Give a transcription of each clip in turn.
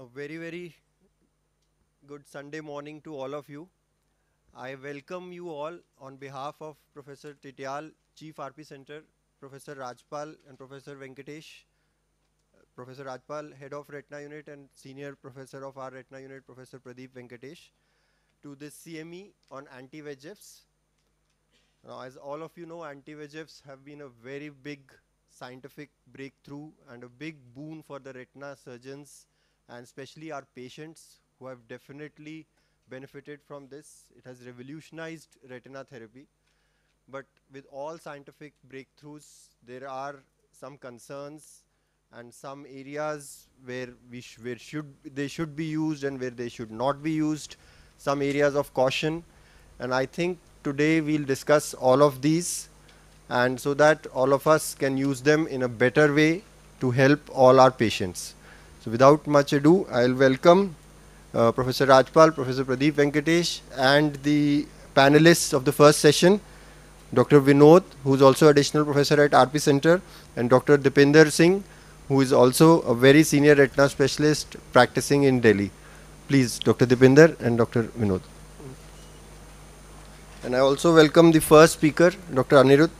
A very, very good Sunday morning to all of you. I welcome you all on behalf of Professor Titiyal, Chief RP Center, Professor Rajpal and Professor Venkatesh. Professor Rajpal, Head of Retina Unit and Senior Professor of our Retina Unit, Professor Pradeep Venkatesh, to this CME on anti-VEGFs. Now, as all of you know, anti-VEGFs have been a very big scientific breakthrough and a big boon for the retina surgeons and especially our patients who have definitely benefited from this. It has revolutionized retina therapy. But with all scientific breakthroughs, there are some concerns and some areas where we sh where should they should be used and where they should not be used. Some areas of caution, and I think today we'll discuss all of these, and so that all of us can use them in a better way to help all our patients. So without much ado, I'll welcome uh, Professor Rajpal, Professor Pradeep Venkatesh, and the panelists of the first session, Dr. Vinod, who is also additional professor at RP Center, and Dr. Dipinder Singh, who is also a very senior retina specialist practicing in Delhi. Please, Dr. Dipinder and Dr. Vinod. And I also welcome the first speaker, Dr. Anirudh.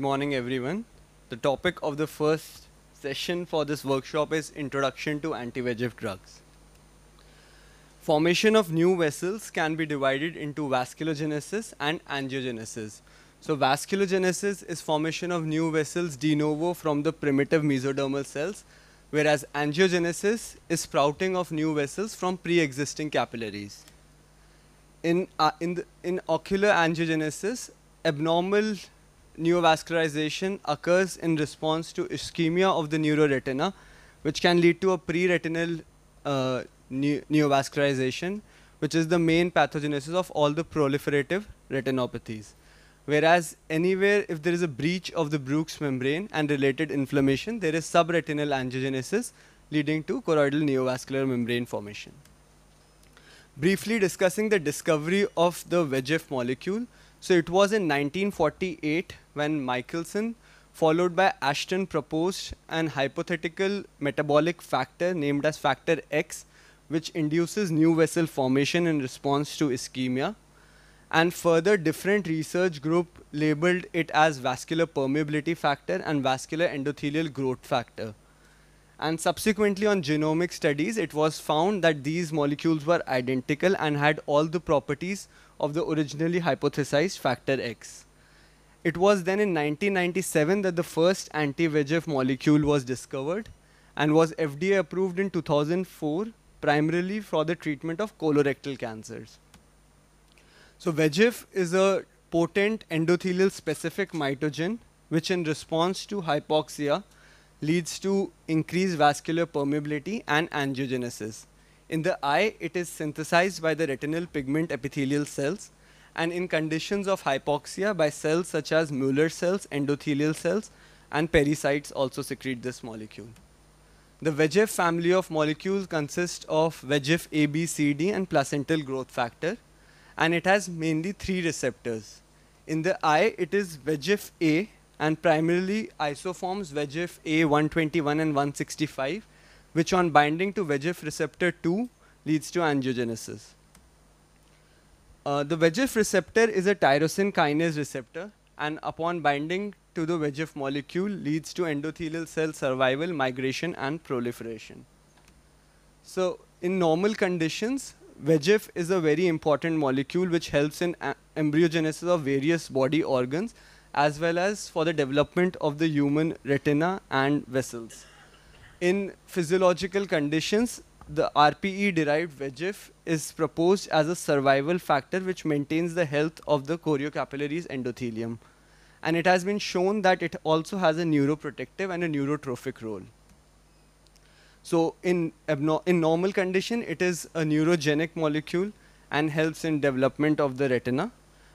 Good morning, everyone. The topic of the first session for this workshop is Introduction to Anti-VEGF Drugs. Formation of new vessels can be divided into vasculogenesis and angiogenesis. So vasculogenesis is formation of new vessels de novo from the primitive mesodermal cells, whereas angiogenesis is sprouting of new vessels from pre-existing capillaries. In, uh, in, the, in ocular angiogenesis, abnormal neovascularization occurs in response to ischemia of the neuroretina, which can lead to a pre-retinal uh, ne neovascularization, which is the main pathogenesis of all the proliferative retinopathies. Whereas anywhere, if there is a breach of the Bruch's membrane and related inflammation, there is subretinal angiogenesis leading to choroidal neovascular membrane formation. Briefly discussing the discovery of the VEGF molecule, so it was in 1948 when Michaelson, followed by Ashton, proposed an hypothetical metabolic factor named as factor X, which induces new vessel formation in response to ischemia. And further, different research group labeled it as vascular permeability factor and vascular endothelial growth factor. And subsequently on genomic studies, it was found that these molecules were identical and had all the properties of the originally hypothesized factor X. It was then in 1997 that the first anti-VEGF molecule was discovered and was FDA approved in 2004 primarily for the treatment of colorectal cancers. So VEGF is a potent endothelial specific mitogen which in response to hypoxia leads to increased vascular permeability and angiogenesis. In the eye, it is synthesized by the retinal pigment epithelial cells, and in conditions of hypoxia by cells such as Mueller cells, endothelial cells, and pericytes also secrete this molecule. The VEGF family of molecules consists of VEGF A, B, C, D, and placental growth factor, and it has mainly three receptors. In the eye, it is VEGF A, and primarily isoforms VEGF A 121 and 165, which on binding to VEGF receptor 2 leads to angiogenesis. Uh, the VEGF receptor is a tyrosine kinase receptor and upon binding to the VEGF molecule leads to endothelial cell survival, migration and proliferation. So in normal conditions, VEGF is a very important molecule which helps in embryogenesis of various body organs as well as for the development of the human retina and vessels in physiological conditions, the RPE derived VEGF is proposed as a survival factor which maintains the health of the choriocapillaris endothelium. And it has been shown that it also has a neuroprotective and a neurotrophic role. So in, in normal condition, it is a neurogenic molecule and helps in development of the retina.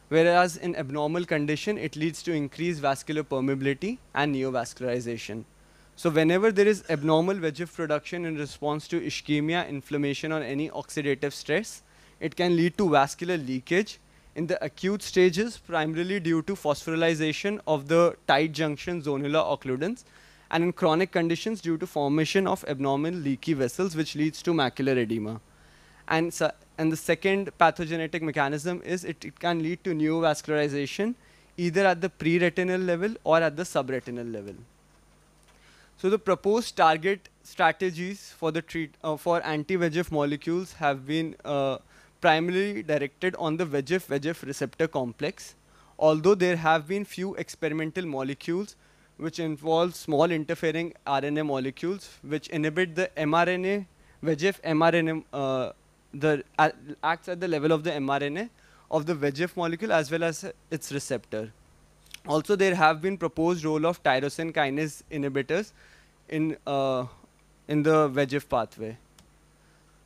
Whereas in abnormal condition, it leads to increased vascular permeability and neovascularization. So whenever there is abnormal VEGF production in response to ischemia, inflammation, or any oxidative stress, it can lead to vascular leakage in the acute stages, primarily due to phosphorylation of the tight junction zonula occludens, and in chronic conditions due to formation of abnormal leaky vessels, which leads to macular edema. And, so, and the second pathogenetic mechanism is it, it can lead to neovascularization, either at the pre-retinal level or at the subretinal level. So the proposed target strategies for the treat uh, for anti-VEGF molecules have been uh, primarily directed on the VEGF-VEGF receptor complex. Although there have been few experimental molecules which involve small interfering RNA molecules which inhibit the mRNA, VEGF mRNA, uh, the acts at the level of the mRNA of the VEGF molecule as well as its receptor. Also, there have been proposed role of tyrosine kinase inhibitors in, uh, in the VEGF pathway.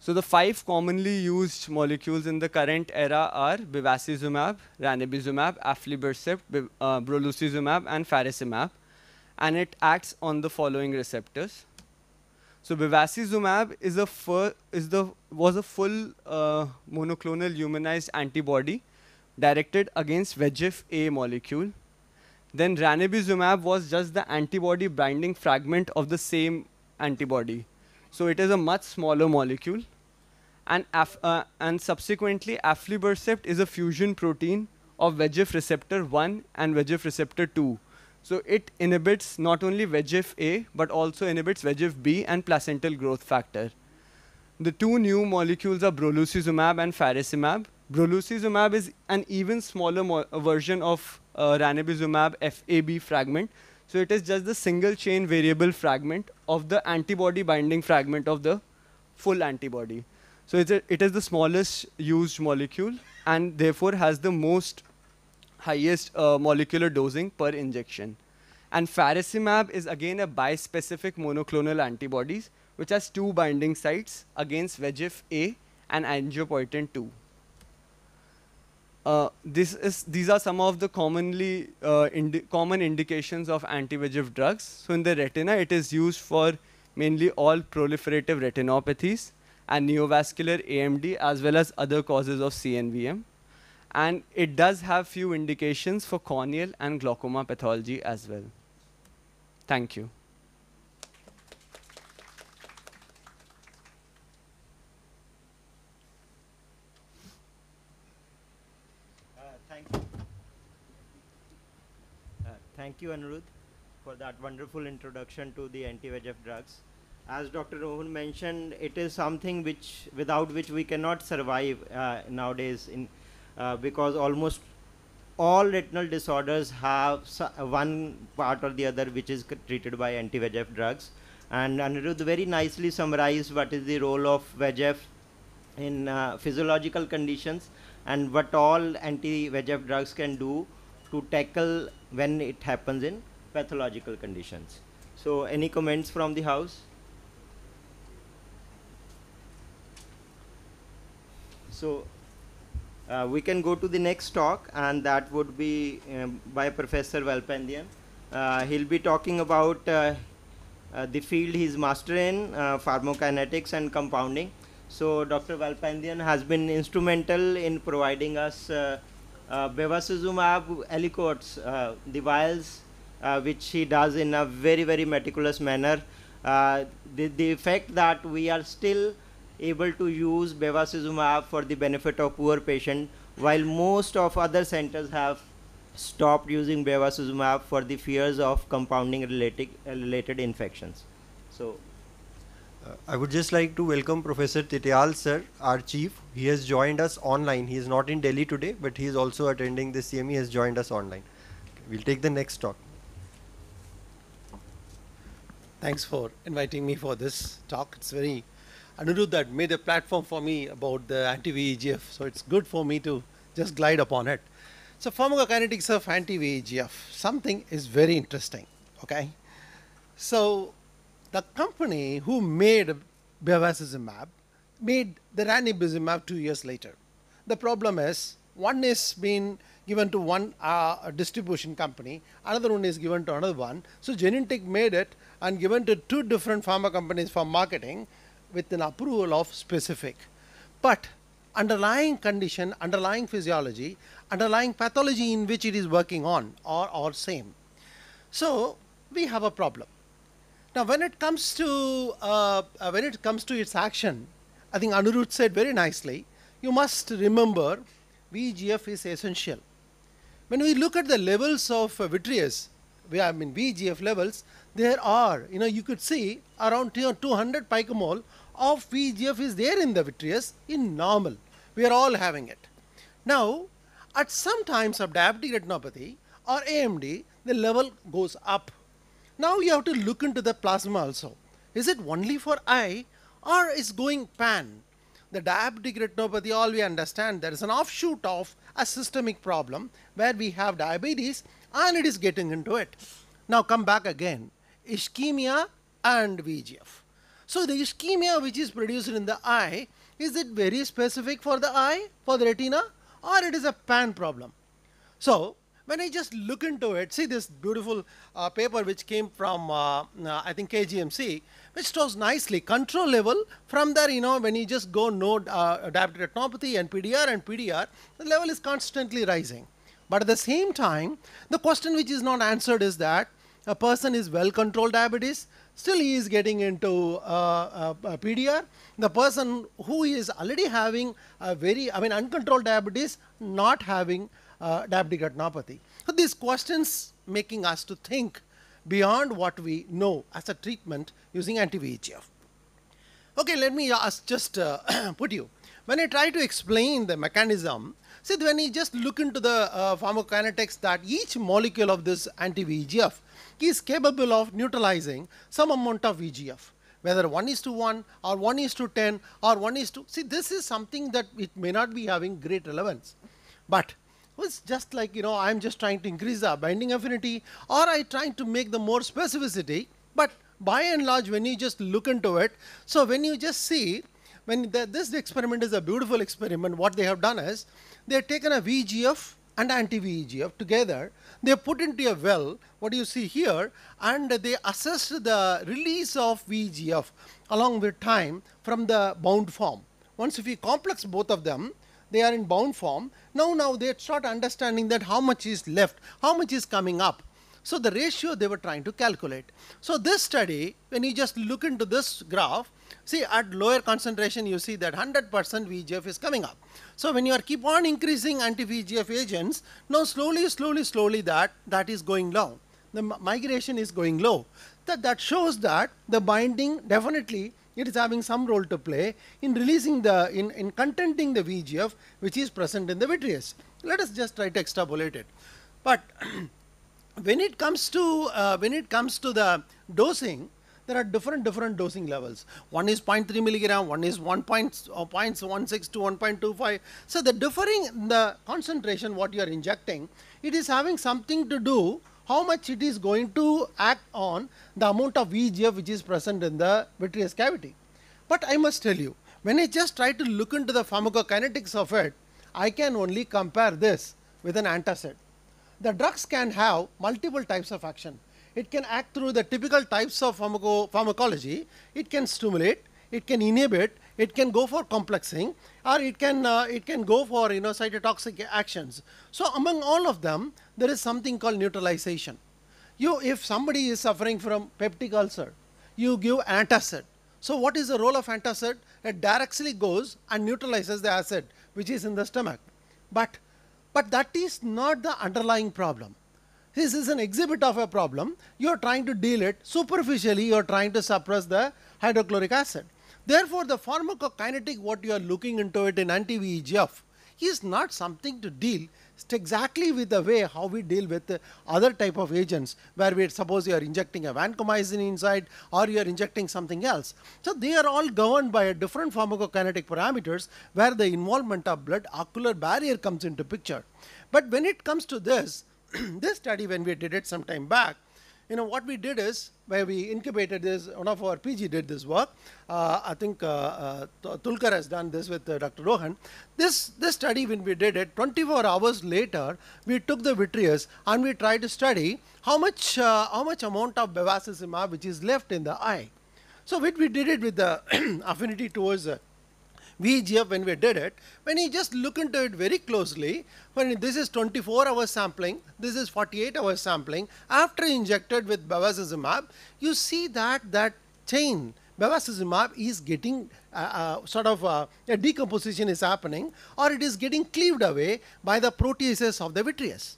So the five commonly used molecules in the current era are bevacizumab, ranibizumab, aflibercept, uh, brolucizumab, and faricimab, and it acts on the following receptors. So bevacizumab is a is the was a full uh, monoclonal humanized antibody directed against VEGF-A molecule. Then ranibizumab was just the antibody binding fragment of the same antibody. So it is a much smaller molecule. And, uh, and subsequently, aflibercept is a fusion protein of VEGF receptor 1 and VEGF receptor 2. So it inhibits not only VEGF-A, but also inhibits VEGF-B and placental growth factor. The two new molecules are brolucizumab and faricimab. Brolucizumab is an even smaller version of uh, ranibizumab FAB fragment. So it is just the single chain variable fragment of the antibody binding fragment of the full antibody. So it's a, it is the smallest used molecule and therefore has the most highest uh, molecular dosing per injection. And faricimab is again a bispecific monoclonal antibodies which has two binding sites against VEGF-A and angiopoietin 2. Uh, this is, these are some of the commonly uh, indi common indications of anti-VEGF drugs. So in the retina, it is used for mainly all proliferative retinopathies and neovascular AMD as well as other causes of CNVM. And it does have few indications for corneal and glaucoma pathology as well. Thank you. Thank you, Anirudh, for that wonderful introduction to the anti-VEGF drugs. As Dr. Rohan mentioned, it is something which, without which we cannot survive uh, nowadays, in, uh, because almost all retinal disorders have one part or the other which is treated by anti-VEGF drugs. And Anirudh very nicely summarized what is the role of VEGF in uh, physiological conditions and what all anti-VEGF drugs can do to tackle when it happens in pathological conditions. So any comments from the house? So uh, we can go to the next talk and that would be um, by Professor Velpandian. Uh, he'll be talking about uh, uh the field he's master in, uh, pharmacokinetics and compounding. So Dr. Velpandian has been instrumental in providing us uh, bevacizumab aliquots, uh, the vials uh, which he does in a very, very meticulous manner. Uh, the, the fact that we are still able to use bevacizumab for the benefit of poor patient while most of other centers have stopped using bevacizumab for the fears of compounding related, related infections. So I would just like to welcome Professor Titiyal sir, our chief. He has joined us online. He is not in Delhi today, but he is also attending the CME. He has joined us online. Okay, we'll take the next talk. Thanks for inviting me for this talk. It's very Anirudh that made a platform for me about the anti-VEGF, so it's good for me to just glide upon it. So pharmacokinetics of anti-VEGF, something is very interesting, okay? So the company who made bevacizumab made the ranibizumab two years later. The problem is one is been given to one uh, distribution company, another one is given to another one. So Genentech made it and given to two different pharma companies for marketing with an approval of specific. But underlying condition, underlying physiology, underlying pathology in which it is working on are, are same. So we have a problem. Now, when it comes to uh, uh, when it comes to its action, I think Anirudh said very nicely. You must remember, VEGF is essential. When we look at the levels of vitreous, I mean VEGF levels, there are you know you could see around 200 picomole of VEGF is there in the vitreous in normal. We are all having it. Now, at some times of diabetic retinopathy or AMD, the level goes up now you have to look into the plasma also. Is it only for eye or is going pan? The diabetic retinopathy, all we understand, there is an offshoot of a systemic problem where we have diabetes and it is getting into it. Now come back again. Ischemia and VEGF. So the ischemia which is produced in the eye, is it very specific for the eye, for the retina, or it is a pan problem? So when I just look into it, see this beautiful uh, paper which came from, uh, uh, I think KGMC, which shows nicely control level. From there, you know, when you just go node uh, diabetic retinopathy and PDR and PDR, the level is constantly rising. But at the same time, the question which is not answered is that a person is well controlled diabetes, still he is getting into uh, uh, PDR. The person who is already having a very, I mean, uncontrolled diabetes, not having uh, diabetic. So these questions making us to think beyond what we know as a treatment using anti-VEGF. Okay, let me ask, just uh, put you. When I try to explain the mechanism, see when you just look into the uh, pharmacokinetics that each molecule of this anti-VEGF is capable of neutralizing some amount of VEGF whether 1 is to 1 or 1 is to 10 or 1 is to see this is something that it may not be having great relevance but it's just like, you know, I'm just trying to increase the binding affinity or I trying to make the more specificity. But by and large, when you just look into it, so when you just see, when the, this experiment is a beautiful experiment, what they have done is they have taken a VGF and anti-VEGF together. They put into a well, what you see here, and they assessed the release of VEGF along with time from the bound form. Once if we complex both of them, they are in bound form. Now, now they start understanding that how much is left, how much is coming up. So the ratio they were trying to calculate. So this study, when you just look into this graph, see at lower concentration you see that 100% VGF is coming up. So when you are keep on increasing anti-VGF agents, now slowly, slowly, slowly that, that is going low. The migration is going low. That, that shows that the binding definitely it is having some role to play in releasing the, in, in contenting the VGF which is present in the vitreous. Let us just try to extrapolate it. But when it comes to, uh, when it comes to the dosing, there are different different dosing levels. One is 0.3 milligram, one is 1 point, uh, 0.16 to 1.25. So the differing the concentration what you are injecting, it is having something to do how much it is going to act on the amount of VEGF which is present in the vitreous cavity. But I must tell you, when I just try to look into the pharmacokinetics of it, I can only compare this with an antacid. The drugs can have multiple types of action. It can act through the typical types of pharmaco pharmacology. It can stimulate, it can inhibit, it can go for complexing, or it can uh, it can go for you know cytotoxic actions. So among all of them, there is something called neutralization. You, if somebody is suffering from peptic ulcer, you give antacid. So what is the role of antacid? It directly goes and neutralizes the acid which is in the stomach. But, but that is not the underlying problem. This is an exhibit of a problem. You are trying to deal it superficially. You are trying to suppress the hydrochloric acid. Therefore, the pharmacokinetic what you are looking into it in anti-VEGF is not something to deal exactly with the way how we deal with other type of agents where we suppose you are injecting a vancomycin inside or you are injecting something else. So they are all governed by a different pharmacokinetic parameters where the involvement of blood ocular barrier comes into picture. But when it comes to this, this study when we did it some time back, you know, what we did is where we incubated this, one of our PG did this work. Uh, I think uh, uh, Tulkar has done this with uh, Dr. Rohan. This, this study, when we did it, 24 hours later, we took the vitreous and we tried to study how much, uh, how much amount of bevacizumab which is left in the eye. So when we did it with the affinity towards VEGF when we did it, when you just look into it very closely, when this is 24 hour sampling, this is 48 hour sampling, after injected with bevacizumab, you see that that chain bevacizumab is getting uh, uh, sort of uh, a decomposition is happening or it is getting cleaved away by the proteases of the vitreous.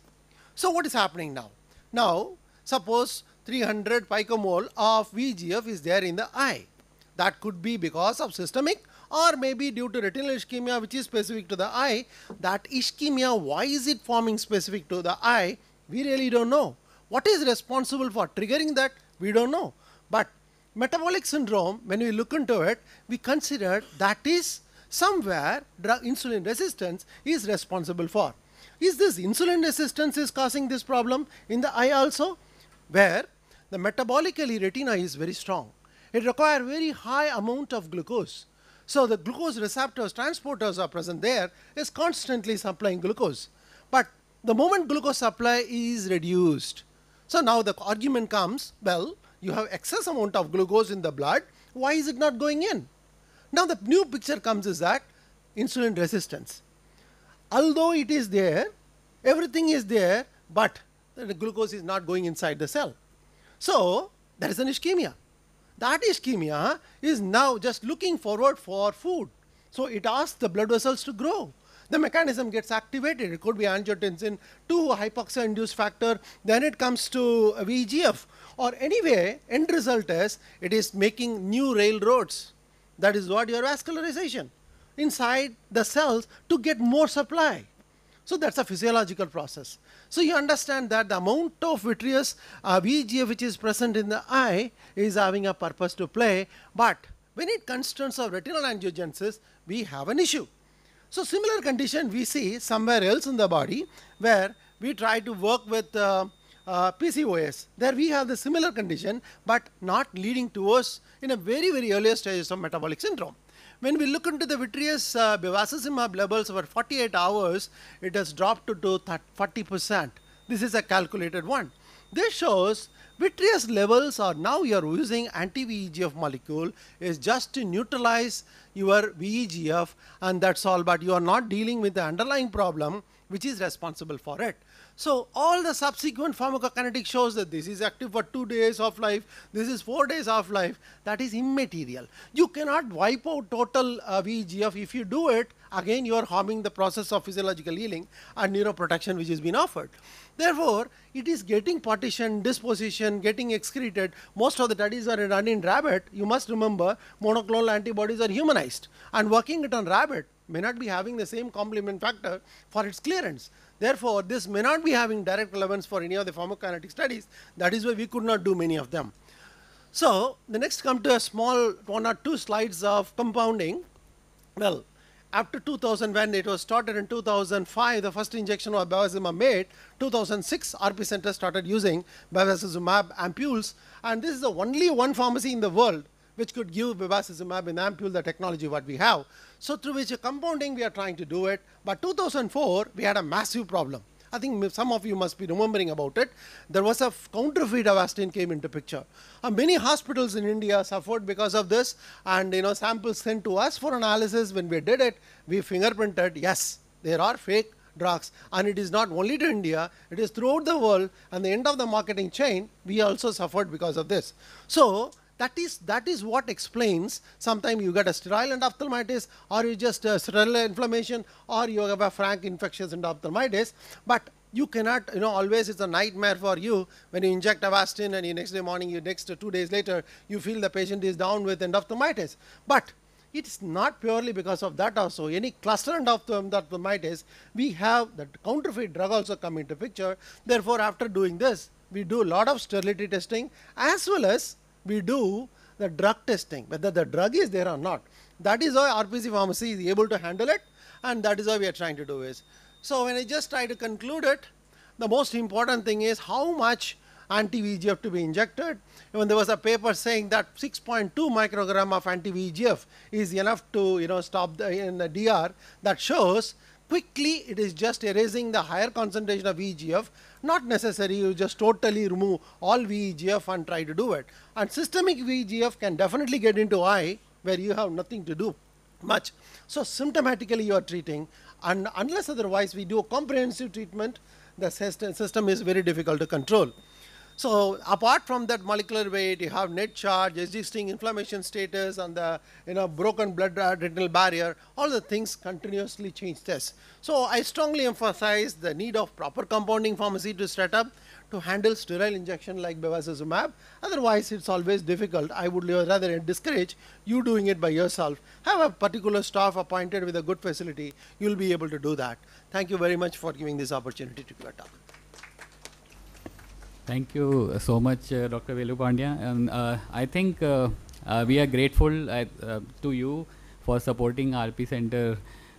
So what is happening now? Now, suppose 300 picomole of VGF is there in the eye. That could be because of systemic or maybe due to retinal ischemia which is specific to the eye. That ischemia, why is it forming specific to the eye? We really don't know. What is responsible for triggering that? We don't know. But metabolic syndrome, when we look into it, we consider that is somewhere drug insulin resistance is responsible for. Is this insulin resistance is causing this problem in the eye also? Where the metabolically retina is very strong. It requires very high amount of glucose. So the glucose receptors, transporters are present there, is constantly supplying glucose. But the moment glucose supply is reduced, so now the argument comes, well, you have excess amount of glucose in the blood, why is it not going in? Now the new picture comes is that insulin resistance. Although it is there, everything is there, but the glucose is not going inside the cell. So there is an ischemia. That ischemia is now just looking forward for food. So it asks the blood vessels to grow. The mechanism gets activated. It could be angiotensin 2 hypoxia induced factor. Then it comes to VEGF. Or anyway, end result is it is making new railroads. That is what your vascularization inside the cells to get more supply. So that's a physiological process. So you understand that the amount of vitreous uh, which is present in the eye is having a purpose to play, but when it to of retinal angiogenesis, we have an issue. So similar condition we see somewhere else in the body where we try to work with uh, uh, PCOS. There we have the similar condition, but not leading towards in a very very early stages of metabolic syndrome. When we look into the vitreous uh, bevacizumab levels over 48 hours, it has dropped to, to 40%. This is a calculated one. This shows vitreous levels are now you are using anti-VEGF molecule is just to neutralize your VEGF and that's all but you are not dealing with the underlying problem which is responsible for it. So all the subsequent pharmacokinetic shows that this is active for two days of life, this is four days of life, that is immaterial. You cannot wipe out total uh, VEGF. If you do it, again you are harming the process of physiological healing and neuroprotection which is being offered. Therefore, it is getting partition, disposition, getting excreted. Most of the studies are done in rabbit. You must remember monoclonal antibodies are humanized and working it on rabbit may not be having the same complement factor for its clearance. Therefore, this may not be having direct relevance for any of the pharmacokinetic studies. That is why we could not do many of them. So, the next come to a small one or two slides of compounding. Well, after 2000 when it was started in 2005 the first injection of bevacizumab made 2006 RP Center started using bevacizumab ampules and this is the only one pharmacy in the world which could give bevacizumab in ampule the technology what we have. So through which compounding we are trying to do it. But 2004 we had a massive problem. I think some of you must be remembering about it. There was a counterfeit Avastin came into picture. Uh, many hospitals in India suffered because of this and you know samples sent to us for analysis. When we did it, we fingerprinted, yes, there are fake drugs and it is not only to India, it is throughout the world and the end of the marketing chain, we also suffered because of this. So that is, that is what explains sometimes you get a sterile endophthalmitis or you just a sterile inflammation or you have a frank infectious endophthalmitis. But you cannot, you know, always it's a nightmare for you when you inject Avastin and you next day morning, you next two days later, you feel the patient is down with endophthalmitis. But it's not purely because of that also. Any cluster endophthalmitis, we have that counterfeit drug also come into picture. Therefore, after doing this, we do a lot of sterility testing as well as we do the drug testing, whether the drug is there or not. That is why RPC pharmacy is able to handle it and that is why we are trying to do is. So when I just try to conclude it, the most important thing is how much anti-VEGF to be injected. Even there was a paper saying that 6.2 microgram of anti-VEGF is enough to you know stop the in the DR. That shows quickly it is just erasing the higher concentration of VEGF. Not necessary. You just totally remove all VEGF and try to do it. And systemic VEGF can definitely get into eye where you have nothing to do much. So symptomatically you are treating and unless otherwise we do a comprehensive treatment, the system, system is very difficult to control. So apart from that molecular weight, you have net charge, existing inflammation status, and the you know broken blood retinal barrier. All the things continuously change this. So I strongly emphasize the need of proper compounding pharmacy to set up to handle sterile injection like bevacizumab. Otherwise, it's always difficult. I would rather discourage you doing it by yourself. Have a particular staff appointed with a good facility. You'll be able to do that. Thank you very much for giving this opportunity to a talk. Thank you so much, uh, Dr. Velpandian. And uh, I think uh, uh we are grateful uh, to you for supporting RP Center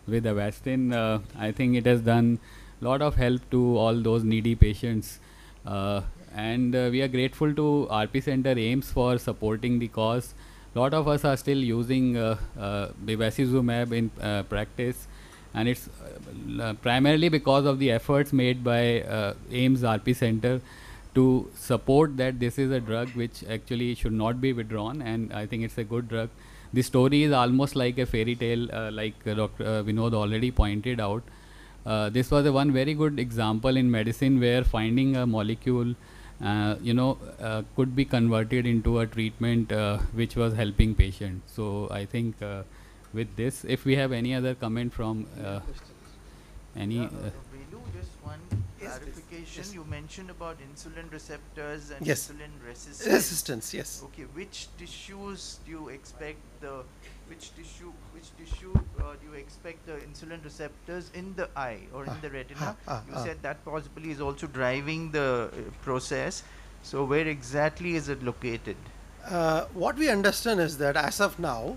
with Avastin. Uh, I think it has done a lot of help to all those needy patients. and we are grateful to RP Center AIIMS for supporting the cause. A lot of us are still using uh, bevacizumab in practice and it's primarily because of the efforts made by AIIMS RP Center to support that this is a drug which actually should not be withdrawn and I think it's a good drug. The story is almost like a fairy tale uh, like uh, Dr. Uh, Vinod already pointed out. Uh, this was a one very good example in medicine where finding a molecule uh, you know uh, could be converted into a treatment which was helping patients. So I think with this if we have any other comment from any clarification. Yes, you mentioned about insulin receptors and yes. insulin resistance. Resistance, yes. Okay, which tissues do you expect the which tissue which tissue uh, do you expect the insulin receptors in the eye or in the retina? you said that possibly is also driving the uh, process. So where exactly is it located? Uh, what we understand is that as of now,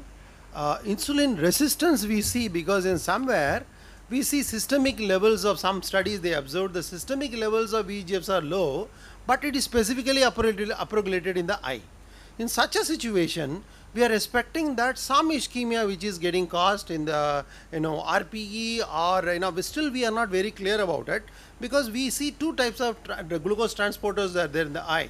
uh, insulin resistance we see because in somewhere we see systemic levels of some studies they observed the systemic levels of VEGFs are low but it is specifically upregulated in the eye. In such a situation we are expecting that some ischemia which is getting caused in the you know RPE or you know still we are not very clear about it because we see two types of glucose transporters that are there in the eye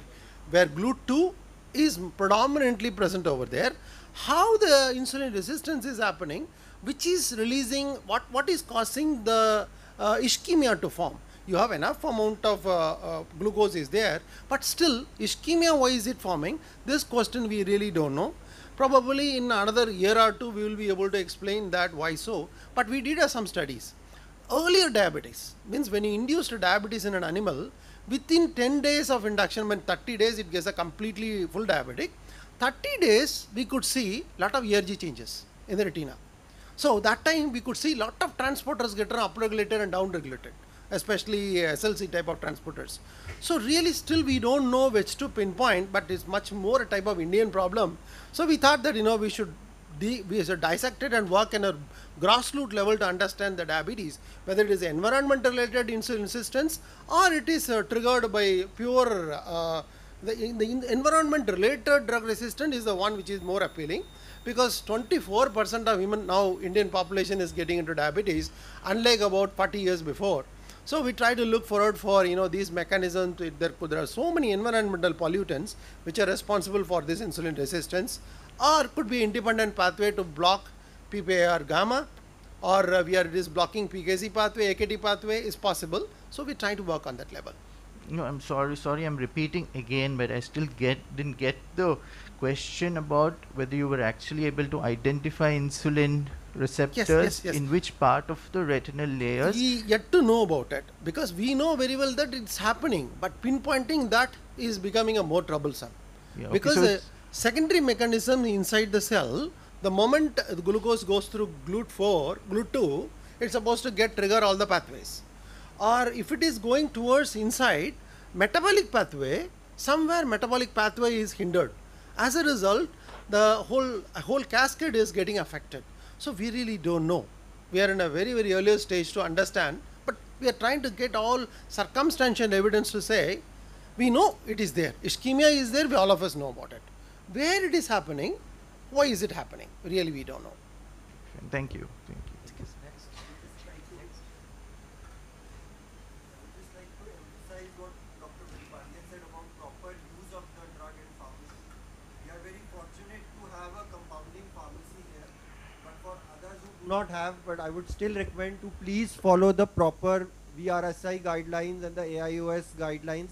where GLUT2 is predominantly present over there. How the insulin resistance is happening which is releasing what, what is causing the uh, ischemia to form. You have enough amount of uh, uh, glucose is there, but still ischemia why is it forming? This question we really don't know. Probably in another year or two we will be able to explain that why so, but we did some studies. Earlier diabetes means when you induced diabetes in an animal, within 10 days of induction, when 30 days it gets a completely full diabetic, 30 days we could see lot of ERG changes in the retina. So that time we could see lot of transporters get upregulated and downregulated, especially SLC type of transporters. So really still we don't know which to pinpoint, but it's much more a type of Indian problem. So we thought that you know we should we should dissect it and work in a grassroots level to understand the diabetes, whether it is environment related insulin resistance or it is uh, triggered by pure uh, the, the environment related drug resistance is the one which is more appealing because 24% of women now Indian population is getting into diabetes unlike about 40 years before. So we try to look forward for you know these mechanisms. There, there are so many environmental pollutants which are responsible for this insulin resistance, or could be independent pathway to block PPAR gamma, or uh, we are just blocking PKC pathway, AKT pathway is possible. So we try to work on that level. No, I'm sorry, sorry, I'm repeating again, but I still get didn't get the question about whether you were actually able to identify insulin receptors yes, yes, yes. in which part of the retinal layers? We yet to know about it because we know very well that it's happening, but pinpointing that is becoming a more troublesome. Yeah, okay, because so the secondary mechanism inside the cell, the moment the glucose goes through GLUT4, GLUT2, it's supposed to get trigger all the pathways. Or if it is going towards inside, metabolic pathway, somewhere metabolic pathway is hindered as a result, the whole, whole cascade is getting affected. So we really don't know. We are in a very, very early stage to understand, but we are trying to get all circumstantial evidence to say We know it is there. Ischemia is there, we all of us know about it. Where it is happening, why is it happening? Really, we don't know. Thank you. Thank you. just like to emphasize what Dr. Velpandian said about proper use of the drug in pharmacy. We are very fortunate to have a compounding pharmacy here, but for others who do not have, but I would still recommend to please follow the proper VRSI guidelines and the AIOS guidelines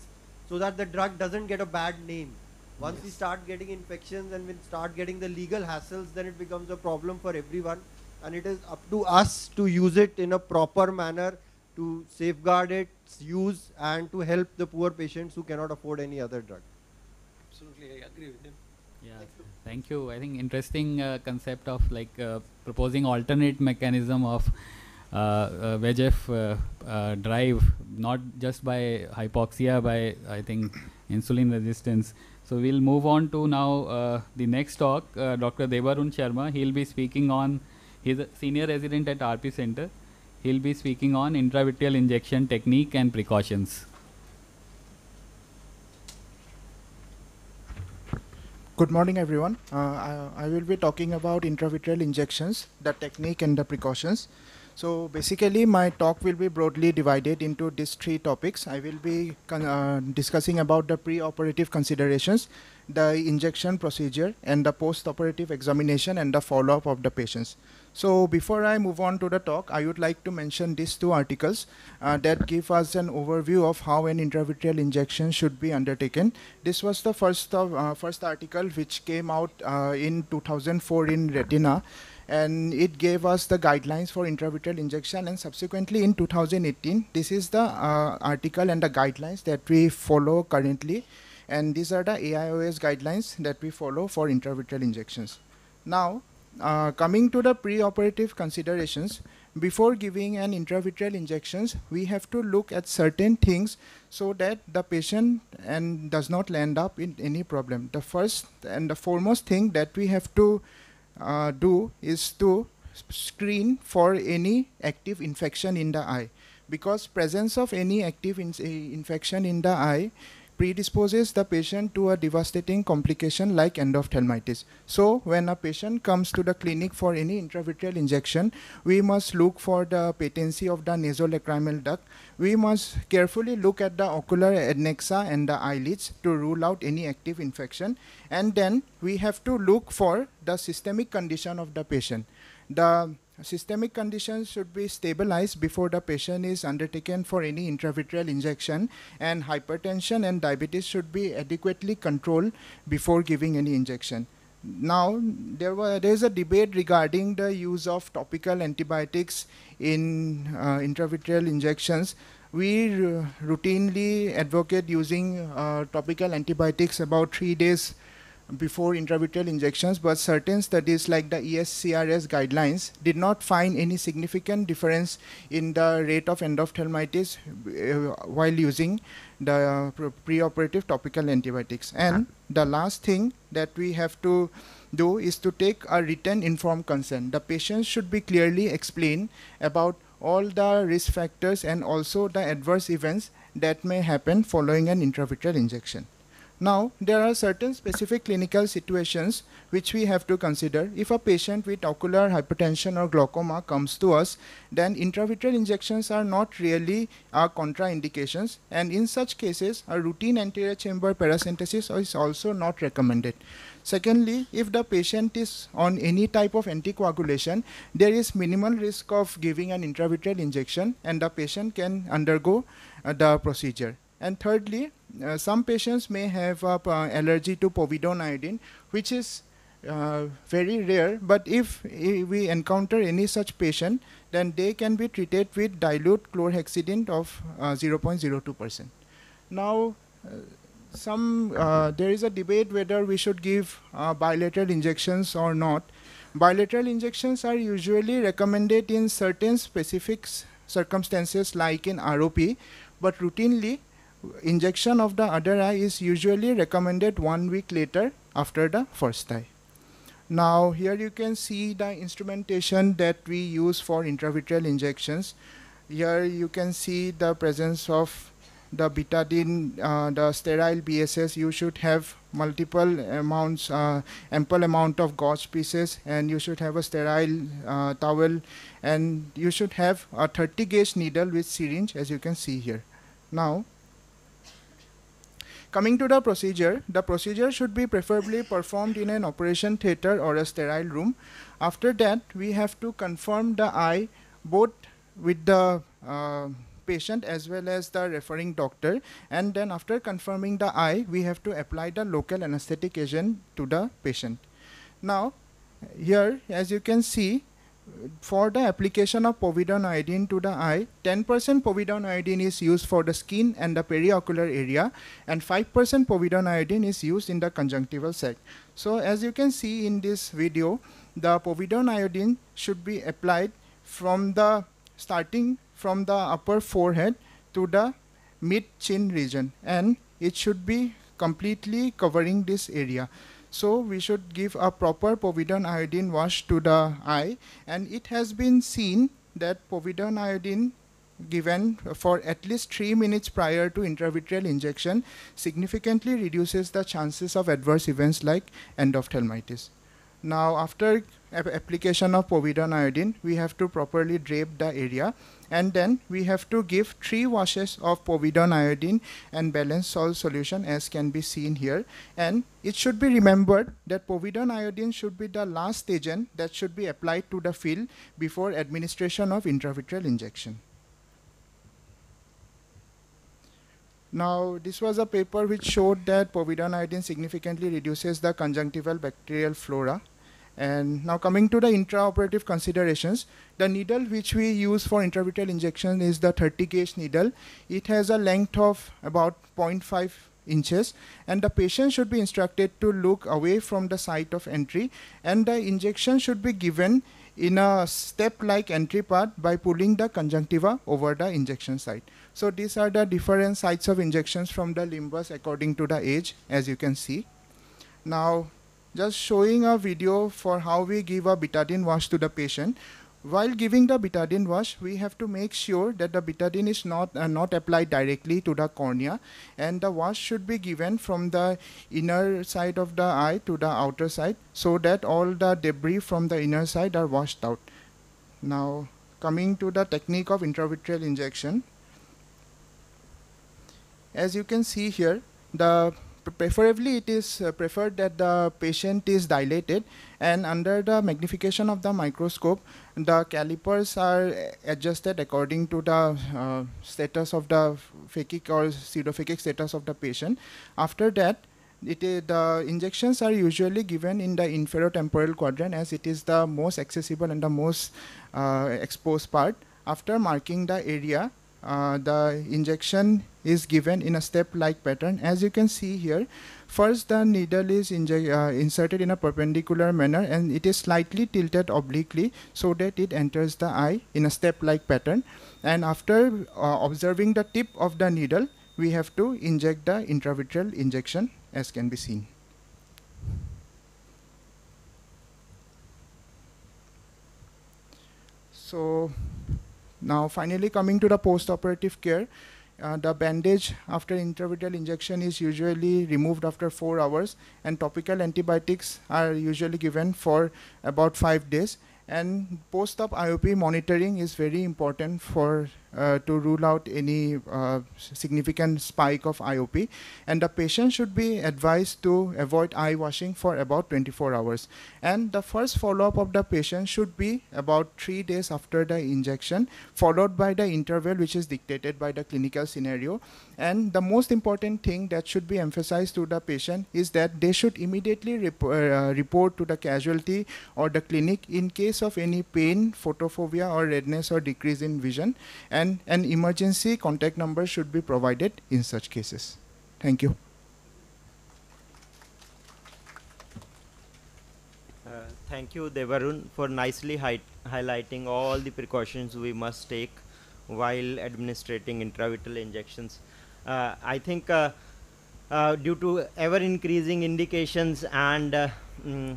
so that the drug doesn't get a bad name. Once we start getting infections and we start getting the legal hassles, then it becomes a problem for everyone. And it is up to us to use it in a proper manner to safeguard its use and to help the poor patients who cannot afford any other drug. Absolutely, I agree with him. Thank you. I think interesting uh, concept of like uh, proposing alternate mechanism of uh, uh, VEGF uh, uh, drive, not just by hypoxia, by I think insulin resistance. So we'll move on to now the next talk. Dr. Devarun Sharma. He'll be speaking on. He's a senior resident at RP Center. He'll be speaking on intravitreal injection technique and precautions. Good morning, everyone. Uh, I, I will be talking about intravitreal injections, the technique and the precautions. So basically, my talk will be broadly divided into these three topics. I will be uh, discussing about the pre-operative considerations, the injection procedure, and the post-operative examination and the follow-up of the patients. So before I move on to the talk, I would like to mention these two articles uh, that give us an overview of how an intravitreal injection should be undertaken. This was the first of, uh, first article which came out uh, in 2004 in Retina, and it gave us the guidelines for intravitreal injection. And subsequently in 2018, this is the uh, article and the guidelines that we follow currently, and these are the AIOS guidelines that we follow for intravitreal injections. Now, uh, coming to the pre-operative considerations, before giving an intravitreal injections, we have to look at certain things so that the patient and does not land up in any problem. The first and the foremost thing that we have to uh, do is to screen for any active infection in the eye because presence of any active in- eh, infection in the eye predisposes the patient to a devastating complication like endophthalmitis. So when a patient comes to the clinic for any intravitreal injection, we must look for the patency of the nasolacrimal duct. We must carefully look at the ocular adnexa and the eyelids to rule out any active infection. And then we have to look for the systemic condition of the patient. The systemic conditions should be stabilized before the patient is undertaken for any intravitreal injection and hypertension and diabetes should be adequately controlled before giving any injection. Now there was there is a debate regarding the use of topical antibiotics in uh, intravitreal injections. We routinely advocate using uh, topical antibiotics about 3 days before intravitreal injections, but certain studies like the ESCRS guidelines did not find any significant difference in the rate of endophthalmitis uh, while using the uh, preoperative topical antibiotics. And the last thing that we have to do is to take a written informed consent. The patient should be clearly explained about all the risk factors and also the adverse events that may happen following an intravitreal injection. Now, there are certain specific clinical situations which we have to consider. If a patient with ocular hypertension or glaucoma comes to us, then intravitreal injections are not really our contraindications, and in such cases, a routine anterior chamber paracentesis is also not recommended. Secondly, if the patient is on any type of anticoagulation, there is minimal risk of giving an intravitreal injection, and the patient can undergo uh, the procedure. And thirdly, uh, some patients may have uh, p- allergy to povidone iodine, which is uh, very rare. But if, we encounter any such patient, then they can be treated with dilute chlorhexidine of uh, 0.02%. Now, uh, some uh, there is a debate whether we should give uh, bilateral injections or not. Bilateral injections are usually recommended in certain specific circumstances, like in ROP, but routinely injection of the other eye is usually recommended one week later after the first eye. Now here you can see the instrumentation that we use for intravitreal injections. Here you can see the presence of the betadine, uh, the sterile BSS, you should have multiple amounts, uh, ample amount of gauze pieces, and you should have a sterile uh, towel, and you should have a 30 gauge needle with syringe, as you can see here. Now, coming to the procedure, the procedure should be preferably performed in an operation theater or a sterile room. After that, we have to confirm the eye both with the uh, patient as well as the referring doctor and then after confirming the eye we have to apply the local anesthetic agent to the patient now here as you can see for the application of povidone iodine to the eye 10% povidone iodine is used for the skin and the periocular area and 5% povidone iodine is used in the conjunctival sac. So as you can see in this video the povidone iodine should be applied from the starting from the upper forehead to the mid chin region and it should be completely covering this area so we should give a proper povidone iodine wash to the eye and it has been seen that povidone iodine given for at least 3 minutes prior to intravitreal injection significantly reduces the chances of adverse events like endophthalmitis. Now after application of povidone iodine, we have to properly drape the area and then we have to give three washes of povidone iodine and balanced salt solution as can be seen here and it should be remembered that povidone iodine should be the last agent that should be applied to the field before administration of intravitreal injection. Now, this was a paper which showed that povidone iodine significantly reduces the conjunctival bacterial flora and now coming to the intraoperative considerations, the needle which we use for intravitreal injection is the 30 gauge needle. It has a length of about 0.5 inches and the patient should be instructed to look away from the site of entry and the injection should be given in a step-like entry part by pulling the conjunctiva over the injection site. So these are the different sites of injections from the limbus according to the age as you can see. Now just showing a video for how we give a betadine wash to the patient. While giving the betadine wash, we have to make sure that the betadine is not, uh, not applied directly to the cornea and the wash should be given from the inner side of the eye to the outer side so that all the debris from the inner side are washed out. Now coming to the technique of intravitreal injection. As you can see here, the preferably it is uh, preferred that the patient is dilated and under the magnification of the microscope the calipers are adjusted according to the uh, status of the phakic or pseudophakic status of the patient. After that it is, the injections are usually given in the inferotemporal quadrant as it is the most accessible and the most uh, exposed part. After marking the area uh, the injection is given in a step-like pattern. As you can see here, first the needle is uh, inserted in a perpendicular manner and it is slightly tilted obliquely so that it enters the eye in a step-like pattern. And after uh, observing the tip of the needle, we have to inject the intravitreal injection as can be seen. So now finally coming to the post-operative care, uh, the bandage after intravitreal injection is usually removed after 4 hours and topical antibiotics are usually given for about 5 days. And post-op IOP monitoring is very important for to rule out any uh, significant spike of IOP and the patient should be advised to avoid eye washing for about 24 hours. And the first follow-up of the patient should be about three days after the injection followed by the interval which is dictated by the clinical scenario. And the most important thing that should be emphasized to the patient is that they should immediately rep uh, report to the casualty or the clinic in case of any pain, photophobia or redness or decrease in vision. And an emergency contact number should be provided in such cases. Thank you. Uh, thank you Devarun for nicely hi highlighting all the precautions we must take while administrating intravitreal injections. Uh, I think uh, uh, due to ever increasing indications and mm,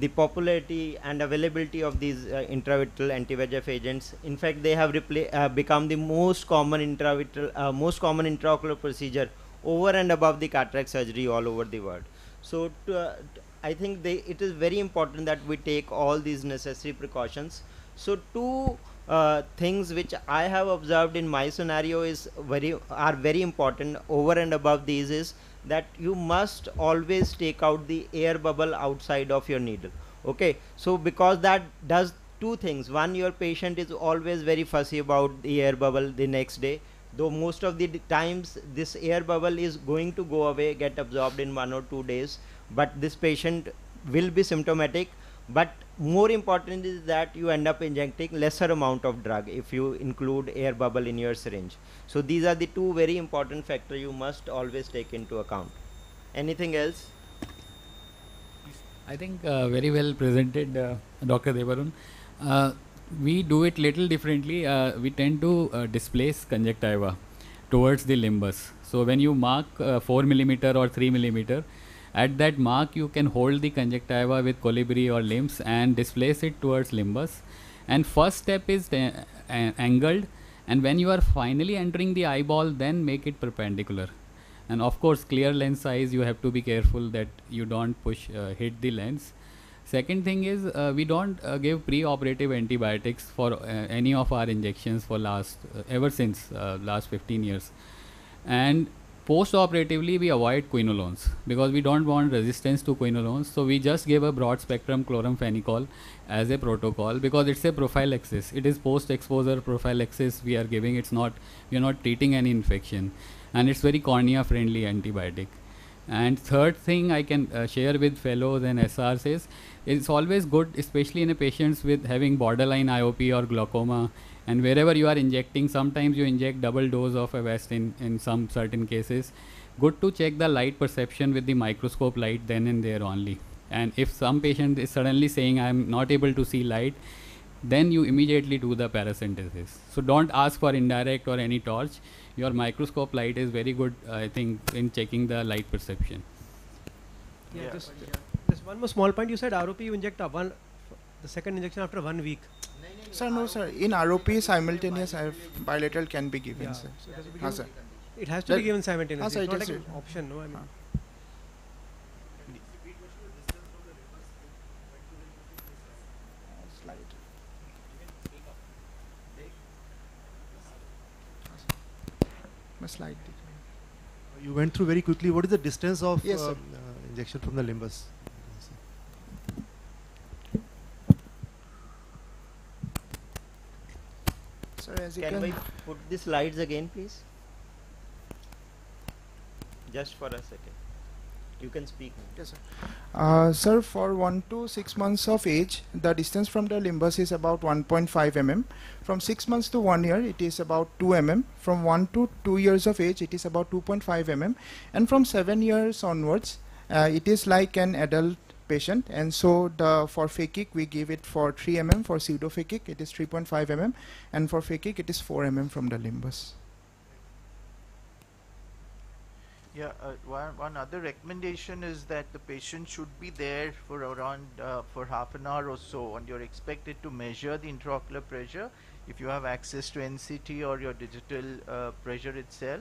the popularity and availability of these uh, intravitreal anti-VEGF agents. In fact, they have uh, become the most common intravitreal, uh, most common intraocular procedure over and above the cataract surgery all over the world. So, to, uh, I think they, it is very important that we take all these necessary precautions. So, two uh, things which I have observed in my scenario is very are very important over and above these is that you must always take out the air bubble outside of your needle okay? So because that does two things. One your patient is always very fussy about the air bubble the next day. Though most of the times this air bubble is going to go away get absorbed in one or two days but this patient will be symptomatic but more important is that you end up injecting lesser amount of drug if you include air bubble in your syringe. So these are the two very important factors you must always take into account. Anything else? I think uh, very well presented uh, dr devarun. Uh, we do it little differently. Uh, we tend to uh, displace conjunctiva towards the limbus. So when you mark uh, 4 millimeter or 3 millimeter at that mark, you can hold the conjunctiva with colibri or limbs and displace it towards limbus. And first step is angled, and when you are finally entering the eyeball, then make it perpendicular. And of course, clear lens size, you have to be careful that you don't push uh, hit the lens. Second thing is uh, we don't uh, give pre-operative antibiotics for uh, any of our injections for last uh, ever since uh, last 15 years. And Post-operatively, we avoid quinolones because we don't want resistance to quinolones. So we just give a broad spectrum chloramphenicol as a protocol because it's a prophylaxis. It is post-exposure prophylaxis we are giving. It's not we are not treating any infection, and it's very cornea-friendly antibiotic. And third thing I can uh, share with fellows and SRs is it's always good, especially in a patients with having borderline IOP or glaucoma and wherever you are injecting sometimes you inject double dose of Avastin in some certain cases. Good to check the light perception with the microscope light then and there only. And if some patient is suddenly saying i am not able to see light then you immediately do the paracentesis so don't ask for indirect or any torch. Your microscope light is very good i think in checking the light perception. Yeah, yeah. Just, just one more small point. You said rop you inject one the second injection after one week Sir, no, sir. In ROP, simultaneous bilateral can be given, yeah. sir. So sir. It has to be given simultaneously. it's not like an option, no? I mean. slide. You went through very quickly. What is the distance of yes, uh, uh, injection from the limbus? As you can, can. we put the slides again please? Just for a second. You can speak yes sir. Uh, sir for 1 to 6 months of age the distance from the limbus is about 1.5 mm. From 6 months to 1 year it is about 2 mm. From 1 to 2 years of age it is about 2.5 mm. And from 7 years onwards uh, it is like an adult patient. And so the for phakic we give it for 3 mm for pseudophakic it is 3.5 mm and for phakic it is 4 mm from the limbus. Yeah uh, one, one other recommendation is that the patient should be there for around uh, for half an hour or so and you're expected to measure the intraocular pressure. If you have access to NCT or your digital uh, pressure itself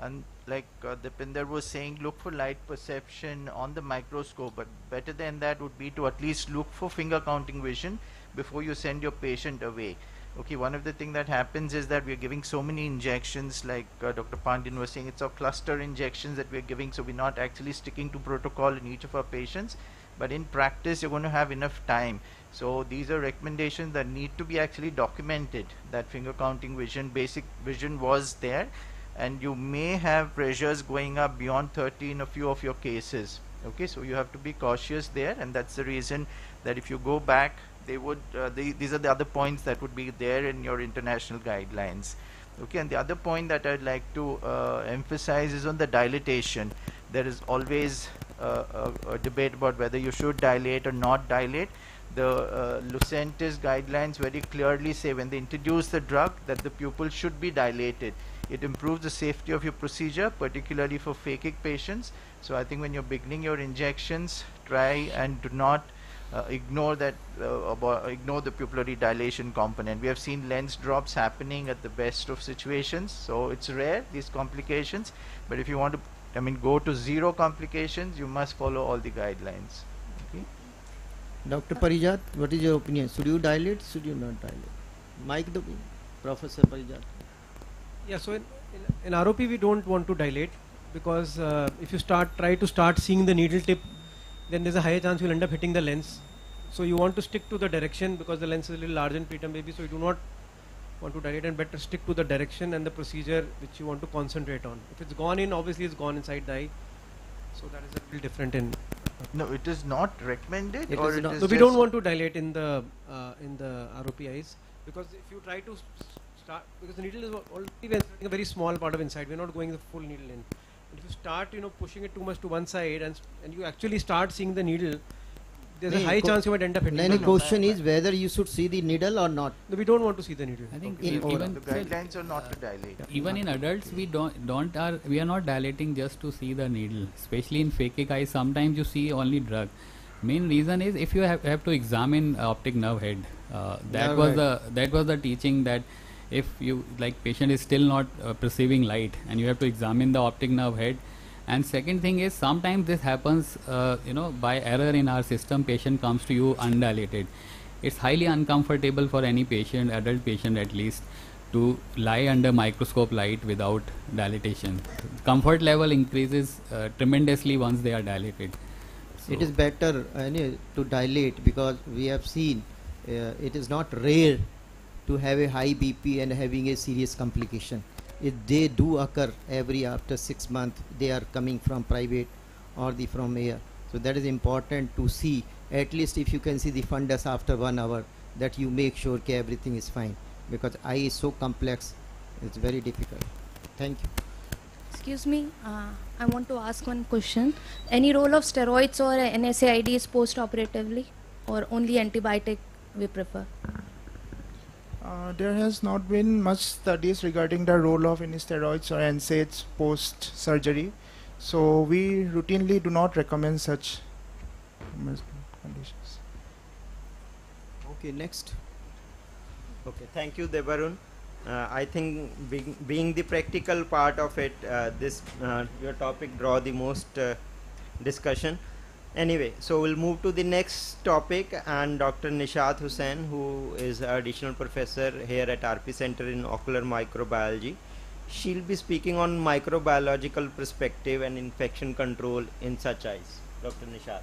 and like uh, Dipinder was saying look for light perception on the microscope but better than that would be to at least look for finger counting vision before you send your patient away. Okay one of the thing that happens is that we're giving so many injections like uh, Dr. Pandian was saying it's a cluster injections that we're giving so we're not actually sticking to protocol in each of our patients. But in practice you're going to have enough time. So these are recommendations that need to be actually documented that finger counting vision basic vision was there and you may have pressures going up beyond 30 in a few of your cases. Okay so you have to be cautious there. And that's the reason that if you go back they would uh, they, these are the other points that would be there in your international guidelines. Okay and the other point that I'd like to uh, emphasize is on the dilatation. There is always uh, a, a, debate about whether you should dilate or not dilate. The uh, Lucentis guidelines very clearly say when they introduce the drug that the pupil should be dilated it improves the safety of your procedure, particularly for phakic patients. So I think when you're beginning your injections, try and do not uh, ignore that uh, ignore the pupillary dilation component. We have seen lens drops happening at the best of situations, so it's rare these complications. But if you want to, I mean, go to zero complications, you must follow all the guidelines. Dr. Parijat, what is your opinion? Should you dilate? Should you not dilate? Mike, the Professor Parijat. Yeah, so in, in, in ROP we don't want to dilate because uh, if you start try to start seeing the needle tip, then there's a higher chance you'll end up hitting the lens. So you want to stick to the direction because the lens is a little large in preterm baby, so you do not want to dilate and better stick to the direction and the procedure which you want to concentrate on. If it's gone in, obviously it's gone inside the eye. So that is a little different in. No, it is not recommended, It or is it not- is So we don't want to dilate in the uh, in the ROP eyes because if you try to start because the needle is al- already inserting a very small part of inside. We're not going the full needle in. And if you start, you know, pushing it too much to one side and and you actually start seeing the needle, there's a high chance you might end up hitting. Then the the needle. question is whether you should see the needle or not. No, we don't want to see the needle. I think In e- even the guidelines are not to dilate. even in adults we don't don't are we are not dilating just to see the needle especially in phakic eyes sometimes you see only drug main reason is if you have, have to examine optic nerve head uh, that Nerve was head. the that was the teaching that if you like patient is still not uh, perceiving light and you have to examine the optic nerve head. And second thing is sometimes this happens uh, you know by error in our system patient comes to you undilated. It's highly uncomfortable for any patient adult patient at least to lie under microscope light without dilatation. Comfort level increases uh, tremendously once they are dilated. It So- is better uh, to dilate because we have seen uh, it is not rare to have a high BP and having a serious complication. If they do occur every after six months, they are coming from private or the from air. So that is important to see. At least if you can see the fundus after one hour, that you make sure that everything is fine because eye is so complex, it's very difficult. Thank you. Excuse me, uh, I want to ask one question. Any role of steroids or NSAIDs post-operatively or only antibiotic we prefer? Uh, there has not been much studies regarding the role of any steroids or NSAIDs post surgery, so we routinely do not recommend such conditions. Okay, next. Okay, thank you, Devarun. Uh, I think being, being the practical part of it, uh, this uh, your topic draw the most uh, discussion. Anyway, so we'll move to the next topic, and Dr. Nishat Hussain, who is additional professor here at RP Center in Ocular Microbiology, she'll be speaking on microbiological perspective and infection control in such eyes. Dr. Nishat.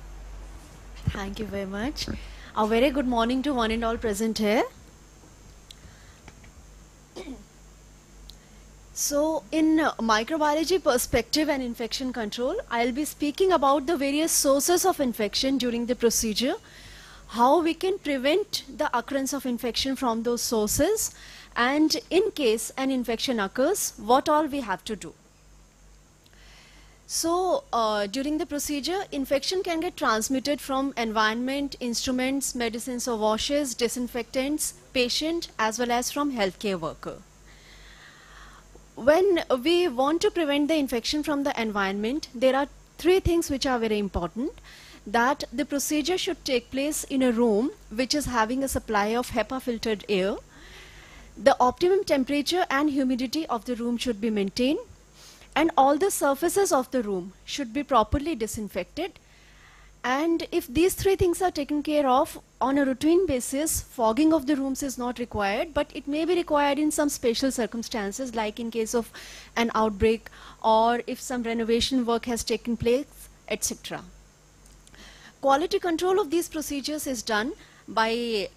Thank you very much. A very good morning to one and all present here. So, in microbiology perspective and infection control, I'll be speaking about the various sources of infection during the procedure, how we can prevent the occurrence of infection from those sources, and in case an infection occurs, what all we have to do. So, uh, during the procedure, infection can get transmitted from environment, instruments, medicines or washes, disinfectants, patient, as well as from healthcare worker. When we want to prevent the infection from the environment, there are three things which are very important. That the procedure should take place in a room which is having a supply of HEPA filtered air. The optimum temperature and humidity of the room should be maintained and all the surfaces of the room should be properly disinfected and if these three things are taken care of on a routine basis fogging of the rooms is not required but it may be required in some special circumstances like in case of an outbreak or if some renovation work has taken place etc quality control of these procedures is done by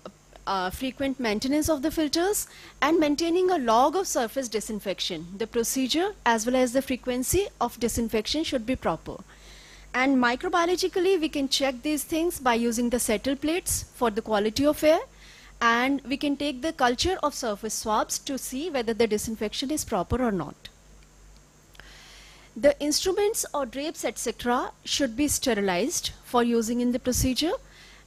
uh, frequent maintenance of the filters and maintaining a log of surface disinfection. The procedure as well as the frequency of disinfection should be proper. And microbiologically, we can check these things by using the settle plates for the quality of air and we can take the culture of surface swabs to see whether the disinfection is proper or not. The instruments or drapes etc. should be sterilized for using in the procedure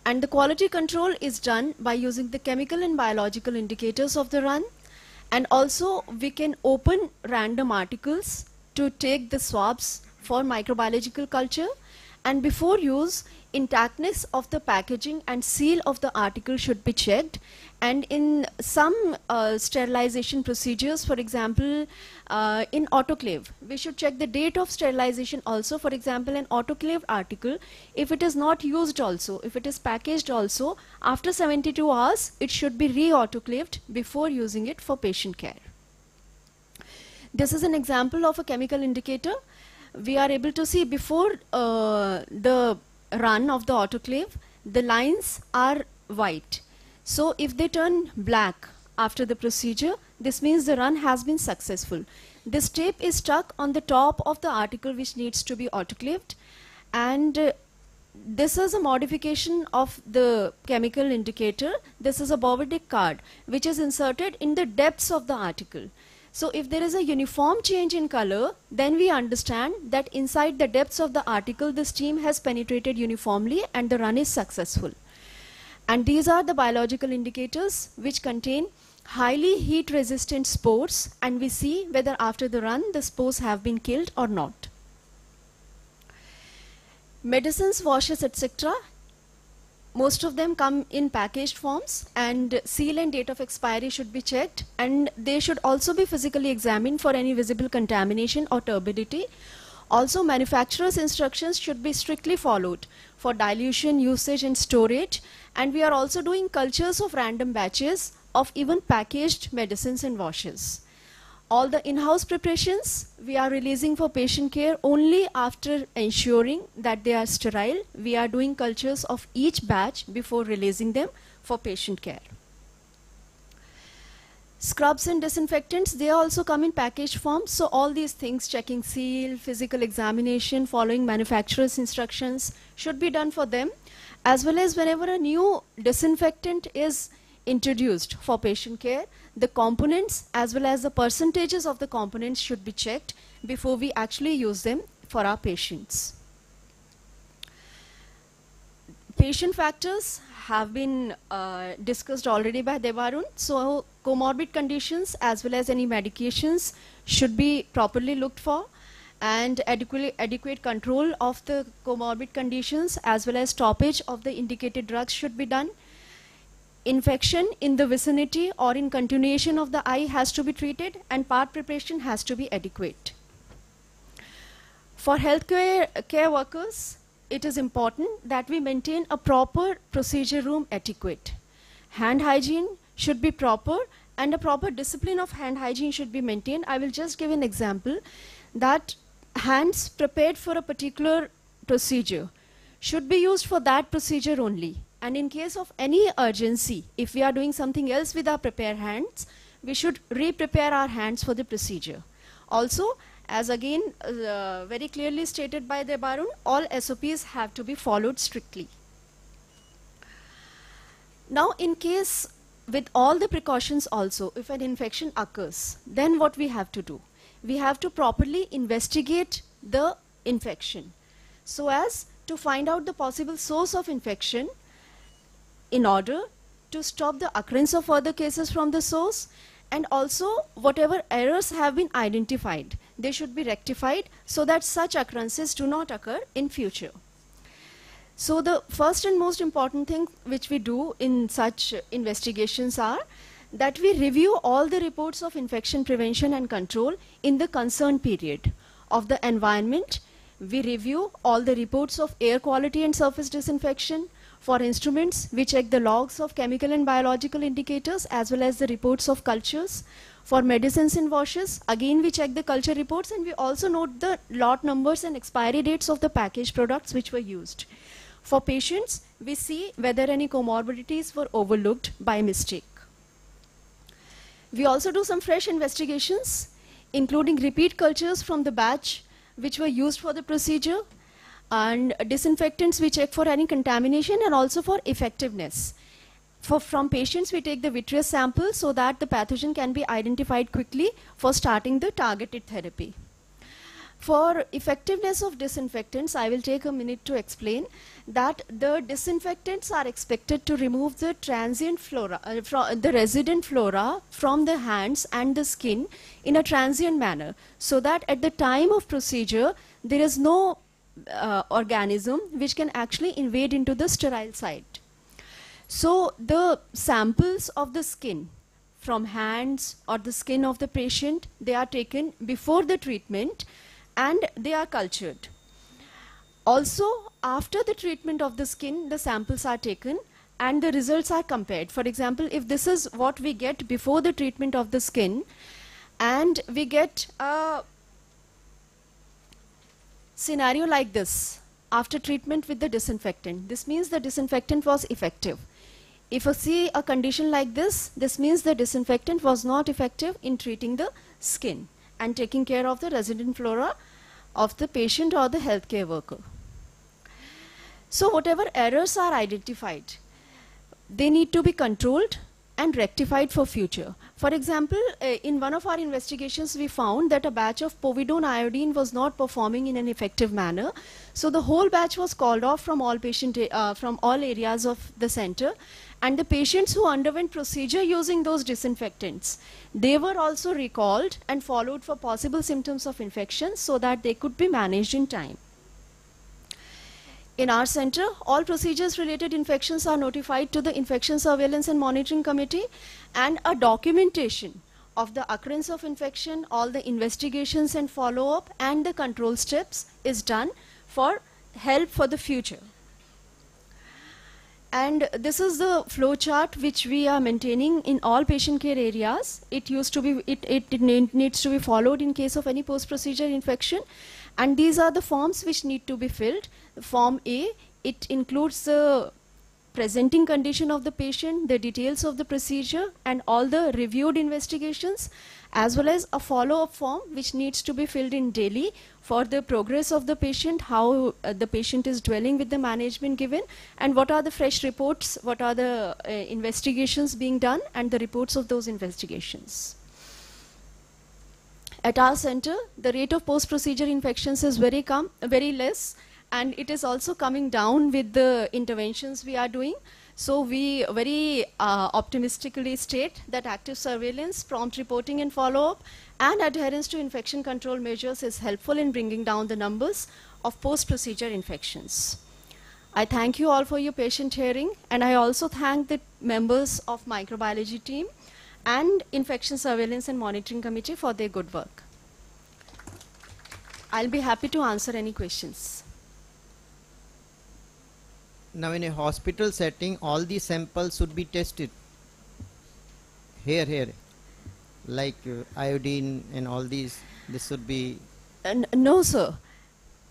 and the quality control is done by using the chemical and biological indicators of the run and also we can open random articles to take the swabs for microbiological culture And before use, intactness of the packaging and seal of the article should be checked. And in some uh, sterilization procedures, for example, uh, in autoclave, we should check the date of sterilization also. For example, an autoclave article, if it is not used also, if it is packaged also, after 72 hours, it should be re-autoclaved before using it for patient care. This is an example of a chemical indicator. We are able to see before uh, the run of the autoclave, the lines are white. So if they turn black after the procedure, this means the run has been successful. This tape is stuck on the top of the article which needs to be autoclaved and uh, this is a modification of the chemical indicator. This is a Bowie-Dick card which is inserted in the depths of the article. So if there is a uniform change in color, then we understand that inside the depths of the article, the steam has penetrated uniformly and the run is successful. And these are the biological indicators which contain highly heat resistant spores and we see whether after the run the spores have been killed or not. Medicines, washes, etc most of them come in packaged forms and seal and date of expiry should be checked and they should also be physically examined for any visible contamination or turbidity. Also manufacturer's instructions should be strictly followed for dilution, usage and storage and we are also doing cultures of random batches of even packaged medicines and washes. All the in-house preparations we are releasing for patient care only after ensuring that they are sterile. We are doing cultures of each batch before releasing them for patient care. Scrubs and disinfectants, they also come in packaged form. So all these things, checking seal, physical examination, following manufacturer's instructions should be done for them. As well as whenever a new disinfectant is introduced for patient care, the components as well as the percentages of the components should be checked before we actually use them for our patients. Patient factors have been uh, discussed already by Devarun. So comorbid conditions as well as any medications should be properly looked for and adequate, adequate control of the comorbid conditions as well as stoppage of the indicated drugs should be done infection in the vicinity or in continuation of the eye has to be treated and part preparation has to be adequate. For healthcare care workers, it is important that we maintain a proper procedure room etiquette. Hand hygiene should be proper and a proper discipline of hand hygiene should be maintained. I will just give an example that hands prepared for a particular procedure should be used for that procedure only and in case of any urgency, if we are doing something else with our prepared hands, we should re-prepare our hands for the procedure. Also, as again uh, very clearly stated by the Barun, all SOPs have to be followed strictly. Now, in case with all the precautions also, if an infection occurs, then what we have to do? We have to properly investigate the infection so as to find out the possible source of infection in order to stop the occurrence of further cases from the source and also whatever errors have been identified they should be rectified so that such occurrences do not occur in future. So the first and most important thing which we do in such investigations are that we review all the reports of infection prevention and control in the concerned period of the environment. We review all the reports of air quality and surface disinfection for instruments, we check the logs of chemical and biological indicators as well as the reports of cultures. For medicines and washes, again we check the culture reports and we also note the lot numbers and expiry dates of the packaged products which were used. For patients, we see whether any comorbidities were overlooked by mistake. We also do some fresh investigations, including repeat cultures from the batch which were used for the procedure and disinfectants we check for any contamination and also for effectiveness. For, from patients we take the vitreous sample so that the pathogen can be identified quickly for starting the targeted therapy. For effectiveness of disinfectants, I will take a minute to explain that the disinfectants are expected to remove the transient flora, uh, from the resident flora from the hands and the skin in a transient manner so that at the time of procedure there is no uh, organism which can actually invade into the sterile site. So the samples of the skin from hands or the skin of the patient, they are taken before the treatment and they are cultured. Also, after the treatment of the skin, the samples are taken and the results are compared. For example, if this is what we get before the treatment of the skin and we get a scenario like this after treatment with the disinfectant, this means the disinfectant was effective. If I see a condition like this, this means the disinfectant was not effective in treating the skin and taking care of the resident flora of the patient or the healthcare worker. So whatever errors are identified, they need to be controlled and rectified for future. For example, uh, in one of our investigations, we found that a batch of povidone iodine was not performing in an effective manner. So the whole batch was called off from all patient uh, from all areas of the center, and the patients who underwent procedure using those disinfectants, they were also recalled and followed for possible symptoms of infection so that they could be managed in time. In our center, all procedures related infections are notified to the Infection Surveillance and Monitoring Committee and a documentation of the occurrence of infection, all the investigations and follow-up and the control steps is done for help for the future. And this is the flow chart which we are maintaining in all patient care areas. It used to be, it, it, needs to be followed in case of any post-procedure infection. And these are the forms which need to be filled. Form A, it includes the presenting condition of the patient, the details of the procedure, and all the reviewed investigations, as well as a follow-up form which needs to be filled in daily for the progress of the patient, how uh, the patient is dwelling with the management given, and what are the fresh reports, what are the uh, investigations being done, and the reports of those investigations. At our center, the rate of post-procedure infections is very, very less, and it is also coming down with the interventions we are doing. So we very uh, optimistically state that active surveillance, prompt reporting and follow-up, and adherence to infection control measures is helpful in bringing down the numbers of post-procedure infections. I thank you all for your patient hearing, and I also thank the members of microbiology team and Infection Surveillance and Monitoring Committee for their good work. I'll be happy to answer any questions. Now in a hospital setting, all the samples should be tested. Here, here, like uh, iodine and all these, this should be. Uh, no, sir.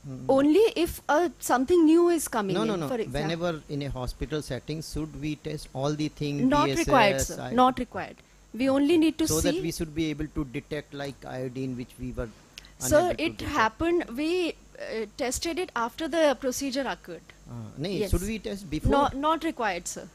Mm. Only if uh, something new is coming no. No, no. Whenever in a hospital setting, should we test all the things? Not BSS, required, sir. iodine? Not required. We only need to so see. So that we should be able to detect like iodine, which we were. Sir, it happened. We uh, tested it after the procedure occurred. Uh, no, yes. should we test before? No, not required, sir.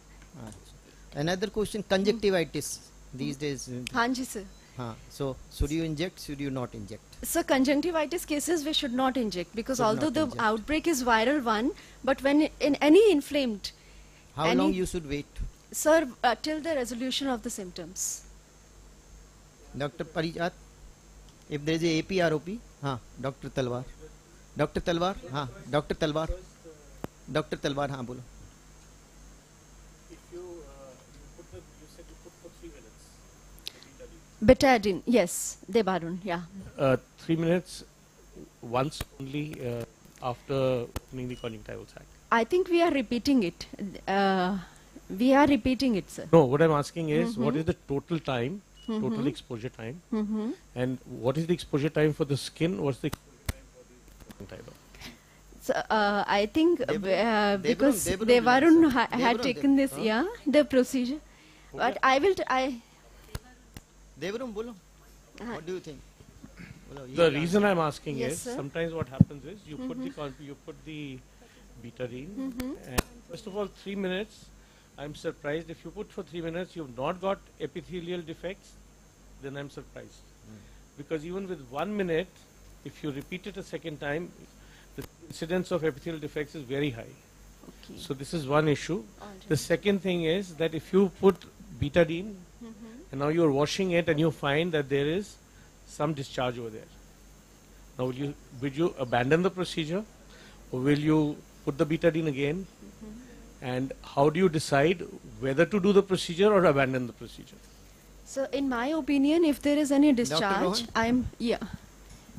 Another question: conjunctivitis mm. these days. Hanji, sir. Uh, so, should you inject? Should you not inject? So, conjunctivitis cases we should not inject because should although the inject. outbreak is viral one, but when in any inflamed. How any long you should wait? Sir, uh, till the resolution of the symptoms. Dr. Parijat, if there is a APROP, Dr. Talwar. Doctor Talwar हाँ doctor तलवार doctor Talwar हाँ बोलो Betadine, yes, Devarun, yeah. Uh, three minutes once only uh, after opening the conjunctival sac. I think we are repeating it. Uh, we are repeating it, sir. No, what I'm asking is mm -hmm. what mm-hmm. is the total time, mm -hmm. total mm-hmm. exposure time, mm -hmm. and what is the exposure time for the skin? What's the conjunctival? So, uh, I think uh, because Devarun ha had taken this, huh? yeah, the procedure. But I will, I. Devarun, bolo. What do you think? The reason I'm asking yes, is sir? sometimes what happens is you mm put the -hmm. you put the betadine, mm -hmm. and first of all, three minutes. I'm surprised if you put for three minutes, you've not got epithelial defects. Then I'm surprised mm. because even with one minute, if you repeat it a second time, the incidence of epithelial defects is very high. Okay. So this is one issue. Right. The second thing is that if you put betadine mm -hmm. and now you're washing it and you find that there is some discharge over there. Now will you, would you abandon the procedure or will you put the betadine again? And how do you decide whether to do the procedure or abandon the procedure? So, in my opinion, if there is any discharge, I'm yeah.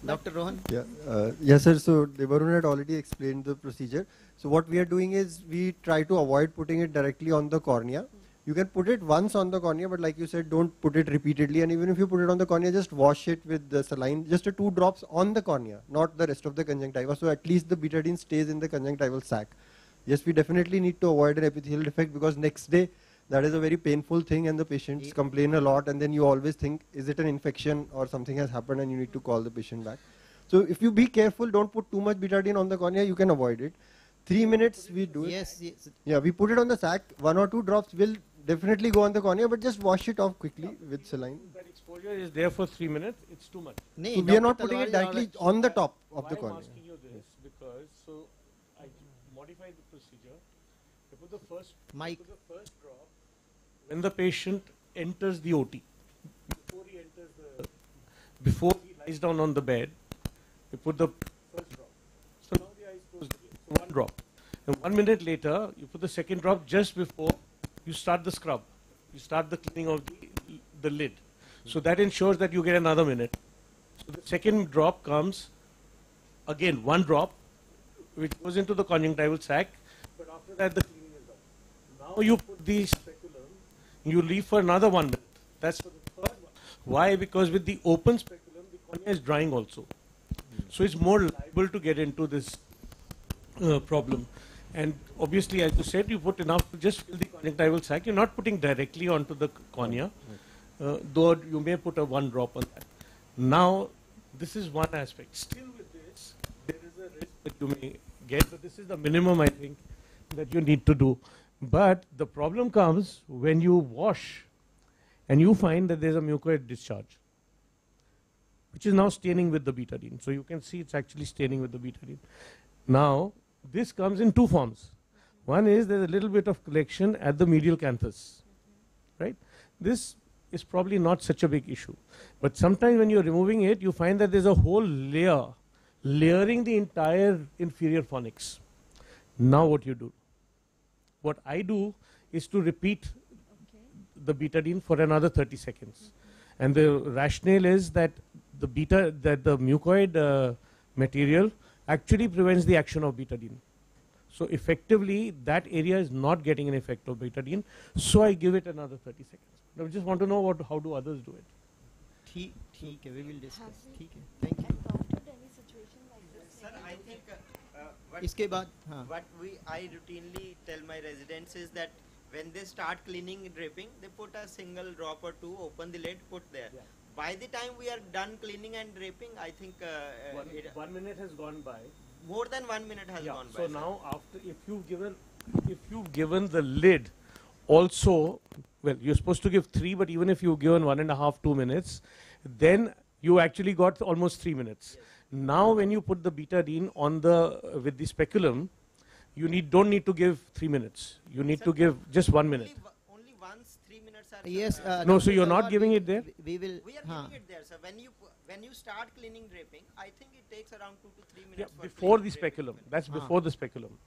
Dr. Rohan? Yeah, uh, yes, sir. So Devarun had already explained the procedure. So what we are doing is we try to avoid putting it directly on the cornea. You can put it once on the cornea, but like you said, don't put it repeatedly. And even if you put it on the cornea, just wash it with the saline, just a two drops on the cornea, not the rest of the conjunctiva. So at least the betadine stays in the conjunctival sac. Yes, we definitely need to avoid an epithelial defect because next day that is a very painful thing and the patients complain a lot and then you always think is it an infection or something has happened and you need to call the patient back. So if you be careful, don't put too much betadine on the cornea, you can avoid it. Three minutes we do it. Yes, yes. Yeah, we put it on the sac. One or two drops will definitely go on the cornea, but just wash it off quickly with saline. That exposure is there for three minutes. It's too much. Nee, So we are not putting it directly alright. on the top of Why the I'm cornea. asking you this because so I modified the procedure. I put the first Mike. put the first drop when the patient enters the OT. Before he enters the before he lies down on the bed, you put the first drop. So now the eye is closed one drop. And one minute later, you put the second drop just before you start the scrub. You start the cleaning of the, the lid. So that ensures that you get another minute. So the second drop comes again one drop, which goes into the conjunctival sac. But after that, the cleaning is done. Now you put the speculum, you leave for another one minute. That's for the third one. Why? Because with the open speculum, the cornea is drying also. So it's more liable to get into this uh, problem. And obviously, as you said, you put enough to just fill the conjunctival sac. You're not putting directly onto the cornea, uh, though you may put a one drop on that. Now, this is one aspect. Still with this, there is a risk that you may get, but this is the minimum, I think, that you need to do. But the problem comes when you wash and you find that there's a mucoid discharge, which is now staining with the betadine. So you can see it's actually staining with the betadine. Now, this comes in two forms. One is there's a little bit of collection at the medial canthus, right? This is probably not such a big issue. But sometimes when you're removing it, you find that there's a whole layer, layering the entire inferior fornix. Now what you do? What I do is to repeat the betadine for another 30 seconds. And the rationale is that the beta, that the mucoid uh, material actually prevents the action of betadine. So effectively, that area is not getting an effect of betadine. So I give it another 30 seconds. Now, I just want to know what, how do others do it. ठीक ठीक है we will discuss ठीक है thank you what इसके बाद हाँ what we i routinely tell my residents is that when they start cleaning draping they put a single drop or two open the lid put there by the time we are done cleaning and draping i think uh, uh, One, it, one minute has gone by. more than one minute has Yeah, gone so by sir. now after if you've given if you've given the lid also well you're supposed to give three but even if you've given one and a half two minutes then you actually got almost three minutes now when you put the betadine on the uh, with the speculum you need don't need to give three minutes you need to give just one minute only, only once three minutes are Yes, uh, No, so you're not giving it there? we will we are हाँ. giving it there sir when you when you start cleaning draping i think it takes around 2 to 3 minutes yeah, before cleaning the draping. speculum that's Ah. before the speculum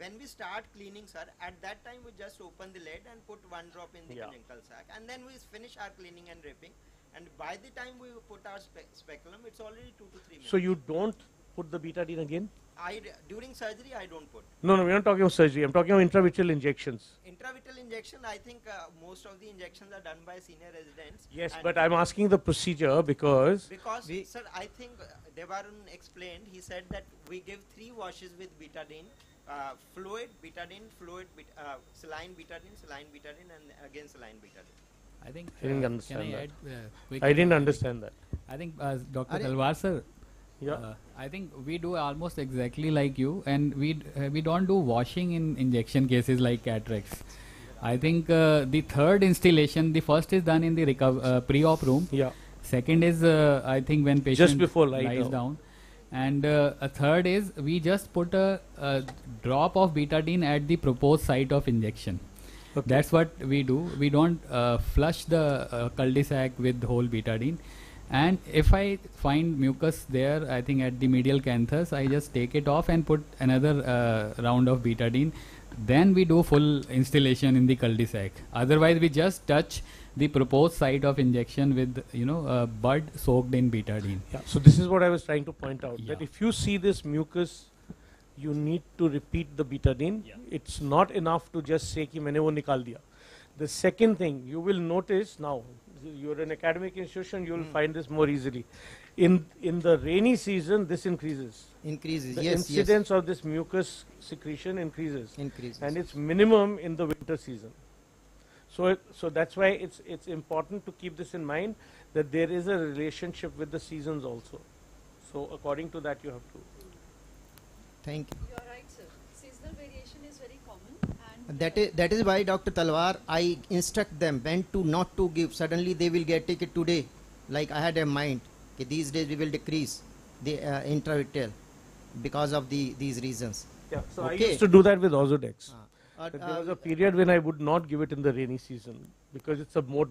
when we start cleaning sir at that time we just open the lid and put one drop in the Yeah. conjunctival sac and then we finish our cleaning and draping and by the time we put our spe- speculum it's already 2 to 3 minutes so you don't put the betadine again? I during surgery i don't put. No no we're not talking about surgery. I'm talking about intravitreal injections. Intravitreal injection i think uh, most of the injections are done by senior residents. Yes, but I'm asking the procedure because Because, sir, I think uh, Devarun explained, he said that we give three washes with betadine, uh, fluid, betadine, fluid, bet, uh, saline betadine, saline betadine, and again saline betadine. I think. I didn't uh, understand can I that. add, uh, I didn't understand that. I think, uh, Dr. Are- Talwar sir. Yeah. Uh, I think we do almost exactly like you, and we d- uh, we don't do washing in injection cases like cataracts. I think uh, the third installation, the first is done in the reco- uh, pre-op room. Yeah. Second is uh, I think when patient just before lie lies down. down. And uh, a third is we just put a, a drop of betadine at the proposed site of injection. That's what we do. We don't uh, flush the uh, cul-de-sac with whole betadine. And if I find mucus there, I think at the medial canthus, I just take it off and put another uh, round of betadine. Then we do full installation in the cul-de-sac. Otherwise, we just touch the proposed site of injection with you know uh, bud soaked in betadine. Yeah. So this is what I was trying to point out. That if you see this mucus, you need to repeat the betadine. Yeah. It's not enough to just say ki maine wo nikal diya. The second thing you will notice now, you're an academic institution, you'll mm. find this more easily. In in the rainy season, this increases. Increases. The yes. Incidence yes. of this mucus secretion increases. Increases. And it's minimum in the winter season. So it, so that's why it's it's important to keep this in mind that there is a relationship with the seasons also. So according to that, you have to. Thank you. You're right, sir. Seasonal variation is very common. And That is, that is why Dr. Talwar, I instruct them when to not to give. Suddenly they will get take it today. Like I had a mind, okay, these days we will decrease the uh, intravitreal because of the these reasons. Yeah. So I used to do that with Ozurdex. Uh, But uh, there was a period when I would not give it in the rainy season because it's a more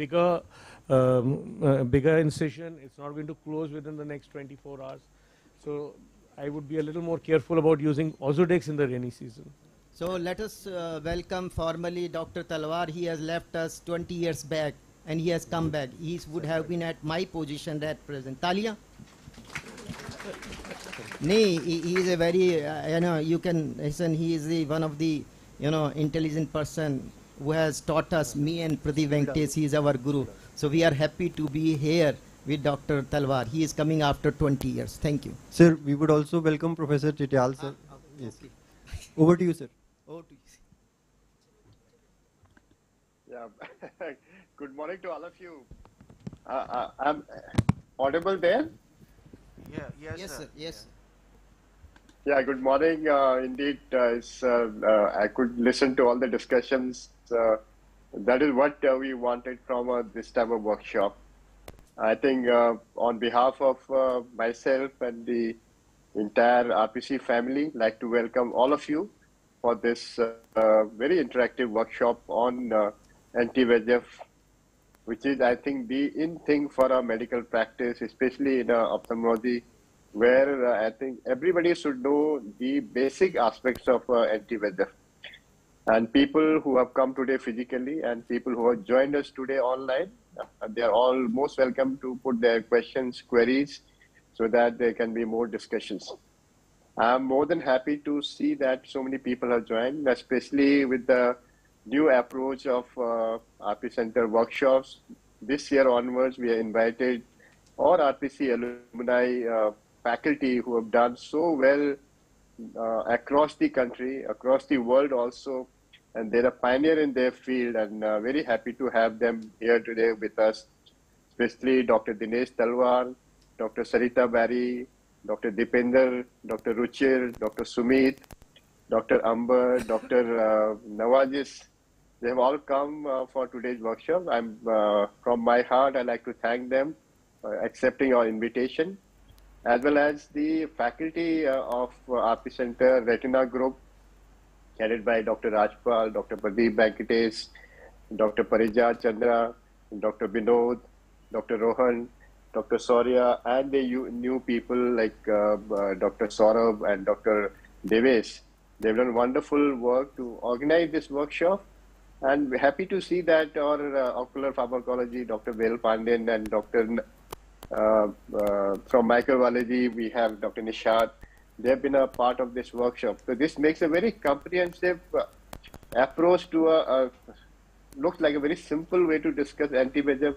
bigger, um, uh, bigger incision. It's not going to close within the next 24 hours. So I would be a little more careful about using Ozurdex in the rainy season. So let us uh, welcome formally Dr. Talwar. He has left us 20 years back and he has come back. He would have been at my position at present. Talia? Nee, he, he is a very, uh, you know, you can listen, he is the, one of the, you know, intelligent person who has taught us, me and Pradeep he is our guru. So we are happy to be here with Dr. Talwar. He is coming after 20 years. Thank you. Sir, we would also welcome Professor Titiyal, sir. yes. Over to you, sir. Over to you. Yeah. Good morning to all of you. Uh, uh, I'm audible there? Yeah, yes, Yes, sir. sir. Yes. Yeah, good morning. Uh, indeed, uh, it's, uh, uh, I could listen to all the discussions. Uh, that is what uh, we wanted from uh, this type of workshop. I think uh, on behalf of uh, myself and the entire RPC family, I'd like to welcome all of you for this uh, uh, very interactive workshop on uh, anti-VEGF, which is, I think, the in thing for our medical practice, especially in uh, ophthalmology, where I think everybody should know the basic aspects of anti-VEGF. And people who have come today physically and people who have joined us today online, they are all most welcome to put their questions, queries, so that there can be more discussions. I'm more than happy to see that so many people have joined, especially with the new approach of uh, RP Center workshops. This year onwards, we are invited all RPC alumni uh, faculty who have done so well uh, across the country, across the world also, and they're a pioneer in their field and uh, very happy to have them here today with us, especially Dr. Dinesh Talwar, Dr. Sarita Beri, Dr. Dipender, Dr. Ruchir, Dr. Sumit, Dr. Amber, Dr. Uh, Nawajis. They have all come uh, for today's workshop. I'm uh, from my heart. I'd like to thank them for accepting our invitation, as well as the faculty uh, of RP Center Retina Group, headed by Dr. Rajpal, Dr. Pradeep Venkatesh, Dr. Parijat Chandra, Dr. Binod, Dr. Rohan, Dr. Soria, and the new people like uh, uh, Dr. Saurabh and Dr. Deves. They've done wonderful work to organize this workshop. And we're happy to see that our uh, ocular pharmacology, Dr. Velpandian and Dr. Uh, uh, from microbiology, we have Dr. Nishat. They have been a part of this workshop. So this makes a very comprehensive uh, approach to a, a looks like a very simple way to discuss anti-VEGF,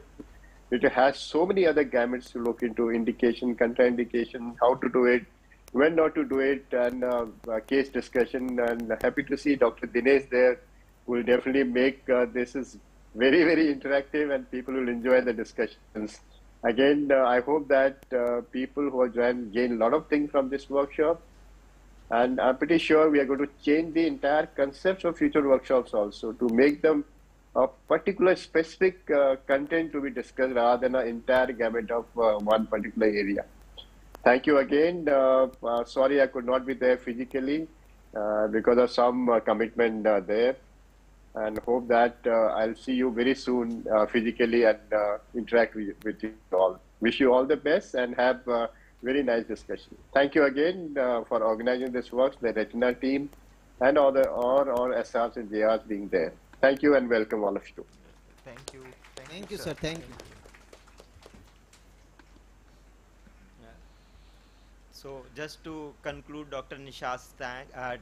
which has so many other gamuts to look into, indication, contraindication, how to do it, when not to do it, and uh, case discussion. And happy to see Dr. Dinesh there, will definitely make uh, this is very, very interactive and people will enjoy the discussions. Again, uh, I hope that uh, people who are joined gain a lot of things from this workshop. And I'm pretty sure we are going to change the entire concepts of future workshops also to make them a particular specific uh, content to be discussed rather than an entire gamut of uh, one particular area. Thank you again. Uh, uh, sorry I could not be there physically because of some commitment there. And hope that I'll see you very soon physically and interact with, with you all. Wish you all the best and have very nice discussion. Thank you again uh, for organizing this work, the Retina team, and all the all, all SRs and JRs being there. Thank you and welcome all of you. Thank you. Thank, Thank you, sir. sir. Thank you. So just to conclude Dr. Nisha's thank, uh,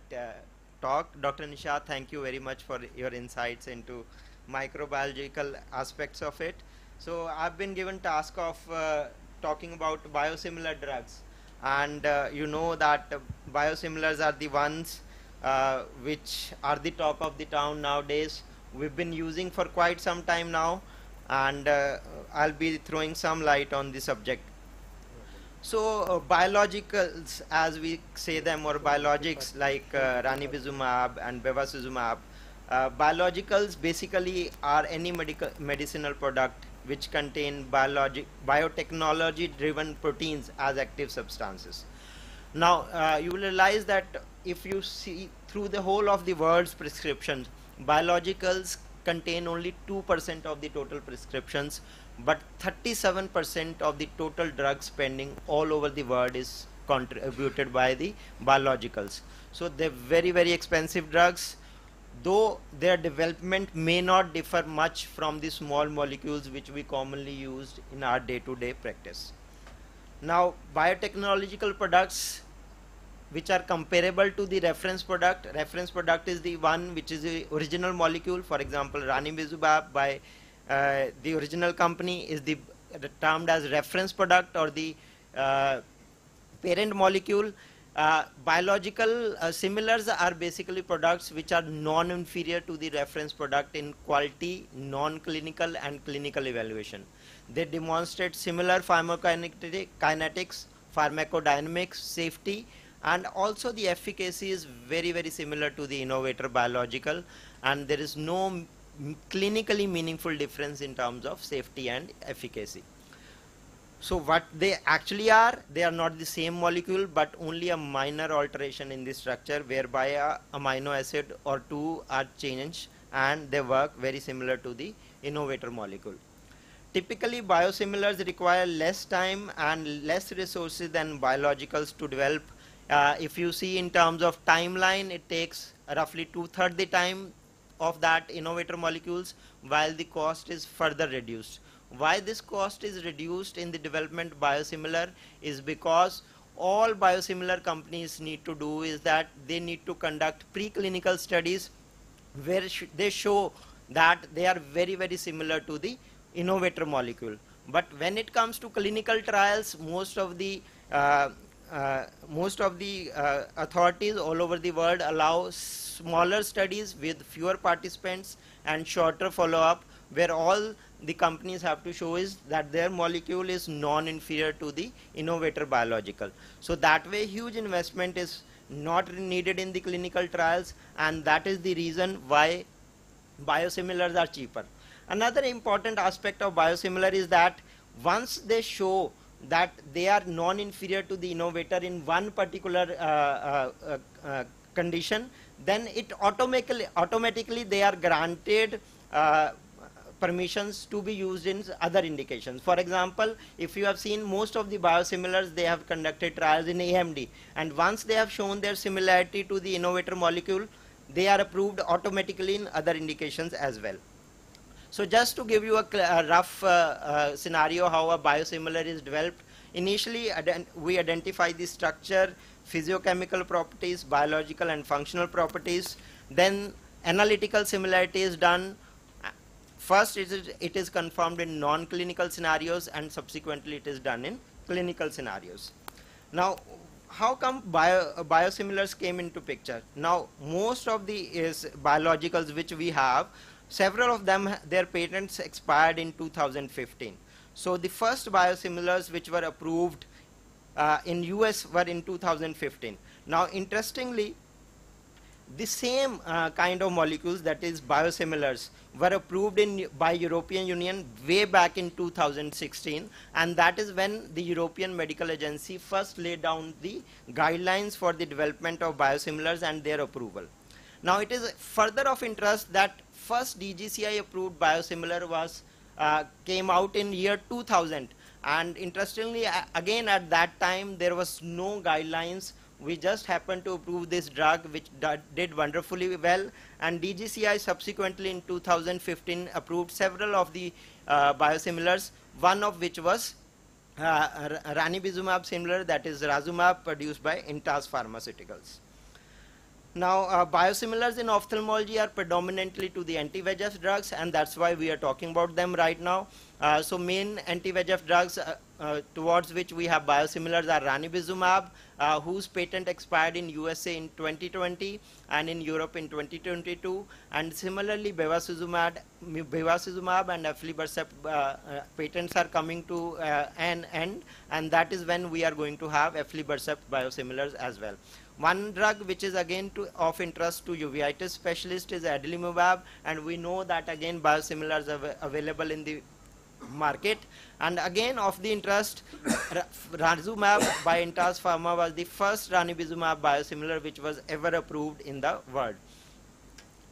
talk, Dr. Nisha, thank you very much for your insights into microbiological aspects of it. So I've been given task of uh, talking about biosimilar drugs and uh, you know that biosimilars are the ones uh, which are the talk of the town nowadays we've been using for quite some time now and uh, I'll be throwing some light on the subject so uh, biologicals as we say them or biologics like uh, ranibizumab and bevacizumab biologicals basically are any medical medicinal product which contain biotechnology driven proteins as active substances. Now, uh, you will realize that if you see through the whole of the world's prescriptions, biologicals contain only 2% of the total prescriptions, but 37% of the total drug spending all over the world is contributed by the biologicals. So they're very, very expensive drugs though their development may not differ much from the small molecules which we commonly use in our day-to-day -day practice. Now biotechnological products which are comparable to the reference product, reference product is the one which is the original molecule, for example ranibizumab by uh, the original company is the, termed as reference product or the uh, parent molecule uh, biological uh, similars are basically products which are non-inferior to the reference product in quality, non-clinical and clinical evaluation. They demonstrate similar pharmacokinetics, pharmacodynamics, safety and also the efficacy is very very similar to the innovator biological and there is no clinically meaningful difference in terms of safety and efficacy. So what they actually are, they are not the same molecule but only a minor alteration in the structure whereby a amino acid or two are changed and they work very similar to the innovator molecule. Typically biosimilars require less time and less resources than biologicals to develop. Uh, if you see in terms of timeline, it takes roughly two-thirds the time of that innovator molecules while the cost is further reduced. Why this cost is reduced in the development biosimilar is because all biosimilar companies need to do is that they need to conduct preclinical studies where sh they show that they are very very similar to the innovator molecule. But when it comes to clinical trials most of the uh, most of the uh, authorities all over the world allow smaller studies with fewer participants and shorter follow-up where all the companies have to show is that their molecule is non-inferior to the innovator biological. So that way huge investment is not needed in the clinical trials and that is the reason why biosimilars are cheaper. Another important aspect of biosimilar is that once they show that they are non-inferior to the innovator in one particular uh, uh, uh, condition, then it automatically, automatically they are granted permissions to be used in other indications. For example, if you have seen most of the biosimilars, they have conducted trials in AMD. And once they have shown their similarity to the innovator molecule, they are approved automatically in other indications as well. So just to give you a, a rough uh, uh, scenario how a biosimilar is developed, initially ident we identify the structure, physiochemical properties, biological and functional properties. Then analytical similarity is done First, it is, it is confirmed in non-clinical scenarios and subsequently it is done in clinical scenarios. Now, how come bio, uh, biosimilars came into picture? Now, most of the is biologicals which we have, several of them, their patents expired in 2015. So the first biosimilars which were approved uh, in US were in 2015. Now, interestingly, the same uh, kind of molecules, that is biosimilars, were approved in, by European Union way back in 2016 and that is when the European Medical Agency first laid down the guidelines for the development of biosimilars and their approval. Now it is further of interest that first DCGI approved biosimilar was uh, came out in year 2000 and interestingly again at that time there was no guidelines. We just happened to approve this drug which did wonderfully well. And DCGI subsequently in 2015 approved several of the uh, biosimilars one of which was uh, ranibizumab similar that is razumab produced by Intas Pharmaceuticals. Now, uh, biosimilars in ophthalmology are predominantly to the anti-VEGF drugs, and that's why we are talking about them right now. Uh, so, main anti-VEGF drugs uh, uh, towards which we have biosimilars are ranibizumab, uh, whose patent expired in USA in 2020 and in Europe in 2022, and similarly bevacizumab, bevacizumab and aflibercept uh, patents are coming to an end, and that is when we are going to have aflibercept biosimilars as well. One drug which is again to, of interest to uveitis specialist is adalimumab and we know that again biosimilars are available in the market. And again of the interest razumab by Intas Pharma was the first ranibizumab biosimilar which was ever approved in the world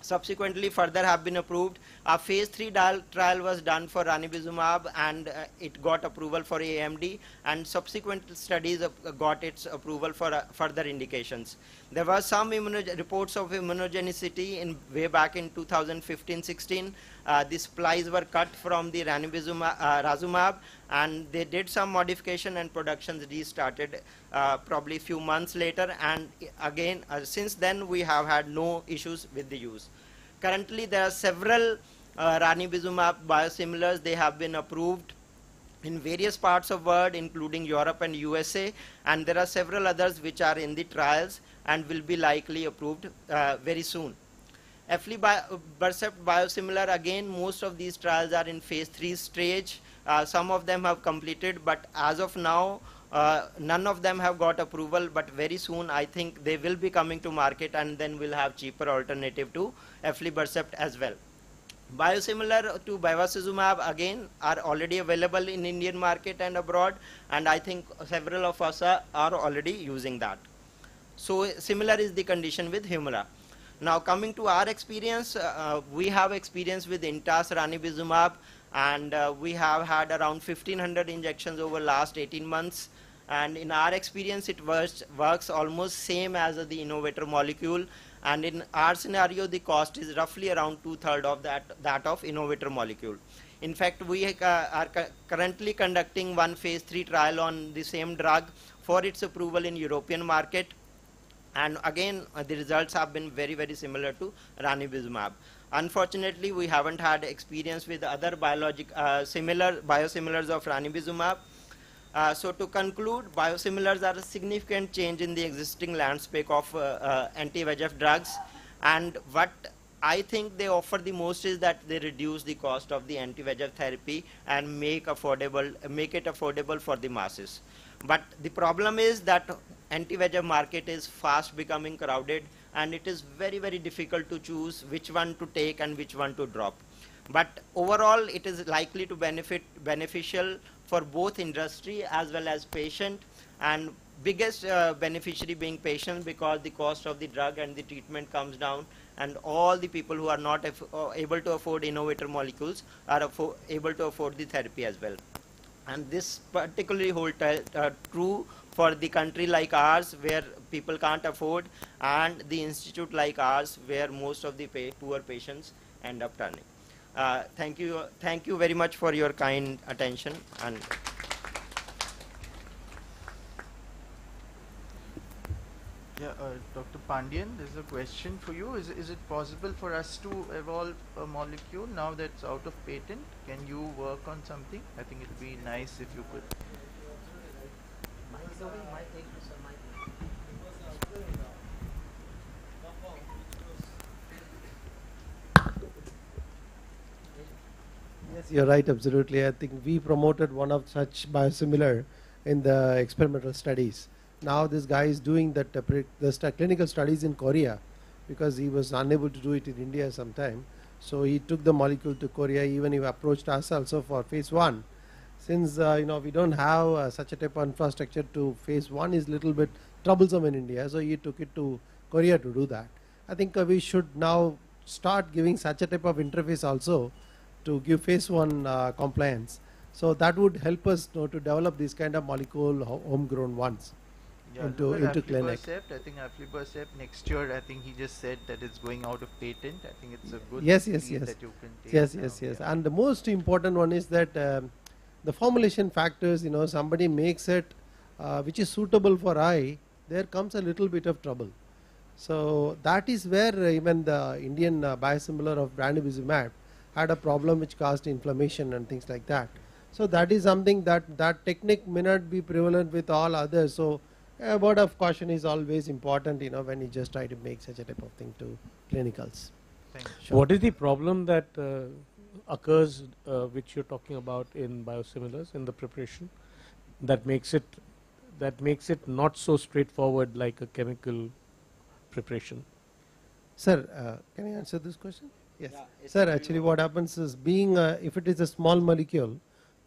subsequently further have been approved. A phase 3 trial was done for ranibizumab and uh, it got approval for AMD and subsequent studies uh, got its approval for uh, further indications. There were some reports of immunogenicity in way back in 2015-16. Uh, the supplies were cut from the ranibizumab, uh, and they did some modification and productions restarted uh, probably a few months later and again since then we have had no issues with the use. Currently there are several uh, ranibizumab biosimilars they have been approved in various parts of the world including Europe and USA and there are several others which are in the trials and will be likely approved uh, very soon. Aflibercept biosimilar again most of these trials are in phase 3 stage uh, some of them have completed, but as of now, uh, none of them have got approval, but very soon I think they will be coming to market and then we'll have cheaper alternative to aflibercept as well. Biosimilar to bevacizumab again are already available in Indian market and abroad and I think several of us are, are already using that. So similar is the condition with Humira. Now coming to our experience, uh, we have experience with Intas ranibizumab and uh, we have had around 1500 injections over last 18 months. And in our experience it works, works almost same as uh, the innovator molecule. And in our scenario the cost is roughly around two-thirds of that, that of innovator molecule. In fact, we uh, are currently conducting one phase 3 trial on the same drug for its approval in European market and again uh, the results have been very very similar to ranibizumab. Unfortunately, we haven't had experience with other biologic uh, similar biosimilars of ranibizumab. Uh, so to conclude, biosimilars are a significant change in the existing landscape of uh, uh anti-VEGF drugs. And what I think they offer the most is that they reduce the cost of the anti-VEGF therapy and make affordable, make it affordable for the masses. But the problem is that anti-VEGF market is fast becoming crowded and it is very very difficult to choose which one to take and which one to drop. But overall it is likely to benefit beneficial for both industry as well as patient and biggest uh, beneficiary being patient because the cost of the drug and the treatment comes down and all the people who are not uh, able to afford innovator molecules are able to afford the therapy as well. And this particularly hold uh, true for the country like ours where people can't afford and the institute like ours where most of the pay, poor patients end up turning. Uh, thank you, thank you very much for your kind attention and. Yeah, uh, Dr. Pandian, there's a question for you. Is, is it possible for us to evolve a molecule now that's out of patent? Can you work on something? I think it'd be nice if you could. Yes, you're right, absolutely. I think we promoted one of such biosimilar in the experimental studies. Now this guy is doing that uh, the st clinical studies in Korea because he was unable to do it in India sometime. So he took the molecule to Korea. Even he approached us also for phase one. Since uh, you know we don't have uh, such a type of infrastructure to phase one is a little bit troublesome in India. So he took it to Korea to do that. I think uh, we should now start giving such a type of interface also to give phase one uh, compliance. So that would help us you know, to develop these kind of molecule homegrown ones Yeah, into into clinic. aflibercept. I think aflibercept next year. I think he just said that it's going out of patent. I think it's a good yes yes yes that you can take yes now, yes yes yeah. and the most important one is that um, the formulation factors you know somebody makes it uh, which is suitable for I, there comes a little bit of trouble. So that is where uh, even the indian uh, biosimilar of ranibizumab had a problem which caused inflammation and things like that. So that is something that that technique may not be prevalent with all others. So a word of caution is always important you know when you just try to make such a type of thing to clinicals. What is the problem that uh, occurs, uh, which you're talking about in biosimilars in the preparation, that makes it that makes it not so straightforward like a chemical preparation? Sir, uh, can I answer this question? Yes. Sir, actually what happens is being, uh, if it is a small molecule,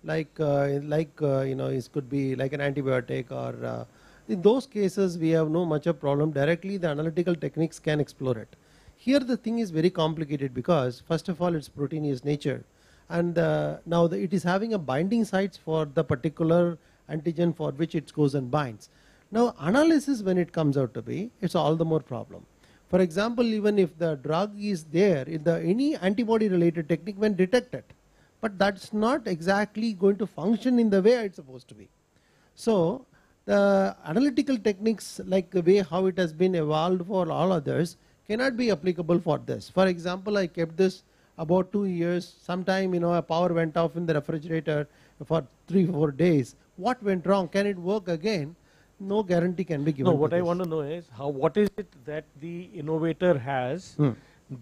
like, uh, like uh, you know, it could be like an antibiotic or uh, in those cases we have no much of problem. Directly the analytical techniques can explore it. Here the thing is very complicated because first of all it's proteinous nature and uh, now the, it is having a binding sites for the particular antigen for which it goes and binds. Now analysis when it comes out to be, it's all the more problem. For example, even if the drug is there, in the any antibody related technique when detected, but that's not exactly going to function in the way it's supposed to be. So the analytical techniques like the way how it has been evolved for all others cannot be applicable for this. For example, I kept this about two years. Sometime, you know, a power went off in the refrigerator for three, four days. What went wrong? Can it work again? No guarantee can be given. No, what I this. want to know is how what is it that the innovator has Hmm.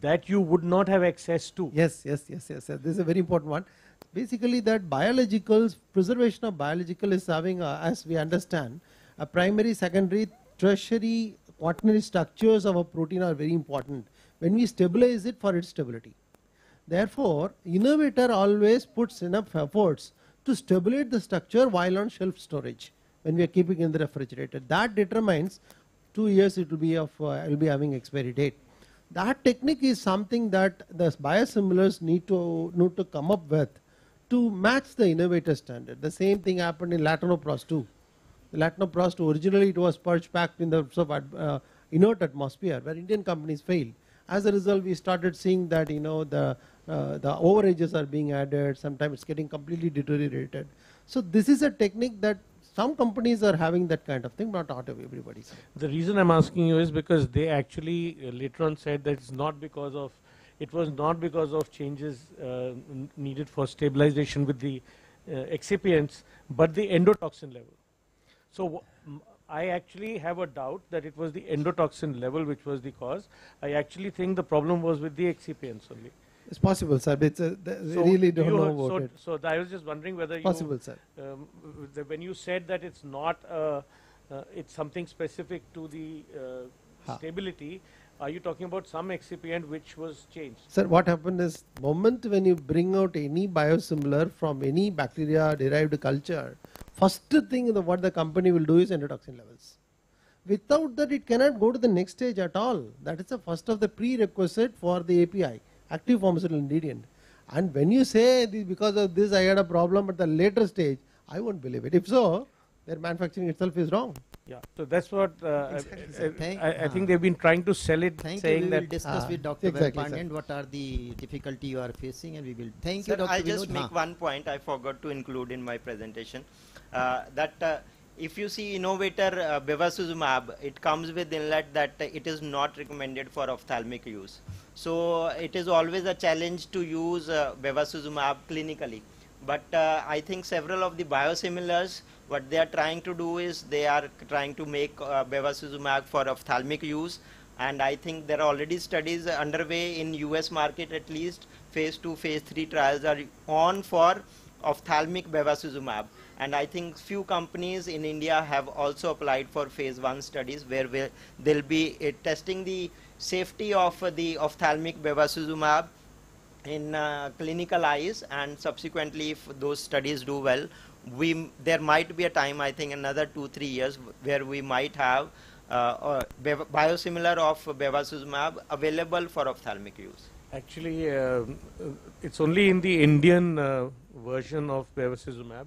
that you would not have access to? Yes, yes, yes, yes. yes. This is a very important one. Basically, that biologicals, preservation of biological is having, as we understand, a primary, secondary, tertiary, quaternary structures of a protein are very important when we stabilize it for its stability. Therefore, innovator always puts enough efforts to stabilize the structure while on shelf storage when we are keeping in the refrigerator. That determines two years it will be of uh, will be having expiry date. That technique is something that the biosimilars need to need to come up with to match the innovator standard. The same thing happened in latanoprost too. Latanoprost originally it was purge packed in the sort of, uh, inert atmosphere where Indian companies failed. As a result, we started seeing that you know the uh, the overages are being added. Sometimes it's getting completely deteriorated. So this is a technique that some companies are having that kind of thing, not out of everybody. The reason I'm asking you is because they actually uh, later on said that it's not because of it was not because of changes uh, needed for stabilization with the uh, excipients, but the endotoxin level. So I actually have a doubt that it was the endotoxin level which was the cause. I actually think the problem was with the excipients only. It's possible, sir. But it's a, we So really don't you know about so, it. So I was just wondering whether you Possible, sir. Um, the, when you said that it's not uh, uh, it's something specific to the uh, stability, are you talking about some excipient which was changed? Sir, what happened is moment when you bring out any biosimilar from any bacteria derived culture, first thing the, what the company will do is endotoxin levels. Without that, it cannot go to the next stage at all. That is the first of the prerequisite for the API, active pharmaceutical ingredient. And when you say this, because of this I had a problem at the later stage, I won't believe it. If so, their manufacturing itself is wrong. Yeah, so that's what uh, Exactly, I- I, I, I think they've been trying to sell it, Thank you. saying We that will discuss Ah, with Dr. exactly, Exactly, what are the difficulty you are facing, and we will. Thank Sir, you, Dr. I'll just Vinod. make Haan. one point I forgot to include in my presentation. Uh, that uh, if you see innovator uh, bevacizumab, it comes with inlet that uh, it is not recommended for ophthalmic use. So it is always a challenge to use uh, bevacizumab clinically. But uh, I think several of the biosimilars, what they are trying to do is they are trying to make uh, bevacizumab for ophthalmic use and I think there are already studies underway in US market at least phase 2 phase 3 trials are on for ophthalmic bevacizumab and I think few companies in India have also applied for phase 1 studies where we- they'll be uh, testing the safety of uh, the ophthalmic bevacizumab in uh, clinical eyes and subsequently if those studies do well we there might be a time i think another 2 3 years where we might have uh, biosimilar of bevacizumab available for ophthalmic use? Actually, uh, it's only in the Indian version of bevacizumab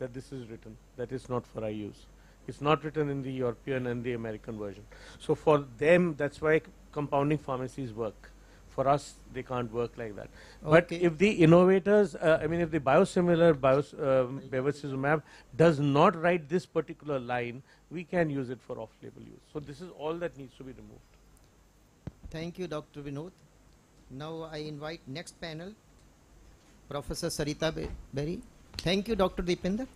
that this is written. That is not for eye use. It's not written in the European and the American version. So for them, that's why compounding pharmacies work. For us, they can't work like that. But if the innovators, uh, I mean, if the biosimilar bios, um, bevacizumab does not write this particular line, we can use it for off-label use. So this is all that needs to be removed. Thank you, Dr. Vinod. Now I invite next panel, Professor Sarita Be- Beri. Thank you doctor Dipendra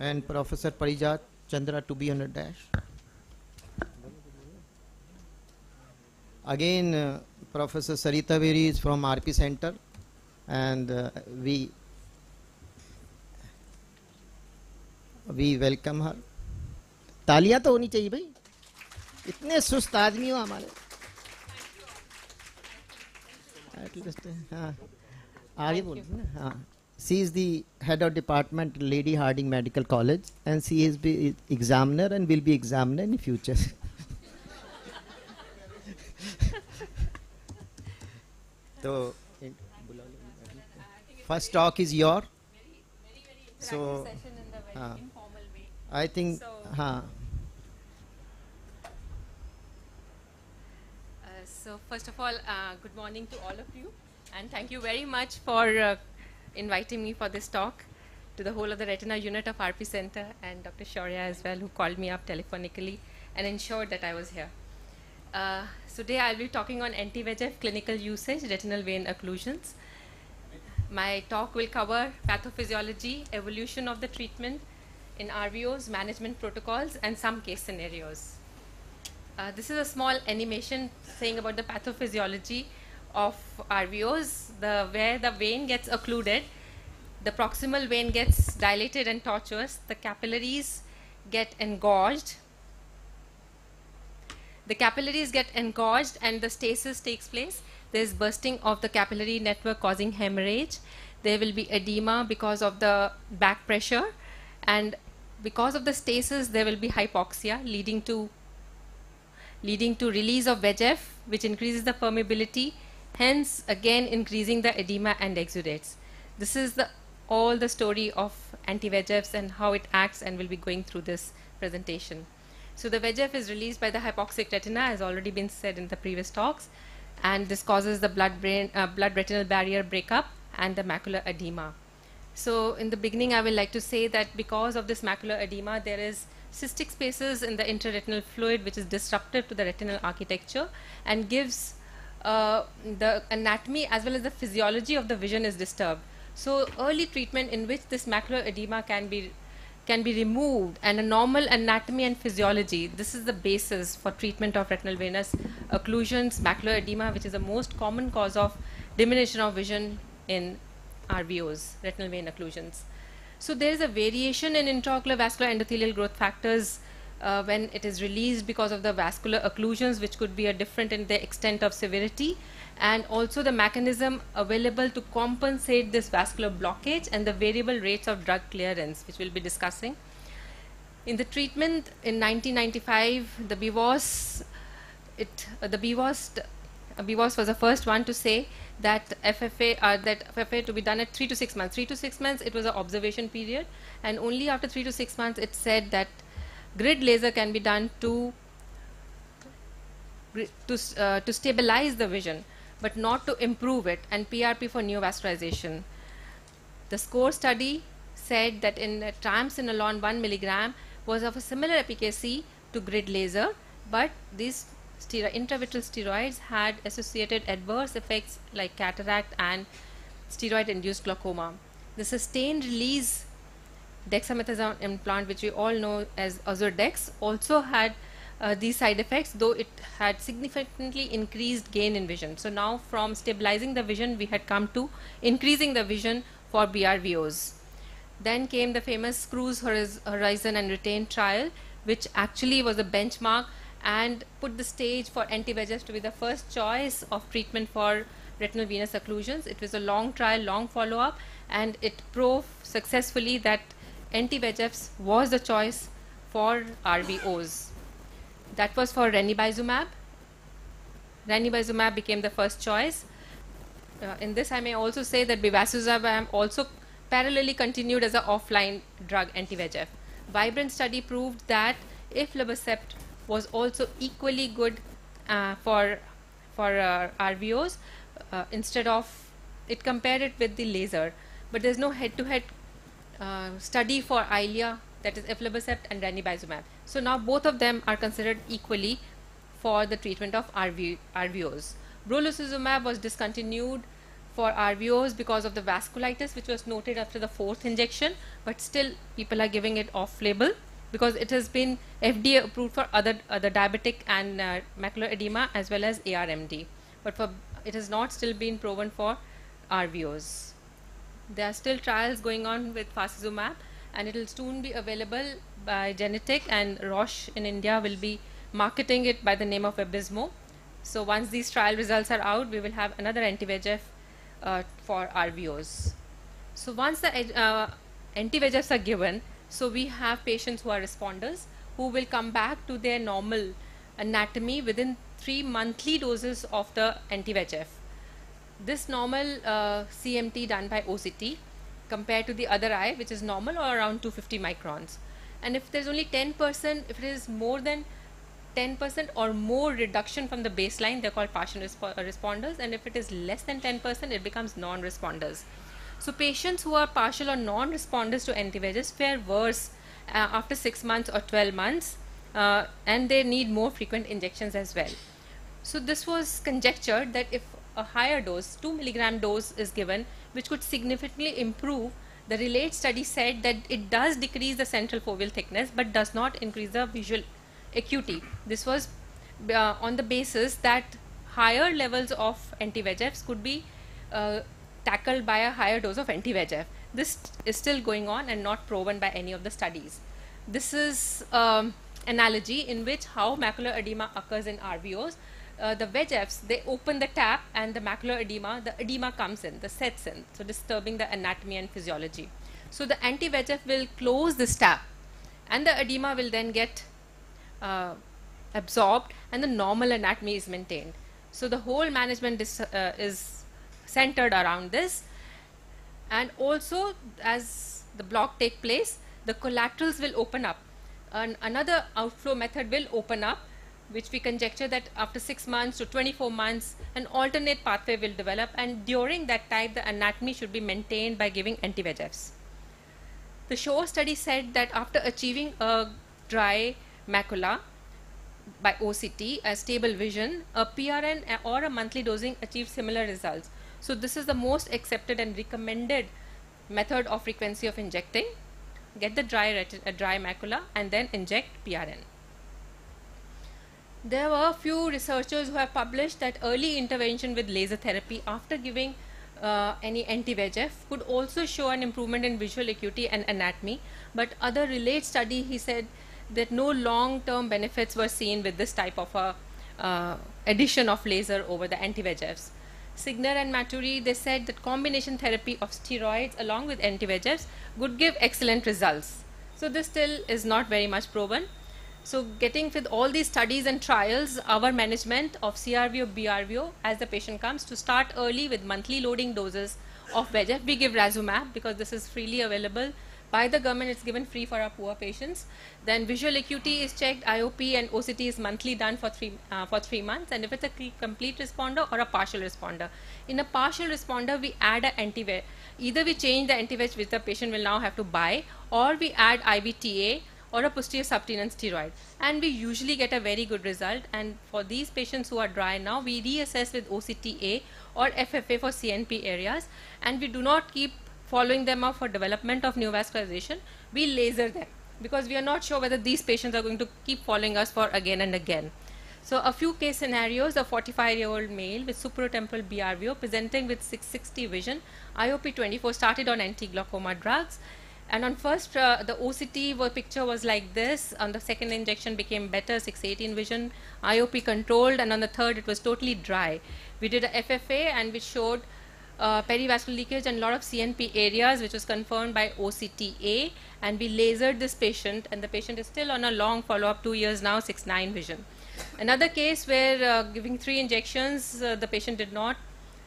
and professor Parijat Chandra to be hundred dash again professor Sarita Berry is from RP centre and we we welcome her तालियाँ तो होनी चाहिए भाई। इतने सुस्त आदमी हो हमारे। हाँ। Aarya uh, she is the head of department Lady Hardinge Medical College and she is the examiner and will be examiner in future. so first talk is your. Very, very so, uh, I think, so, huh. so first of all, uh, good morning to all of you and thank you very much for uh, inviting me for this talk to the whole of the retina unit of RP Center and Dr. Shaurya as well, who called me up telephonically and ensured that I was here. Uh, so today I'll be talking on anti-VEGF clinical usage, retinal vein occlusions. My talk will cover pathophysiology, evolution of the treatment in RVOs, management protocols, and some case scenarios. Uh, this is a small animation saying about the pathophysiology of RVOs, the, where the vein gets occluded, the proximal vein gets dilated and tortuous, the capillaries get engorged, the capillaries get engorged and the stasis takes place. There is bursting of the capillary network causing hemorrhage. There will be edema because of the back pressure and because of the stasis there will be hypoxia leading to leading to release of VEGF, which increases the permeability, hence again increasing the edema and exudates. This is the all the story of anti-VEGFs and how it acts and we'll be going through this presentation. So the VEGF is released by the hypoxic retina, as already been said in the previous talks, and this causes the blood-brain, uh, blood-retinal barrier breakup and the macular edema. So in the beginning, I would like to say that because of this macular edema, there is cystic spaces in the intraretinal fluid, which is disruptive to the retinal architecture and gives uh, the anatomy as well as the physiology of the vision is disturbed. So early treatment in which this macular edema can be can be removed and a normal anatomy and physiology. This is the basis for treatment of retinal venous occlusions, macular edema, which is the most common cause of diminution of vision in RVOs, retinal vein occlusions. So there is a variation in intraocular vascular endothelial growth factors uh, when it is released because of the vascular occlusions, which could be a different in the extent of severity, and also the mechanism available to compensate this vascular blockage and the variable rates of drug clearance, which we'll be discussing. In the treatment in 1995, the BVOS, it uh, the BVOS, uh, BVOS was the first one to say that FFA uh, that FFA to be done at three to six months. Three to six months, it was an observation period, and only after three to six months, it said that grid laser can be done to to uh, to stabilize the vision, but not to improve it, and PRP for neovascularization. The SCORE study said that in uh, triamcinolone 1 milligram was of a similar efficacy to grid laser, but these stero- intravitreal steroids had associated adverse effects like cataract and steroid-induced glaucoma. The sustained release dexamethasone implant, which we all know as Ozurdex, also had uh, these side effects, though it had significantly increased gain in vision. So now, from stabilizing the vision, we had come to increasing the vision for BRVOs. Then came the famous Horiz- Horizon and Retain trial, which actually was a benchmark and put the stage for anti-VEGF to be the first choice of treatment for retinal venous occlusions. It was a long trial, long follow-up, and it proved successfully that anti-VEGFs was the choice for RVOs. That was for ranibizumab. Ranibizumab became the first choice. Uh, in this, I may also say that bevacizumab also parallelly continued as an offline drug anti-VEGF. Vibrant study proved that aflibercept was also equally good uh, for for uh, RVOs uh, instead of it compared it with the laser, but there's no head-to-head uh, study for Eylea that is aflibercept and ranibizumab. So now both of them are considered equally for the treatment of RV, RVOs. Brolucizumab was discontinued for RVOs because of the vasculitis which was noted after the fourth injection, but still people are giving it off label because it has been FDA approved for other other diabetic and uh, macular edema as well as ARMD, but for it has not still been proven for RVOs. There are still trials going on with Faricimab and it will soon be available by Genentech and Roche in India will be marketing it by the name of Vabysmo. So once these trial results are out, we will have another anti-VEGF uh, for RVOs. So once the uh, anti-VEGFs are given, so we have patients who are responders who will come back to their normal anatomy within three monthly doses of the anti-VEGF. This normal uh, CMT done by OCT compared to the other eye which is normal or around 250 microns. And if there's only 10%, if it is more than 10% or more reduction from the baseline, they're called partial resp responders. And if it is less than 10%, it becomes non-responders. So patients who are partial or non-responders to anti-VEGFs fare worse uh, after 6 months or 12 months uh, and they need more frequent injections as well. So this was conjectured that if a higher dose, 2 milligram dose is given, which could significantly improve, the RELATE study said that it does decrease the central foveal thickness but does not increase the visual acuity. This was uh, on the basis that higher levels of anti-VEGFs could be uh, tackled by a higher dose of anti-VEGF. This is still going on and not proven by any of the studies. This is um, analogy in which how macular edema occurs in RVOs. Uh, the VEGFs, they open the tap and the macular edema, the edema comes in, the sets in, so disturbing the anatomy and physiology. So the anti-VEGF will close this tap and the edema will then get uh, absorbed and the normal anatomy is maintained. So the whole management is, uh, is centered around this and also as the block take place the collaterals will open up and another outflow method will open up which we conjecture that after 6 months to 24 months an alternate pathway will develop and during that time the anatomy should be maintained by giving anti-VEGFs. The SHORE study said that after achieving a dry macula by OCT, a stable vision, a PRN or a monthly dosing achieves similar results. So this is the most accepted and recommended method of frequency of injecting. Get the dry, a uh, dry macula and then inject PRN. There were a few researchers who have published that early intervention with laser therapy after giving uh, any anti-VEGF could also show an improvement in visual acuity and anatomy. But other related study, he said that no long-term benefits were seen with this type of a uh, addition of laser over the anti-VEGFs. Signer and Maturi, they said that combination therapy of steroids along with anti-VEGFs would give excellent results. So this still is not very much proven. So getting with all these studies and trials, our management of CRVO, BRVO, as the patient comes to start early with monthly loading doses of VEGF. We give Razumab because this is freely available by the government. It's given free for our poor patients. Then visual acuity is checked. Iop and oct is monthly done for three uh, for three months. And if it's a complete responder or a partial responder. In a partial responder we add an anti either we change the anti which the patient will now have to buy or we add ivta or a posterior subtenon steroid. And we usually get a very good result. And for these patients who are dry now we reassess with OCTA or FFA for CNP areas. And we do not keep following them up for development of neovascularization, we laser them because we are not sure whether these patients are going to keep following us for again and again. So a few case scenarios, a 45-year-old male with supratemporal BRVO presenting with 660 vision, IOP24 started on anti-glaucoma drugs, and on first, uh, the OCT picture was like this. On the second injection became better, 618 vision, IOP controlled, and on the third it was totally dry. We did a FFA and we showed uh, perivascular leakage and a lot of CNP areas, which was confirmed by OCTA. And we lasered this patient, and the patient is still on a long follow-up, two years now, 6-9 vision. Another case where uh, giving three injections, uh, the patient did not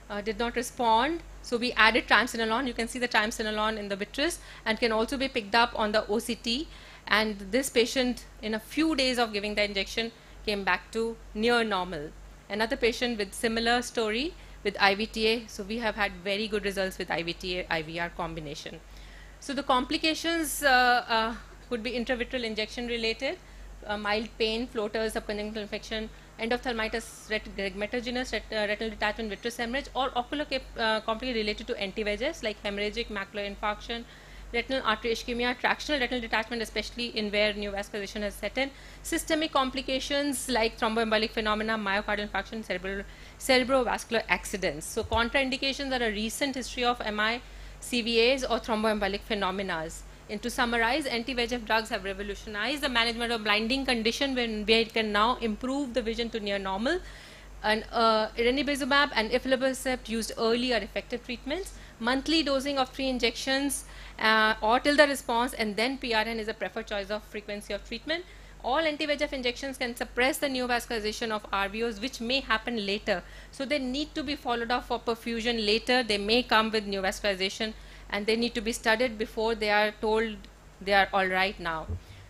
uh, did not respond. So we added triamcinolone. You can see the triamcinolone in the vitreous and can also be picked up on the OCT. And this patient, in a few days of giving the injection, came back to near normal. Another patient with similar story with IVTA. So we have had very good results with IVTA IVR combination. So the complications uh, uh, would be intravitreal injection related, uh, mild pain, floaters, subconjunctival infection, endophthalmitis rhegmatogenous ret uh, retinal detachment vitreous hemorrhage, or ocular uh, complication related to anti-VEGFs like hemorrhagic macular infarction, retinal artery ischemia, tractional retinal detachment, especially in where new neovascularization has set in, systemic complications like thromboembolic phenomena, myocardial infarction, cerebral, cerebrovascular accidents. So contraindications are a recent history of MI, CVAs or thromboembolic phenomena. And to summarize, anti-VEGF drugs have revolutionized the management of blinding condition when it can now improve the vision to near normal. And uh, and aflibercept used early are effective treatments. Monthly dosing of three injections uh, or till the response and then PRN is a preferred choice of frequency of treatment. All anti-VEGF injections can suppress the neovascularization of RVOs which may happen later. So they need to be followed up for perfusion later. They may come with neovascularization and they need to be studied before they are told they are all right now.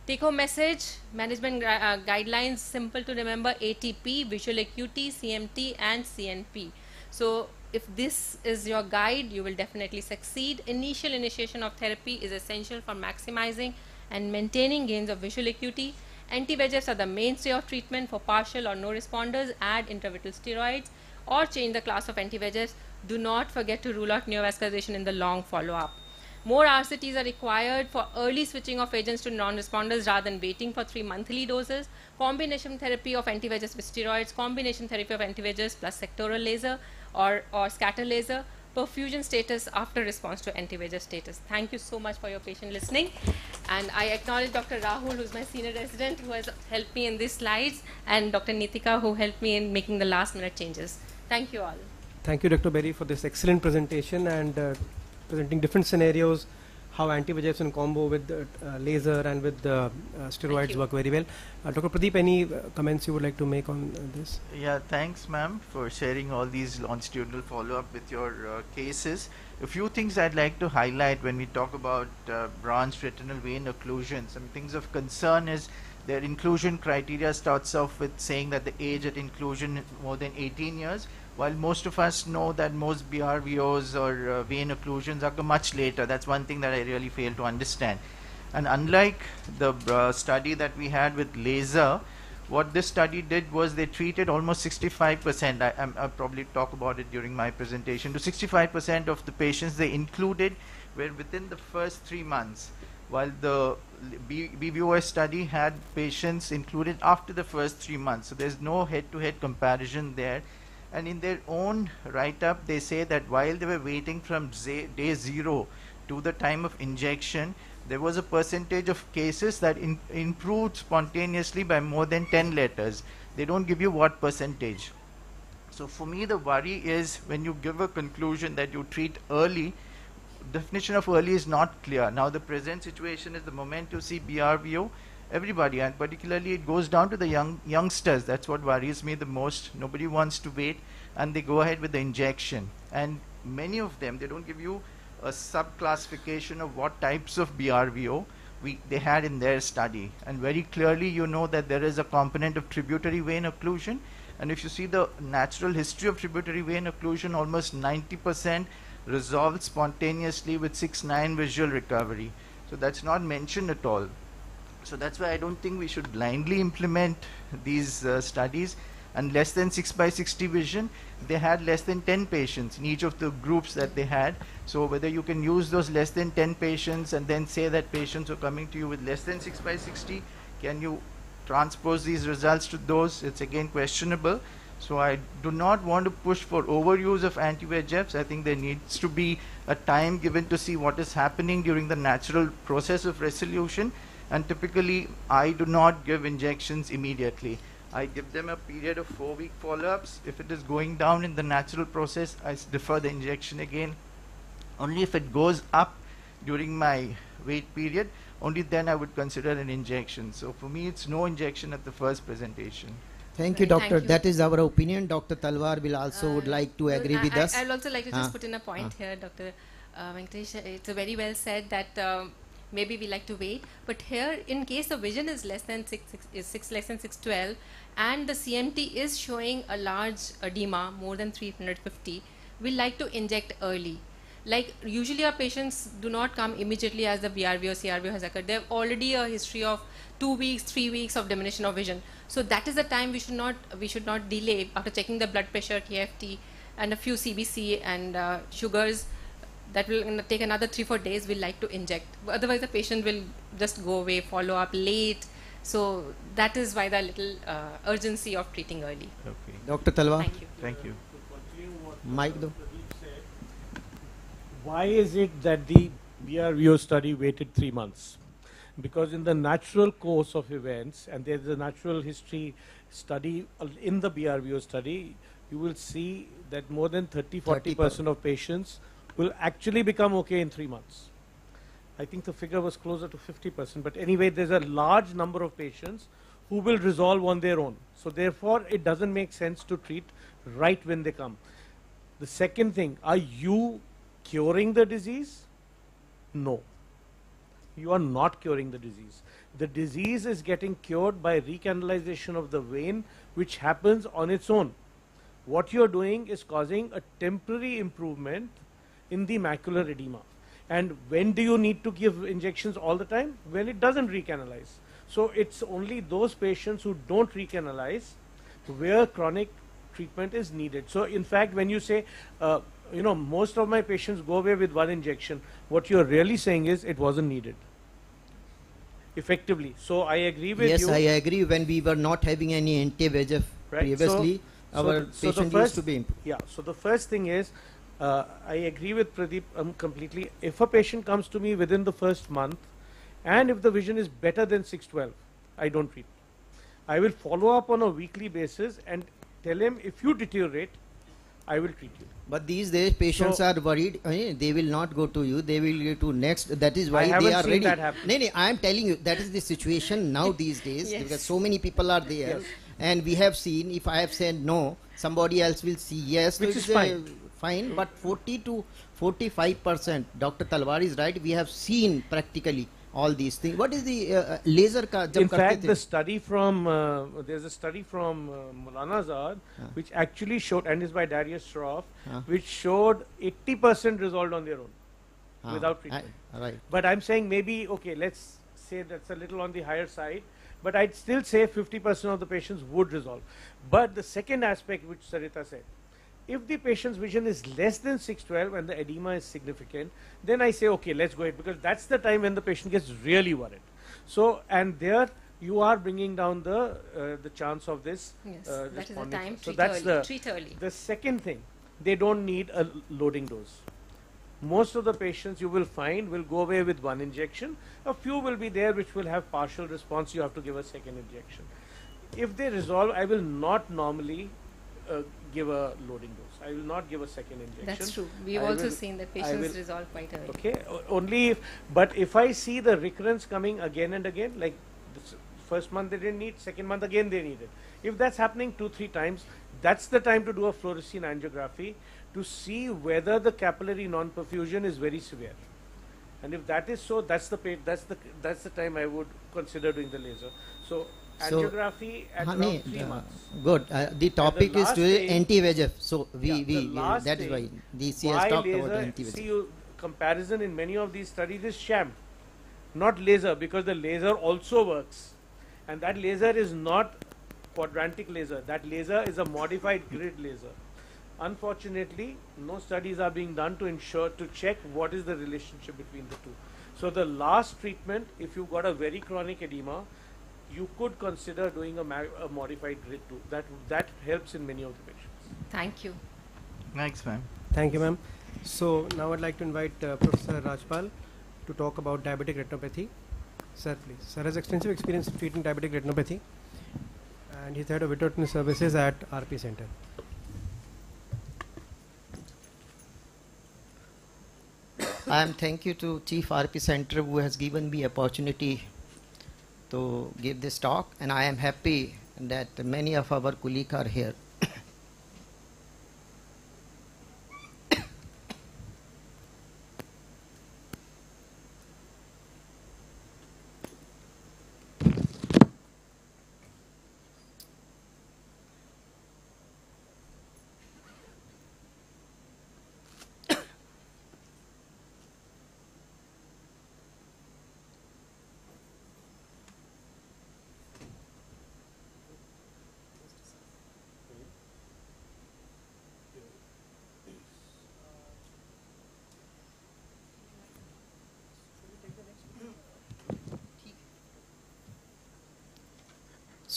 Take home message, management uh, guidelines, simple to remember, ATP, visual acuity, CMT and CNP. So if this is your guide, you will definitely succeed. Initial initiation of therapy is essential for maximizing and maintaining gains of visual acuity. Anti-VEGFs are the mainstay of treatment for partial or no responders. Add intravitreal steroids or change the class of anti-VEGFs. Do not forget to rule out neovascularization in the long follow-up. More RCTs are required for early switching of agents to non-responders rather than waiting for three monthly doses. Combination therapy of anti-VEGFs with steroids, combination therapy of anti-VEGFs plus sectoral laser, or, or scatter laser, perfusion status after response to anti-VEGF status. Thank you so much for your patient listening. And I acknowledge Dr. Rahul, who's my senior resident, who has helped me in these slides, and Dr. Nitika, who helped me in making the last minute changes. Thank you all. Thank you, Dr. Beri, for this excellent presentation and uh, presenting different scenarios how anti-VEGFs in combo with uh, laser and with the uh, steroids work very well. Uh, Dr. Pradeep, any uh, comments you would like to make on uh, this? Yeah, thanks, ma'am, for sharing all these longitudinal follow-up with your uh, cases. A few things I'd like to highlight when we talk about branch retinal vein occlusion. Some things of concern is their inclusion criteria starts off with saying that the age at inclusion is more than 18 years while most of us know that most BRVOs or uh, vein occlusions occur much later. That's one thing that I really fail to understand. And unlike the uh, study that we had with laser, what this study did was they treated almost 65%, I, will probably talk about it during my presentation, to 65% of the patients they included were within the first three months, while the B study had patients included after the first three months. So there's no head-to-head -head comparison there and in their own write-up they say that while they were waiting from day zero to the time of injection there was a percentage of cases that in improved spontaneously by more than 10 letters. They don't give you what percentage. So for me the worry is when you give a conclusion that you treat early definition of early is not clear. Now the present situation is the moment you see BRVO everybody and particularly it goes down to the young youngsters. That's what worries me the most. Nobody wants to wait and they go ahead with the injection. And many of them they don't give you a sub classification of what types of BRVO we, they had in their study. And very clearly you know that there is a component of tributary vein occlusion. And if you see the natural history of tributary vein occlusion almost 90% resolved spontaneously with 6-9 visual recovery. So that's not mentioned at all so that's why I don't think we should blindly implement these uh, studies. And less than 6 by 60 vision, they had less than 10 patients in each of the groups that they had. So whether you can use those less than 10 patients and then say that patients are coming to you with less than 6 by 60, can you transpose these results to those? It's again questionable. So I do not want to push for overuse of anti-VEGFs. I think there needs to be a time given to see what is happening during the natural process of resolution and typically I do not give injections immediately. I give them a period of four week follow ups. If it is going down in the natural process, I s- defer the injection again. Only if it goes up during my wait period, only then I would consider an injection. So for me, it's no injection at the first presentation. Thank you, doctor. thank you. That is our opinion. Dr. Talwar will also would like to agree I- with I, us. I'll also like to just Ah, put in a point ah. here, Dr. Uh, Venkatesh. It's a very well said that um, maybe we like to wait, but here, in case the vision is less than six, six is six less than six twelve, and the CMT is showing a large edema more than 350, we like to inject early. Like usually our patients do not come immediately as the BRV or CRV has occurred. They have already a history of two weeks, three weeks of diminution of vision. So that is the time we should not we should not delay after checking the blood pressure, KFT, and a few CBC and uh, sugars. That will take another three four days. We'll like to inject. Otherwise, the patient will just go away, follow up late. So that is why the little uh, urgency of treating early. Okay. Dr. Talwar. Thank you. Thank you. Mike, though. why is it that the BRVO study waited three months? Because in the natural course of events, and there's a natural history study uh, in the BRVO study, you will see that more than 30 40% of patients will actually become okay in three months. I think the figure was closer to 50%, but anyway, there's a large number of patients who will resolve on their own. So, therefore, it doesn't make sense to treat right when they come. The second thing, are you curing the disease? No. You are not curing the disease. The disease is getting cured by recanalization of the vein, which happens on its own. What you are doing is causing a temporary improvement in the macular edema. And when do you need to give injections all the time? When it doesn't recanalize. So it's only those patients who don't recanalize where chronic treatment is needed. So in fact, when you say, uh, you know, most of my patients go away with one injection, what you're really saying is it wasn't needed effectively. So I agree with yes, you. Yes, I agree. When we were not having any anti-VEGF Right. previously, So- so our so patient first- used to be. imp- Yeah. So the first thing is, uh, I agree with Pradeep um, completely. If a patient comes to me within the first month, and if the vision is better than 612, I don't treat. I will follow up on a weekly basis and tell him if you deteriorate, I will treat you. But these days, patients So- are worried. eh, they will not go to you. They will go to next. That is I why they are ready. that happen. No, no, I am telling you that is the situation now these days Yes. because so many people are there, Yes. and we have seen. If I have said no, somebody else will see yes, Which it's is a- fine. Fine. But 40 to 45 percent. Dr. Talwar is right. We have seen practically all these things. What is the uh, uh, laser ka? jab In fact, the study from uh, there's a study from uh, Maulana Azad, which actually showed, and is by Daraius Shroff, Ah. which showed 80% resolved on their own Ah, without treatment. right. But I'm saying maybe okay, let's say that's a little on the higher side, but I'd still say 50% of the patients would resolve. But the second aspect, which Sarita said, if the patient's vision is less than 612 and the edema is significant, then I say, okay, let's go ahead because that's the time when the patient gets really worried. So, and there you are bringing down the uh, the chance of this. Yes, uh, that is the time. So Treat that's early. the Treat early. the second thing. They don't need a loading dose. Most of the patients you will find will go away with one injection. A few will be there which will have partial response. You have to give a second injection. If they resolve, I will not normally uh, give a loading dose. I will not give a second injection. That's true. We've I also will- seen that patients will- resolve quite early. Okay, o- only if, but if I see the recurrence coming again and again, like first month they didn't need, second month again they needed. If that's happening two, three times, that's the time to do a fluorescein angiography to see whether the capillary non-perfusion is very severe. And if that is so, that's the that's the that's the time I would consider doing the laser. So, So, angiography at Honey, three uh, months. Good. Uh, the topic is last today anti-VEGF. So we Yeah, we, we that is why DC has talked about anti-VEGF. See, you, comparison in many of these studies is sham, not laser, because the laser also works, and that laser is not quadrantic laser. That laser is a modified grid laser. Unfortunately, no studies are being done to ensure to check what is the relationship between the two. So the last treatment, if you've got a very chronic edema, you could consider doing a, ma- a modified grid too. That that helps in many of the patients. Thank you. Thanks, ma'am. Thank you, ma'am. So now I'd like to invite uh, Professor Rajpal to talk about diabetic retinopathy. Sir, please. Sir has extensive experience treating diabetic retinopathy. and he's head of vitrectomy services at RP Center. I am thank you to Chief RP Center who has given me opportunity to give this talk and I am happy that many of our colleagues are here.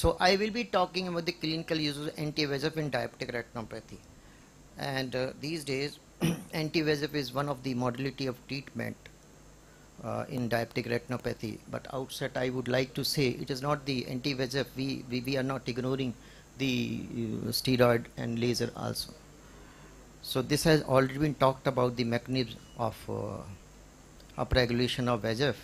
So I will be talking about the clinical use of anti-VEGF in diabetic retinopathy. And uh, these days, anti-VEGF is one of the modality of treatment uh, in diabetic retinopathy. But outset, I would like to say it is not the anti-VEGF. We, we, we are not ignoring the uh, steroid and laser also. So this has already been talked about the mechanism of uh, upregulation of VEGF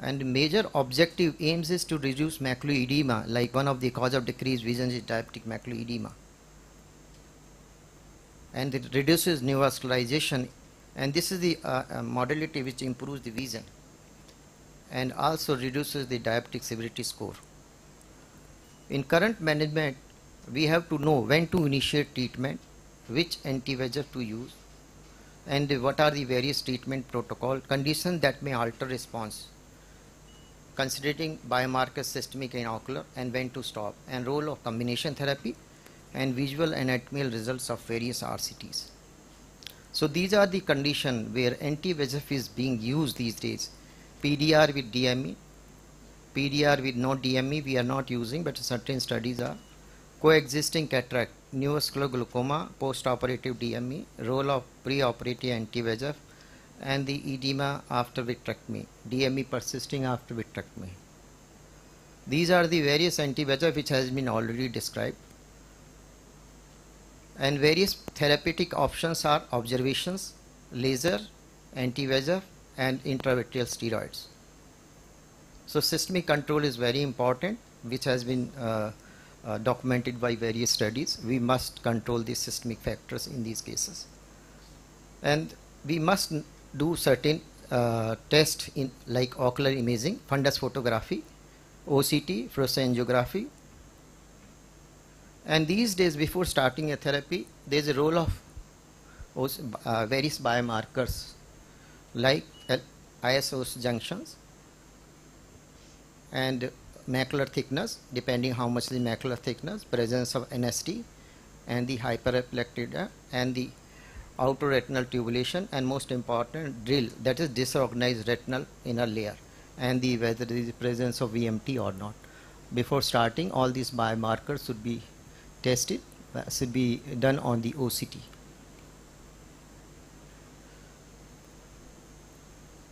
and major objective aims is to reduce macular edema like one of the cause of decreased vision is diabetic macular edema. And it reduces neovascularization. And this is the uh, uh, modality which improves the vision. And also reduces the diabetic severity score. In current management we have to know when to initiate treatment which anti-VEGF to use and what are the various treatment protocol conditions that may alter response considering biomarker systemic and ocular and when to stop and role of combination therapy and visual and anatomical results of various RCTs. So these are the condition where anti-VEGF is being used these days. PDR with DME, PDR with no DME we are not using but certain studies are. Coexisting cataract, neovascular glaucoma, post-operative DME, role of pre-operative anti-VEGF and the edema after vitrectomy, DME persisting after vitrectomy. These are the various anti-VEGF which has been already described. And various therapeutic options are observations, laser, anti-VEGF and intravitreal steroids. So systemic control is very important which has been uh, uh, documented by various studies. We must control the systemic factors in these cases. And we must do certain uh, tests in like ocular imaging, fundus photography, OCT, angiography. And these days before starting a therapy, there is a role of uh, various biomarkers like IS/OS junctions and macular thickness depending how much the macular thickness, presence of NST and the hyperreflected and the outer retinal tubulation and most important DRIL that is disorganized retinal inner layer and the whether there is presence of VMT or not. Before starting all these biomarkers should be tested uh, should be done on the OCT.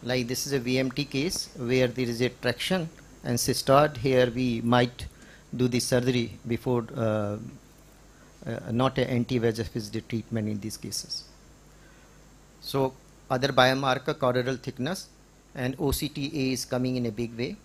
Like this is a VMT case where there is a traction and systole here we might do the surgery before uh, uh, not an anti-VEGF the treatment in these cases. So other biomarker choroidal thickness and OCTA is coming in a big way.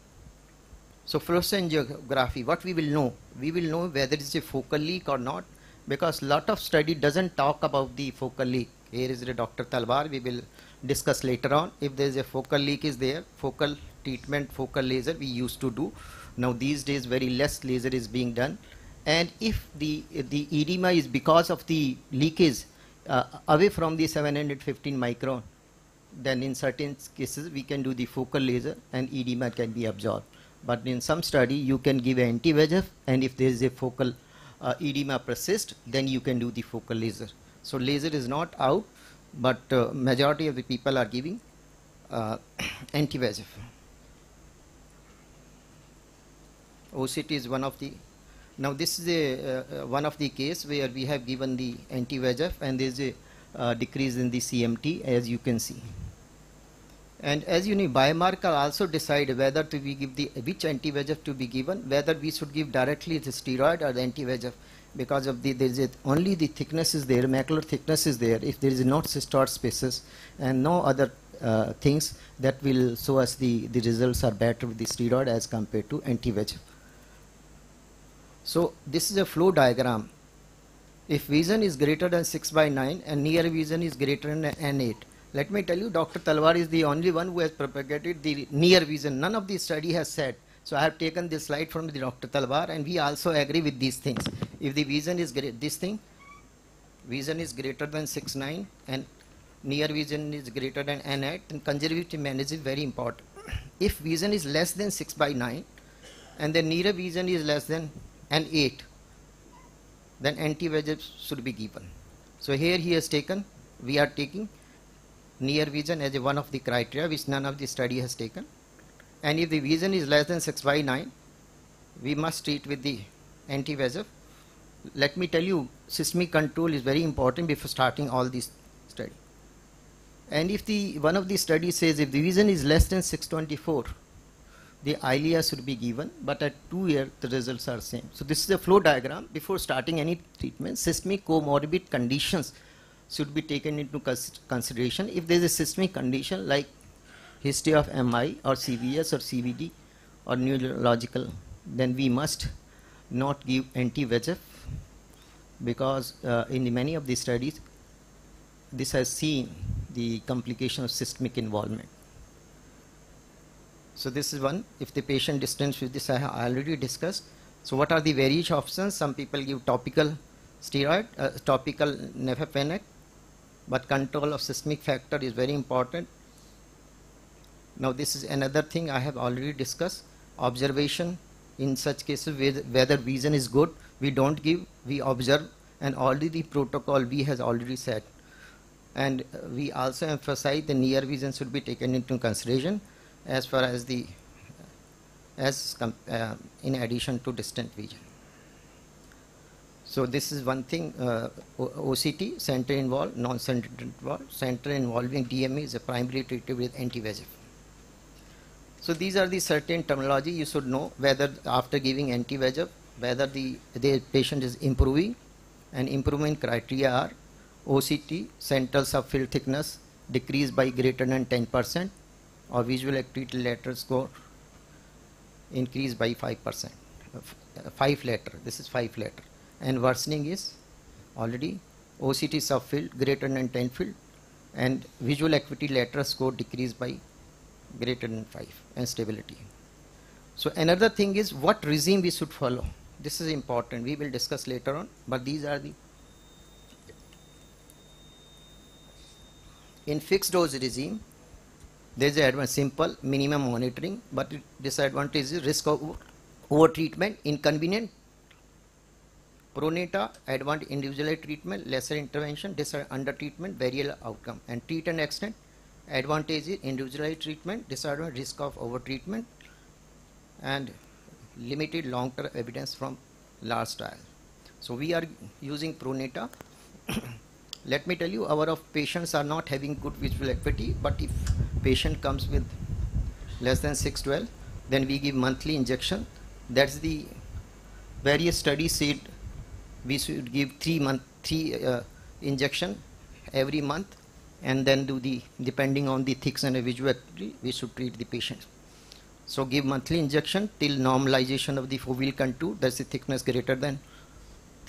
So fluorescein angiography, what we will know? We will know whether it's a focal leak or not because lot of study doesn't talk about the focal leak. Here is the Dr. Talwar, we will discuss later on. If there is a focal leak is there, focal treatment, focal laser we used to do. Now these days very less laser is being done. And if the, the edema is because of the leakage, uh, away from the 715 micron, then in certain cases we can do the focal laser and edema can be absorbed. But in some study you can give anti-VEGF and if there is a focal uh, edema persist, then you can do the focal laser. So laser is not out, but uh, majority of the people are giving uh, anti-VEGF. OCT is one of the now this is a uh, one of the case where we have given the anti-VEGF and there is a uh, decrease in the CMT as you can see. And as you know, biomarker also decide whether to be give the which anti-VEGF to be given, whether we should give directly the steroid or the anti-VEGF because of the there is only the thickness is there, macular thickness is there. If there is not cystoid spaces and no other uh, things that will show us the the results are better with the steroid as compared to anti-VEGF. So this is a flow diagram. If vision is greater than 6 by 9 and near vision is greater than N8, let me tell you, Dr. Talwar is the only one who has propagated the near vision. None of the study has said. So I have taken this slide from the Dr. Talwar and we also agree with these things. If the vision is great, this thing, vision is greater than 6, 9 and near vision is greater than N8, then conservative management is very important. If vision is less than 6 by 9 and the near vision is less than N8, then anti-VEGF should be given. So here he has taken, we are taking near vision as one of the criteria which none of the study has taken. And if the vision is less than 6 by 9, we must treat with the anti-VEGF. Let me tell you, seismic control is very important before starting all these study. And if the one of the studies says if the vision is less than 624, the Eylea should be given, but at two year the results are same. So this is a flow diagram. Before starting any treatment, seismic comorbid conditions should be taken into consideration. If there is a seismic condition like history of MI or CVS or CVD or neurological, then we must not give anti-VEGF because uh, in many of the studies, this has seen the complication of systemic involvement. So this is one. If the patient distance with this, I already discussed. So what are the various options? Some people give topical steroid, uh, topical nepafenac, but control of seismic factor is very important. Now this is another thing I have already discussed. Observation in such cases whether vision is good, we don't give, we observe and already the protocol we has already said. And uh, we also emphasize the near vision should be taken into consideration as far as the as uh, in addition to distant vision. So this is one thing, uh, OCT, center involved, non-center involved, center involving DME is a primary treated with anti-VEGF. So these are the certain terminology you should know whether after giving anti-VEGF, whether the, the patient is improving and improvement criteria are OCT, central subfield thickness decreased by greater than 10% or visual acuity letter score increased by 5%, 5 letter, this is 5 letter and worsening is already OCT subfield greater than 10 field and visual acuity letter score decreased by greater than 5 and stability. So another thing is what regime we should follow. This is important. We will discuss later on, but these are the in fixed dose regime there is a simple minimum monitoring, but disadvantage is risk of over treatment, inconvenient Pronata, advanced individualized treatment, lesser intervention, under treatment, variable outcome. And treat and extent, advantage is individualized treatment, disadvantage risk of over treatment, and limited long-term evidence from large trial. So we are using Pronata. Let me tell you, our of patients are not having good visual acuity, but if patient comes with less than 612, then we give monthly injection. That's the various studies said we should give three month three uh, injection every month and then do the depending on the thickness and visual acuity we should treat the patient so give monthly injection till normalization of the foveal contour that's the thickness greater than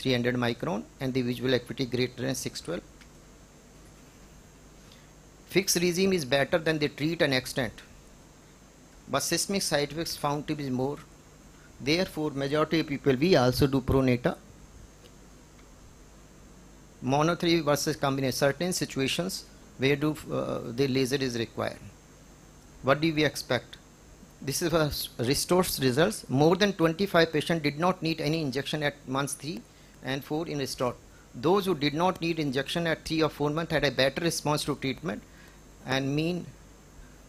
300 micron and the visual acuity greater than 612 fixed regime is better than the treat and extent but seismic side effects found to be more. Therefore majority of people we also do pronata monotherapy versus combination certain situations where do uh, the laser is required. What do we expect? This is a restores results. More than 25 patients did not need any injection at month 3 and 4 in restore those who did not need injection at 3 or 4 months had a better response to treatment and mean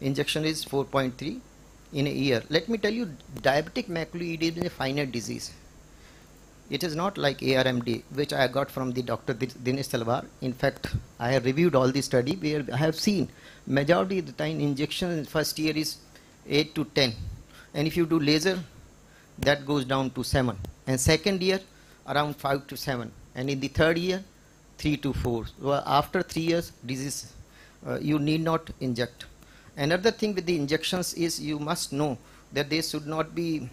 injection is 4.3 in a year let me tell you diabetic macular edema is a finite disease It is not like ARMD, which I got from the Dr. Dinesh Talwar. In fact, I have reviewed all the study where I have seen majority of the time injection in first year is 8 to 10. And if you do laser, that goes down to 7. And second year, around 5 to 7. And in the third year, 3 to 4. So after 3 years, disease, uh, you need not inject. Another thing with the injections is you must know that there should not be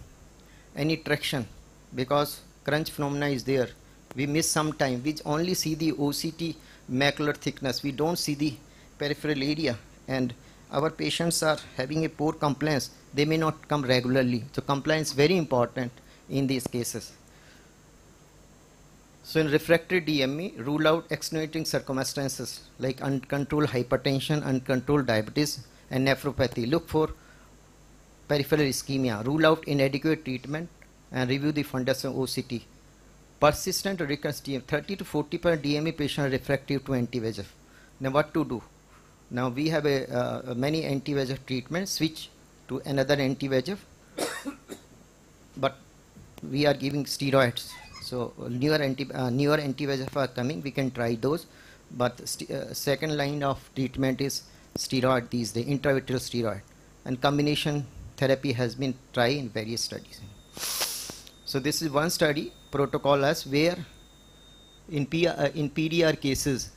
any traction because crunch phenomena is there. We miss some time. We only see the OCT macular thickness. We don't see the peripheral area. And our patients are having a poor compliance. They may not come regularly. So compliance very important in these cases. So in refractory DME, rule out extenuating circumstances like uncontrolled hypertension, uncontrolled diabetes, and nephropathy. Look for peripheral ischemia. Rule out inadequate treatment and review the fundus of OCT. Persistent recurrence DME, 30 to 40 percent DME patient are refractive to anti-VEGF. Now what to do? Now we have a, uh, many anti-VEGF treatments. Switch to another anti-VEGF, but we are giving steroids. So newer anti uh, newer anti-VEGF are coming. We can try those, but uh, second line of treatment is steroid these days, intravitreal steroid, and combination therapy has been tried in various studies. So this is one study protocol as where in, P, uh, in PDR cases,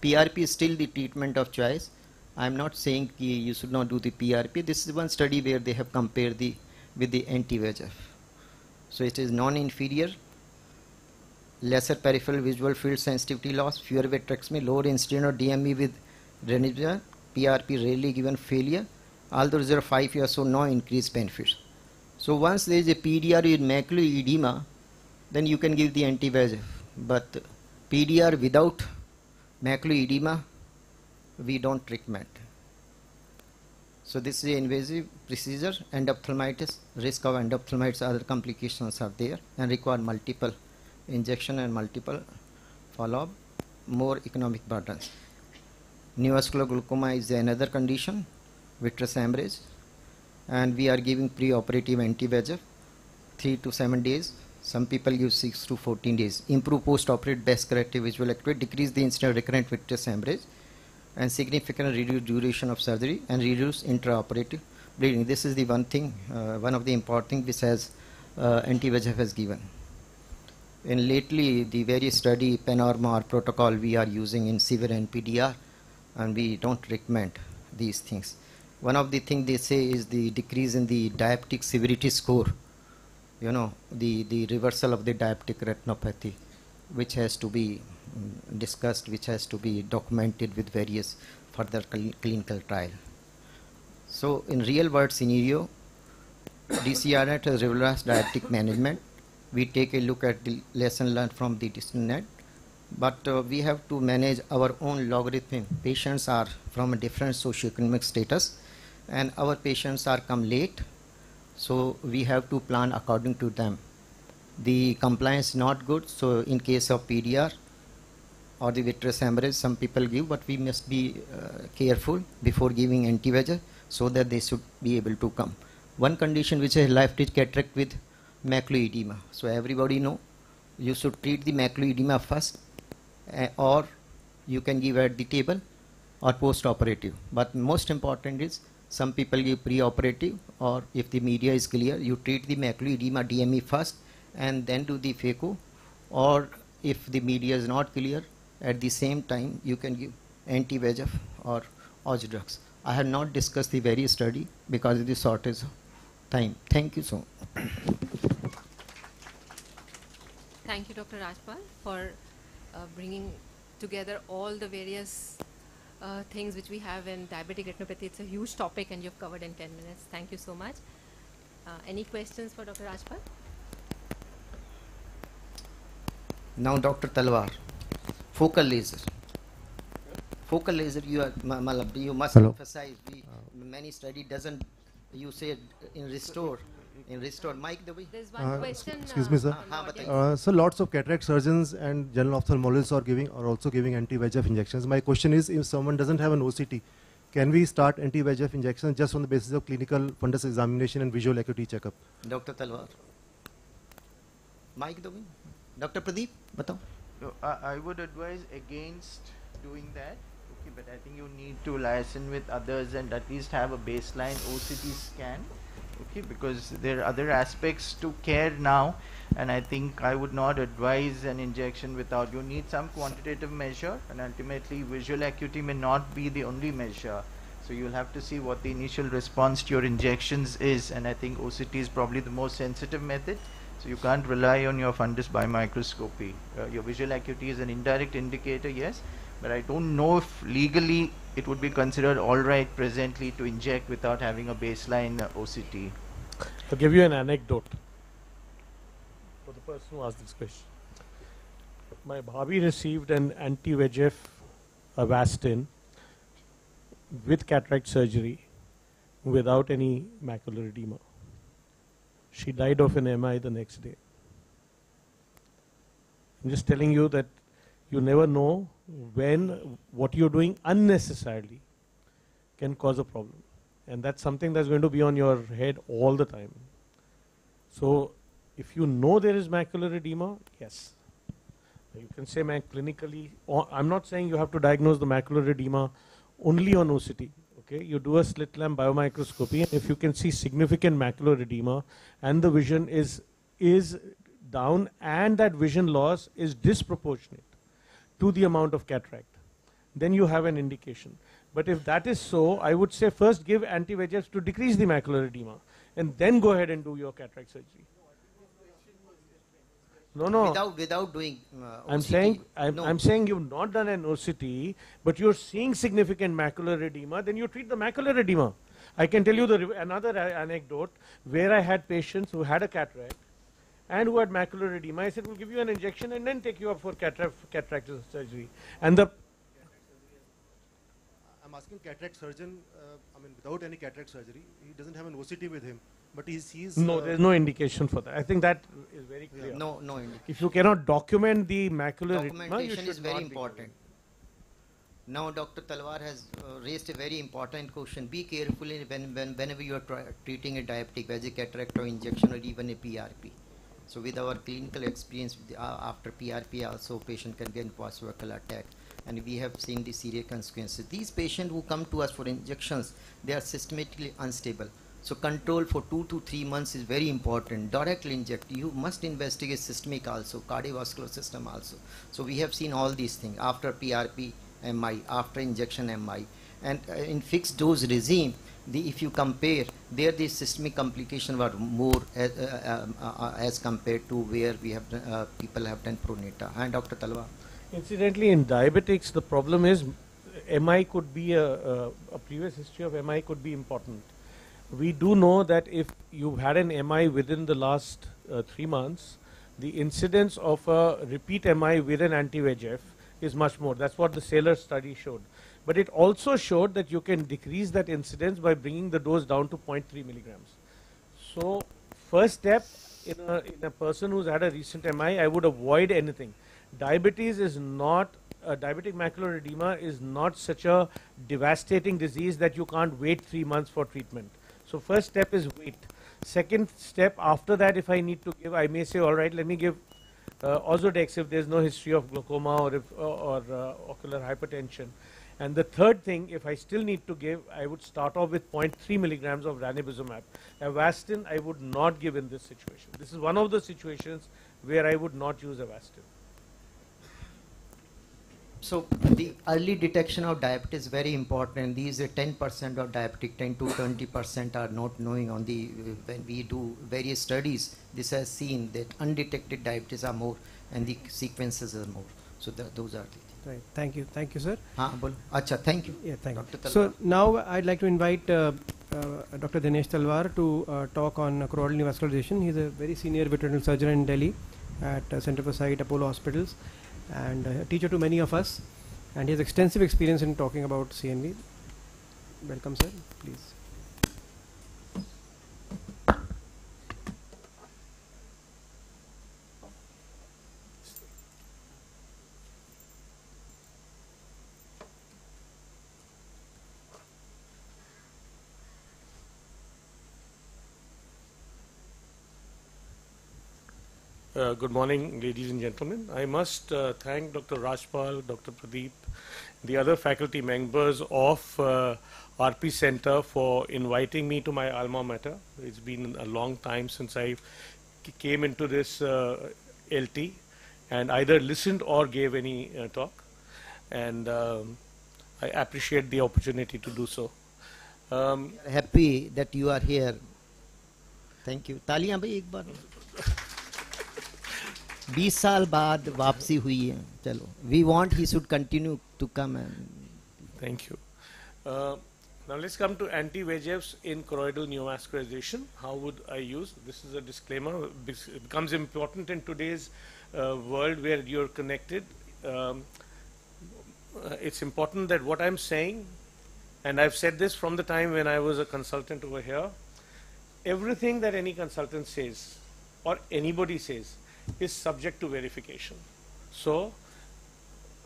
PRP is still the treatment of choice. I'm not saying you should not do the PRP. This is one study where they have compared the with the anti-VEGF. So it is non-inferior, lesser peripheral visual field sensitivity loss, fewer vitrectomy, lower incidence of DME with ranibizumab, PRP rarely given failure, although there are five years so no increased benefits. So once there is a PDR with macular edema, then you can give the anti-VEGF. But PDR without macular edema, we don't recommend. So this is an invasive procedure, endophthalmitis, risk of endophthalmitis, other complications are there and require multiple injection and multiple follow-up, more economic burdens. Neovascular glaucoma is another condition, vitreous hemorrhage, and we are giving pre-operative anti-VEGF, 3 to 7 days. Some people use 6 to 14 days. Improve post-operative best corrective visual acuity, decrease the incidence of recurrent vitreous hemorrhage, and significantly reduce duration of surgery and reduce intraoperative bleeding. This is the one thing, uh, one of the important things which has uh, anti-VEGF has given. And lately, the various study panorama or protocol we are using in severe NPDR, and we don't recommend these things. One of the things they say is the decrease in the diabetic severity score. You know, the, the reversal of the diabetic retinopathy, which has to be mm, discussed, which has to be documented with various further cl- clinical trial. So in real world scenario, DRCR.net has revolutionized diabetic management. We take a look at the lesson learned from the DistinNet, but uh, we have to manage our own logarithm. Patients are from a different socioeconomic status, and our patients are come late, so we have to plan according to them. The compliance is not good, so in case of PDR or the vitreous hemorrhage, some people give, but we must be uh, careful before giving anti-VEGF so that they should be able to come. One condition which is left is cataract with macular. So everybody know you should treat the macular first, uh, or you can give at the table or post-operative. But most important is some people give pre-operative, or if the media is clear, you treat the macular DME first and then do the phaco, or if the media is not clear, at the same time you can give anti-VEGF or OJ drugs. I have not discussed the various study because of the shortage of time. Thank you so much. Thank you, Dr. Rajpal, for uh, bringing together all the various uh, things which we have in diabetic retinopathy. It's a huge topic and you've covered in 10 minutes. Thank you so much. Uh, any questions for Dr. Rajpal? Now, Dr. Talwar, focal laser. Focal laser, you are, ma- malab, you must Hello. emphasize. We, many study doesn't. You said in restore, in the way. There's one uh, question. Uh, excuse me, sir. Uh, so lots of cataract surgeons and general ophthalmologists are giving are also giving anti-VEGF injections. My question is, if someone doesn't have an OCT, can we start anti-VEGF injections just on the basis of clinical fundus examination and visual acuity checkup? Dr. Talwar. Mike, the way. Dr. Pradeep, batao. So, uh, I would advise against doing that but I think you need to liaison with others and at least have a baseline OCT scan Okay, because there are other aspects to care now, and I think I would not advise an injection without. You need some quantitative measure, and ultimately, visual acuity may not be the only measure. So you'll have to see what the initial response to your injections is, and I think OCT is probably the most sensitive method. So you can't rely on your fundus biomicroscopy. Uh, your visual acuity is an indirect indicator, yes, but I don't know if legally it would be considered all right presently to inject without having a baseline OCT. I'll give you an anecdote for the person who asked this question. My bhabi received an anti-VEGF Avastin with cataract surgery without any macular edema. She died of an MI the next day. I'm just telling you that you never know when what you're doing unnecessarily can cause a problem. And that's something that's going to be on your head all the time. So, if you know there is macular edema, yes. You can say man clinically, I'm not saying you have to diagnose the macular edema only on OCT. Okay, you do a slit lamp biomicroscopy, and if you can see significant macular edema and the vision is is down and that vision loss is disproportionate to the amount of cataract, then you have an indication. But if that is so, I would say first give anti-VEGFs to decrease the macular edema, and then go ahead and do your cataract surgery. No, no. Without without doing. Uh, I'm saying I'm, no. I'm saying you've not done an OCT, but you're seeing significant macular edema. Then you treat the macular edema. I can tell you the another anecdote where I had patients who had a cataract and who had macular edema. I said, "We'll give you an injection and then take you up for cataract cataract surgery." And the I'm asking cataract surgeon, uh, I mean, without any cataract surgery, he doesn't have an OCT with him, but he sees. no, uh, there's no indication for that. I think that is very Yeah. clear. No, no indication. If you cannot document the macular edema, you Documentation should is very not be important. Now, Dr. Talwar has uh, raised a very important question. Be careful in when, when, whenever you are treating a diabetic, whether cataract or injection or even a PRP. So, with our clinical experience the, uh, after PRP, also patient can get post-vocal attack, and we have seen the serious consequences. These patients who come to us for injections, they are systematically unstable. So control for two to three months is very important. Directly inject. You must investigate systemic also, cardiovascular system also. So we have seen all these things after PRP, MI, after injection MI. And uh, in fixed dose regime, the, if you compare, there the systemic complication were more as, uh, um, uh, uh, as compared to where we have uh, people have done pronata. And Dr. Talwar. Incidentally, in diabetics, the problem is uh, MI could be a, a, a previous history of MI could be important. We do know that if you've had an MI within the last uh, three months, the incidence of a repeat MI with an anti-VEGF is much more. That's what the Sailor study showed. But it also showed that you can decrease that incidence by bringing the dose down to 0.3 milligrams. So, first step in a, in a person who's had a recent MI, I would avoid anything. Diabetes is not, uh, diabetic macular edema is not such a devastating disease that you can't wait three months for treatment. So, first step is wait. Second step, after that, if I need to give, I may say, all right, let me give uh, Ozurdex if there's no history of glaucoma or, if, or uh, ocular hypertension. And the third thing, if I still need to give, I would start off with 0.3 milligrams of ranibizumab. Avastin, I would not give in this situation. This is one of the situations where I would not use Avastin. So the early detection of diabetes is very important. These are 10% of diabetic, 10 to 20% are not knowing on the, when we do various studies, this has seen that undetected diabetes are more and the sequences are more. So that, those are the Right. Thank you. Thank you, sir. हाँ बोलो अच्छा Yeah, thank you. So now I'd like to invite uh, uh, Dr. Dinesh Talwar to uh, talk on choroidal neovascularization. He's a very senior vitreoretinal surgeon in Delhi at uh, Center for Sight Apollo Hospitals and uh, a teacher to many of us. And he has extensive experience in talking about CNV. Welcome, sir. Please. Uh, good morning, ladies and gentlemen. I must uh, thank Dr. Rajpal, Dr. Pradeep, the other faculty members of uh, RP Center for inviting me to my alma mater. It's been a long time since I came into this uh, LT and either listened or gave any uh, talk. And um, I appreciate the opportunity to do so. Um, happy that you are here. Thank you. Taliyan bhai ek baar. 20 साल बाद वापसी हुई है चलो he should continue to come and thank you uh, now let's come to anti-VEGFs in choroidal neovascularization. How would I use? This is a disclaimer. It becomes important in today's uh, world where you're connected. Um, uh, it's important that what I'm saying, and I've said this from the time when I was a consultant over here, everything that any consultant says or anybody says is subject to verification. So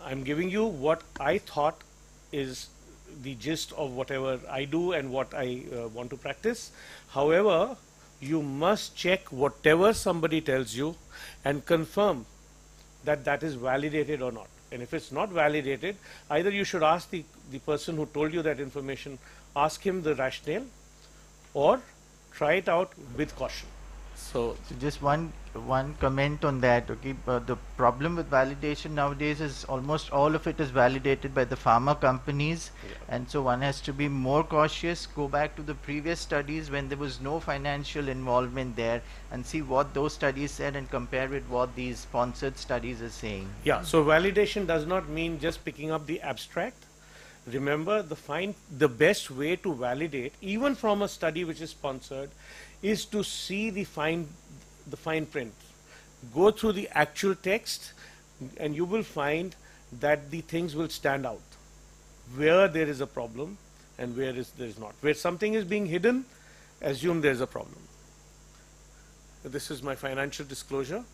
I'm giving you what I thought is the gist of whatever I do and what I uh, want to practice. However, you must check whatever somebody tells you and confirm that that is validated or not. And if it's not validated, either you should ask the, the person who told you that information, ask him the rationale, or try it out with caution. So, so just one one comment on that. Okay, uh, the problem with validation nowadays is almost all of it is validated by the pharma companies, yeah. and so one has to be more cautious. Go back to the previous studies when there was no financial involvement there, and see what those studies said and compare with what these sponsored studies are saying. Yeah. So validation does not mean just picking up the abstract. Remember, the find the best way to validate, even from a study which is sponsored, is to see the fine, the fine print. Go through the actual text and you will find that the things will stand out. Where there is a problem and where is there is not. Where something is being hidden, assume there is a problem. This is my financial disclosure.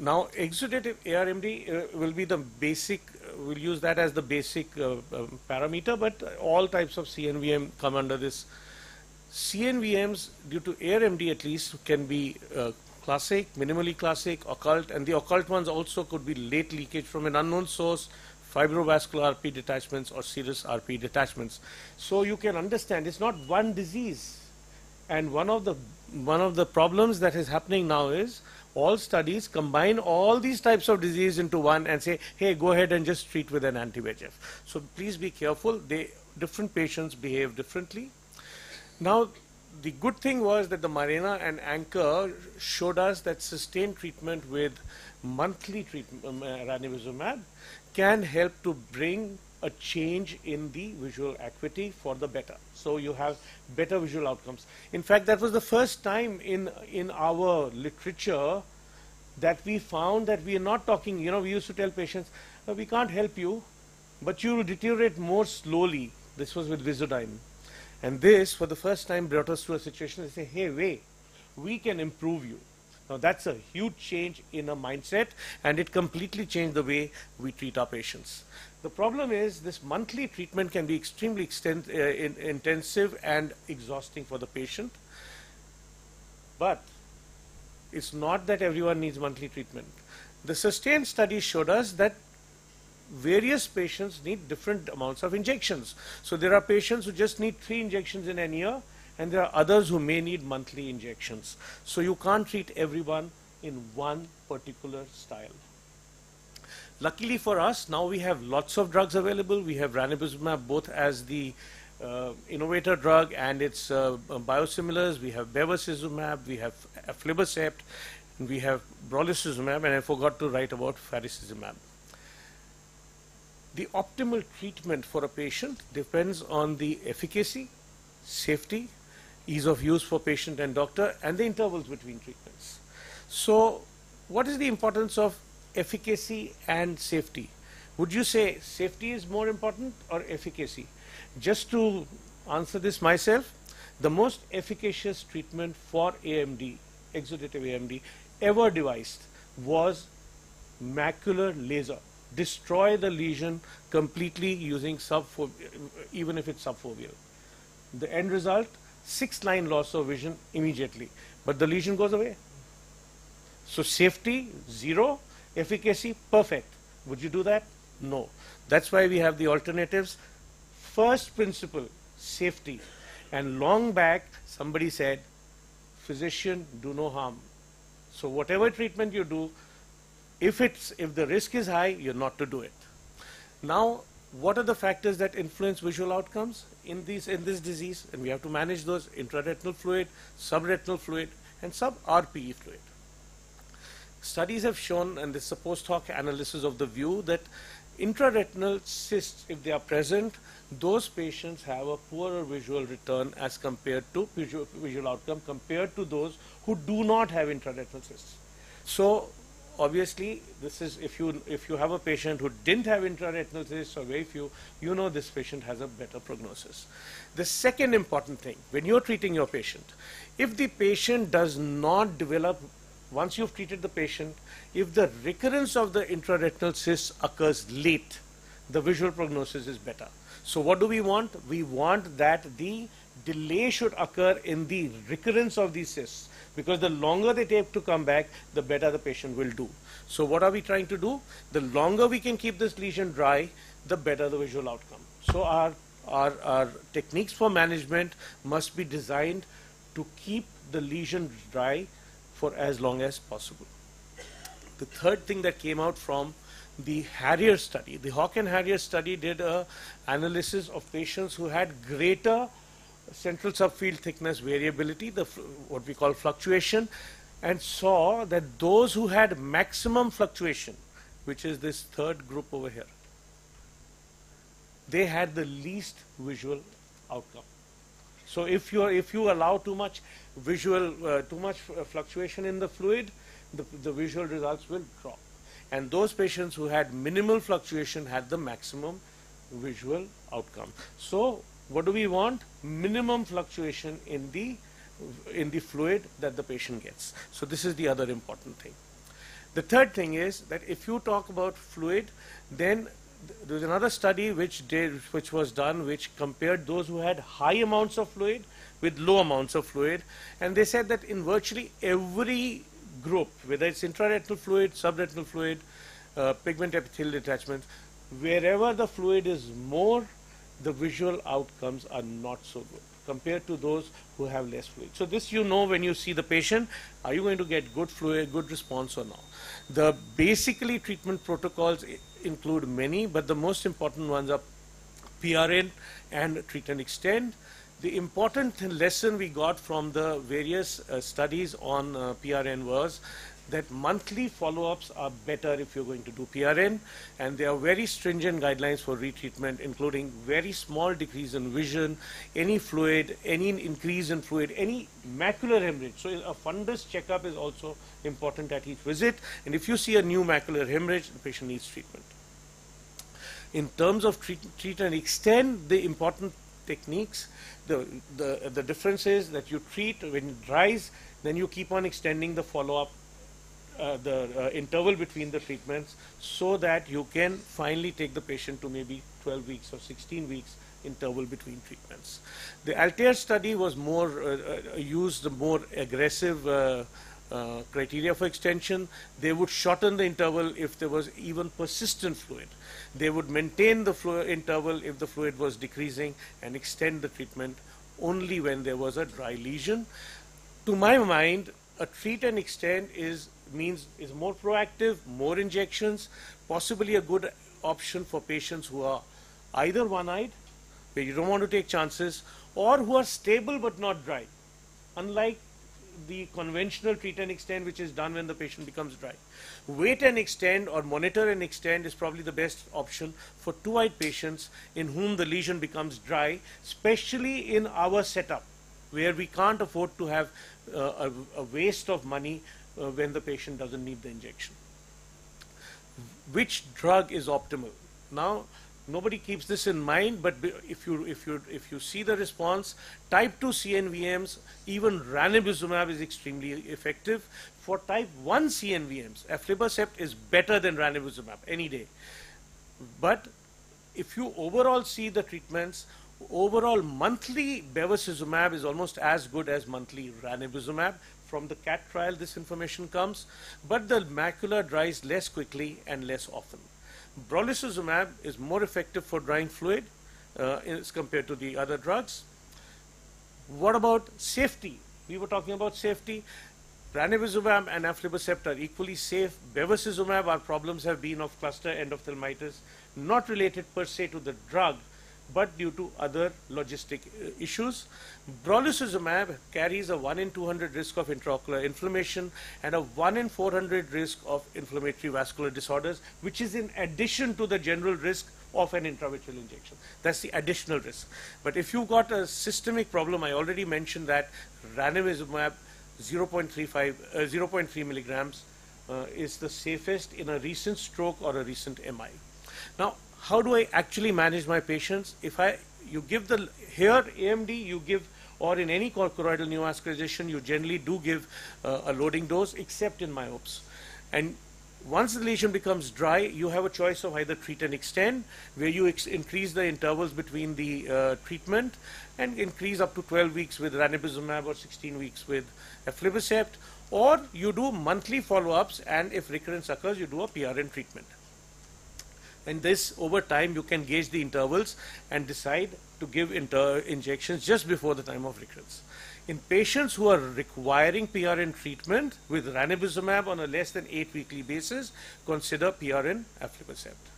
Now, exudative ARMD uh, will be the basic, uh, we'll use that as the basic uh, um, parameter, but all types of CNVM come under this CNVMs, due to ARMD at least, can be uh, classic, minimally classic, occult, and the occult ones also could be late leakage from an unknown source, fibrovascular RP detachments or serous RP detachments. So you can understand it's not one disease. And one of the one of the problems that is happening now is all studies combine all these types of disease into one and say, hey, go ahead and just treat with an anti-VEGF. So please be careful. They different patients behave differently now, the good thing was that the Marina and Anchor showed us that sustained treatment with monthly treatment, um, uh, ranibizumab can help to bring a change in the visual acuity for the better. So you have better visual outcomes. In fact, that was the first time in, in our literature that we found that we are not talking, you know, we used to tell patients, oh, we can't help you, but you will deteriorate more slowly. This was with Visudyne. And this, for the first time, brought us to a situation they say, hey, wait, we can improve you. Now, that's a huge change in a mindset, and it completely changed the way we treat our patients. The problem is this monthly treatment can be extremely extent, uh, in, intensive and exhausting for the patient. But it's not that everyone needs monthly treatment. The sustained study showed us that various patients need different amounts of injections. So there are patients who just need three injections in a year, and there are others who may need monthly injections. So you can't treat everyone in one particular style. Luckily for us, now we have lots of drugs available. We have ranibizumab both as the uh, innovator drug and its uh, biosimilars. We have bevacizumab, we have aflibercept, we have brolucizumab, and I forgot to write about faricizumab. The optimal treatment for a patient depends on the efficacy, safety, ease of use for patient and doctor, and the intervals between treatments. So, what is the importance of efficacy and safety? Would you say safety is more important or efficacy? Just to answer this myself, the most efficacious treatment for AMD, exudative AMD, ever devised was macular laser destroy the lesion completely using subfoveal, even if it's subfoveal. The end result, six line loss of vision immediately, but the lesion goes away. So safety, zero. Efficacy, perfect. Would you do that? No. That's why we have the alternatives. First principle, safety. And long back, somebody said, physician, do no harm. So whatever treatment you do, if it's if the risk is high, you're not to do it. Now, what are the factors that influence visual outcomes in these in this disease? And we have to manage those intraretinal fluid, subretinal fluid, and sub-RPE fluid. Studies have shown, and this is a post hoc analysis of the view, that intraretinal cysts, if they are present, those patients have a poorer visual return as compared to visual, visual outcome compared to those who do not have intraretinal cysts. So obviously this is if you if you have a patient who didn't have intraretinal cysts or very few, you know this patient has a better prognosis. The second important thing, when you're treating your patient, if the patient does not develop once you've treated the patient, if the recurrence of the intraretinal cyst occurs late, the visual prognosis is better. So what do we want? We want that the delay should occur in the recurrence of these cysts because the longer they take to come back, the better the patient will do. So what are we trying to do? The longer we can keep this lesion dry, the better the visual outcome. So our, our, our techniques for management must be designed to keep the lesion dry for as long as possible. The third thing that came out from the Harrier study, the Hawk and Harrier study did a analysis of patients who had greater central subfield thickness variability, the what we call fluctuation, and saw that those who had maximum fluctuation, which is this third group over here, they had the least visual outcome. So if you if you allow too much visual uh, too much fluctuation in the fluid, the, the visual results will drop. And those patients who had minimal fluctuation had the maximum visual outcome. So what do we want? Minimum fluctuation in the in the fluid that the patient gets. So this is the other important thing. The third thing is that if you talk about fluid, then there's another study which did which was done which compared those who had high amounts of fluid with low amounts of fluid and they said that in virtually every group whether it's intraretinal fluid subretinal fluid uh, pigment epithelial detachment wherever the fluid is more the visual outcomes are not so good compared to those who have less fluid. So this you know when you see the patient, are you going to get good fluid, good response or not? The basically treatment protocols include many, but the most important ones are PRN and treat and extend. The important lesson we got from the various uh, studies on uh, PRN was that monthly follow-ups are better if you're going to do PRN and there are very stringent guidelines for retreatment including very small decrease in vision, any fluid, any increase in fluid, any macular hemorrhage. So a fundus checkup is also important at each visit and if you see a new macular hemorrhage, the patient needs treatment. In terms of treat, treat and extend the important techniques, the, the, the difference is that you treat when it dries, then you keep on extending the follow-up uh, the uh, interval between the treatments so that you can finally take the patient to maybe 12 weeks or 16 weeks interval between treatments. The Altair study was more uh, uh used more aggressive uh, criteria for extension. They would shorten the interval if there was even persistent fluid. They would maintain the fluid interval if the fluid was decreasing and extend the treatment only when there was a dry lesion. To my mind, a treat and extend is means is more proactive, more injections, possibly a good option for patients who are either one-eyed, where you don't want to take chances, or who are stable but not dry, unlike the conventional treat and extend which is done when the patient becomes dry. Wait and extend or monitor and extend is probably the best option for two-eyed patients in whom the lesion becomes dry, especially in our setup where we can't afford to have uh, a, a waste of money uh, when the patient doesn't need the injection. Which drug is optimal? Now, nobody keeps this in mind, but if you if you if you see the response, type 2 CNVMs, even ranibizumab is extremely effective. For type 1 CNVMs, aflibercept is better than ranibizumab any day. But if you overall see the treatments, overall monthly bevacizumab is almost as good as monthly ranibizumab from the CATT trial this information comes, but the macula dries less quickly and less often. Brolucizumab is more effective for drying fluid uh, as compared to the other drugs. What about safety? We were talking about safety. Ranibizumab and aflibercept are equally safe. Bevacizumab, our problems have been of cluster endophthalmitis, not related per se to the drug, but due to other logistic uh, issues. Brolucizumab carries a 1 in 200 risk of intraocular inflammation and a 1 in 400 risk of inflammatory vascular disorders, which is in addition to the general risk of an intravitreal injection. That's the additional risk. But if you've got a systemic problem, I already mentioned that ranibizumab 0.35, uh, 0.3 milligrams uh, is the safest in a recent stroke or a recent MI. Now, how do I actually manage my patients? If I, you give the, here AMD, you give, or in any choroidal neovascularization, you generally do give uh, a loading dose, except in myopes. And once the lesion becomes dry, you have a choice of either treat and extend, where you increase the intervals between the uh, treatment and increase up to 12 weeks with ranibizumab or 16 weeks with aflibercept, or you do monthly follow-ups and if recurrence occurs, you do a PRN treatment. And this, over time, you can gauge the intervals and decide to give injections just before the time of recurrence. In patients who are requiring PRN treatment with ranibizumab on a less than 8 weekly basis, consider PRN aflibercept.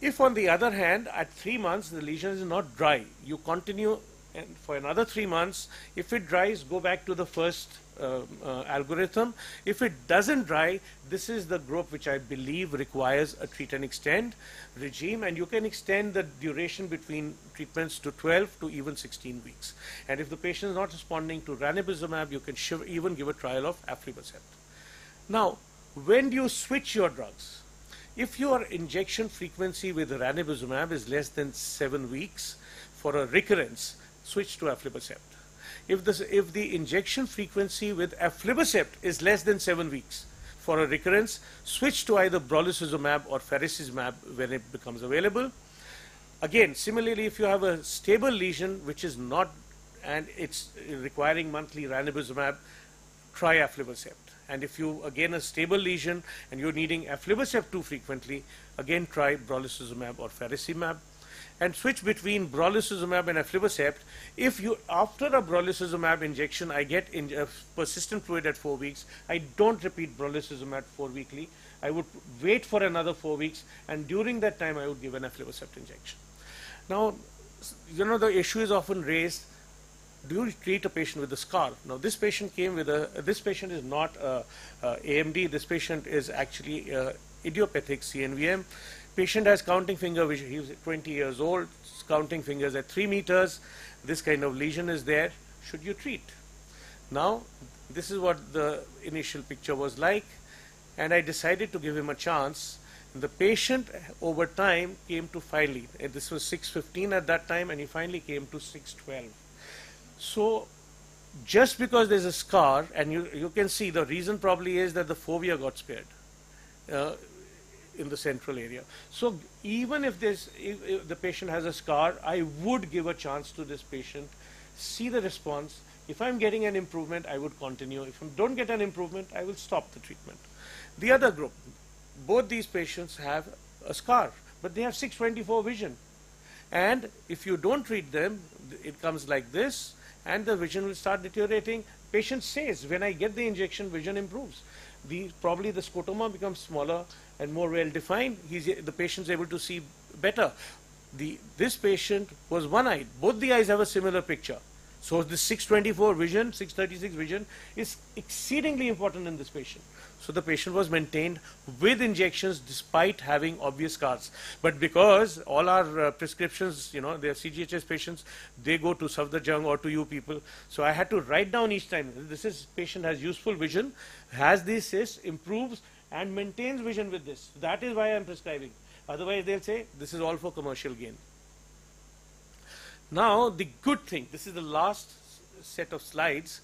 If on the other hand, at 3 months the lesion is not dry, you continue and for another 3 months, if it dries, go back to the first Um, uh, algorithm. If it doesn't dry, this is the group which I believe requires a treat and extend regime and you can extend the duration between treatments to 12 to even 16 weeks. And if the patient is not responding to ranibizumab, you can even give a trial of aflibercept. Now, when do you switch your drugs? If your injection frequency with ranibizumab is less than 7 weeks for a recurrence, switch to aflibercept. If, this, if the injection frequency with aflibercept is less than 7 weeks, for a recurrence, switch to either brolucizumab or faricimab when it becomes available. Again, similarly, if you have a stable lesion which is not and it's requiring monthly ranibizumab, try aflibercept. And if you again a stable lesion and you're needing aflibercept too frequently, again try brolucizumab or faricimab and switch between brolucizumab and aflibercept. If you, after a brolucizumab injection, I get in, uh, persistent fluid at four weeks, I don't repeat brolucizumab four weekly. I would wait for another four weeks, and during that time, I would give an aflibercept injection. Now, you know, the issue is often raised, do you treat a patient with a scar? Now, this patient came with a, this patient is not a, a AMD, this patient is actually uh, idiopathic CNVM. Patient has counting finger vision. He's 20 years old, counting fingers at 3 meters. This kind of lesion is there. Should you treat? Now, this is what the initial picture was like. And I decided to give him a chance. The patient, over time, came to finally, this was 615 at that time, and he finally came to 612. So, just because there's a scar, and you, you can see the reason probably is that the fovea got spared. Uh, in the central area. So even if, this, if, if the patient has a scar, I would give a chance to this patient, see the response. If I'm getting an improvement, I would continue. If I don't get an improvement, I will stop the treatment. The other group, both these patients have a scar, but they have 624 vision. And if you don't treat them, it comes like this, and the vision will start deteriorating. Patient says, when I get the injection, vision improves. The, probably the scotoma becomes smaller, and more well defined, he's, the patient is able to see better. The, this patient was one-eyed. Both the eyes have a similar picture. So the 624 vision, 636 vision is exceedingly important in this patient. So the patient was maintained with injections despite having obvious scars. But because all our uh, prescriptions, you know, they're CGHS patients, they go to Safdarjung or to you people. So I had to write down each time, this is patient has useful vision, has this cyst, improves, and maintains vision with this. That is why I am prescribing. Otherwise, they'll say this is all for commercial gain. Now, the good thing, this is the last set of slides.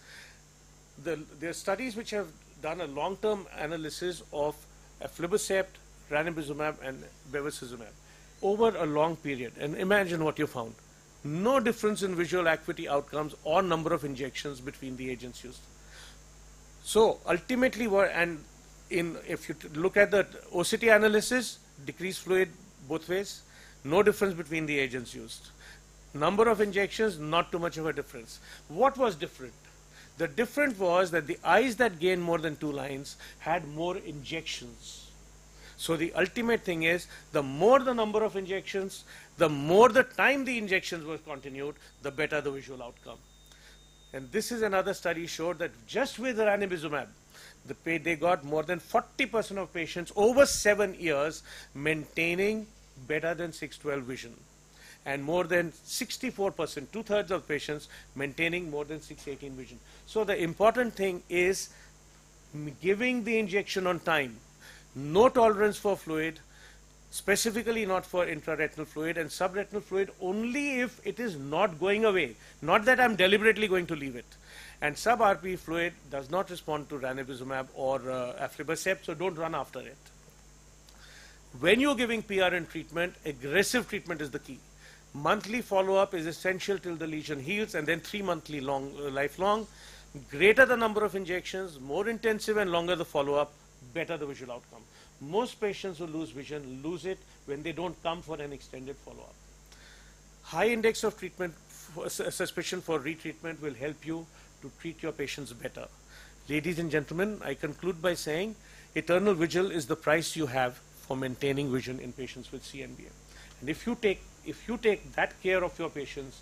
The, there are studies which have done a long-term analysis of aflibercept, ranibizumab, and bevacizumab over a long period. And imagine what you found. No difference in visual acuity outcomes or number of injections between the agents used. So ultimately, and in if you look at the OCT analysis, decreased fluid both ways, no difference between the agents used. Number of injections, not too much of a difference. What was different? The difference was that the eyes that gained more than two lines had more injections. So the ultimate thing is the more the number of injections, the more the time the injections were continued, the better the visual outcome. And this is another study showed that just with ranibizumab, the they got more than 40% of patients over seven years maintaining better than 612 vision and more than 64%, two-thirds of patients maintaining more than 618 vision. So the important thing is giving the injection on time, no tolerance for fluid, specifically not for intraretinal fluid and subretinal fluid only if it is not going away, not that I'm deliberately going to leave it. And sub-RP fluid does not respond to ranibizumab or uh, aflibercept, so don't run after it. When you're giving PRN treatment, aggressive treatment is the key. Monthly follow-up is essential till the lesion heals, and then three monthly long, uh, lifelong. Greater the number of injections, more intensive and longer the follow-up, better the visual outcome. Most patients who lose vision lose it when they don't come for an extended follow-up. High index of treatment for, suspicion for retreatment will help you to treat your patients better. Ladies and gentlemen, I conclude by saying eternal vigil is the price you have for maintaining vision in patients with CNVM. And if you take if you take that care of your patients,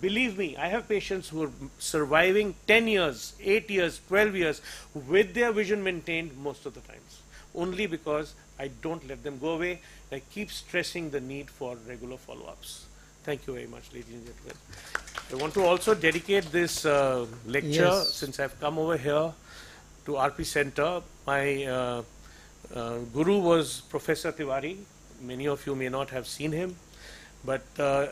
believe me, I have patients who are surviving 10 years, 8 years, 12 years with their vision maintained most of the times. Only because I don't let them go away. I keep stressing the need for regular follow-ups. Thank you very much, ladies and gentlemen. I want to also dedicate this uh, lecture, Yes. since I've come over here to RP Center. My uh, uh, guru was Professor Tiwari. Many of you may not have seen him, but uh,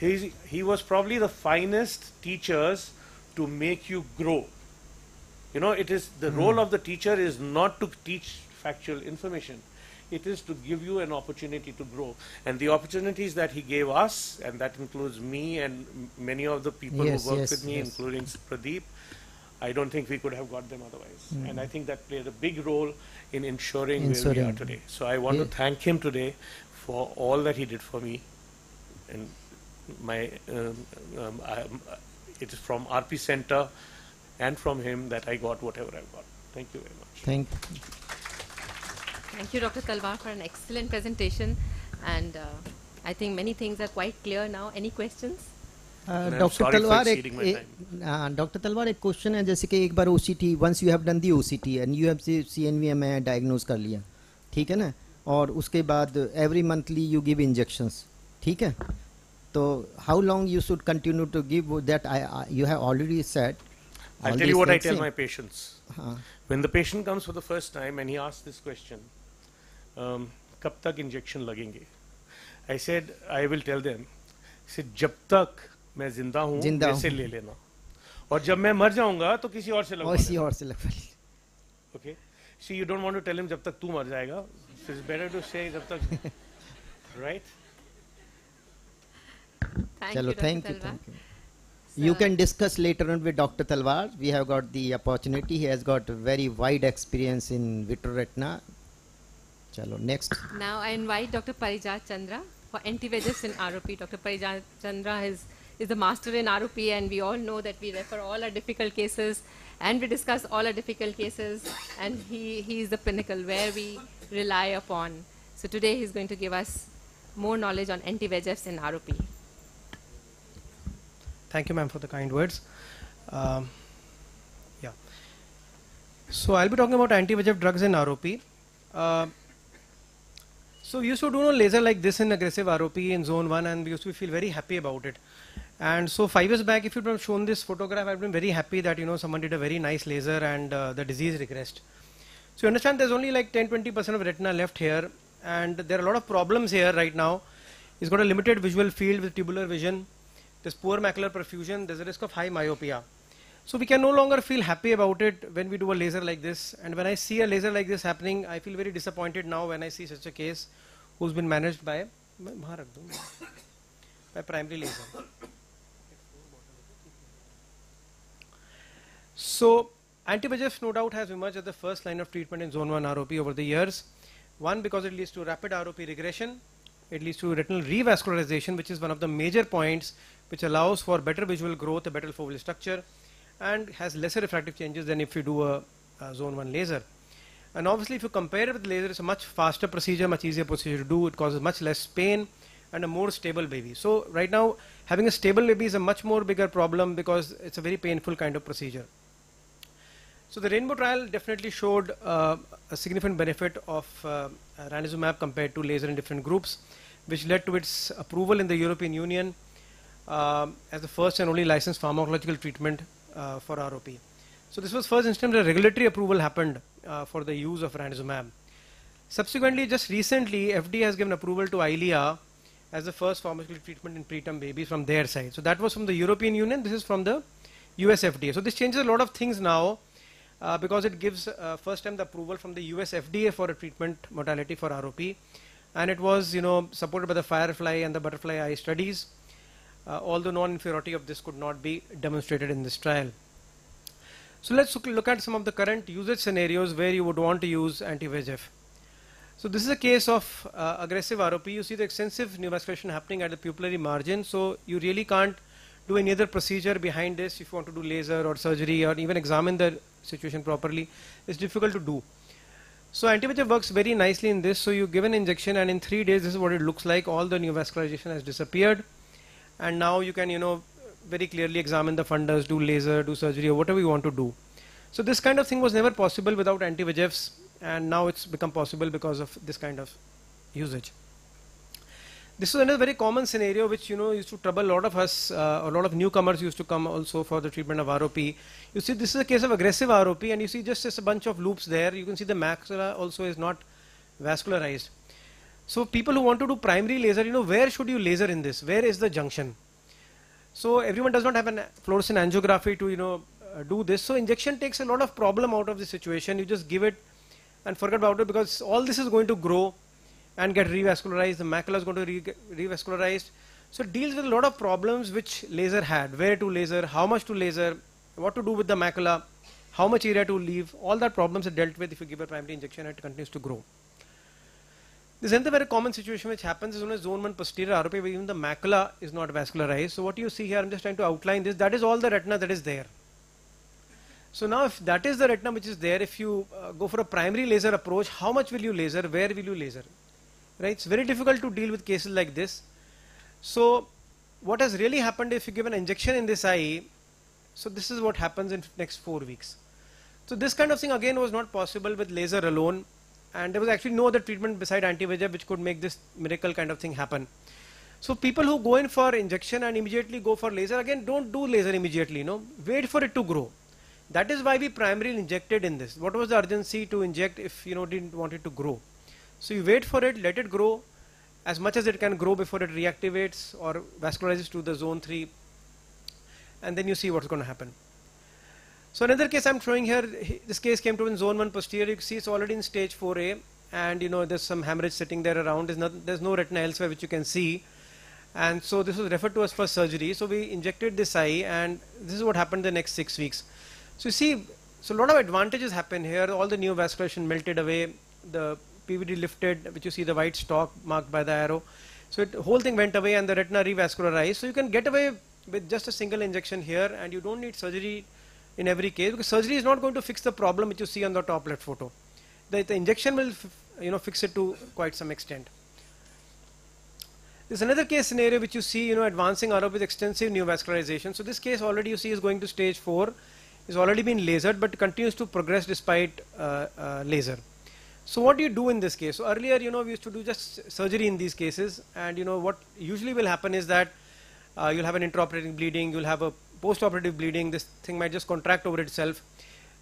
he, he was probably the finest teachers to make you grow. You know, it is the Hmm. role of the teacher is not to teach factual information. It is to give you an opportunity to grow. And the opportunities that he gave us, and that includes me and many of the people Yes, who worked yes, with me, yes. including Pradeep, I don't think we could have got them otherwise. Mm. And I think that played a big role in ensuring, where we are today. So I want to thank him today for all that he did for me. And my, um, um, I, um, uh, it is from RP Center and from him that I got whatever I've got. Thank you very much. Thank you. Thank you, Dr. Talwar, for an excellent presentation. And uh, I think many things are quite clear now. Any questions? Doctor Talwar एक doctor Talwar एक question है जैसे कि एक बार O C T once you have done the O C T and you have C N V M diagnose कर लिया ठीक है ना और उसके बाद every monthly you give injections ठीक है? तो how long you should continue to give that I you have already set I tell you what I tell my patients when the patient comes for the first time and he asks this question कब तक injection लगेंगे? I said I will tell them say जब तक मैं ज़िंदा हूँ ज़िंदा ले लेना। और जब मैं मर जाऊँगा तो किसी और से लगवा किसी और से लगवा okay see you don't want to tell him जब तक तू मर जाएगा। So it's better to say jab right? Thank Chalo, you, thank you, thank you. So you can discuss later on with Dr. Talwar. We have got the opportunity. He has got very wide experience in vitreoretina. Chalo, next. Now I invite Dr. Parijat Chandra for anti-VEGFs in ROP. Dr. Parijat Chandra is, is the master in ROP and we all know that we refer all our difficult cases and we discuss all our difficult cases and he, he is the pinnacle where we rely upon. So today he's going to give us more knowledge on anti-VEGFs in ROP. Thank you, ma'am, for the kind words. Um, yeah. So I'll be talking about anti-VEGF drugs in ROP. Uh, so we used to do a laser like this in aggressive ROP in zone 1 and we used to feel very happy about it. And so five years back, if you'd have shown this photograph, I'd been very happy that, you know, someone did a very nice laser and uh, the disease regressed. So you understand there's only like 10-20% of retina left here and there are a lot of problems here right now. He's got a limited visual field with tubular vision. There's poor macular perfusion. There's a risk of high myopia. So we can no longer feel happy about it when we do a laser like this. And when I see a laser like this happening, I feel very disappointed now when I see such a case who's been managed by by primary laser. So anti-VEGF no doubt has emerged as the first line of treatment in zone 1 ROP over the years. One, because it leads to rapid ROP regression. It leads to retinal revascularization, which is one of the major points which allows for better visual growth, a better foveal structure, and has lesser refractive changes than if you do a, a zone 1 laser. And obviously, if you compare it with laser, it's a much faster procedure, much easier procedure to do. It causes much less pain and a more stable baby. So right now, having a stable baby is a much more bigger problem because it's a very painful kind of procedure. So the rainbow trial definitely showed uh, a significant benefit of uh, ranibizumab compared to laser in different groups, which led to its approval in the European Union um, as the first and only licensed pharmacological treatment uh, for ROP. So this was first instance where regulatory approval happened uh, for the use of ranibizumab. Subsequently, just recently, FDA has given approval to Eylea as the first pharmacological treatment in preterm babies from their side. So that was from the European Union. This is from the US FDA. So this changes a lot of things now uh, because it gives uh, first time the approval from the US FDA for a treatment modality for ROP. And it was, you know, supported by the FIREFLEYE and the BUTTERFLEYE studies, uh, although non-inferiority of this could not be demonstrated in this trial. So let's look at some of the current usage scenarios where you would want to use anti-VEGF. So this is a case of uh, aggressive ROP. You see the extensive neovascularization happening at the pupillary margin. So you really can't do any other procedure behind this if you want to do laser or surgery or even examine the situation properly. It's difficult to do. So anti-VEGF works very nicely in this. So you give an injection and in three days this is what it looks like. All the neovascularization has disappeared. And now you can, you know, very clearly examine the fundus, do laser, do surgery or whatever you want to do. So this kind of thing was never possible without anti-VEGFs and now it's become possible because of this kind of usage. This is another very common scenario which you know used to trouble a lot of us, uh, a lot of newcomers used to come also for the treatment of ROP. You see this is a case of aggressive ROP and you see just, a bunch of loops there. You can see the macula also is not vascularized. So people who want to do primary laser, you know, where should you laser in this? Where is the junction? So everyone does not have a fluorescein angiography to, you know, uh, do this. So injection takes a lot of problem out of the situation. You just give it and forget about it because all this is going to grow and get revascularized. The macula is going to re revascularize. So it deals with a lot of problems which laser had. Where to laser, how much to laser, what to do with the macula, how much area to leave. All that problems are dealt with if you give a primary injection it continues to grow. This is another very common situation which happens is when a zone 1 posterior ROP where even the macula is not vascularized. So what you see here, I'm just trying to outline this, that is all the retina that is there. So now if that is the retina which is there, if you uh, go for a primary laser approach, how much will you laser, where will you laser? Right, it's very difficult to deal with cases like this. So what has really happened if you give an injection in this eye, so this is what happens in next four weeks. So this kind of thing again was not possible with laser alone and there was actually no other treatment beside anti-VEGF which could make this miracle kind of thing happen. So people who go in for injection and immediately go for laser again don't do laser immediately, you know, wait for it to grow. That is why we primarily injected in this. What was the urgency to inject if you know didn't want it to grow? So you wait for it, let it grow as much as it can grow before it reactivates or vascularizes to the zone 3 and then you see what's going to happen. So another case I'm showing here, this case came to in zone 1 posterior, you see it's already in stage 4A and you know there's some hemorrhage sitting there around, there's, not, there's no retina elsewhere which you can see and so this was referred to us for surgery. So we injected this eye and this is what happened the next 6 weeks. So you see, so a lot of advantages happen here. All the new neovascularization melted away, the PVD lifted, which you see the white stalk marked by the arrow. So the whole thing went away and the retina revascularized. So you can get away with just a single injection here and you don't need surgery in every case because surgery is not going to fix the problem which you see on the top left photo. The, the injection will you know fix it to quite some extent. There's another case scenario which you see, you know, advancing ROP with extensive neovascularization. So this case already you see is going to stage 4 is already been lasered but continues to progress despite uh, uh, laser. So what do you do in this case? So earlier, you know, we used to do just surgery in these cases and you know what usually will happen is that uh, you'll have an intraoperative bleeding, you'll have a post-operative bleeding, this thing might just contract over itself.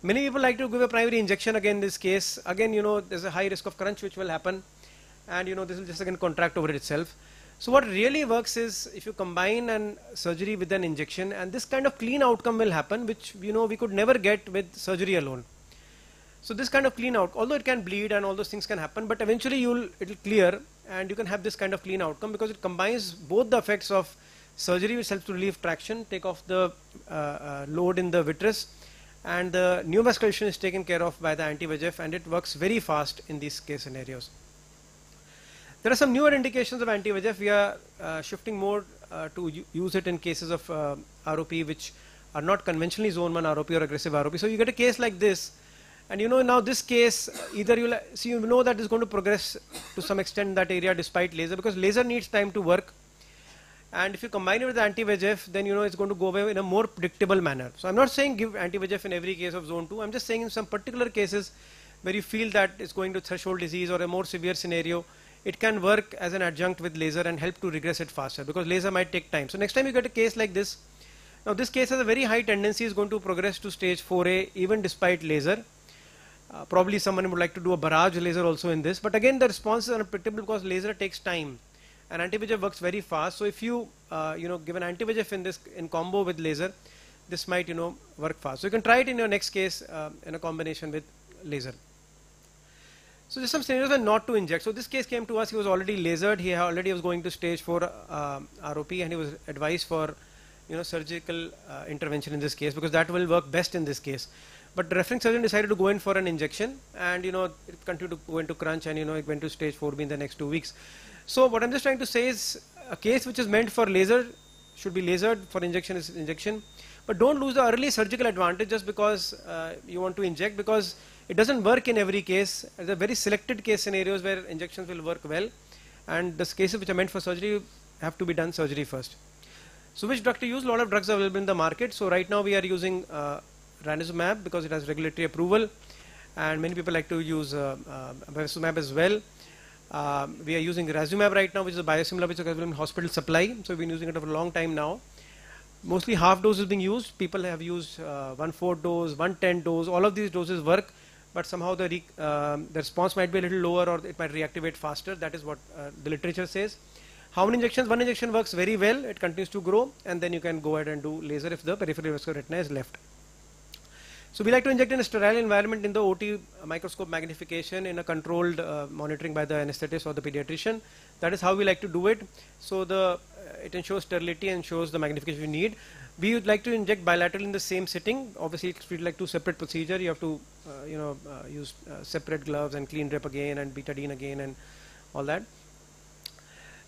Many people like to give a primary injection again in this case. Again, you know, there's a high risk of crunch which will happen and you know, this will just again contract over itself. So what really works is if you combine an surgery with an injection and this kind of clean outcome will happen which you know we could never get with surgery alone. So this kind of clean out, although it can bleed and all those things can happen, but eventually you'll it'll clear and you can have this kind of clean outcome because it combines both the effects of surgery which helps to relieve traction, take off the uh, uh, load in the vitreous, and the neovascularization is taken care of by the anti-VEGF and it works very fast in these case scenarios. There are some newer indications of anti-VEGF. We are uh, shifting more uh, to use it in cases of uh, ROP which are not conventionally zone 1 ROP or aggressive ROP. So you get a case like this and you know now this case either you'll see you know that is going to progress to some extent that area despite laser because laser needs time to work and if you combine it with anti-VEGF then you know it's going to go away in a more predictable manner. So I'm not saying give anti-VEGF in every case of zone 2 I'm just saying in some particular cases where you feel that it's going to threshold disease or a more severe scenario it can work as an adjunct with laser and help to regress it faster because laser might take time. So next time you get a case like this now this case has a very high tendency is going to progress to stage 4A even despite laser uh, probably someone would like to do a barrage laser also in this, but again the response is unpredictable because laser takes time and anti-VEGF works very fast. So if you uh, you know give an anti-VEGF in this in combo with laser, this might you know work fast. So you can try it in your next case uh, in a combination with laser. So there's some scenarios where not to inject. So this case came to us. He was already lasered. He already was going to stage 4 uh, ROP, and he was advised for you know surgical uh, intervention in this case because that will work best in this case. But the referring surgeon decided to go in for an injection and you know it continued to go into crunch and you know it went to stage 4B in the next two weeks. So what I'm just trying to say is a case which is meant for laser should be lasered for injection is injection. But don't lose the early surgical advantage just because uh, you want to inject because it doesn't work in every case. There are very selected case scenarios where injections will work well and the cases which are meant for surgery have to be done surgery first. So which drug to use? A lot of drugs are available in the market. So right now we are using uh, ranibizumab because it has regulatory approval and many people like to use uh, uh, as well. Uh, we are using Razumab right now which is a biosimilar which is available in hospital supply. So we've been using it for a long time now. Mostly half dose is being used. People have used uh, one four dose, one ten dose. All of these doses work, but somehow the, the response might be a little lower or it might reactivate faster. That is what uh, the literature says. How many injections? One injection works very well. It continues to grow, and then you can go ahead and do laser if the peripheral vascular retina is left. So we like to inject in a sterile environment in the OT microscope magnification in a controlled uh, monitoring by the anesthetist or the pediatrician. That is how we like to do it. So the uh, it ensures sterility and shows the magnification we need. We would like to inject bilateral in the same sitting. Obviously, it's treated like two separate procedure. You have to, uh, you know, uh, use uh, separate gloves and clean drip again and betadine again and all that.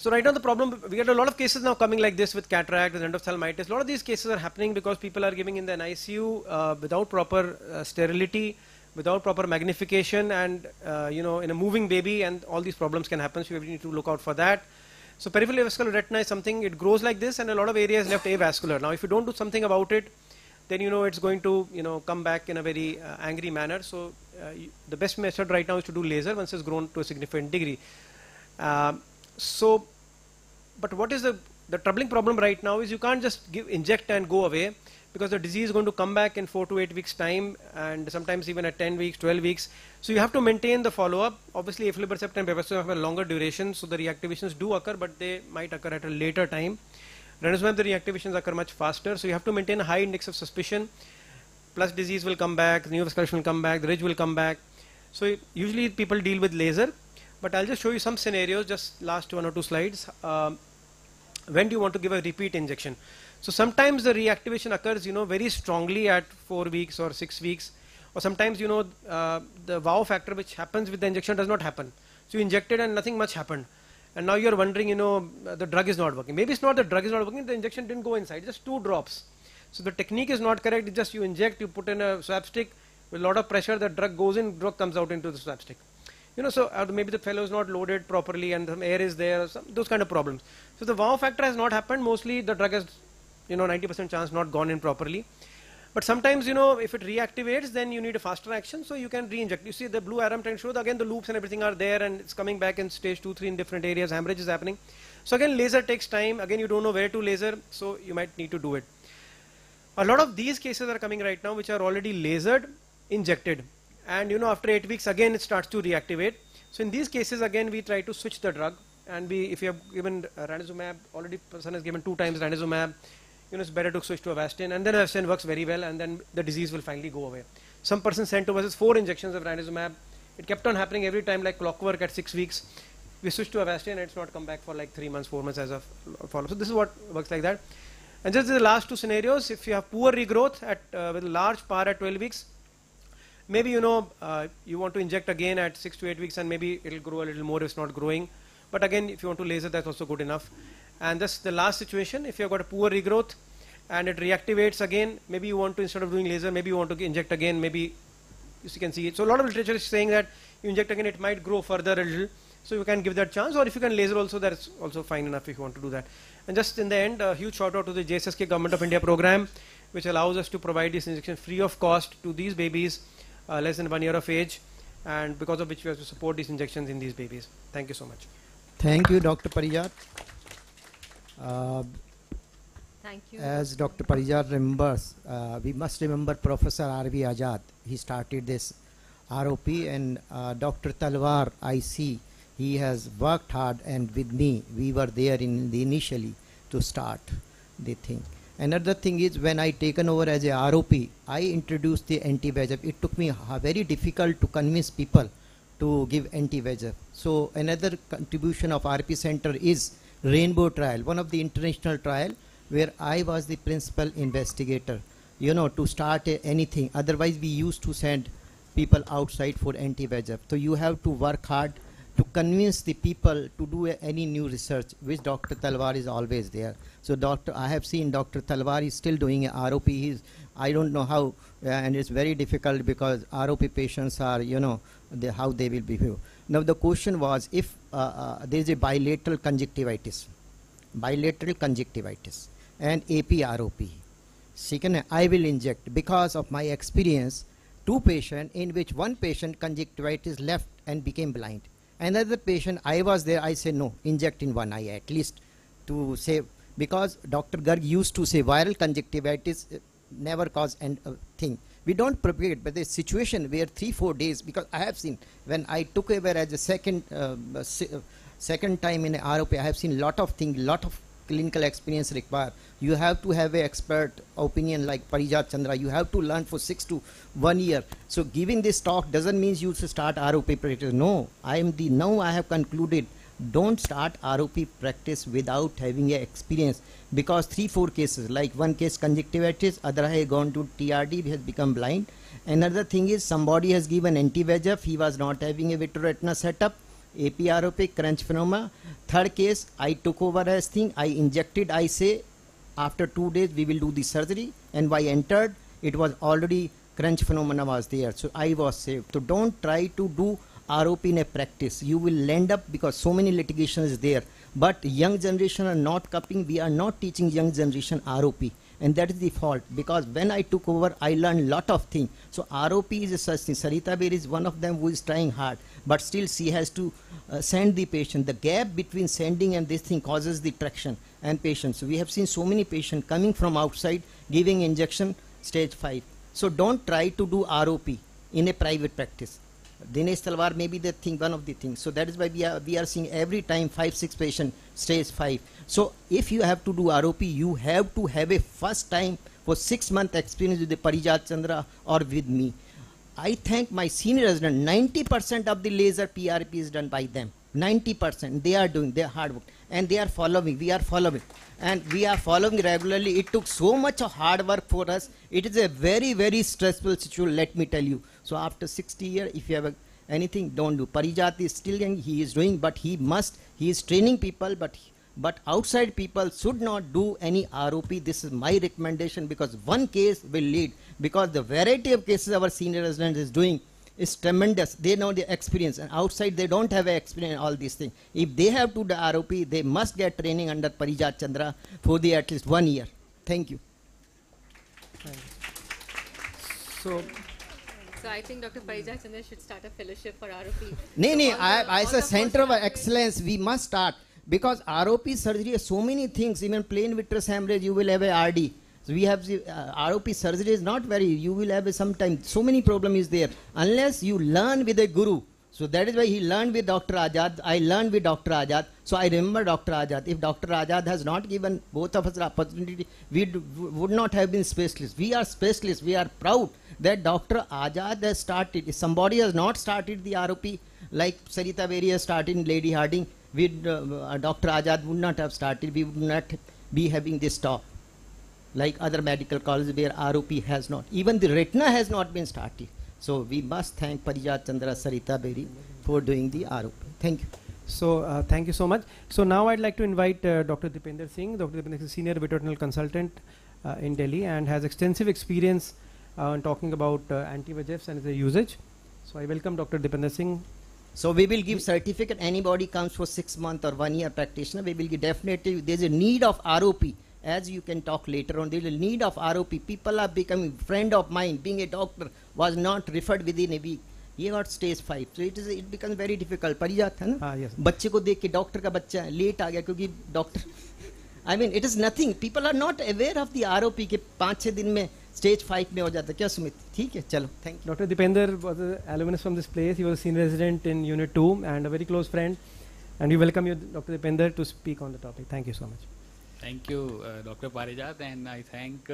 So right now the problem, we get a lot of cases now coming like this with cataract, and endophthalmitis. A lot of these cases are happening because people are giving in the ICU uh, without proper uh, sterility, without proper magnification and, uh, you know, in a moving baby and all these problems can happen. So we need to look out for that. So peripheral avascular retina is something, it grows like this and a lot of areas left avascular. Now if you don't do something about it, then you know it's going to, you know, come back in a very uh, angry manner. So uh, the best method right now is to do laser once it's grown to a significant degree. Um, so but what is the the troubling problem right now is you can't just give inject and go away because the disease is going to come back in 4 to 8 weeks time and sometimes even at 10 weeks 12 weeks. So you have to maintain the follow up obviously aflibercept and bevacizumab have a longer duration so the reactivations do occur but they might occur at a later time. Ranibizumab the reactivations occur much faster so you have to maintain a high index of suspicion. Plus disease will come back neovascularization will come back the ridge will come back. So usually people deal with laser but I'll just show you some scenarios, just last one or two slides. Um, when do you want to give a repeat injection? So sometimes the reactivation occurs, you know, very strongly at four weeks or six weeks, or sometimes, you know, uh, the wow factor which happens with the injection does not happen. So you injected and nothing much happened. And now you're wondering, you know, the drug is not working. Maybe it's not the drug is not working, the injection didn't go inside, just two drops. So the technique is not correct, it's just you inject, you put in a swab stick, with a lot of pressure, the drug goes in, drug comes out into the swab stick you know, so uh, maybe the fellow is not loaded properly and some air is there, some, those kind of problems. So the wow factor has not happened. Mostly the drug has, you know, 90% chance not gone in properly. But sometimes, you know, if it reactivates, then you need a faster action, so you can re-inject. You see the blue arrow I'm trying to show, again the loops and everything are there and it's coming back in stage 2, 3 in different areas, hemorrhage is happening. So again, laser takes time, again you don't know where to laser, so you might need to do it. A lot of these cases are coming right now which are already lasered, injected and you know after 8 weeks again it starts to reactivate. So in these cases again we try to switch the drug and we if you have given uh, ranibizumab already person has given two times ranibizumab you know it's better to switch to Avastin and then Avastin works very well and then the disease will finally go away. Some person sent to us four injections of ranibizumab. It kept on happening every time like clockwork at six weeks. We switched to Avastin and it's not come back for like three months, four months as a follow. Up. So this is what works like that. And just the last two scenarios, if you have poor regrowth at uh, with large PAR at 12 weeks, maybe you know uh, you want to inject again at six to eight weeks and maybe it'll grow a little more if it's not growing. But again, if you want to laser, that's also good enough. And just the last situation, if you've got a poor regrowth and it reactivates again, maybe you want to, instead of doing laser, maybe you want to inject again, maybe you can see it. So a lot of literature is saying that you inject again, it might grow further a little. So you can give that chance, or if you can laser also, that's also fine enough if you want to do that. And just in the end, a huge shout out to the JSSK Government of India program, which allows us to provide this injection free of cost to these babies uh, less than one year of age, and because of which we have to support these injections in these babies. Thank you so much. Thank you, Dr. Parijat. Uh, Thank you. As Dr. Parijat remembers, uh, we must remember Professor R.V. Azad. He started this ROP and uh, Dr. Talwar, I see, he has worked hard and with me, we were there in the initially to start the thing. Another thing is when I taken over as a ROP, I introduced the anti-VEGF. It took me very difficult to convince people to give anti-VEGF. So another contribution of RP Center is Rainbow Trial, one of the international trial where I was the principal investigator, you know, to start anything. Otherwise, we used to send people outside for anti-VEGF. So you have to work hard to convince the people to do any new research, which Dr. Talwar is always there. So Dr. I have seen Dr. Talwar is still doing ROP. He's, I don't know how, uh, and it's very difficult because ROP patients are, you know, the, how they will behave. Now the question was if uh, uh, there is a bilateral conjunctivitis, bilateral conjunctivitis, and APROP. Second, I will inject because of my experience, two patients in which one patient conjunctivitis left and became blind. Another patient, I was there, I said no, inject in one eye at least to save, because Dr. Garg used to say viral conjunctivitis uh, never cause any uh, thing. We don't propagate, but the situation where three, four days, because I have seen when I took over as a second, uh, uh second time in ROP, I have seen lot of things, lot of clinical experience required. You have to have an expert opinion like Parijat Chandra. You have to learn for six to one year. So giving this talk doesn't mean you should start ROP practice. No, I am the now I have concluded. Don't start ROP practice without having a experience because three four cases like one case conjunctivitis, other has gone to TRD, has become blind. Another thing is somebody has given anti-VEGF, he was not having a vitreoretina setup a APROP crunch phenomenon third case I took over as thing I injected I said after two days we will do the surgery and why entered it was already crunch phenomenon was there so I was saved तो don't try to do R O P in a practice you will land up because so many litigation is there but young generation are not coping we are not teaching young generation R O P and that is the fault because when I took over, I learned lot of things. So ROP is a such thing. Sarita Beri is one of them who is trying hard, but still she has to uh, send the patient. The gap between sending and this thing causes the traction and patients. So we have seen so many patients coming from outside giving injection stage 5. So don't try to do ROP in a private practice. Dinesh Talwar may be the thing, one of the things. So that is why we are, we are seeing every time five, six patient stage five. So if you have to do ROP, you have to have a first time for six month experience with the Parijat Chandra or with me. I thank my senior resident, 90% of the laser PRP is done by them. 90% they are doing their hard work and they are following we are following and we are following regularly it took so much of hard work for us it is a very very stressful situation let me tell you so after 60 years, if you have a, anything, don't do. Parijat is still young, he is doing, but he must, he is training people, but but outside people should not do any ROP. This is my recommendation because one case will lead. Because the variety of cases our senior resident is doing is tremendous. They know the experience, and outside they don't have experience in all these things. If they have to do ROP, they must get training under Parijat Chandra for the at least one year. Thank you. Thank you. So so I think Dr. Parijat Chandra should start a fellowship for ROP. No, no, I, as a center of excellence, we must start because ROP surgery has so many things. Even plain vitreous hemorrhage, you will have a RD. So we have the uh, ROP surgery is not very. You will have a sometime. So many problem is there unless you learn with a guru. So that is why he learned with Dr. Azad. I learned with Dr. Azad. So I remember Dr. Azad. If Dr. Azad has not given both of us the opportunity, we would not have been specialists. We are specialists. We are proud that Dr. Azad has started. If somebody has not started the ROP, like Sarita Beri has started in Lady Hardinge, we, uh, uh, Dr. Azad would not have started. We would not be having this talk like other medical colleges where ROP has not. Even the retina has not been started. So we must thank Parijat Chandra Sarita Beri for doing the ROP. Thank you. So uh, thank you so much. So now I'd like to invite uh, Dr. Dipender Singh. Dr. Dipender Singh is senior vitreoretinal consultant uh, in Delhi and has extensive experience uh, in talking about uh, anti-VEGFs and their usage. So I welcome Dr. Dipender Singh. So we will give certificate. Anybody comes for six month or one year practitioner, we will give definitely. There's a need of ROP. As you can talk later on, there is a need of ROP. People are becoming friend of mine. Being a doctor was not referred within a week. He got stage five. So it is it becomes very difficult. परिजात है ना Ah, yes. बच्चे को देख के doctor का बच्चा है late आ गया क्योंकि doctor I mean it is nothing people are not aware of the ROP के पाँच छह दिन में स्टेज फाइव में हो जाता है। क्या सुमित? ठीक है चलो thank you doctor Dipendra alumnus from this place you seen resident in unit two and a very close friend and you welcome you doctor Dipendra to speak on the topic thank you so much thank you doctor Parijat and I thank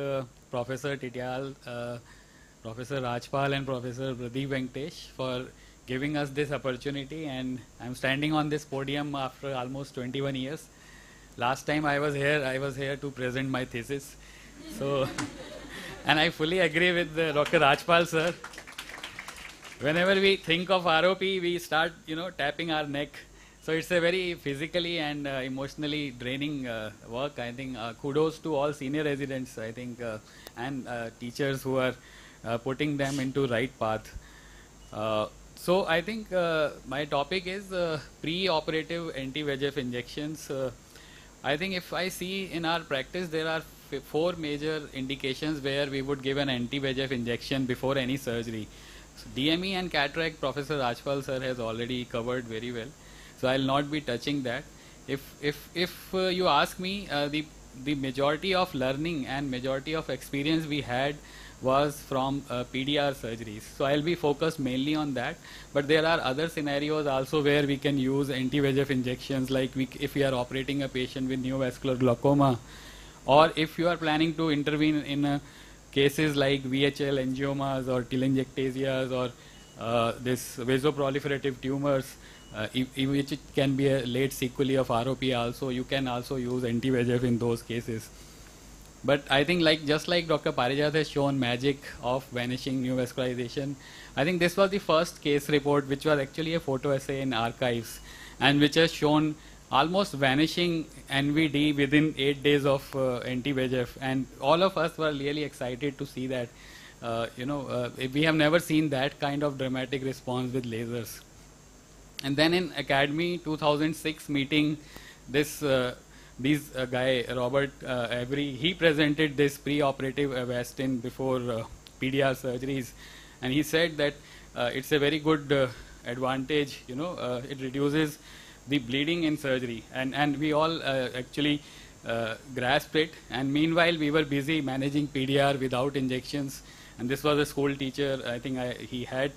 professor Titiyal professor Rajpal and professor Pradeep Venkatesh for giving us this opportunity and I am standing on this podium after after twenty one years. Last time I was here I was here to present my thesis. So and I fully agree with uh, Dr. Rajpal, sir. Whenever we think of ROP, we start, you know, tapping our neck. So it's a very physically and uh, emotionally draining uh, work. I think uh, kudos to all senior residents. I think uh, and uh, teachers who are putting them into right path. So I think my topic is pre-operative anti-VEGF injections. I think if I see in our practice, there are four major indications where we would give an anti-VEGF injection before any surgery. So DME and cataract, Professor Rajpal sir has already covered very well. So I'll not be touching that. If if if uh, you ask me, uh, the the majority of learning and majority of experience we had was from uh, PDR surgeries. So I'll be focused mainly on that. But there are other scenarios also where we can use anti-VEGF injections, like we, if we are operating a patient with neovascular glaucoma, or if you are planning to intervene in uh, cases like VHL angiomas or telangiectasias or uh, this vasoproliferative tumors, uh, which can be a late sequelae of ROP also, you can also use anti-VEGF in those cases. But I think like just like Dr. Parijat has shown magic of vanishing new neovascularization, I think this was the first case report which was actually a photo essay in archives and which has shown almost vanishing NVD within eight days of uh, anti-VEGF and all of us were really excited to see that. Uh, you know, uh, we have never seen that kind of dramatic response with lasers. And then in Academy 2006 meeting, this uh, these uh, guy Robert uh, Avery he presented this pre-operative Avastin before uh, PDR surgeries, and he said that it's a very good advantage. You know, it reduces the bleeding in surgery, and and we all uh, actually uh, grasped it. And meanwhile, we were busy managing PDR without injections, and this was a school teacher. I think I, he had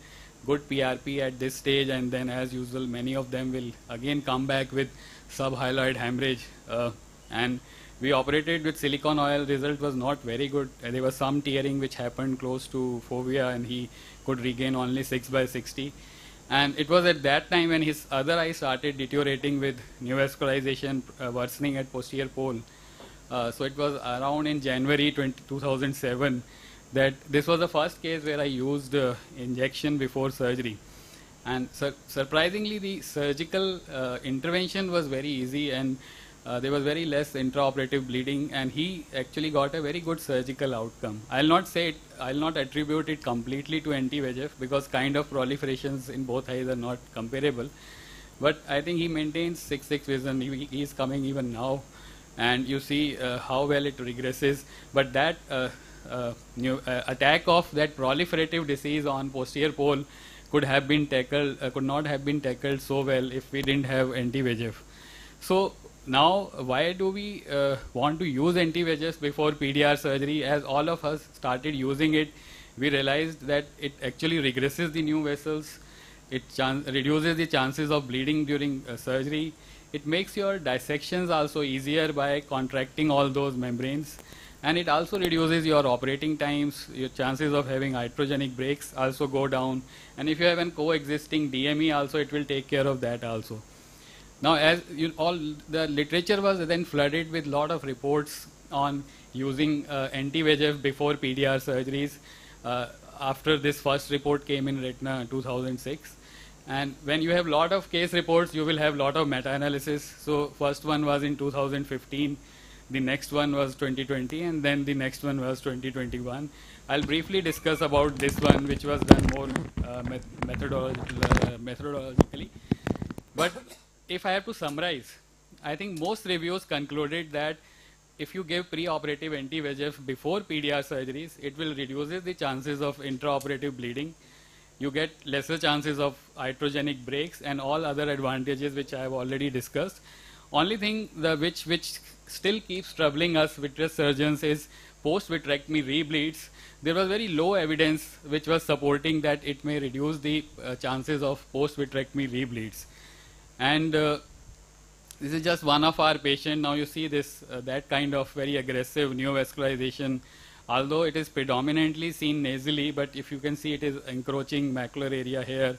good PRP at this stage, and then as usual, many of them will again come back with subhyaloid hemorrhage. Uh, and we operated with silicone oil. Result was not very good. Uh, there was some tearing which happened close to fovea, and he could regain only 6 by 60. And it was at that time when his other eye started deteriorating with neovascularization uh, worsening at posterior pole. Uh, so it was around in January 20, 2007 that this was the first case where I used uh, injection before surgery. And sur- surprisingly, the surgical uh, intervention was very easy and uh, there was very less intraoperative bleeding, and he actually got a very good surgical outcome. I'll not say it, I'll not attribute it completely to anti-VEGF because kind of proliferations in both eyes are not comparable. But I think he maintains 6-6 vision. He, he is coming even now, and you see uh, how well it regresses. But that uh, uh, new, uh, attack of that proliferative disease on posterior pole could have been tackled, could not have been tackled so well if we didn't have anti-VEGF. So now, why do we uh, want to use anti-VEGF before PDR surgery? As all of us started using it, we realized that it actually regresses the new vessels, it reduces the chances of bleeding during uh, surgery. It makes your dissections also easier by contracting all those membranes. And it also reduces your operating times, your chances of having iatrogenic breaks also go down. And if you have a coexisting DME also, it will take care of that also. Now, as you all, the literature was then flooded with lot of reports on using uh, anti-VEGF before PDR surgeries. Uh, after this first report came in Retina 2006. And when you have lot of case reports, you will have lot of meta-analysis. So first one was in 2015, the next one was 2020, and then the next one was 2021. I'll briefly discuss about this one, which was done more uh, methodolog uh, methodologically. But if I have to summarize, I think most reviews concluded that if you give pre-operative anti-VEGF before PDR surgeries, it will reduce the chances of intraoperative bleeding. You get lesser chances of iatrogenic breaks and all other advantages which I have already discussed. Only thing the which which still keeps troubling us vitreous surgeons is post-vitrectomy rebleeds. There was very low evidence which was supporting that it may reduce the uh, chances of post-vitrectomy rebleeds. And uh, this is just one of our patients. Now you see this, uh, that kind of very aggressive neovascularization. Although it is predominantly seen nasally, but if you can see it is encroaching macular area here.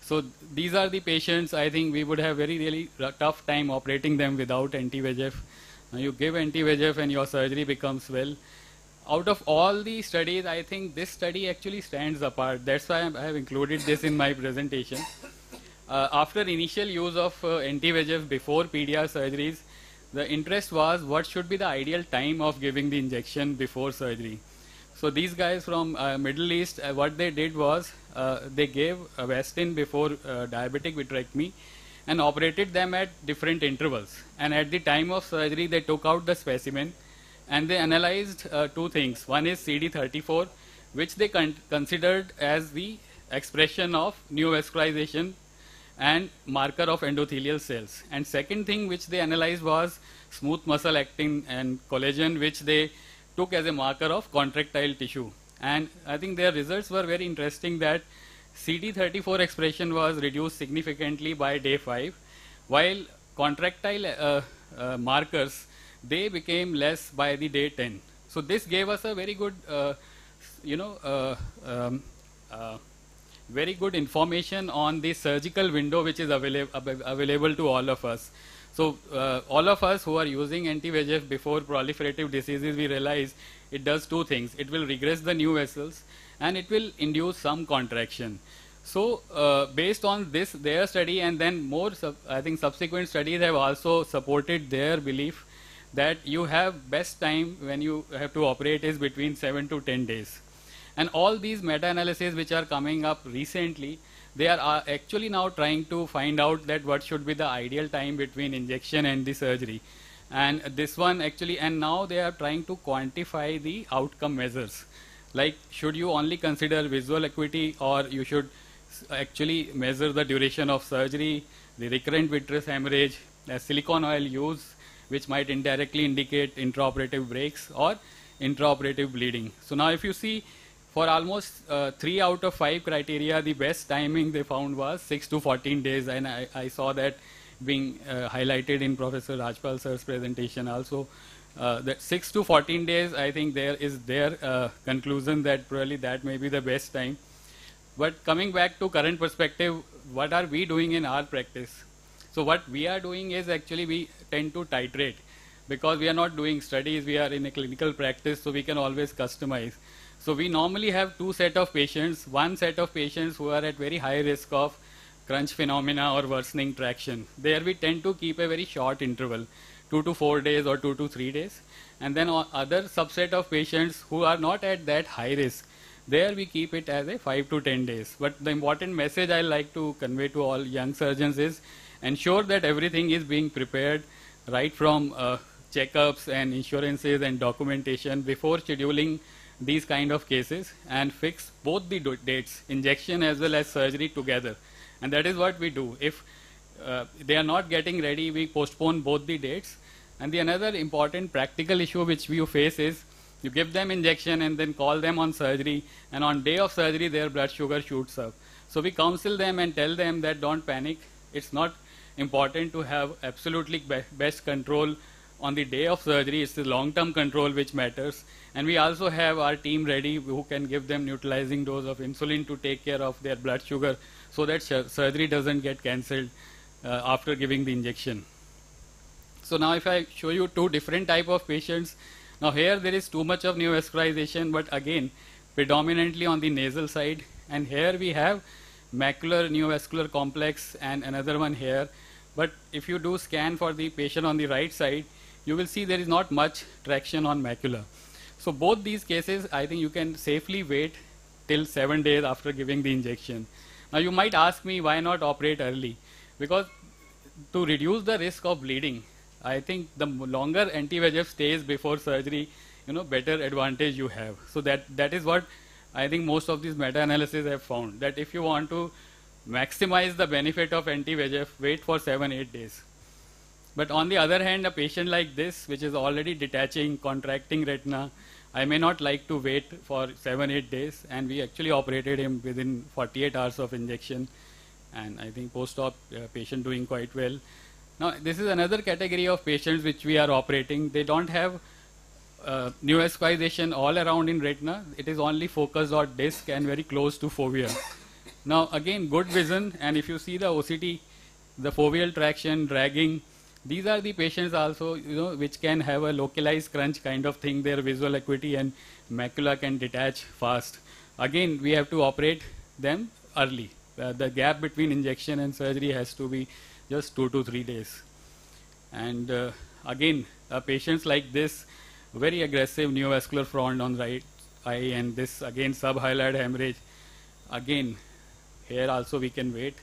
So these are the patients I think we would have very really tough time operating them without anti-VEGF. Now you give anti-VEGF and your surgery becomes well. Out of all the studies, I think this study actually stands apart. That's why I have included this in my presentation after initial use of uh, anti-VEGF before PDR surgeries, the interest was what should be the ideal time of giving the injection before surgery. So these guys from uh, Middle East, uh, what they did was uh, they gave Avastin before uh, diabetic vitrectomy and operated them at different intervals. And at the time of surgery, they took out the specimen and they analyzed two things. One is CD34, which they con considered as the expression of neovascularization and marker of endothelial cells. And second thing which they analyzed was smooth muscle actin and collagen, which they took as a marker of contractile tissue. And I think their results were very interesting that CD34 expression was reduced significantly by day 5, while contractile uh, uh, markers, they became less by the day 10. So this gave us a very good, uh, you know, uh, um, uh, very good information on the surgical window which is available available to all of us. So uh, all of us who are using anti-VEGF before proliferative diseases, we realize it does two things. It will regress the new vessels and it will induce some contraction. So uh, based on this, their study and then more, I think subsequent studies have also supported their belief that you have best time when you have to operate is between 7 to 10 days. And all these meta-analyses which are coming up recently, they are actually now trying to find out that what should be the ideal time between injection and the surgery. And this one actually, and now they are trying to quantify the outcome measures. Like, should you only consider visual acuity or you should actually measure the duration of surgery, the recurrent vitreous hemorrhage, the silicone oil use, which might indirectly indicate intraoperative breaks or intraoperative bleeding. So now if you see for almost uh, three out of five criteria, the best timing they found was 6 to 14 days, and I, I saw that being uh, highlighted in Professor Rajpal sir's presentation also. Uh, that 6 to 14 days, I think there is their uh, conclusion that probably that may be the best time. But coming back to current perspective, what are we doing in our practice? So what we are doing is actually we tend to titrate because we are not doing studies, we are in a clinical practice, so we can always customize. So we normally have two set of patients, one set of patients who are at very high risk of crunch phenomena or worsening traction. There we tend to keep a very short interval, two to four days or two to three days. And then other subset of patients who are not at that high risk, there we keep it as a five to 10 days. But the important message I like to convey to all young surgeons is ensure that everything is being prepared right from uh, checkups and insurances and documentation before scheduling these kind of cases and fix both the dates, injection as well as surgery together. And that is what we do. If uh, they are not getting ready, we postpone both the dates. And the another important practical issue which we face is you give them injection and then call them on surgery, and on day of surgery their blood sugar shoots up. So we counsel them and tell them that don't panic. It's not important to have absolutely be best control on the day of surgery. It's the long-term control which matters. And we also have our team ready who can give them neutralizing dose of insulin to take care of their blood sugar so that surgery doesn't get cancelled uh, after giving the injection. So now if I show you two different type of patients, now here there is too much of neovascularization, but again, predominantly on the nasal side. And here we have macular neovascular complex and another one here. But if you do scan for the patient on the right side, you will see there is not much traction on macula. So both these cases, I think you can safely wait till seven days after giving the injection. Now you might ask me why not operate early? Because to reduce the risk of bleeding, I think the longer anti-VEGF stays before surgery, you know, better advantage you have. So that that is what I think most of these meta-analyses have found that if you want to maximize the benefit of anti-VEGF, wait for seven eight days. But on the other hand, a patient like this, which is already detaching, contracting retina, I may not like to wait for seven, eight days. And we actually operated him within 48 hours of injection. And I think post-op uh, patient doing quite well. Now, this is another category of patients which we are operating. They don't have uh, neovascularization all around in retina. It is only focused on disc and very close to fovea. now, again, good vision. And if you see the OCT, the foveal traction, dragging, these are the patients also, you know, which can have a localized crunch kind of thing. Their visual acuity and macula can detach fast. Again, we have to operate them early. Uh, the gap between injection and surgery has to be just two to three days. And uh, again, uh, patients like this, very aggressive neovascular front on right eye, and this again subhyaloid hemorrhage. Again, here also we can wait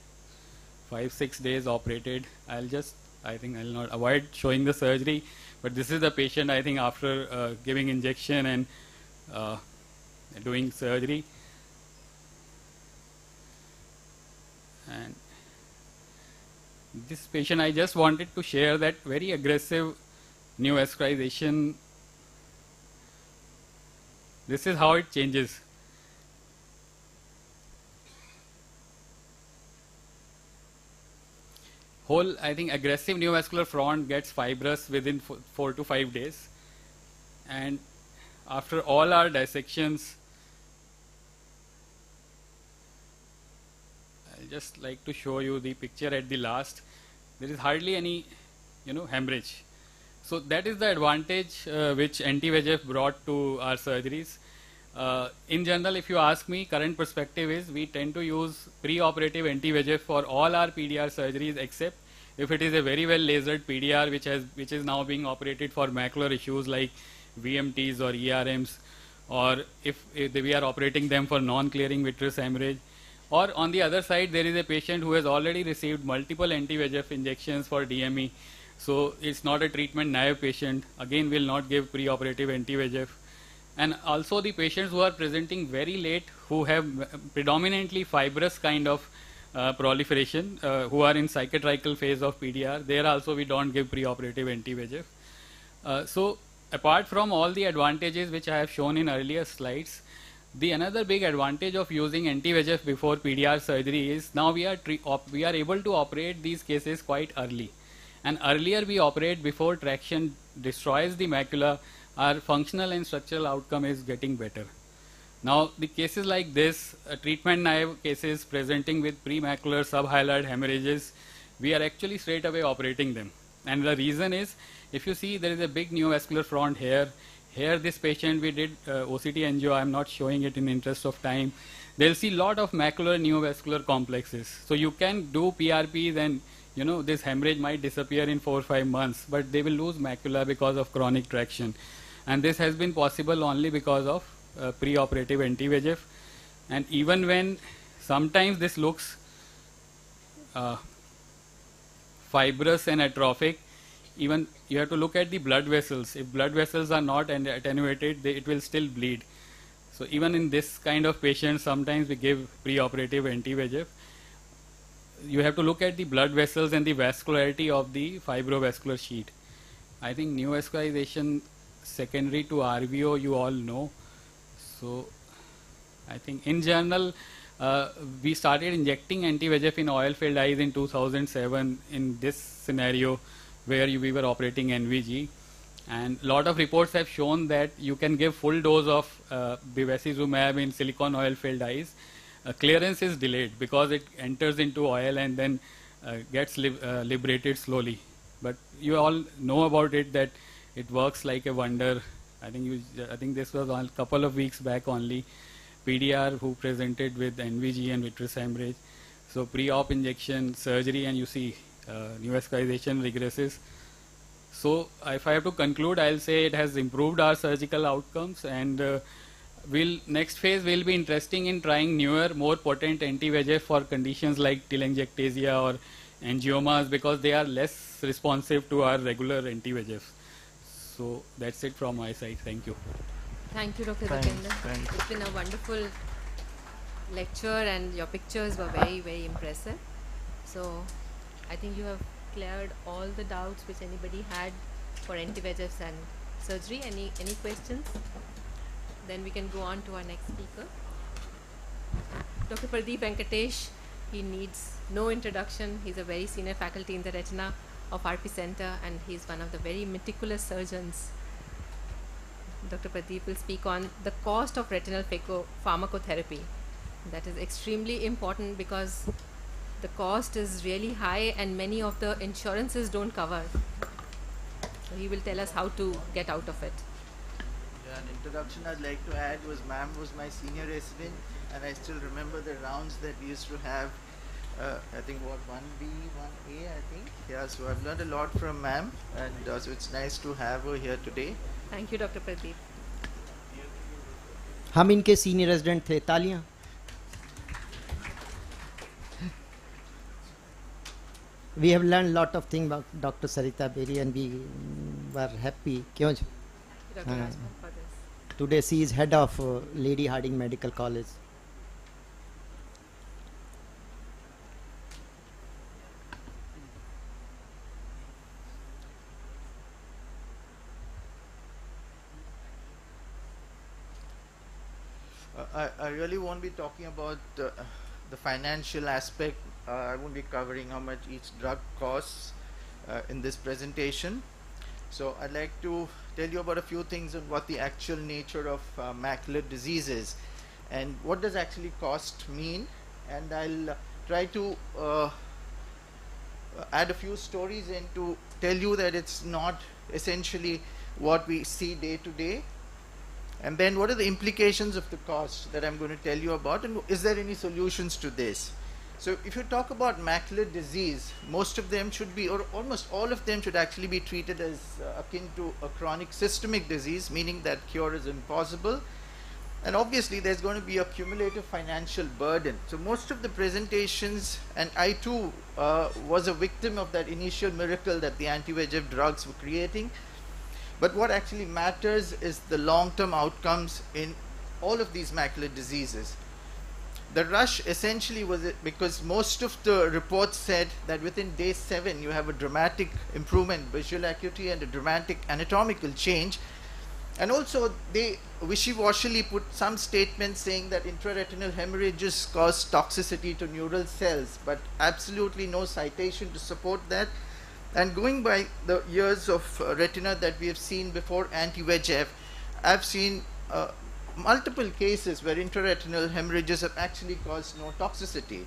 five six days operated. I'll just I think I'll not avoid showing the surgery, but this is the patient I think after uh, giving injection and uh, doing surgery. And this patient I just wanted to share that very aggressive neovascularization. This is how it changes. Whole, I think, aggressive neovascular front gets fibrous within four to five days. And after all our dissections, I just like to show you the picture at the last. There is hardly any, you know, hemorrhage. So that is the advantage uh, which anti-VEGF brought to our surgeries. Uh, in general, if you ask me, current perspective is we tend to use pre-operative anti-VEGF for all our PDR surgeries except if it is a very well lasered PDR which has which is now being operated for macular issues like VMTs or ERMs or if, if we are operating them for non-clearing vitreous hemorrhage. Or on the other side there is a patient who has already received multiple anti-VEGF injections for DME so it's not a treatment naive patient. Again we will not give pre-operative anti-VEGF and also the patients who are presenting very late who have predominantly fibrous kind of uh, proliferation uh, who are in cicatricial phase of PDR there also we don't give preoperative anti-VEGF. Uh, so apart from all the advantages which I have shown in earlier slides the another big advantage of using anti-VEGF before PDR surgery is now we are we are able to operate these cases quite early. And earlier we operate before traction destroys the macula our functional and structural outcome is getting better. Now, the cases like this, uh, treatment naive cases presenting with premacular subhyaloid hemorrhages, we are actually straight away operating them. And the reason is, if you see there is a big neovascular front here, here this patient we did uh, OCT angio, I'm not showing it in interest of time. They'll see lot of macular neovascular complexes. So you can do PRPs and you know this hemorrhage might disappear in four or five months, but they will lose macula because of chronic traction. And this has been possible only because of uh, pre-operative anti-VEGF. And even when sometimes this looks uh, fibrous and atrophic, even you have to look at the blood vessels. If blood vessels are not and attenuated, they, it will still bleed. So even in this kind of patient, sometimes we give pre-operative anti-VEGF. You have to look at the blood vessels and the vascularity of the fibrovascular sheet. I think neovascularization secondary to RVO you all know. So I think in general uh, we started injecting anti-VEGF in oil-filled eyes in 2007 in this scenario where you, we were operating NVG. And a lot of reports have shown that you can give full dose of uh, bevacizumab in silicone oil-filled eyes. Uh, clearance is delayed because it enters into oil and then uh, gets li uh, liberated slowly. But you all know about it that it works like a wonder. I think you, I think this was a couple of weeks back only. PDR who presented with NVG and vitreous hemorrhage. So pre-op injection, surgery, and you see uh, neovascularization regresses. So if I have to conclude, I'll say it has improved our surgical outcomes and uh, will next phase will be interesting in trying newer, more potent anti-VEGF for conditions like telangiectasia or angiomas because they are less responsive to our regular anti-VEGF. So that's it from my side. Thank you. Thank you, Dr. Thanks, thanks. It's been a wonderful lecture and your pictures were very, very impressive. So I think you have cleared all the doubts which anybody had for anti-VEGFs and surgery. Any, any questions? Then we can go on to our next speaker. Dr. Pradeep Venkatesh, he needs no introduction. He's a very senior faculty in the retina of RP Center and he's one of the very meticulous surgeons Dr. Pradeep will speak on the cost of retinal pharmacotherapy. That is extremely important because the cost is really high and many of the insurances don't cover. So he will tell us how to get out of it. An introduction I'd like to add was ma'am was my senior resident and I still remember the rounds that we used to have uh, I think what 1B, 1A, I think. Yeah, so I've learned a lot from ma'am, and uh, so it's nice to have her here today. Thank you, Dr. Pradeep. we have learned a lot of things about Dr. Sarita Beri, and we were happy. Kyun? Uh, today she is head of uh, Lady Hardinge Medical College. I, I really won't be talking about uh, the financial aspect. Uh, I won't be covering how much each drug costs uh, in this presentation. So I'd like to tell you about a few things on what the actual nature of uh, macular disease is and what does actually cost mean and I'll uh, try to uh, add a few stories in to tell you that it's not essentially what we see day to day and then what are the implications of the cost that I'm going to tell you about and is there any solutions to this? So if you talk about macular disease, most of them should be or almost all of them should actually be treated as uh, akin to a chronic systemic disease, meaning that cure is impossible. And obviously there's going to be a cumulative financial burden. So most of the presentations, and I too uh, was a victim of that initial miracle that the anti-VEGF drugs were creating. But what actually matters is the long-term outcomes in all of these macular diseases. The rush essentially was because most of the reports said that within day seven you have a dramatic improvement, visual acuity and a dramatic anatomical change. And also they wishy-washily put some statements saying that intraretinal hemorrhages cause toxicity to neural cells, but absolutely no citation to support that. And going by the years of uh, retina that we have seen before anti-VEGF, I've seen uh, multiple cases where intraretinal hemorrhages have actually caused no toxicity.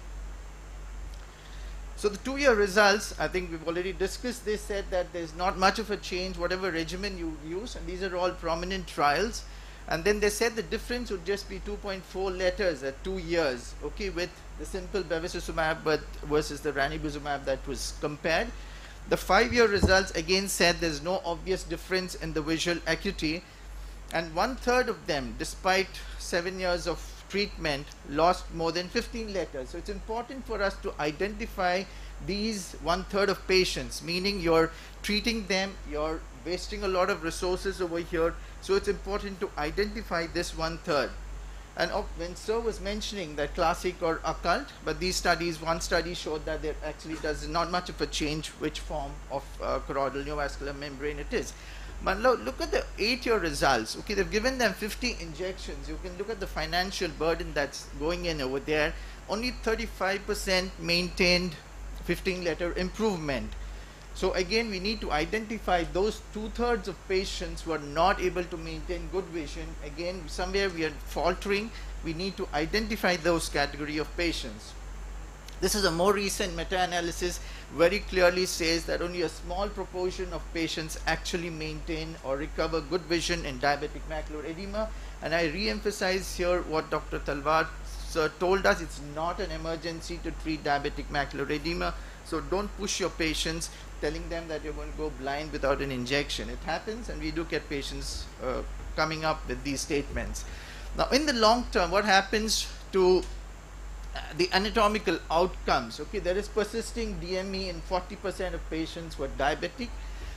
So the two-year results, I think we've already discussed this, said that there's not much of a change whatever regimen you use, and these are all prominent trials. And then they said the difference would just be 2.4 letters at two years, okay, with the simple bevacizumab versus the ranibizumab that was compared. The five-year results again said there's no obvious difference in the visual acuity, and one third of them, despite seven years of treatment, lost more than 15 letters. So it's important for us to identify these one third of patients, meaning you're treating them, you're wasting a lot of resources over here. So it's important to identify this one third. And of- when Sir was mentioning that classic or occult, but these studies, one study showed that there actually does not much of a change which form of uh, choroidal neovascular membrane it is. But lo- look at the eight-year results. Okay, they've given them 50 injections. You can look at the financial burden that's going in over there. Only 35% maintained 15-letter improvement. So again, we need to identify those two-thirds of patients who are not able to maintain good vision. Again, somewhere we are faltering. We need to identify those category of patients. This is a more recent meta-analysis very clearly says that only a small proportion of patients actually maintain or recover good vision in diabetic macular edema. And I re-emphasize here what Dr. Talwar sir told us, it's not an emergency to treat diabetic macular edema. So don't push your patients telling them that you're going to go blind without an injection. It happens and we do get patients uh, coming up with these statements. Now in the long term, what happens to uh, the anatomical outcomes. Okay, there is persisting DME in 40% of patients who are diabetic.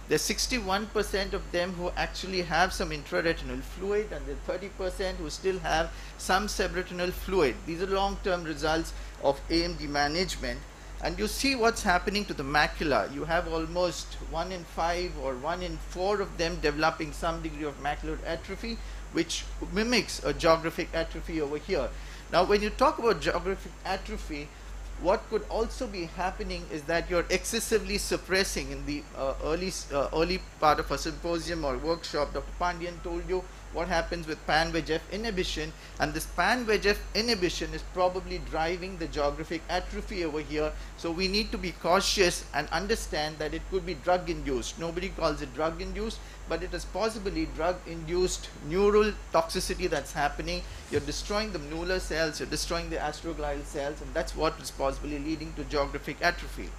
There's 61% of them who actually have some intraretinal fluid, and there's 30% who still have some subretinal fluid. These are long-term results of AMD management. And you see what's happening to the macula. You have almost one in five or one in four of them developing some degree of macular atrophy, which mimics a geographic atrophy over here. Now, when you talk about geographic atrophy, what could also be happening is that you're excessively suppressing in the uh, early uh, early part of a symposium or workshop. Dr. Pandian told you what happens with pan-VEGF inhibition, and this pan-VEGF inhibition is probably driving the geographic atrophy over here. So we need to be cautious and understand that it could be drug-induced. Nobody calls it drug-induced, but it is possibly drug-induced neural toxicity that's happening. You're destroying the Muller cells, you're destroying the astroglial cells, and that's what is possibly leading to geographic atrophy.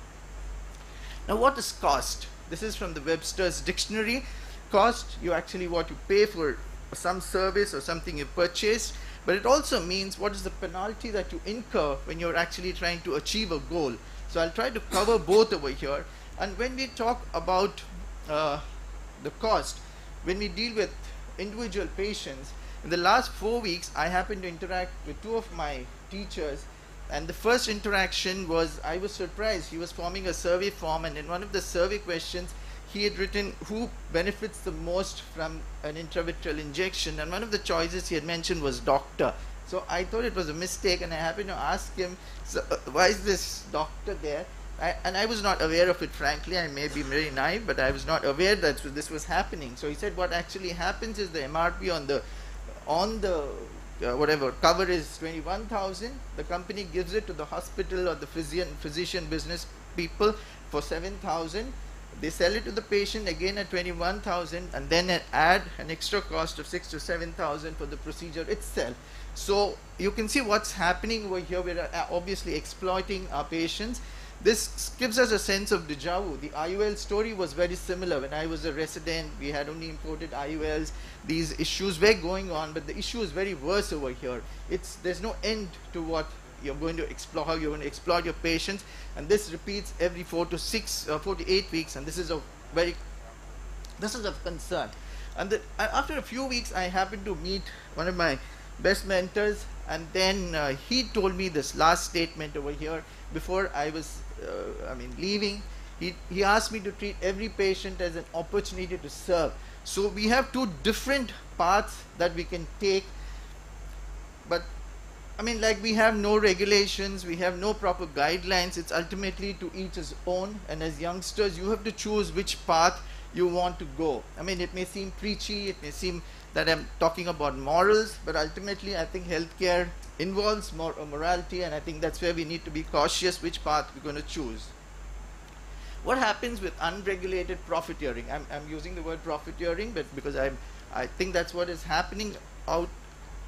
Now, what is cost? This is from the Webster's Dictionary. Cost, you actually what you pay for some service or something you purchase, but it also means what is the penalty that you incur when you're actually trying to achieve a goal. So I'll try to cover both over here. And when we talk about uh, the cost, when we deal with individual patients, in the last four weeks, I happened to interact with two of my teachers. And the first interaction was, I was surprised. He was forming a survey form, and in one of the survey questions, he had written who benefits the most from an intravitreal injection, and one of the choices he had mentioned was doctor. So I thought it was a mistake, and I happened to ask him, so, uh, why is this doctor there? I, and I was not aware of it, frankly. I may be very naive, but I was not aware that this was happening. So he said, what actually happens is the MRP on the on the uh, whatever cover is 21,000. The company gives it to the hospital or the physician physician business people for 7,000 they sell it to the patient again at 21,000 and then add an extra cost of 6 to 7,000 for the procedure itself. So you can see what's happening over here. We're uh, obviously exploiting our patients. This gives us a sense of deja vu. The IOL story was very similar. When I was a resident, we had only imported IOLs. These issues were going on, but the issue is very worse over here. It's There's no end to what you're going to explore how you're going to exploit your patients. And this repeats every four to six uh, four to eight weeks. And this is a very this is of concern. And the, after a few weeks i happened to meet one of my best mentors. And then uh, he told me this last statement over here. Before i was uh, i mean leaving he, he asked me to treat every patient as an opportunity to serve. So we have two different paths that we can take I mean, like we have no regulations, we have no proper guidelines. It's ultimately to each his own. And as youngsters, you have to choose which path you want to go. I mean, it may seem preachy, it may seem that I'm talking about morals, but ultimately, I think healthcare involves more uh, morality, and I think that's where we need to be cautious which path we're going to choose. What happens with unregulated profiteering? I'm, I'm using the word profiteering, but because I'm, I think that's what is happening out.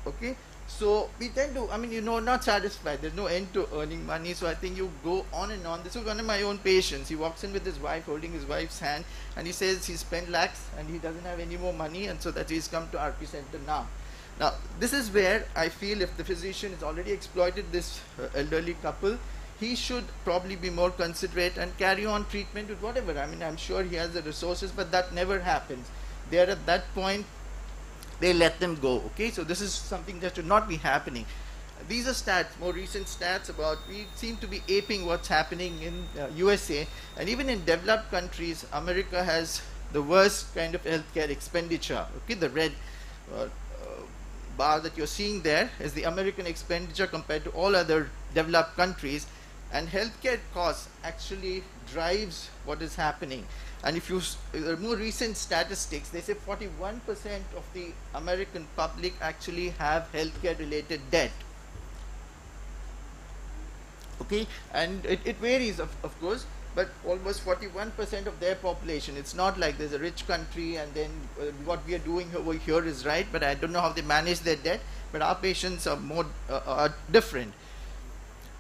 Okay, so we tend to, I mean, you know, not satisfied. There's no end to earning money. So I think you go on and on. This is one of my own patients. He walks in with his wife, holding his wife's hand, and he says he spent lakhs and he doesn't have any more money, and so that he's come to RP Center now. Now, this is where I feel if the physician has already exploited this uh, elderly couple, he should probably be more considerate and carry on treatment with whatever. I mean, I'm sure he has the resources, but that never happens. They are at that point they let them go. Okay, so this is something that should not be happening. These are stats, more recent stats about we seem to be aping what's happening in uh, USA and even in developed countries. America has the worst kind of healthcare expenditure. Okay, the red uh, uh, bar that you're seeing there is the American expenditure compared to all other developed countries, and healthcare costs actually drives what is happening. And if you the more recent statistics, they say 41% of the American public actually have healthcare related debt. Okay, and it, it varies, of, of course, but almost 41% of their population. It's not like there's a rich country and then uh, what we are doing over here is right, but I don't know how they manage their debt, but our patients are more uh, are different.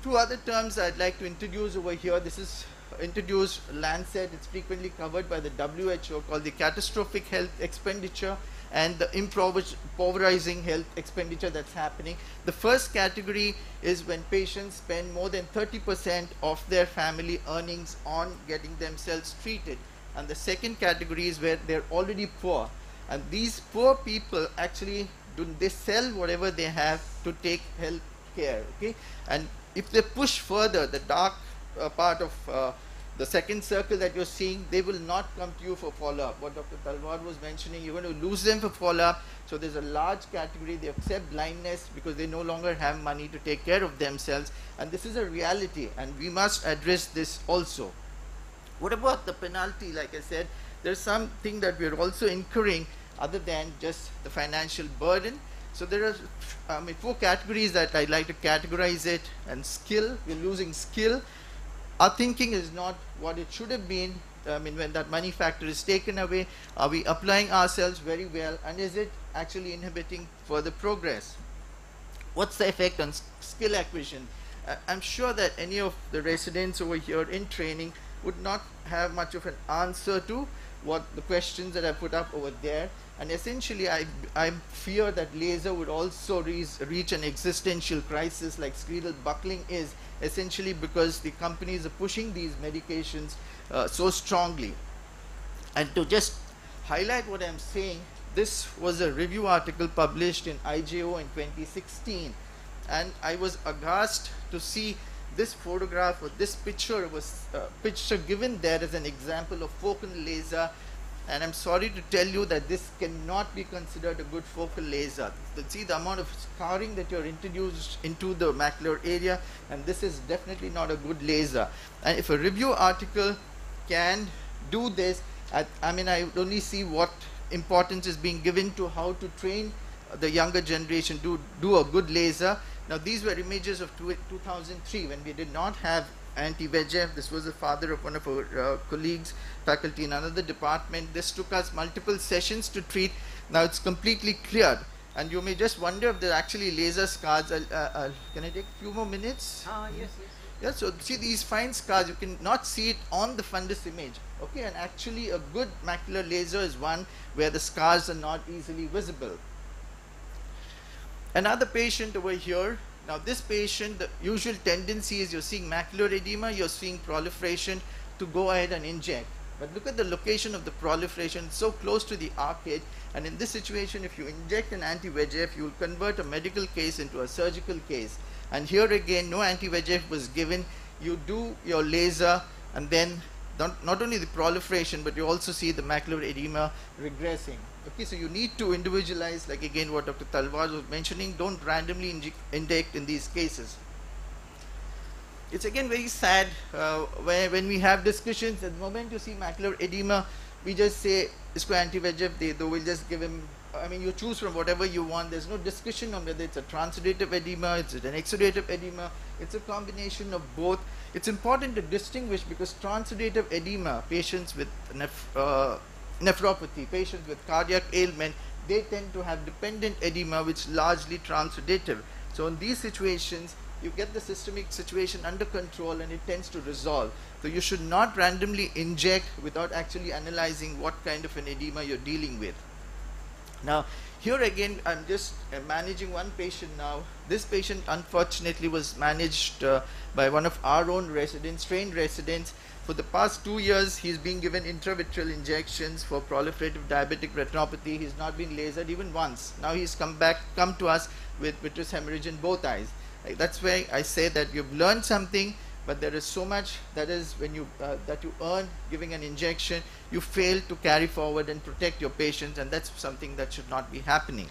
Two other terms I'd like to introduce over here. This is introduced Lancet. It's frequently covered by the WHO called the catastrophic health expenditure and the impoverizing health expenditure that's happening. The first category is when patients spend more than 30% of their family earnings on getting themselves treated. And the second category is where they're already poor. And these poor people actually do they sell whatever they have to take health care. Okay, and if they push further, the dark uh, part of uh, the second circle that you're seeing, they will not come to you for follow-up. What Dr. Talwar was mentioning, you're going to lose them for follow-up. So there's a large category, they accept blindness because they no longer have money to take care of themselves. And this is a reality, and we must address this also. What about the penalty? Like I said, there's something that we're also incurring other than just the financial burden. So there are I mean, four categories that I'd like to categorize it. And skill, we're losing skill our thinking is not what it should have been. I mean, when that money factor is taken away, are we applying ourselves very well and is it actually inhibiting further progress? What's the effect on skill acquisition? Uh, I'm sure that any of the residents over here in training would not have much of an answer to what the questions that I put up over there. And essentially, I, I fear that laser would also reach an existential crisis like scleral buckling is essentially because the companies are pushing these medications uh, so strongly. And to just highlight what I'm saying, this was a review article published in IJO in 2016 and I was aghast to see this photograph or this picture was uh, picture given there as an example of focal laser and I'm sorry to tell you that this cannot be considered a good focal laser. See the amount of scarring that you're introduced into the macular area and this is definitely not a good laser. And if a review article can do this, I, I mean I only see what importance is being given to how to train the younger generation to do a good laser. Now these were images of 2003 when we did not have anti-VEGF. This was the father of one of our uh, colleagues, faculty in another department. This took us multiple sessions to treat. Now it's completely cleared. And you may just wonder if there are actually laser scars. Uh, uh, can I take a few more minutes? Ah, yes, yes. Yeah, so see these fine scars, you can not see it on the fundus image. Okay, and actually a good macular laser is one where the scars are not easily visible. Another patient over here now this patient, the usual tendency is you're seeing macular edema, you're seeing proliferation to go ahead and inject. But look at the location of the proliferation, so close to the arcade. And in this situation, if you inject an anti-VEGF, you will convert a medical case into a surgical case. And here again, no anti-VEGF was given. You do your laser and then not, not only the proliferation, but you also see the macular edema regressing. Okay, so you need to individualize, like again what Dr. Talwar was mentioning, don't randomly inject in these cases. It's again very sad uh, when we have discussions, at the moment you see macular edema, we just say, isko anti-VEGF, they will just give him, I mean, you choose from whatever you want. There's no discussion on whether it's a transudative edema, it's an exudative edema, it's a combination of both. It's important to distinguish because transudative edema, patients with uh, nephropathy, patients with cardiac ailment, they tend to have dependent edema which is largely transudative. So in these situations, you get the systemic situation under control and it tends to resolve. So you should not randomly inject without actually analyzing what kind of an edema you're dealing with. Now, here again, I'm just uh, managing one patient now. This patient unfortunately was managed uh, by one of our own residents, trained residents, for the past two years, he's been given intravitreal injections for proliferative diabetic retinopathy. He's not been lasered even once. Now he's come back, come to us with vitreous hemorrhage in both eyes. That's why I say that you've learned something. but there is so much that is when you uh, that you earn giving an injection you fail to carry forward and protect your patients and that's something that should not be happening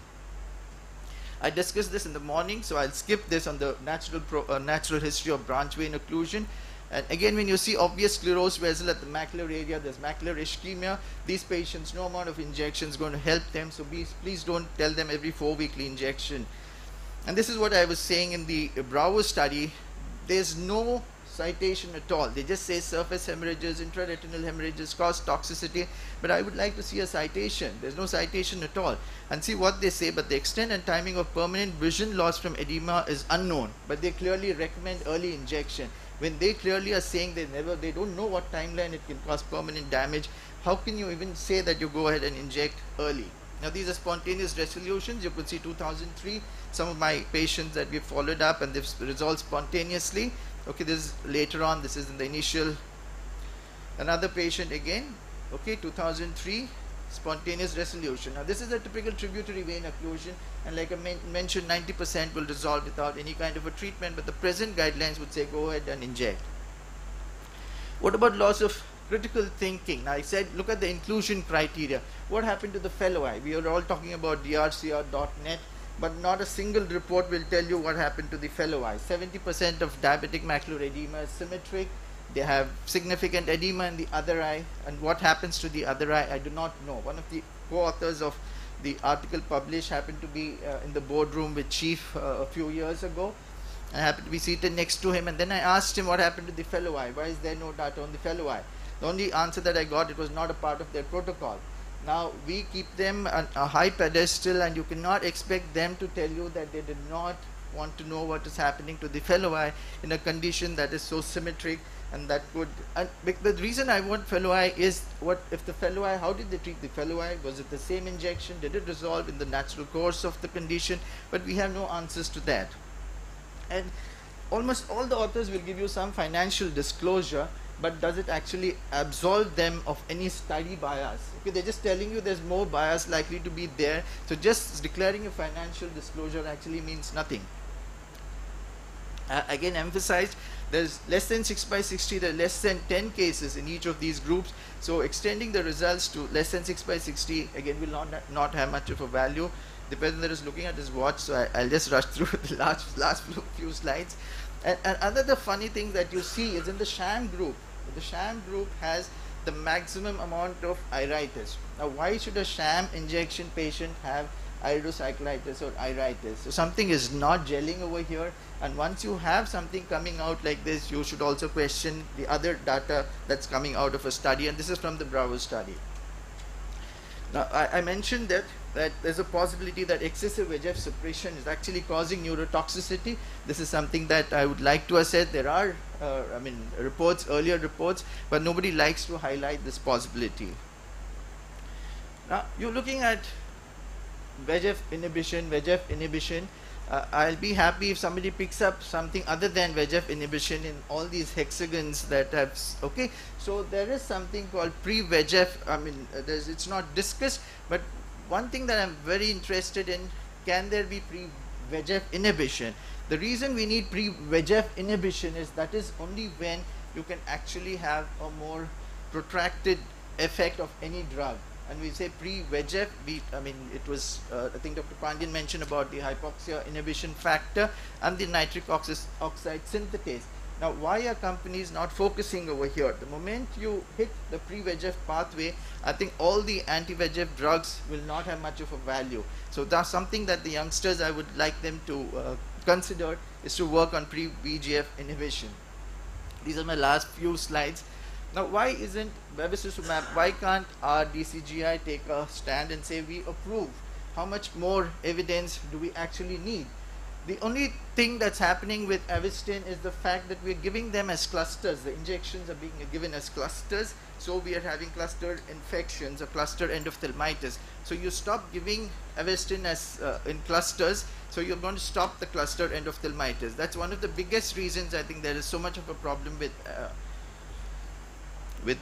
I discussed this in the morning so I'll skip this on the natural pro, uh, natural history of branch vein occlusion and again when you see obvious sclerosed vessel at the macular area there's macular ischemia these patients no amount of injection is going to help them so please, please don't tell them every four weekly injection and this is what I was saying in the Bravo study there's no citation at all. They just say surface hemorrhages, intraretinal hemorrhages cause toxicity, but I would like to see a citation. There's no citation at all. And see what they say, but the extent and timing of permanent vision loss from edema is unknown, but they clearly recommend early injection. When they clearly are saying they never, they don't know what timeline it can cause permanent damage, how can you even say that you go ahead and inject early? Now these are spontaneous resolutions. You could see 2003, some of my patients that we followed up and they've resolved spontaneously okay this is later on this is in the initial another patient again okay 2003 spontaneous resolution. Now this is a typical tributary vein occlusion and like I men mentioned 90% will resolve without any kind of a treatment but the present guidelines would say go ahead and inject. What about loss of critical thinking? Now I said look at the inclusion criteria. What happened to the fellow eye we are all talking about drcr.net but not a single report will tell you what happened to the fellow eye. 70% of diabetic macular edema is symmetric. They have significant edema in the other eye. And what happens to the other eye, I do not know. One of the co-authors of the article published happened to be uh, in the boardroom with Chief uh, a few years ago. I happened to be seated next to him. And then I asked him what happened to the fellow eye. Why is there no data on the fellow eye? The only answer that I got, it was not a part of their protocol. Now we keep them on a high pedestal and you cannot expect them to tell you that they did not want to know what is happening to the fellow eye in a condition that is so symmetric and that would and the reason I want fellow eye is what if the fellow eye how did they treat the fellow eye was it the same injection? Did it resolve in the natural course of the condition? But we have no answers to that. And almost all the authors will give you some financial disclosure but does it actually absolve them of any study bias? Okay they're just telling you there's more bias likely to be there. So just declaring a financial disclosure actually means nothing. Uh, again emphasized there's less than 6 by 60 there are less than 10 cases in each of these groups. So extending the results to less than 6 by 60 again will not not have much of a value. The person is looking at his watch so I, will just rush through the last last few slides. And, and another funny thing that you see is in the sham group. The sham group has the maximum amount of iritis. Now, why should a sham injection patient have iridocyclitis or iritis? So something is not gelling over here and once you have something coming out like this, you should also question the other data that's coming out of a study and this is from the Bravo study. Now, I, I mentioned that that there's a possibility that excessive VEGF suppression is actually causing neurotoxicity. This is something that I would like to assess. There are, uh, I mean, reports, earlier reports, but nobody likes to highlight this possibility. Now, you're looking at VEGF inhibition, VEGF inhibition. Uh, I'll be happy if somebody picks up something other than VEGF inhibition in all these hexagons that have, okay. So there is something called pre-VEGF, I mean, uh, it's not discussed, but one thing that I'm very interested in, can there be pre-VEGF inhibition? The reason we need pre-VEGF inhibition is that is only when you can actually have a more protracted effect of any drug. And we say pre-VEGF, we, I mean, it was, uh, I think Dr. Pandyan mentioned about the hypoxia inhibition factor and the nitric oxide synthetase. Now, why are companies not focusing over here? The moment you hit the pre-VEGF pathway, I think all the anti-VEGF drugs will not have much of a value. So that's something that the youngsters, I would like them to uh, consider is to work on pre-VEGF inhibition. These are my last few slides. Now, why isn't bevacizumab, why can't our DCGI take a stand and say we approve? How much more evidence do we actually need? The only thing that's happening with Avastin is the fact that we're giving them as clusters. The injections are being given as clusters, so we are having cluster infections or cluster endophthalmitis. So you stop giving Avastin as uh, in clusters, so you're going to stop the cluster endophthalmitis. That's one of the biggest reasons I think there is so much of a problem with uh, with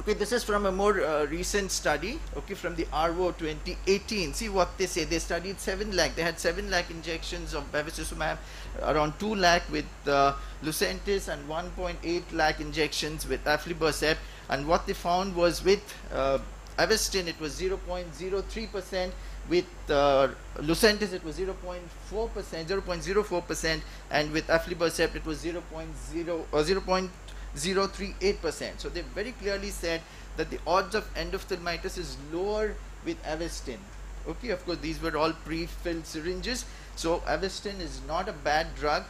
Okay, this is from a more uh, recent study, okay, from the ARVO 2018. See what they say. They studied 7 lakh. They had 7 lakh injections of bevacizumab, around 2 lakh with uh, Lucentis and 1.8 lakh injections with aflibercept. And what they found was with uh, Avastin, it was 0.03%. With uh, Lucentis, it was 0.4%, 0.04%. And with aflibercept, it was 0.0, uh, 0. 038%. So they very clearly said that the odds of endophthalmitis is lower with Avastin. Okay, of course, these were all pre-filled syringes. So Avastin is not a bad drug.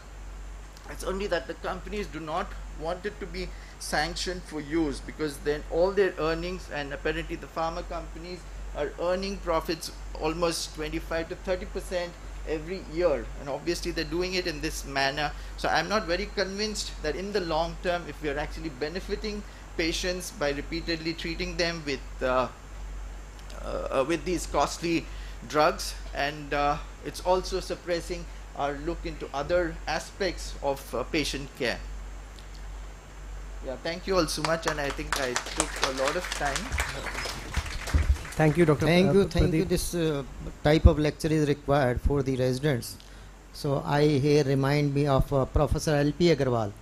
It's only that the companies do not want it to be sanctioned for use because then all their earnings and apparently the pharma companies are earning profits almost 25 to 30 percent every year. And obviously they're doing it in this manner. So i'm not very convinced that in the long term if we are actually benefiting patients by repeatedly treating them with uh, uh, with these costly drugs and uh, it's also suppressing our look into other aspects of uh, patient care. Yeah thank you all so much and i think i took a lot of time Thank you, Dr. Thank you, thank you. This uh, type of lecture is required for the residents. So I here remind me of uh, Professor L.P. Agarwal,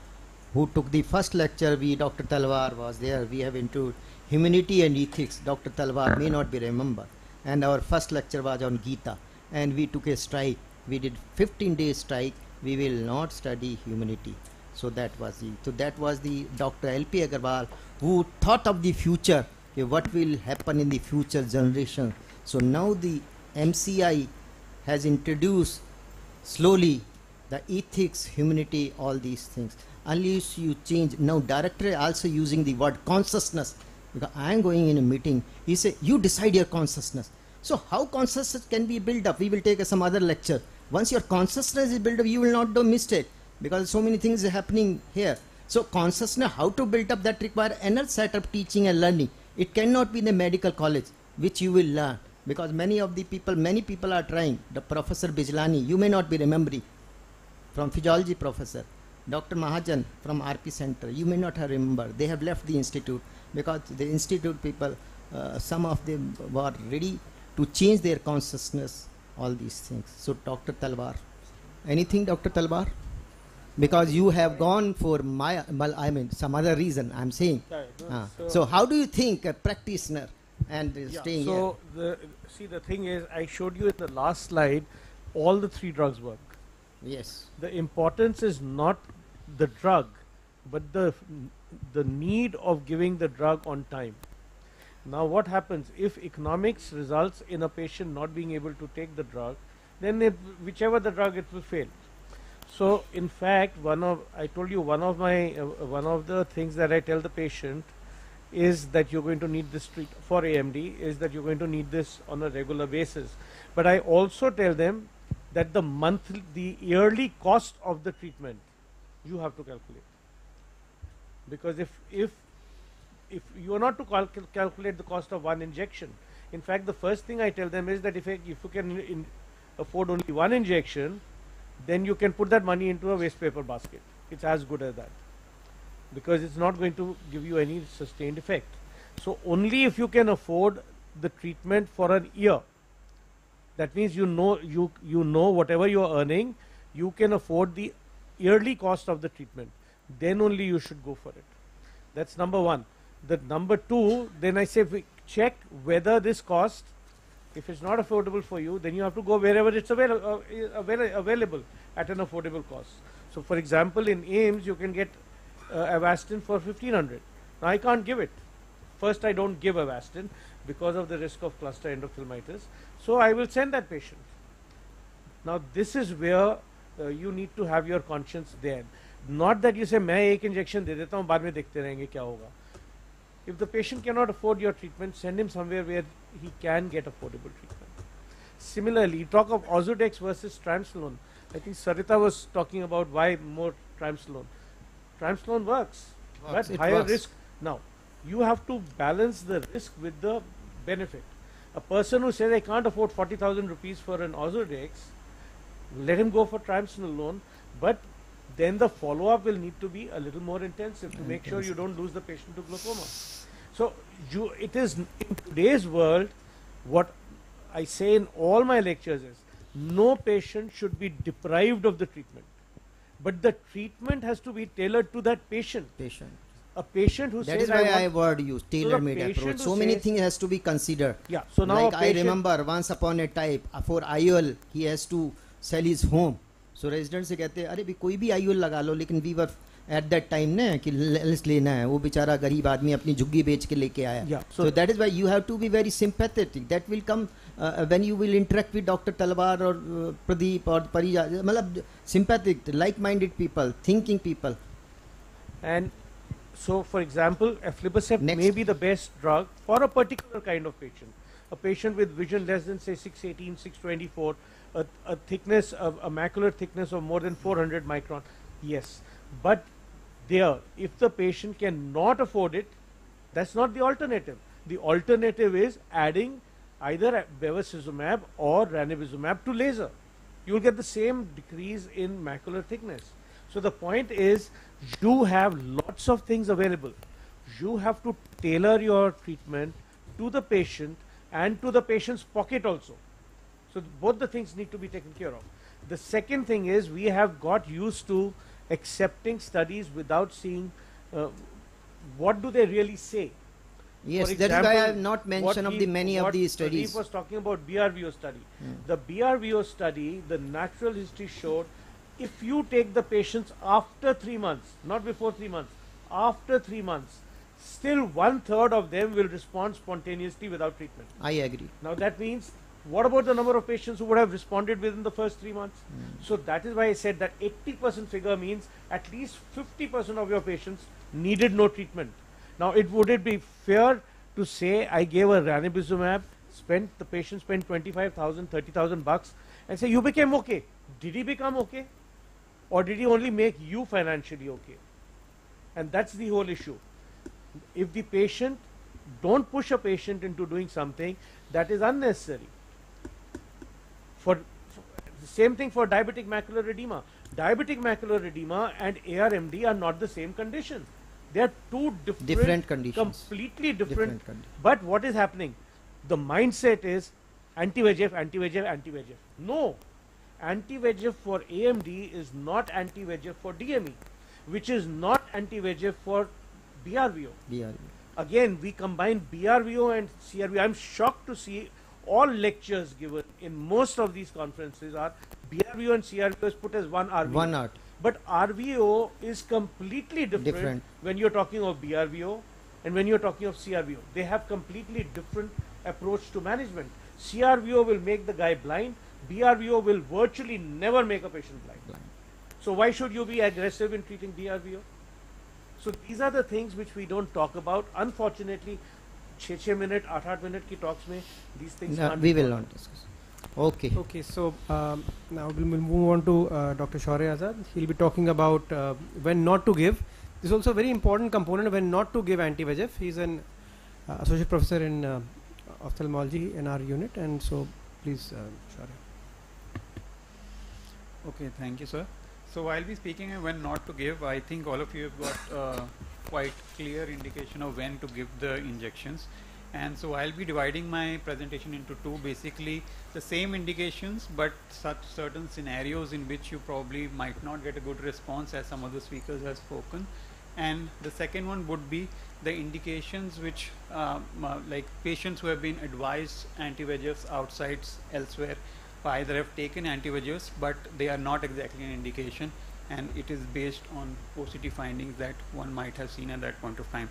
who took the first lecture. We, Dr. Talwar was there. We have into humanity and ethics. Dr. Talwar may not be remember. And our first lecture was on Gita. And we took a strike. We did 15 days strike. We will not study humanity. So that was the, so that was the Dr. L.P. Agarwal who thought of the future what will happen in the future generation. So now the MCI has introduced slowly the ethics, humanity, all these things. Unless you change, now director also using the word consciousness. Because I am going in a meeting, he say, you decide your consciousness. So how consciousness can be built up? We will take some other lecture. Once your consciousness is built up, you will not do mistake because so many things are happening here. So consciousness, how to build up that require another set of teaching and learning. It cannot be in the medical college, which you will learn. Because many of the people, many people are trying. The Professor Bijlani, you may not be remembering, from physiology professor. Dr. Mahajan from RP Center, you may not have remembered. They have left the institute because the institute people, uh, some of them were ready to change their consciousness, all these things. So Dr. Talwar, anything Dr. Talwar? Because you have gone for my, well, I mean, some other reason, I'm saying. Right, Ah. so- so, how do you think a practitioner and uh, Yeah, staying so the see the thing is I showed you in the last slide all the three drugs work. Yes. The importance is not the drug, but the the need of giving the drug on time. Now what happens if economics results in a patient not being able to take the drug, then it, whichever the drug it will fail. So in fact, one of I told you one of my uh, one of the things that I tell the patient is that you're going to need this treat for AMD is that you're going to need this on a regular basis. But I also tell them that the monthly, the yearly cost of the treatment, you have to calculate. Because if if if you are not to calcul calculate the cost of one injection, in fact, the first thing I tell them is that if if you can afford only one injection, then you can put that money into a waste paper basket. It's as good as that because it's not going to give you any sustained effect. So only if you can afford the treatment for an year, that means you know you you know whatever you are earning, you can afford the yearly cost of the treatment. Then only you should go for it. That's number one. The number two, then I say we check whether this cost, if it's not affordable for you, then you have to go wherever it's avail uh, uh, avail available at an affordable cost. So, for example, in AIIMS, you can get uh, Avastin for 1500. Now, I can't give it. First, I don't give Avastin because of the risk of cluster endophthalmitis. So, I will send that patient. Now, this is where uh, you need to have your conscience there. Not that you say, मैं एक injection दे देता हूँ बाद में देखते रहेंगे क्या if the patient cannot afford your treatment, send him somewhere where he can get affordable treatment. Similarly, talk of Ozurdex versus Triamcinolone. I think Sarita was talking about why more Triamcinolone. Triamcinolone works, Works, but higher works. risk. Now, you have to balance the risk with the benefit. A person who says I can't afford 40,000 rupees for an Ozurdex, let him go for Triamcinolone, but then the follow-up will need to be a little more intensive to make sure you don't lose the patient to glaucoma. So you, it is in today's world, what I say in all my lectures is, no patient should be deprived of the treatment, but the treatment has to be tailored to that patient. Patient. A patient who That says is why I I, want word use the tailor-made patient approach. who So many says- things has to be considered. Yeah, so now a like I patient- remember once upon a time uh, for IOL he has to sell his home. So resident से कहते हैं अरे भी कोई भी IOL लगा लो लेकिन we were at that time ने कि लेंस लेना है वो बेचारा गरीब आदमी अपनी झुग्गी बेच के लेके आया। So that is why you have to be very sympathetic that will come when you will interact with doctor Talwar और प्रदीप और परिजा मतलब sympathetic like minded people thinking people and so for example aflibercept may be the best drug for a particular kind of patient a patient with vision less than say 618 624 a, a thickness of a macular thickness of more than 400 micron. Yes. But there, if the patient cannot afford it, that's not the alternative. The alternative is adding either bevacizumab or ranibizumab to laser. You will get the same decrease in macular thickness. So the point is, you have lots of things available. You have to tailor your treatment to the patient and to the patient's pocket also. So both the things need to be taken care of. The second thing is we have got used to accepting studies without seeing uh, what do they really say. Yes, For that is why I have not mentioned of the many of these studies. was talking about BRVO study. Hmm. The BRVO study, the natural history showed if you take the patients after three months, not before three months, after three months, still one third of them will respond spontaneously without treatment. I agree. Now that means, what about the number of patients who would have responded within the first three months? Hmm. So that is why I said that 80% figure means at least 50% of your patients needed no treatment. Now, it would it be fair to say I gave a ranibizumab, spent the patient spent 25,000, 30,000 bucks, and say you became okay. Did he become okay, or did he only make you financially okay? And that's the whole issue. If the patient don't push a patient into doing something that is unnecessary. For, for the same thing for diabetic macular edema. Diabetic macular edema and ARMD are not the same condition. They are two different, Different conditions. completely different. Different but what is happening? The mindset is anti-VEGF, anti-VEGF, anti-VEGF. No, anti-VEGF for AMD is not anti-VEGF for DME, which is not anti-VEGF for BRVO. BRVO. Again, we combine BRVO and CRVO. I'm shocked to see all lectures given in most of these conferences are BRVO and CRVO is put as one RVO. One art. But RVO is completely different, Different. when you're talking of BRVO and when you're talking of CRVO. They have completely different approach to management. CRVO will make the guy blind. BRVO will virtually never make a patient blind. So why should you be aggressive in treating BRVO? So these are the things which we don't talk about. Unfortunately, 6 6 minute 8 8 minute की talks में this things we will not discuss okay okay so now we will move on to doctor Shaurya Azad he will be talking about when not to give this also very important component when not to give anti VEGF he is an associate professor in ophthalmology in our unit and so please Shaurya okay thank you sir so I will be speaking when not to give I think all of you have got quite clear indication of when to give the injections. And so I'll be dividing my presentation into two, basically the same indications, but such certain scenarios in which you probably might not get a good response as some other speakers have spoken. And the second one would be the indications which, um, uh, like patients who have been advised anti-VEGFs outside elsewhere either have taken anti-VEGFs but they are not exactly an indication and it is based on OCT findings that one might have seen at that point of time.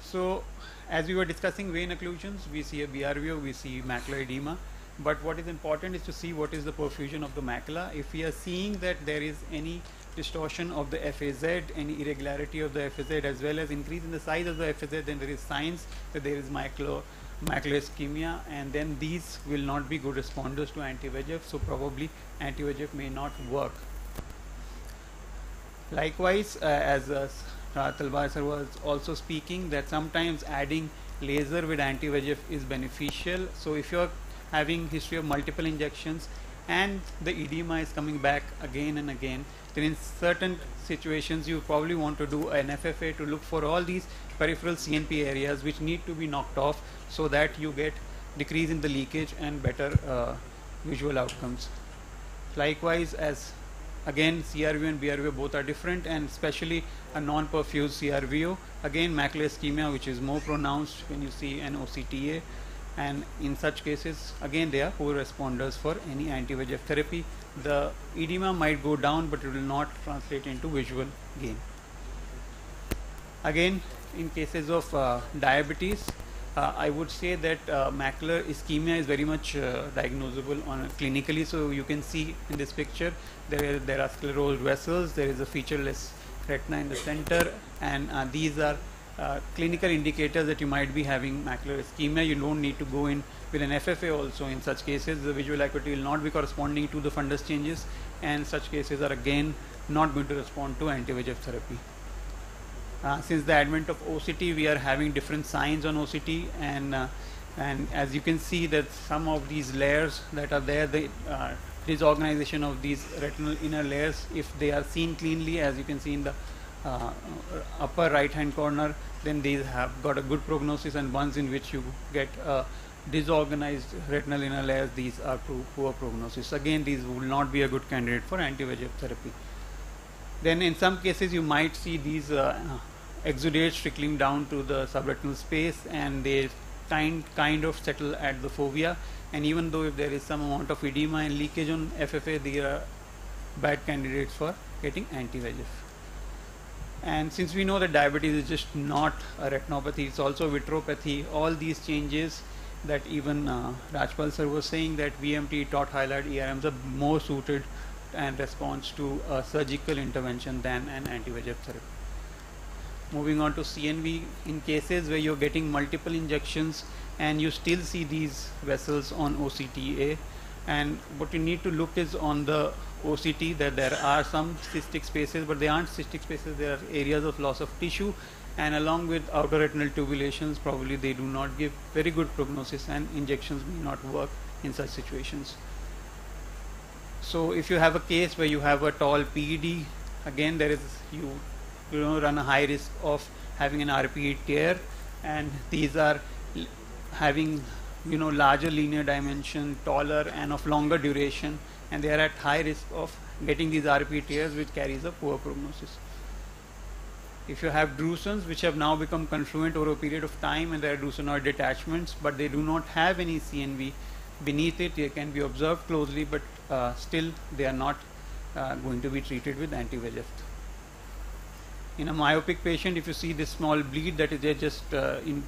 So as we were discussing vein occlusions, we see a BRVO, we see macular edema, but what is important is to see what is the perfusion of the macula. If we are seeing that there is any distortion of the FAZ, any irregularity of the FAZ as well as increase in the size of the FAZ, then there is signs that there is macular, macular ischemia and then these will not be good responders to anti-VEGF, so probably anti-VEGF may not work. Likewise, uh, as uh, Talwar sir was also speaking that sometimes adding laser with anti-VEGF is beneficial. So if you're having history of multiple injections and the edema is coming back again and again, then in certain situations you probably want to do an FFA to look for all these peripheral CNP areas which need to be knocked off so that you get decrease in the leakage and better uh, visual outcomes. Likewise, as again CRVO and BRVO both are different and especially a non-perfused CRVO, again macular ischemia which is more pronounced when you see an OCTA and in such cases again they are poor responders for any anti-VEGF therapy. The edema might go down but it will not translate into visual gain. Again in cases of uh, diabetes uh, I would say that uh, macular ischemia is very much uh, diagnosable on clinically. So you can see in this picture there is, there are sclerosed vessels, there is a featureless retina in the center, and uh, these are uh, clinical indicators that you might be having macular ischemia. You don't need to go in with an FFA also. In such cases, the visual acuity will not be corresponding to the fundus changes, and such cases are again not going to respond to anti-VEGF therapy. Uh, since the advent of OCT, we are having different signs on OCT, and uh, and as you can see that some of these layers that are there, the uh, disorganization of these retinal inner layers, if they are seen cleanly, as you can see in the uh, upper right hand corner, then these have got a good prognosis, and ones in which you get disorganized retinal inner layers, these are poor prognosis. Again, these will not be a good candidate for anti-VEGF therapy. Then in some cases you might see these uh, exudates trickling down to the subretinal space and they kind, kind of settle at the fovea and even though if there is some amount of edema and leakage on FFA they are bad candidates for getting anti-VEGF. And since we know that diabetes is just not a retinopathy, it's also vitreopathy, all these changes that even uh, Rajpal sir was saying that VMT, taut hyaloid ERMs are more suited and response to a surgical intervention than an anti-VEGF therapy. Moving on to CNV, in cases where you're getting multiple injections and you still see these vessels on OCTA, and what you need to look is on the OCT that there are some cystic spaces, but they aren't cystic spaces, there are areas of loss of tissue, and along with outer retinal tubulations, probably they do not give very good prognosis, and injections may not work in such situations. So, if you have a case where you have a tall PED, again there is you you know run a high risk of having an RPE tear and these are having you know larger linear dimension taller and of longer duration and they are at high risk of getting these RPE tears which carries a poor prognosis. If you have drusens which have now become confluent over a period of time and there are drusenoid detachments but they do not have any CNV beneath it they can be observed closely but uh, still they are not uh, going to be treated with anti-VEGF in a myopic patient if you see this small bleed that is there just uh, in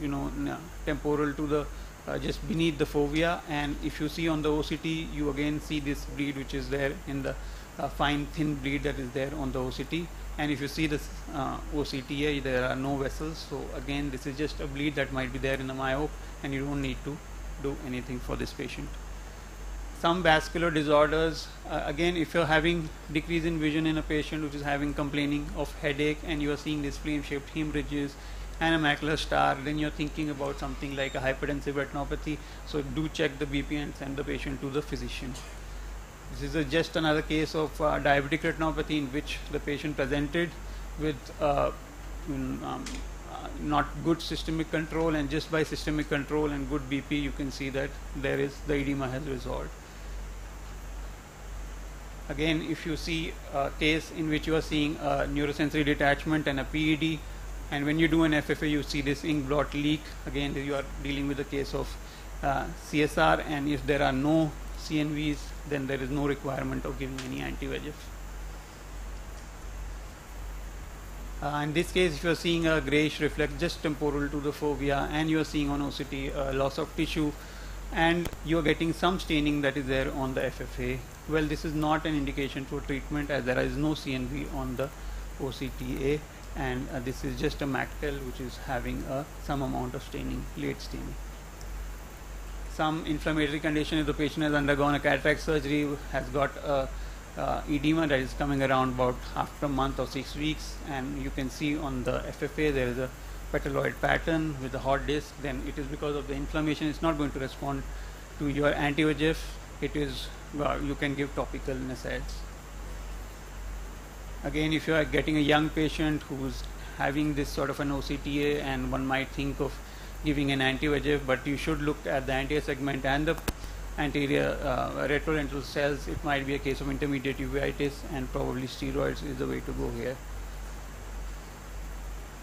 you know temporal to the uh, just beneath the fovea and if you see on the OCT you again see this bleed which is there in the uh, fine thin bleed that is there on the OCT and if you see this uh, OCTA there are no vessels. So again this is just a bleed that might be there in the myope and you don't need to do anything for this patient some vascular disorders uh, again if you're having decrease in vision in a patient which is having complaining of headache and you are seeing this flame shaped hemorrhages and a macular star then you're thinking about something like a hypertensive retinopathy. So do check the bp and send the patient to the physician. This is a, just another case of uh, diabetic retinopathy in which the patient presented with uh, um, uh, not good systemic control and just by systemic control and good BP you can see that there is the edema has resolved again if you see a case in which you are seeing a neurosensory detachment and a PED and when you do an FFA you see this ink blot leak again you are dealing with a case of uh, CSR and if there are no CNVs then there is no requirement of giving any anti-VEGF. Uh, in this case if you are seeing a grayish reflex just temporal to the fovea and you are seeing on OCT uh, loss of tissue and you are getting some staining that is there on the FFA well this is not an indication for treatment as there is no CNV on the OCTA and uh, this is just a MACTEL which is having a some amount of staining late staining. Some inflammatory condition if the patient has undergone a cataract surgery has got a uh, edema that is coming around about after a month or six weeks and you can see on the FFA there is a petaloid pattern with a hot disc then it is because of the inflammation it's not going to respond to your anti-VEGF it is uh, you can give topical NSAIDs. Again, if you are getting a young patient who's having this sort of an OCTA and one might think of giving an anti-VEGF, but you should look at the anterior segment and the anterior uh, retrolental cells. It might be a case of intermediate uveitis and probably steroids is the way to go here.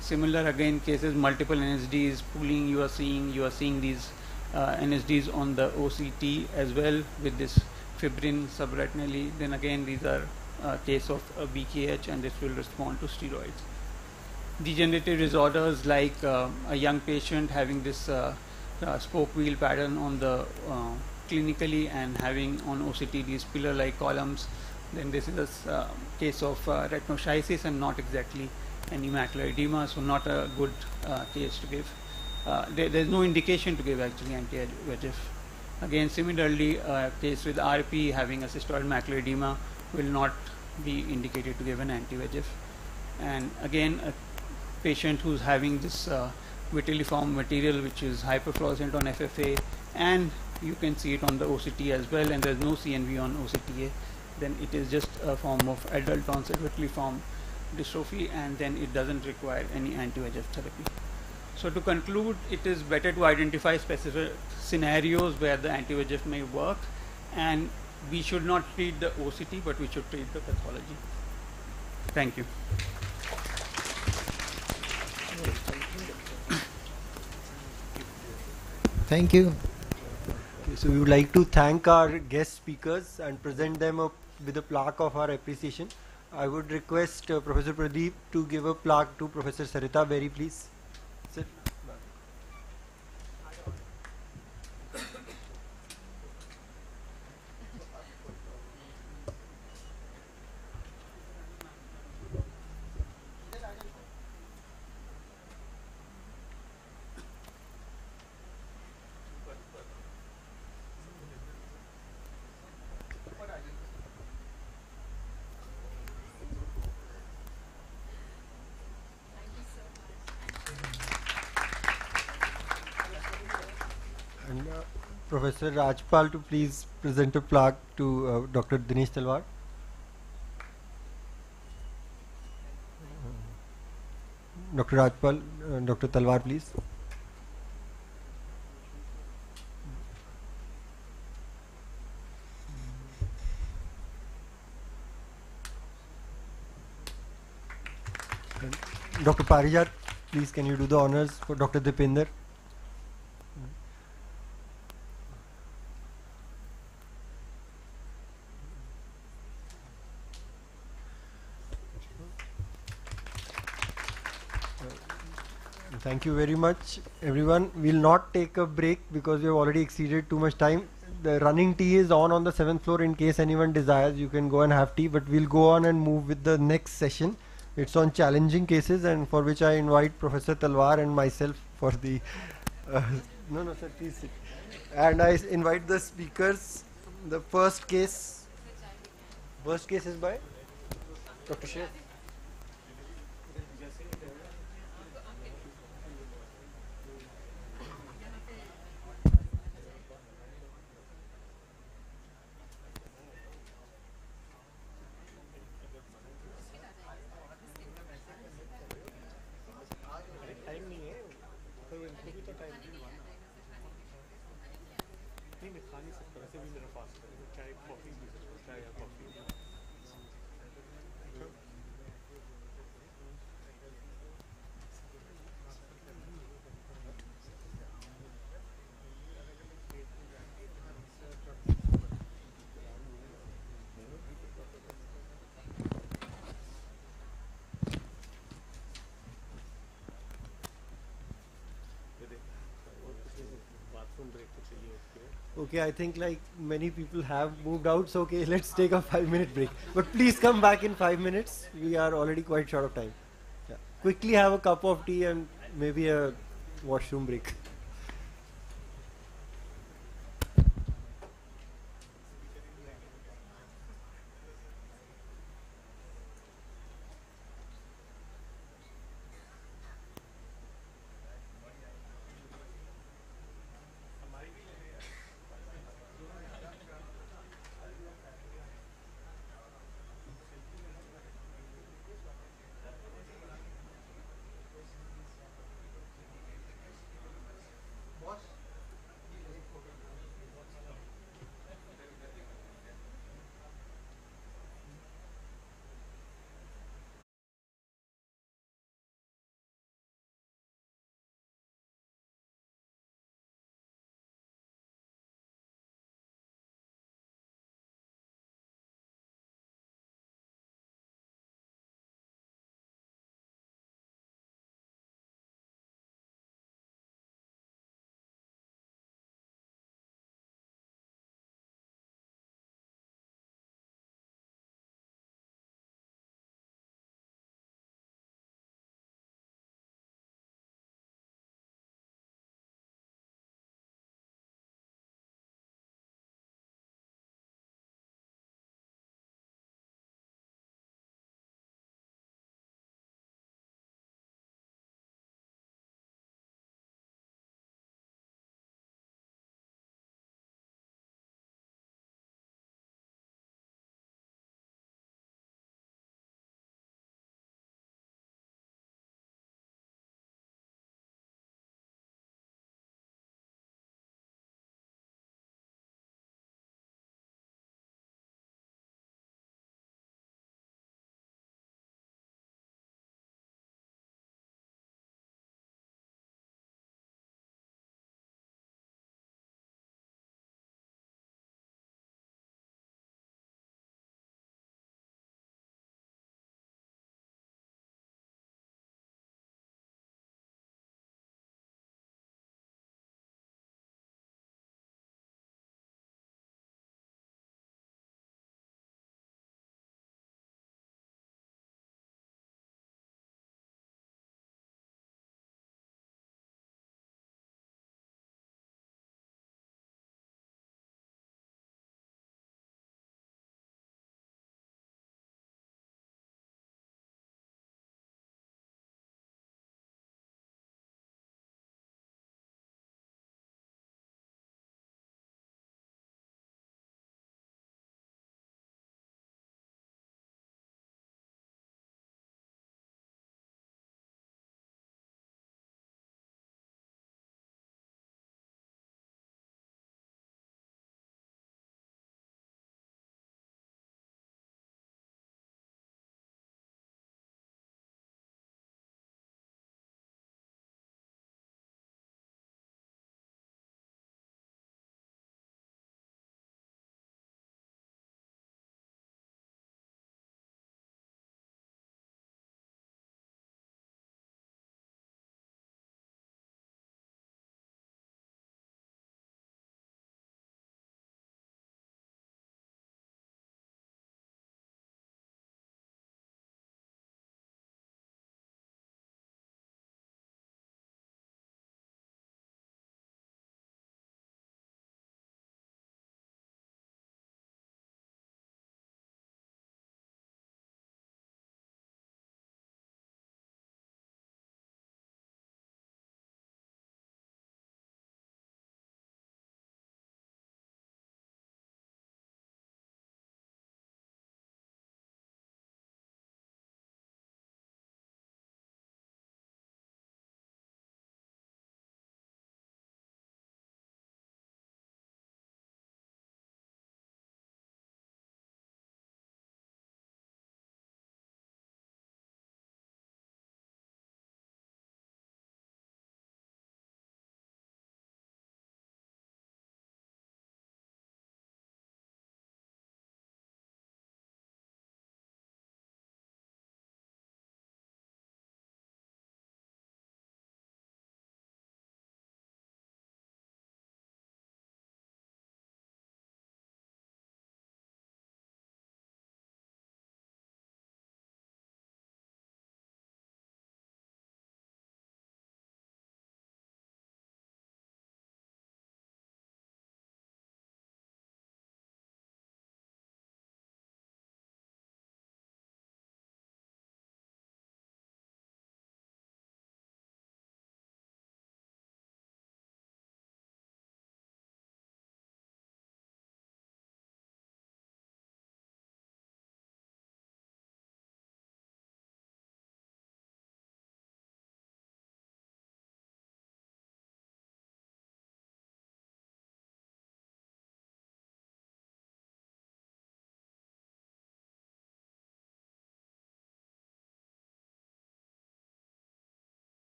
Similar again cases, multiple NSDs pooling you are seeing, you are seeing these uh, NSDs on the OCT as well with this fibrin subretinally. Then again these are uh, case of VKH and this will respond to steroids. Degenerative disorders like uh, a young patient having this uh, uh, spoke wheel pattern on the clinically and having on OCT these pillar-like columns, then this is a case of retinoschisis and not exactly any macular edema, so not a good case to give. There, there's no indication to give actually anti-VEGF. Again, similarly, a case with RP having a cystoid macular edema will not be indicated to give an anti-VEGF. And again, a patient who's having this uh, vitelliform material which is hyperfluorescent on FFA and you can see it on the OCT as well and there's no CNV on OCTA then it is just a form of adult onset vitelliform dystrophy and then it doesn't require any anti-VEGF therapy. So to conclude, it is better to identify specific scenarios where the anti-VEGF may work and we should not treat the OCT but we should treat the pathology. Thank you. Thank you. Okay, so we would like to thank our guest speakers and present them up with a plaque of our appreciation. I would request uh, Professor Pradeep to give a plaque to Professor Sarita Beri, please. Sir. Professor Rajpal to please present a plaque to uh, Dr. Dinesh Talwar. Dr. Rajpal, uh, Dr. Talwar, please. Dr. Parijat, please can you do the honors for Dr. Dipinder? You very much, everyone. We'll not take a break because we have already exceeded too much time. The running tea is on on the seventh floor. In case anyone desires, you can go and have tea. But we'll go on and move with the next session. It's on challenging cases, and for which I invite Professor Talwar and myself for the. Uh, no, no, sir, please sit. And I invite the speakers. The first case. First case is by Dr. Sheikh. Okay, I think like many people have moved out, so okay, let's take a five minute break. But please come back in five minutes. We are already quite short of time. Yeah. Quickly have a cup of tea and maybe a washroom break.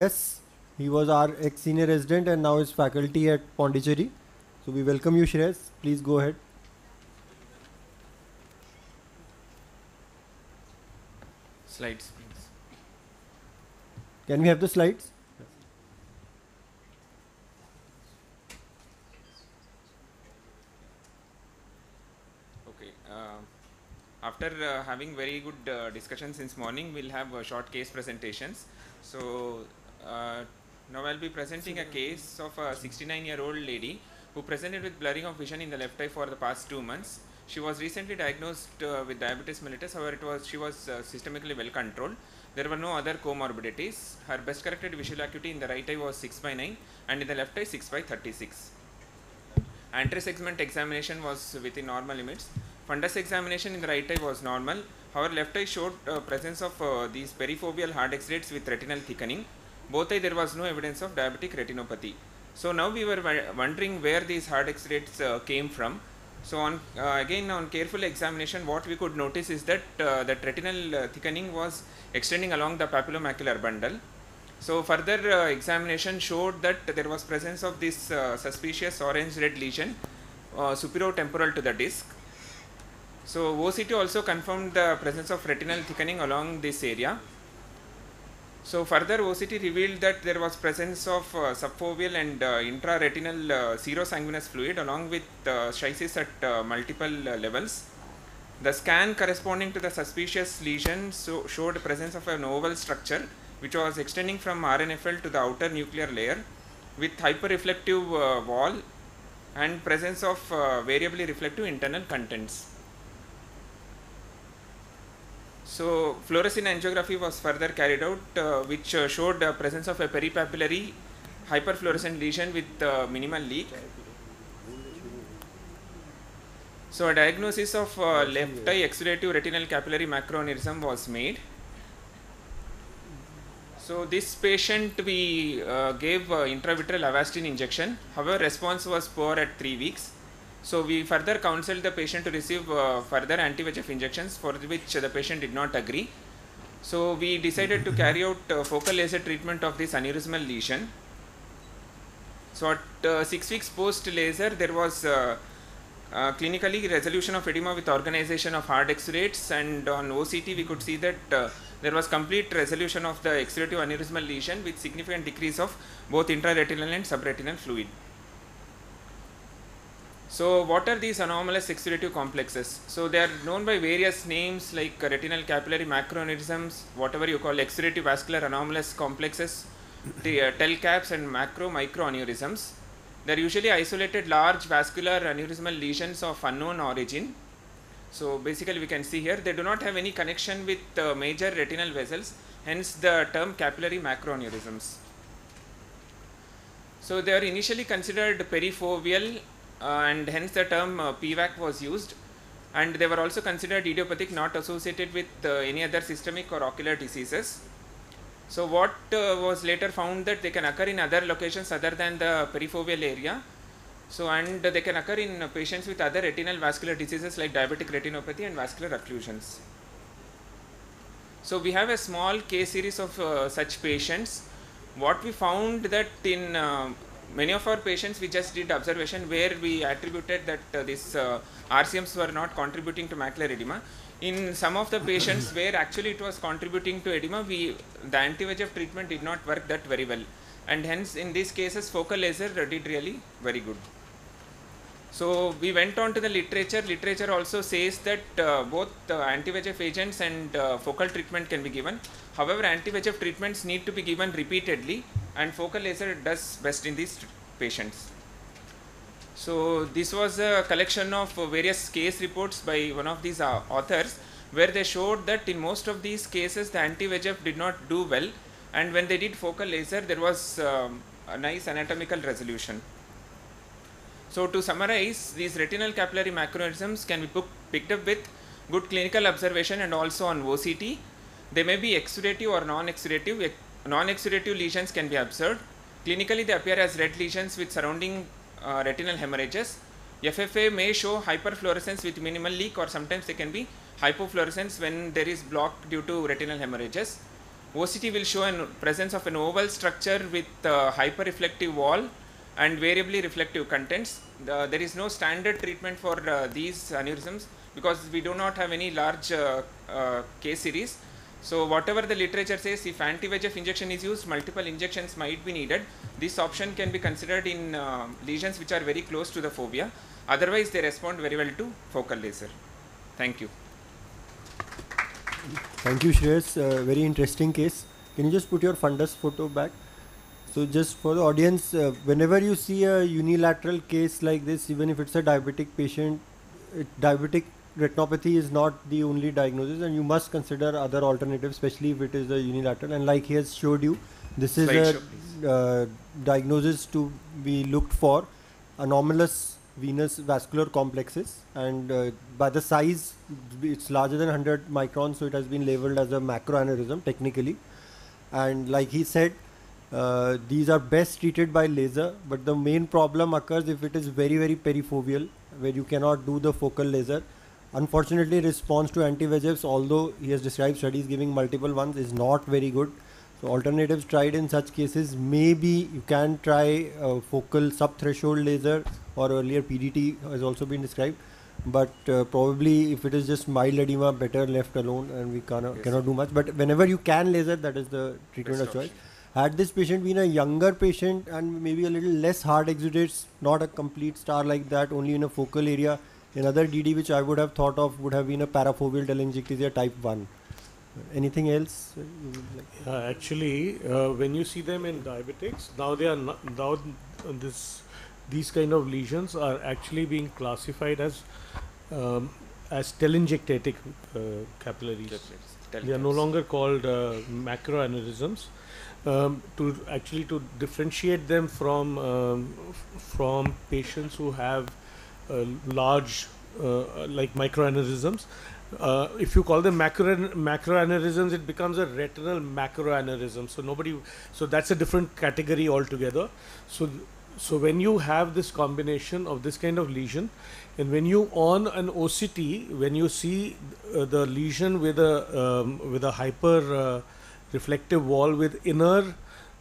Yes, he was our ex-senior resident and now is faculty at Pondicherry. So we welcome you, Shreyas. Please go ahead. Slides, please. Can we have the slides? Okay. Uh, after uh, having very good uh, discussion since morning, we'll have uh, short case presentations. So uh, now I'll be presenting a case of a 69-year-old lady who presented with blurring of vision in the left eye for the past two months. She was recently diagnosed uh, with diabetes mellitus. However, it was she was uh, systemically well controlled. There were no other comorbidities. Her best corrected visual acuity in the right eye was 6 by 9 and in the left eye 6 by 36. Anterior segment examination was within normal limits. Fundus examination in the right eye was normal. However, left eye showed uh, presence of uh, these perifoveal hard exudates with retinal thickening. Both there was no evidence of diabetic retinopathy. So now we were wondering where these hard exudates uh, came from. So on uh, again on careful examination, what we could notice is that uh, retinal uh, thickening was extending along the papillomacular bundle. So further uh, examination showed that there was presence of this uh, suspicious orange-red lesion uh, superotemporal to the disc. So OCT also confirmed the presence of retinal thickening along this area. So further OCT revealed that there was presence of uh, subfoveal and uh, intraretinal uh, serosanguinous fluid along with uh, at uh, multiple uh, levels. The scan corresponding to the suspicious lesion so showed presence of an oval structure which was extending from RNFL to the outer nuclear layer with hyperreflective uh, wall and presence of variably reflective internal contents. So fluorescein angiography was further carried out uh, which uh, showed the presence of a peripapillary hyperfluorescent lesion with uh, minimal leak. So a diagnosis of uh, left eye exudative retinal capillary macroaneurysm was made. So this patient we uh, gave uh, intravitreal avastin injection. However, response was poor at three weeks. So we further counseled the patient to receive uh, further anti-VEGF injections for which the patient did not agree. So we decided to carry out uh, focal laser treatment of this aneurysmal lesion. So at uh, six weeks post laser, there was uh, uh, clinically resolution of edema with organization of hard exudates and on OCT we could see that uh, there was complete resolution of the exudative aneurysmal lesion with significant decrease of both intraretinal and subretinal fluid. So what are these anomalous exudative complexes? So they are known by various names like retinal capillary macroaneurysms, whatever you call exudative vascular anomalous complexes, the uh, telcaps and macro microaneurysms. They are usually isolated large vascular aneurysmal lesions of unknown origin. So basically we can see here they do not have any connection with uh, major retinal vessels, hence the term capillary macroaneurysms. So they are initially considered perifoveal and hence the term uh, PVAC was used and they were also considered idiopathic not associated with uh, any other systemic or ocular diseases. So what uh, was later found that they can occur in other locations other than the perifoveal area. So and they can occur in patients with other retinal vascular diseases like diabetic retinopathy and vascular occlusions. So we have a small case series of uh, such patients. What we found that in uh, many of our patients we just did observation where we attributed that uh, these uh, RCMs were not contributing to macular edema. In some of the patients where actually it was contributing to edema, we the anti-VEGF treatment did not work that very well, and hence in these cases focal laser did really very good. So we went on to the literature. Literature also says that uh, both uh, anti-VEGF agents and uh, focal treatment can be given. However, anti-VEGF treatments need to be given repeatedly, and focal laser does best in these patients. So this was a collection of various case reports by one of these uh, authors, where they showed that in most of these cases the anti-VEGF did not do well, and when they did focal laser, there was um, a nice anatomical resolution. So to summarize, these retinal capillary macroaneurysms can be picked up with good clinical observation and also on OCT. They may be exudative or non-exudative. Non-exudative lesions can be observed. Clinically, they appear as red lesions with surrounding uh, retinal hemorrhages. FFA may show hyperfluorescence with minimal leak or sometimes they can be hypofluorescence when there is block due to retinal hemorrhages. OCT will show a presence of an oval structure with uh, hyper-reflective wall and variably reflective contents. There is no standard treatment for uh, these aneurysms because we do not have any large uh, uh, case series. So whatever the literature says, if anti-VEGF injection is used, multiple injections might be needed. This option can be considered in uh, lesions which are very close to the fovea. Otherwise, they respond very well to focal laser. Thank you. Thank you, Shreyas. Uh, very interesting case. Can you just put your fundus photo back? So just for the audience, uh, whenever you see a unilateral case like this, even if it's a diabetic patient, it, diabetic retinopathy is not the only diagnosis and you must consider other alternatives, especially if it is a unilateral. And like he has showed you, this is Slide a uh, diagnosis to be looked for anomalous venous vascular complexes and uh, by the size it's larger than 100 microns so it has been labeled as a macroaneurysm technically. And like he said uh, these are best treated by laser but the main problem occurs if it is very very perifoveal where you cannot do the focal laser unfortunately response to anti-VEGFs although he has described studies giving multiple ones is not very good. So alternatives tried in such cases maybe you can try a focal sub-threshold laser or earlier PDT has also been described. But uh, probably if it is just mild edema better left alone and we cannot, Yes. cannot do much. But whenever you can laser that is the treatment Best of choice had this patient been a younger patient and maybe a little less hard exudates not a complete star like that only in a focal area another DD which I would have thought of would have been a parafoveal telangiectasia type 1 anything else uh, you would like actually, uh, when you see them in diabetics, now they are not, now uh, this these kind of lesions are actually being classified as um, as telangiectatic uh, capillaries. Capillaries, They are no longer called uh, macroaneurysms. Um, to actually to differentiate them from um, f- from patients who have large uh, like microaneurysms. Uh, if you call them macro macroaneurysms, it becomes a retinal macroaneurysm. So nobody, so that's a different category altogether. So so when you have this combination of this kind of lesion, and when you on an OCT, when you see uh, the lesion with a um, with a hyper uh, reflective wall with inner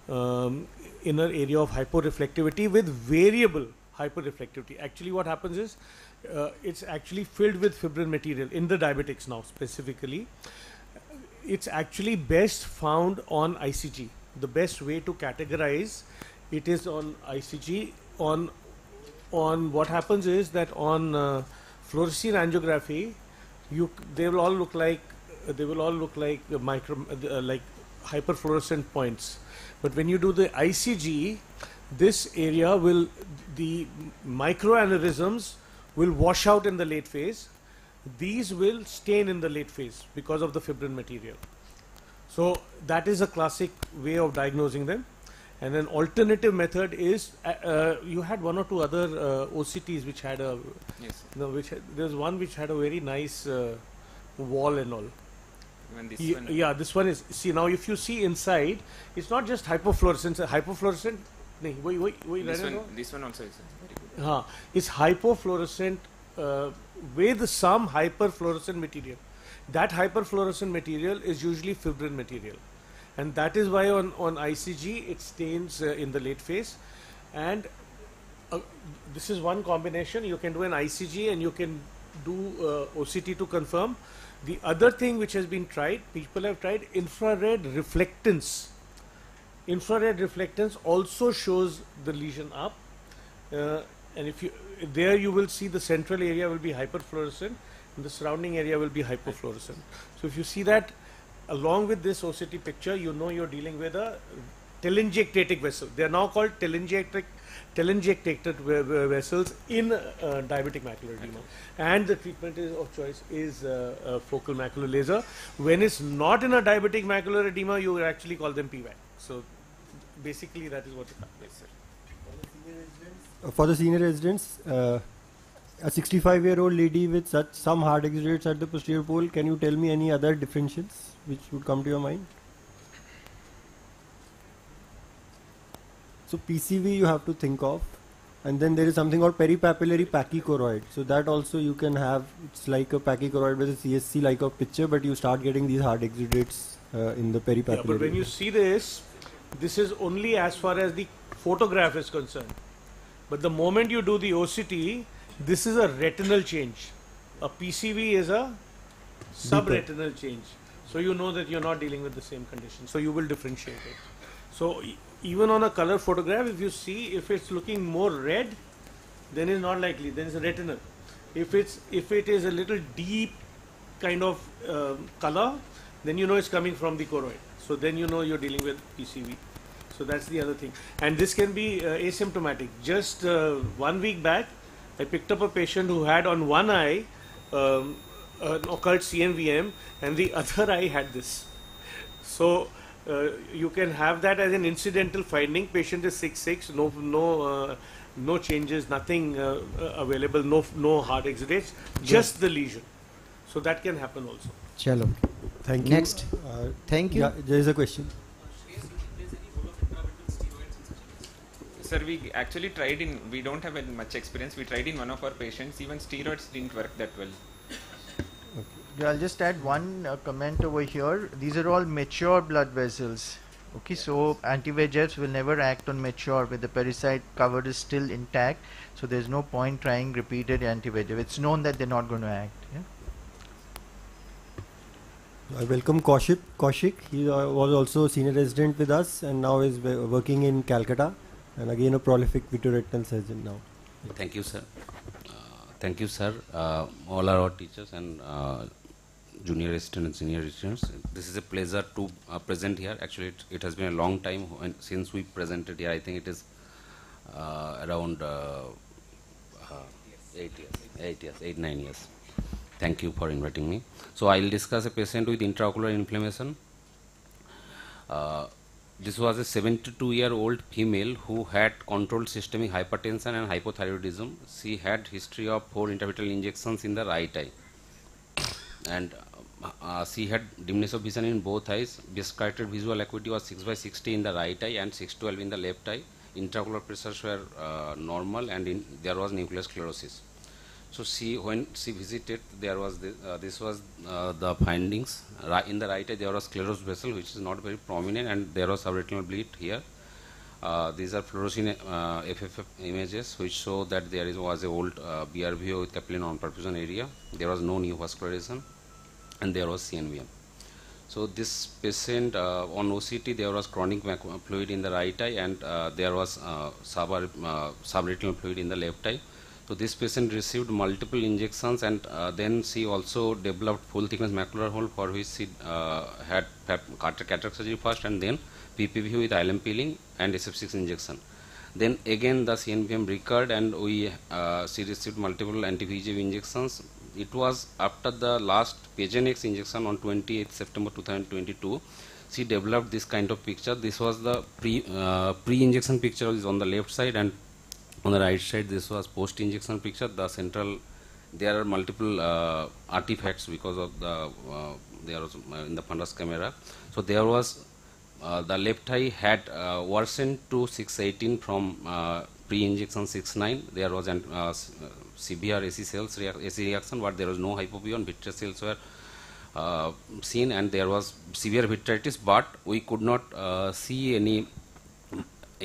um, inner area of hyporeflectivity with variable hyperreflectivity. Actually, what happens is uh, it's actually filled with fibrin material in the diabetics now specifically. It's actually best found on ICG. The best way to categorize it is on ICG. On on what happens is that on uh, fluorescein angiography, you they will all look like they will all look like uh, micro uh, like hyperfluorescent points. But when you do the ICG, this area will the microaneurysms will wash out in the late phase. These will stain in the late phase because of the fibrin material. So that is a classic way of diagnosing them. And an alternative method is uh, uh, you had one or two other uh, OCTs which had a Yes. no which had, there's one which had a very nice uh, wall and all. This Ye- one- yeah, this one is see now if you see inside, it's not just hypofluorescence. Hypofluorescent, now? this one also is very good. Huh. It's hypofluorescent uh, with some hyperfluorescent material. That hyperfluorescent material is usually fibrin material. And that is why on, on ICG it stains uh, in the late phase. And uh, this is one combination. You can do an ICG and you can do uh, OCT to confirm. The other thing which has been tried, people have tried infrared reflectance. Infrared reflectance also shows the lesion up. Uh, and if you there you will see the central area will be hyperfluorescent and the surrounding area will be hypofluorescent. So if you see that along with this OCT picture, you know you're dealing with a telangiectatic vessel. They are now called telangiectatic telangiectated ve- ve- vessels in uh, diabetic macular edema. And the treatment is of choice is uh, focal macular laser. When it's not in a diabetic macular edema, you actually call them PVAC. So basically that is what it happens. Sir. Uh, for the senior residents, uh, a 65 year old lady with such some hard exudates at the posterior pole, can you tell me any other differentials which would come to your mind? So PCV you have to think of, and then there is something called peripapillary pachychoroid. So that also you can have. It's like a pachychoroid with a CSC like a picture, but you start getting these hard exudates uh, in the peripapillary. Yeah, but when you see this, this is only as far as the photograph is concerned. But the moment you do the OCT, this is a retinal change. A PCV is a subretinal change. So you know that you're not dealing with the same condition. So you will differentiate it. So even on a color photograph, if you see if it's looking more red, then it's not likely. Then it's a retinal. If it's if it is a little deep kind of um, color, then you know it's coming from the choroid. So then you know you're dealing with PCV. So that's the other thing. And this can be uh, asymptomatic. Just uh, one week back, I picked up a patient who had on one eye um, an occult CNVM and the other eye had this. So uh, you can have that as an incidental finding. Patient is 6'6", no, no, uh, no changes, nothing uh, uh, available, no, no hard exudates, just the lesion. So that can happen also. Chalo. Thank you. Next. Uh, Thank you. Yeah, there is a question. Sir, we actually tried in, we don't have any much experience. We tried in one of our patients, even steroids didn't work that well. Yeah, I'll just add one uh, comment over here. These are all mature blood vessels. Okay, so anti-VEGFs will never act on mature where the pericyte cover is still intact. So there's no point trying repeated anti-VEGF. It's known that they're not going to act. Yeah? I welcome Kaushik. Kaushik, he uh, was also senior resident with us and now is working in Calcutta and again a prolific vitreoretinal surgeon now. Thank you, sir. Uh, thank you, sir. Uh, all our teachers and uh, junior resident and senior residents. This is a pleasure to uh, present here. Actually, it, it has been a long time since we presented here. I think it is uh, around eight years, eight years, eight nine years. Thank you for inviting me. So I will discuss a patient with intraocular inflammation. Uh, this was a 72 year old female who had controlled systemic hypertension and hypothyroidism. She had history of four intravitreal injections in the right eye. And uh, uh, she had dimness of vision in both eyes. Corrected visual acuity was 6 by 60 in the right eye and 612 in the left eye. Intraocular pressures were uh, normal and in, there was nuclear sclerosis. So she, when she visited, there was this, uh, this was uh, the findings. In the right eye, there was sclerosed vessel, which is not very prominent, and there was subretinal bleed here. Uh, these are fluorescein uh, FFF images, which show that there is, was a old uh, BRVO with capillary non-perfusion area. There was no new vascularization, and there was CNVM. So this patient uh, on OCT, there was chronic fluid in the right eye, and uh, there was uh, uh, subretinal fluid in the left eye. So this patient received multiple injections and uh, then she also developed full thickness macular hole for which she uh, had cataract surgery first and then PPV with ILM peeling and SF6 injection. Then again the CNVM recurred and we uh, she received multiple anti-VEGF injections. It was after the last Pagenax injection on 28th September 2022 she developed this kind of picture. This was the pre uh, pre-injection picture is on the left side and on the right side this was post injection picture. The central there are multiple uh, artifacts because of the uh, there was uh, in the fundus camera. So there was uh, the left eye had uh, worsened to 618 from uh, pre-injection 69 there was an severe AC cells rea- AC reaction but there was no hypopyon vitreous cells were seen and there was severe vitritis but we could not see any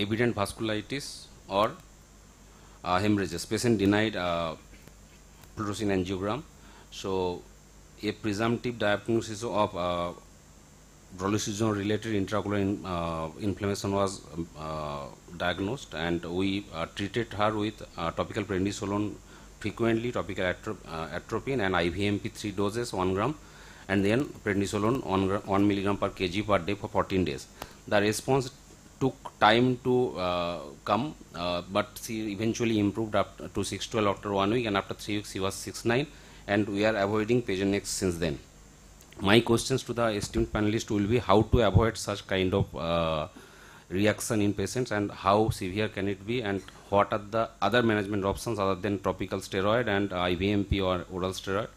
evident vasculitis or uh, hemorrhages. Patient denied uh, angiogram. So, a presumptive diagnosis of uh, related intraocular in, uh, inflammation was um, uh, diagnosed and we uh, treated her with uh, topical prednisolone frequently, topical uh, atropine and IVMP 3 doses 1 gram and then prednisolone 1, gra- 1 milligram per kg per day for 14 days. The response took time to uh, come, uh, but she eventually improved up to 612 after one week, and after three weeks she was 69, and we are avoiding Pagenax since then. My questions to the esteemed panelist will be how to avoid such kind of uh, reaction in patients, and how severe can it be, and what are the other management options other than topical steroid and IVMP or oral steroid,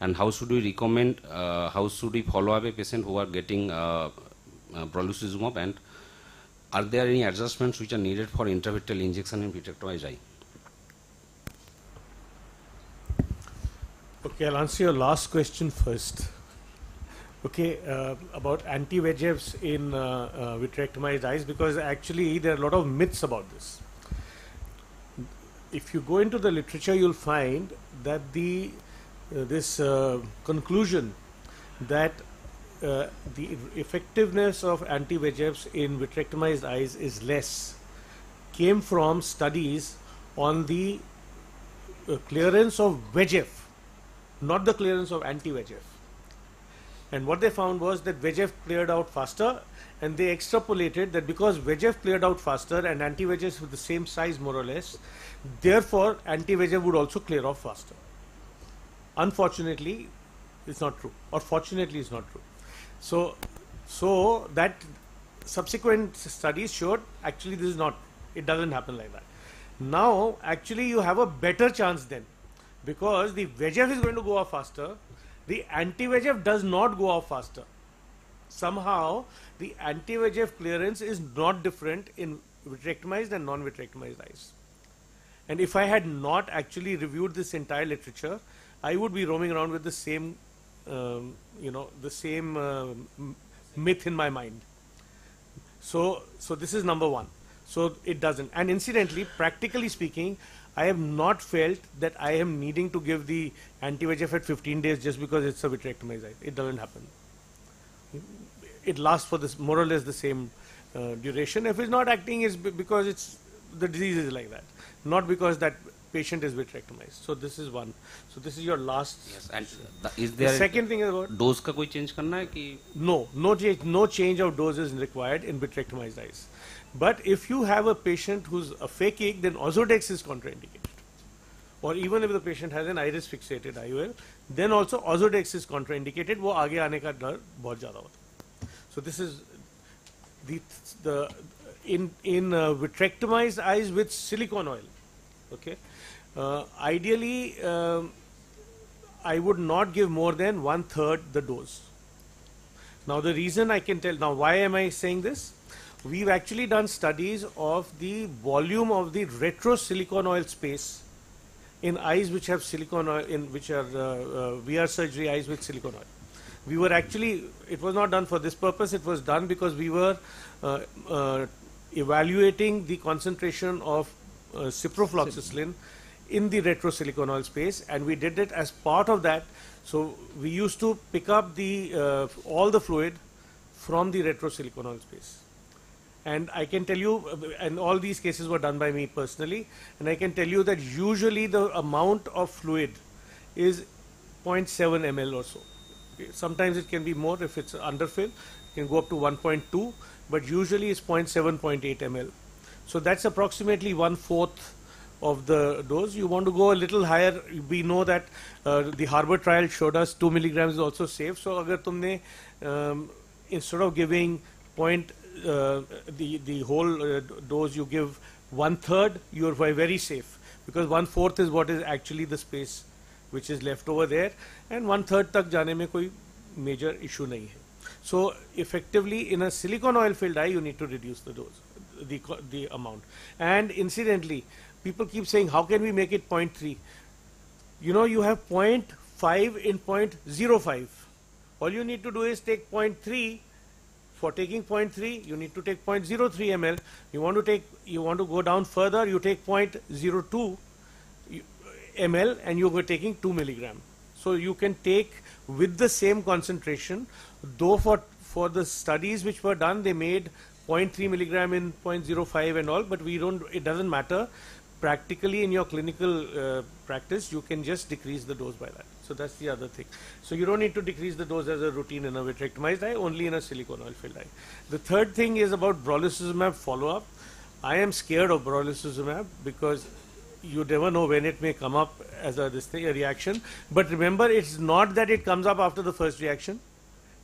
and how should we recommend, uh, how should we follow up a patient who are getting uh, uh, and are there any adjustments which are needed for intravitreal injection in vitrectomized eye? Okay, I'll answer your last question first. okay, uh, about anti-VEGFs in uh, uh, vitrectomized eyes because actually there are a lot of myths about this. If you go into the literature, you'll find that the uh, this uh, conclusion that uh, the effectiveness of anti-VEGFs in vitrectomized eyes is less came from studies on the uh, clearance of VEGF, not the clearance of anti-VEGF. And what they found was that VEGF cleared out faster, and they extrapolated that because VEGF cleared out faster and anti-VEGFs with the same size more or less, therefore anti-VEGF would also clear off faster. Unfortunately, it's not true, or fortunately, it's not true. So, so that subsequent studies showed actually this is not. It doesn't happen like that. Now, actually, you have a better chance then, because the VEGF is going to go off faster. The anti-VEGF does not go off faster. Somehow, the anti-VEGF clearance is not different in vitrectomized and non-vitrectomized eyes. And if I had not actually reviewed this entire literature, I would be roaming around with the same, um, you know, the same uh, myth in my mind. So, so this is number one. So it doesn't. And incidentally, practically speaking, I have not felt that I am needing to give the anti-VEGF at 15 days just because it's a vitrectomized eye. It doesn't happen. It lasts for this more or less the same uh, duration. If it's not acting, is because it's the disease is like that, not because that patient is vitrectomized. So this is one. So this is your last. Yes, and the, is there the second thing is about dose का कोई change करना no no change no change of dose is required in vitrectomized eyes. But if you have a patient who's aphakic eye, then Ozurdex is contraindicated. Or even if the patient has an iris fixated IOL, then also Ozurdex is contraindicated. वो आगे आने का डर बहुत ज़्यादा होता है. So this is the the in in uh, vitrectomized eyes with silicone oil okay ideally um, I would not give more than one third the dose. Now the reason I can tell now why am I saying this? We've actually done studies of the volume of the retro silicone oil space in eyes which have silicone oil in which are uh, uh, VR surgery eyes with silicone oil. We were actually it was not done for this purpose. It was done because we were uh, uh, evaluating the concentration of uh, ciprofloxacin in the retro silicone oil space, and we did it as part of that. So we used to pick up the uh, all the fluid from the retro silicone oil space. And I can tell you, and all these cases were done by me personally, and I can tell you that usually the amount of fluid is 0.7 ml or so. Sometimes it can be more if it's underfill, it can go up to 1.2, but usually it's 0.7, 0.8 ml. So that's approximately one fourth of the dose. You want to go a little higher. We know that uh, the HARBOR trial showed us 2 milligrams is also safe. So agar tumne, um, instead of giving point, uh, the, the whole uh, dose you give one third, you are very safe because one fourth is what is actually the space which is left over there and one third tak jane mein koi major issue nahi hai. So effectively in a silicon oil filled eye, you need to reduce the dose, the, the amount. And incidentally, people keep saying, how can we make it 0.3? You know, you have 0.5 in 0.05. All you need to do is take 0.3. For taking 0.3, you need to take 0.03 ml. You want to take, you want to go down further, you take 0.02 ml, and you are taking 2 milligram. So you can take with the same concentration, though for for the studies which were done, they made 0.3 milligram in 0.05 and all, but we don't. It doesn't matter. Practically, in your clinical uh, practice, you can just decrease the dose by that. So that's the other thing. So you don't need to decrease the dose as a routine in a vitrectomized eye, only in a silicone oil filled eye. The third thing is about brolucizumab follow-up. I am scared of brolucizumab because you never know when it may come up as a, this thing, a reaction. But remember, it's not that it comes up after the first reaction.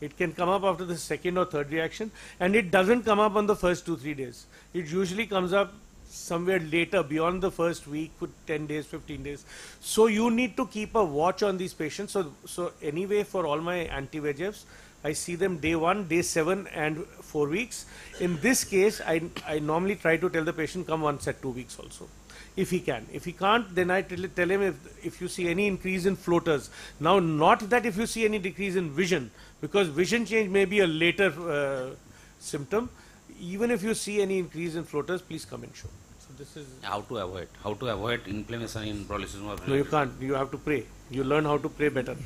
It can come up after the second or third reaction, and it doesn't come up on the first two, three days. It usually comes up somewhere later, beyond the first week, put 10 days, 15 days. So you need to keep a watch on these patients. So, so anyway, for all my anti-VEGFs, I see them day one, day seven, and four weeks. In this case, I, I normally try to tell the patient come once at two weeks also. if he can. If he can't, then I tell, tell him if, if you see any increase in floaters. Now, not that if you see any decrease in vision, because vision change may be a later uh, symptom. Even if you see any increase in floaters, please come and show. So this is How to avoid? How to avoid inflammation in paroxysmal no, you can't. You have to pray. You learn how to pray better.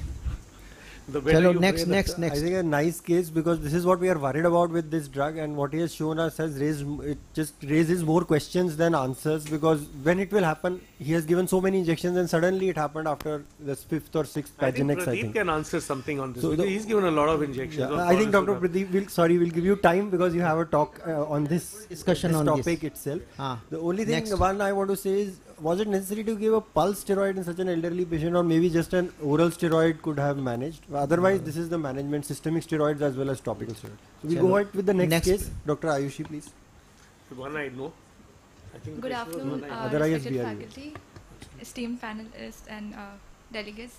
The better Chalo, you next, pray, the- next, I next. think a nice case because this is what we are worried about with this drug, and what he has shown us has raised it just raises more questions than answers because when it will happen, he has given so many injections, and suddenly it happened after the fifth or sixth I think Pagenax. I Pradeep think. can answer something on this. So because the- he's given a lot of injections. Yeah, I think Dr. Cortisone. Pradeep will sorry we'll give you time because you have a talk uh, on this Discussion this on this. topic itself. Ah, the only thing next. one I want to say is was it necessary to give a pulse steroid in such an elderly patient or maybe just an oral steroid could have managed otherwise this is the management systemic steroids as well as topical steroids. So we Chalo. go ahead with the next, Next. case Dr. Ayushi please. One I know. I think Good the patient was afternoon, uh, Otherwise, respected we are- faculty, esteemed panelists, and uh, delegates.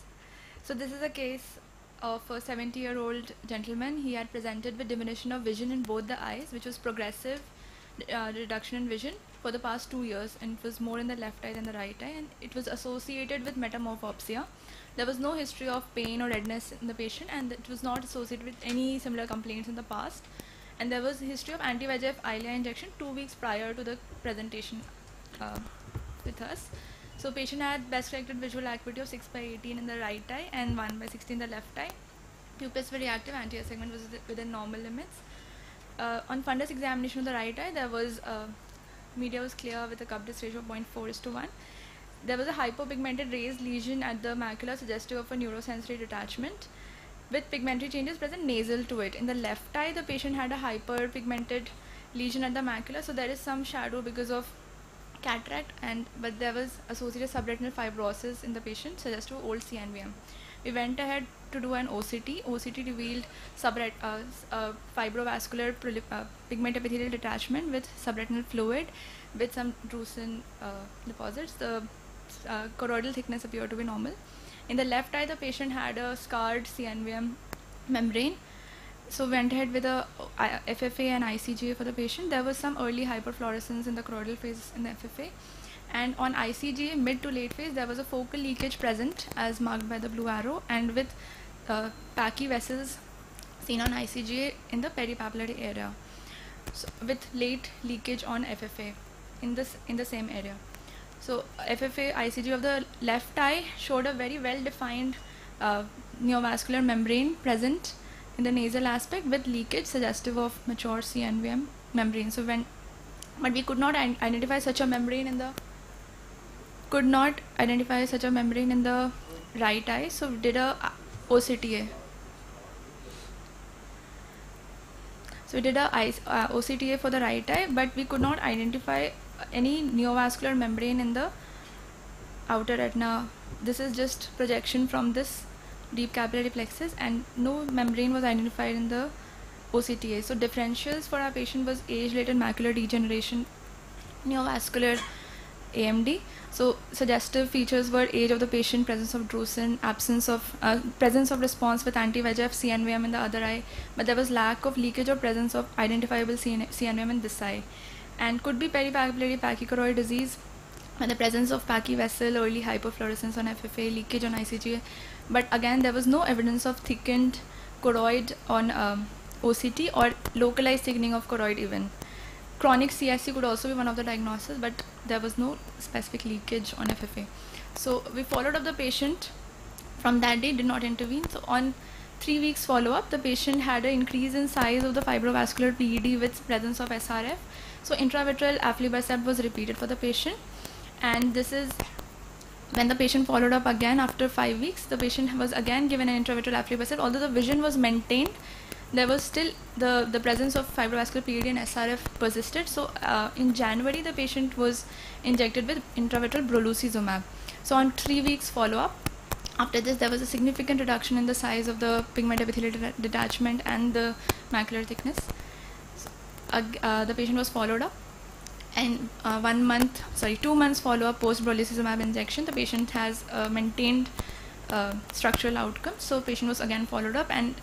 So this is a case of a 70-year-old gentleman. He had presented with diminution of vision in both the eyes, which was progressive uh, reduction in vision for the past two years, and it was more in the left eye than the right eye, and it was associated with metamorphopsia. There was no history of pain or redness in the patient, and it was not associated with any similar complaints in the past. And there was history of anti-VEGF Eylea injection two weeks prior to the presentation uh, with us. So patient had best corrected visual acuity of 6 by 18 in the right eye and 1 by 16 in the left eye. Pupils were reactive, anterior segment was within- within normal limits. Uh, on fundus examination of the right eye, there was uh, media was clear with a cup-disc ratio of 0.4 is to 1. There was a hypopigmented raised lesion at the macula suggestive of a neurosensory detachment with pigmentary changes present nasal to it. In the left eye, the patient had a hyperpigmented lesion at the macula, so there is some shadow because of cataract, and but there was associated subretinal fibrosis in the patient, suggestive of old CNVM. We went ahead to do an OCT. OCT revealed subret uh, uh, fibrovascular uh, pigment epithelial detachment with subretinal fluid, with some drusen uh, deposits. The uh, choroidal thickness appeared to be normal. In the left eye, the patient had a scarred CNVM membrane. So went ahead with a uh, FFA and ICGA for the patient. There was some early hyperfluorescence in the choroidal phase in the FFA. And on ICG mid to late phase, there was a focal leakage present as marked by the blue arrow and with uh, Pachy vessels seen on ICGA in the peripapillary area. So with late leakage on FFA in this in the same area. So FFA ICG of the left eye showed a very well defined uh, neovascular membrane present in the nasal aspect with leakage suggestive of mature CNVM membrane. So when but we could not identify such a membrane in the could not identify such a membrane in the right eye. So we did a OCTA. So we did a uh, OCTA for the right eye, but we could not identify any neovascular membrane in the outer retina. This is just projection from this deep capillary plexus, and no membrane was identified in the OCTA. So differentials for our patient was age-related macular degeneration, neovascular AMD. So suggestive features were age of the patient, presence of drusen, absence of uh, presence of response with anti-VEGF, CNVM in the other eye, but there was lack of leakage or presence of identifiable CN- CNVM in this eye, and could be peripapillary pachychoroid disease, and the presence of pachy vessel, early hyperfluorescence on FFA, leakage on ICGA, but again there was no evidence of thickened choroid on um, OCT or localized thickening of choroid even. Chronic CSC could also be one of the diagnoses, but there was no specific leakage on FFA. So we followed up the patient from that day, did not intervene. So on three weeks follow-up, the patient had an increase in size of the fibrovascular PED with presence of SRF. So intravitreal aflibercept was repeated for the patient, and this is when the patient followed up again after five weeks. The patient was again given an intravitreal aflibercept, although the vision was maintained there was still the, the presence of fibrovascular PED and SRF persisted. So uh, in January, the patient was injected with intravitreal brolucizumab. So on three weeks follow-up, after this, there was a significant reduction in the size of the pigment epithelial deta- detachment and the macular thickness. So, ag- uh, the patient was followed up, and uh, one month, sorry, two months follow-up post brolucizumab injection, the patient has uh, maintained uh, structural outcomes. So patient was again followed up, and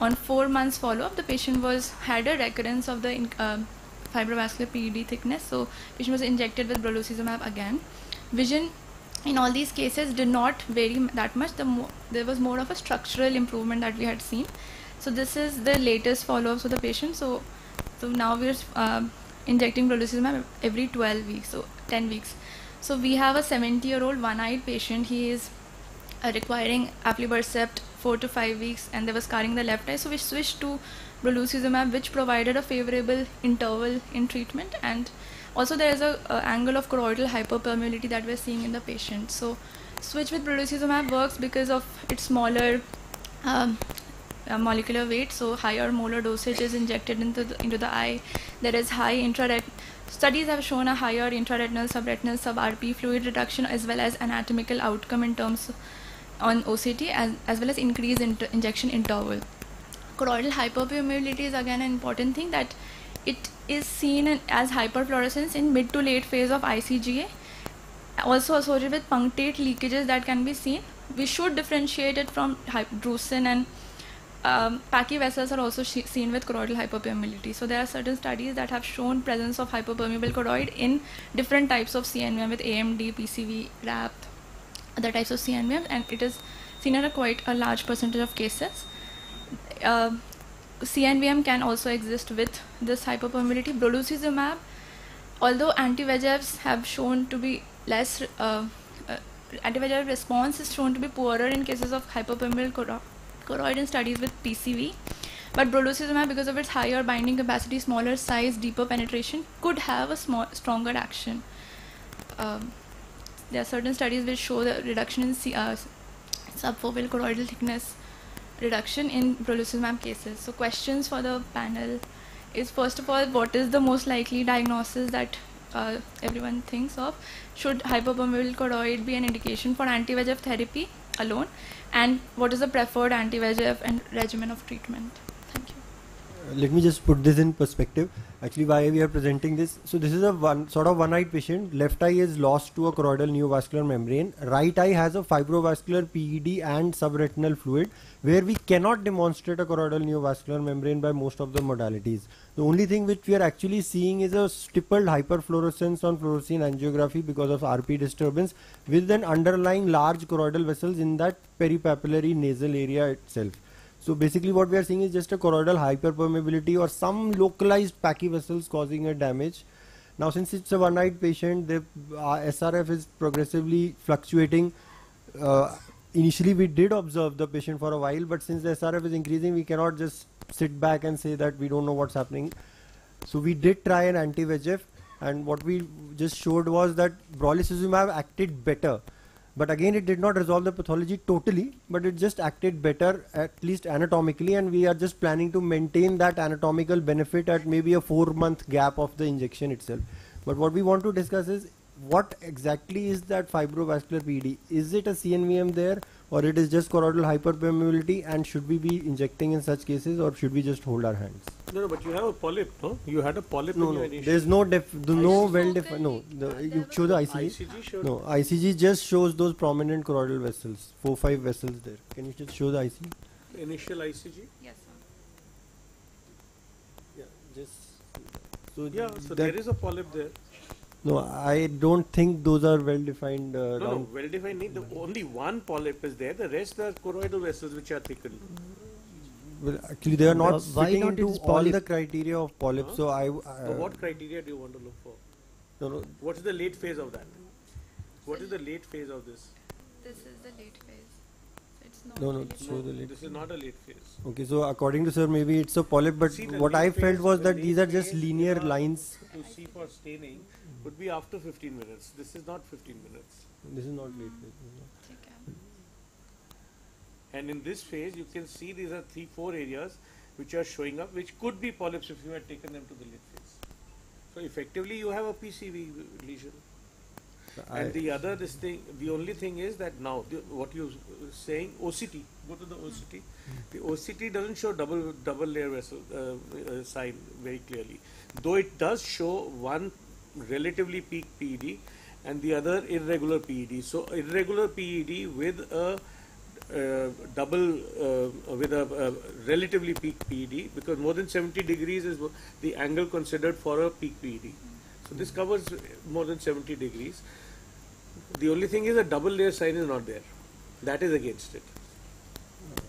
on four months follow-up, the patient was had a recurrence of the in, um fibrovascular PED thickness. So patient was injected with brolucizumab again. Vision in all these cases did not vary that much. The there was more of a structural improvement that we had seen. So this is the latest follow-ups for the patient. So so now we're um injecting brolucizumab every 12 weeks, so 10 weeks. So we have a 70-year-old one-eyed patient. He is uh, requiring aflibercept four to five weeks, and they were scarring the left eye. So we switched to brolucizumab, which provided a favorable interval in treatment, and also there is a, a angle of choroidal hyperpermeability that we're seeing in the patient. So switch with brolucizumab works because of its smaller um, uh, molecular weight, so higher molar dosage is injected into the, into the eye. There is high intraret. Studies have shown a higher intraretinal, subretinal, sub-RP fluid reduction as well as anatomical outcome in terms on OCT as, as well as increase in injection interval. Choroidal hyperpermeability is again an important thing that it is seen in, as hyperfluorescence in mid to late phase of ICGA also associated with punctate leakages that can be seen. We should differentiate it from drusen and um, vessels are also seen with choroidal hyperpermeability. So there are certain studies that have shown presence of hyperpermeable choroid in different types of CNVM with AMD, PCV, RAP, other types of CNVM, and it is seen in a quite a large percentage of cases. Uh, CNVM can also exist with this hyperpermeability. Brolucizumab, although anti-VEGFs have shown to be less, uh, uh, anti-VEGF response is shown to be poorer in cases of hyperpermeable choro- choroid in studies with PCV. But brolucizumab, because of its higher binding capacity, smaller size, deeper penetration, could have a small, stronger action. Um, there are certain studies which show the reduction in uh, subfoveal choroidal thickness reduction in brolucizumab cases. So questions for the panel is first of all, what is the most likely diagnosis that uh, everyone thinks of? Should hyperpermeable choroid be an indication for anti-VEGF therapy alone? And what is the preferred anti-VEGF and regimen of treatment? Let me just put this in perspective. Actually why we are presenting this? So this is a one sort of one-eyed patient. Left eye is lost to a choroidal neovascular membrane. Right eye has a fibrovascular ped and subretinal fluid where we cannot demonstrate a choroidal neovascular membrane by most of the modalities. The only thing which we are actually seeing is a stippled hyperfluorescence on fluorescein angiography because of rp disturbance with an underlying large choroidal vessels in that peripapillary nasal area itself so basically what we are seeing is just a choroidal hyperpermeability or some localized pachy vessels causing a damage. Now since it's a one-eyed patient, the uh, SRF is progressively fluctuating. Uh, initially we did observe the patient for a while, but since the SRF is increasing, we cannot just sit back and say that we don't know what's happening. So we did try an anti-VEGF and what we just showed was that brolucizumab acted better but again it did not resolve the pathology totally but it just acted better at least anatomically and we are just planning to maintain that anatomical benefit at maybe a four month gap of the injection itself. But what we want to discuss is what exactly is that fibrovascular PD is it a CNVM there or it is just choroidal hyperpermeability and should we be injecting in such cases or should we just hold our hands No, no, but you have a polyp, no? You had a polyp no, in no. your initial. There's no def, the no well defined. No, the, you show the ICG. ICG showed- No, ICG just shows those prominent choroidal vessels, four five vessels there. Can you just show the ICG? Initial ICG? Yes, sir. Yeah, just. So Yeah, so there is a polyp there. No, I don't think those are well defined. Uh, No, no, well defined. need- The only one polyp is there. The rest are choroidal vessels which are thickened. Well, actually, they are not Why fitting not into it is all the criteria of polyp. So I. So Uh, what criteria do you want to look for? No, no. What is the late phase of that? What is the late phase of this? This is the late phase. It's not No, no, really show the late This is not a late phase. Okay, so according to sir, maybe it's a polyp, but See, what I felt was that these are just linear lines. To see for staining would be after 15 minutes. This is not 15 minutes. This is not late phase. And in this phase, you can see these are three, four areas which are showing up, which could be polyps if you had taken them to the late phase. So effectively, you have a PCV lesion. I- and the other this thing, the only thing is that now the, what you're saying OCT. Go to the OCT. The OCT doesn't show double double layer vessel uh, uh, sign very clearly, though it does show one relatively peak PED and the other irregular PED. So irregular PED with a uh, double uh, with a, a relatively peak PED because more than 70 degrees is the angle considered for a peak PED. So this covers more than 70 degrees. The only thing is a double layer sign is not there. That is against it.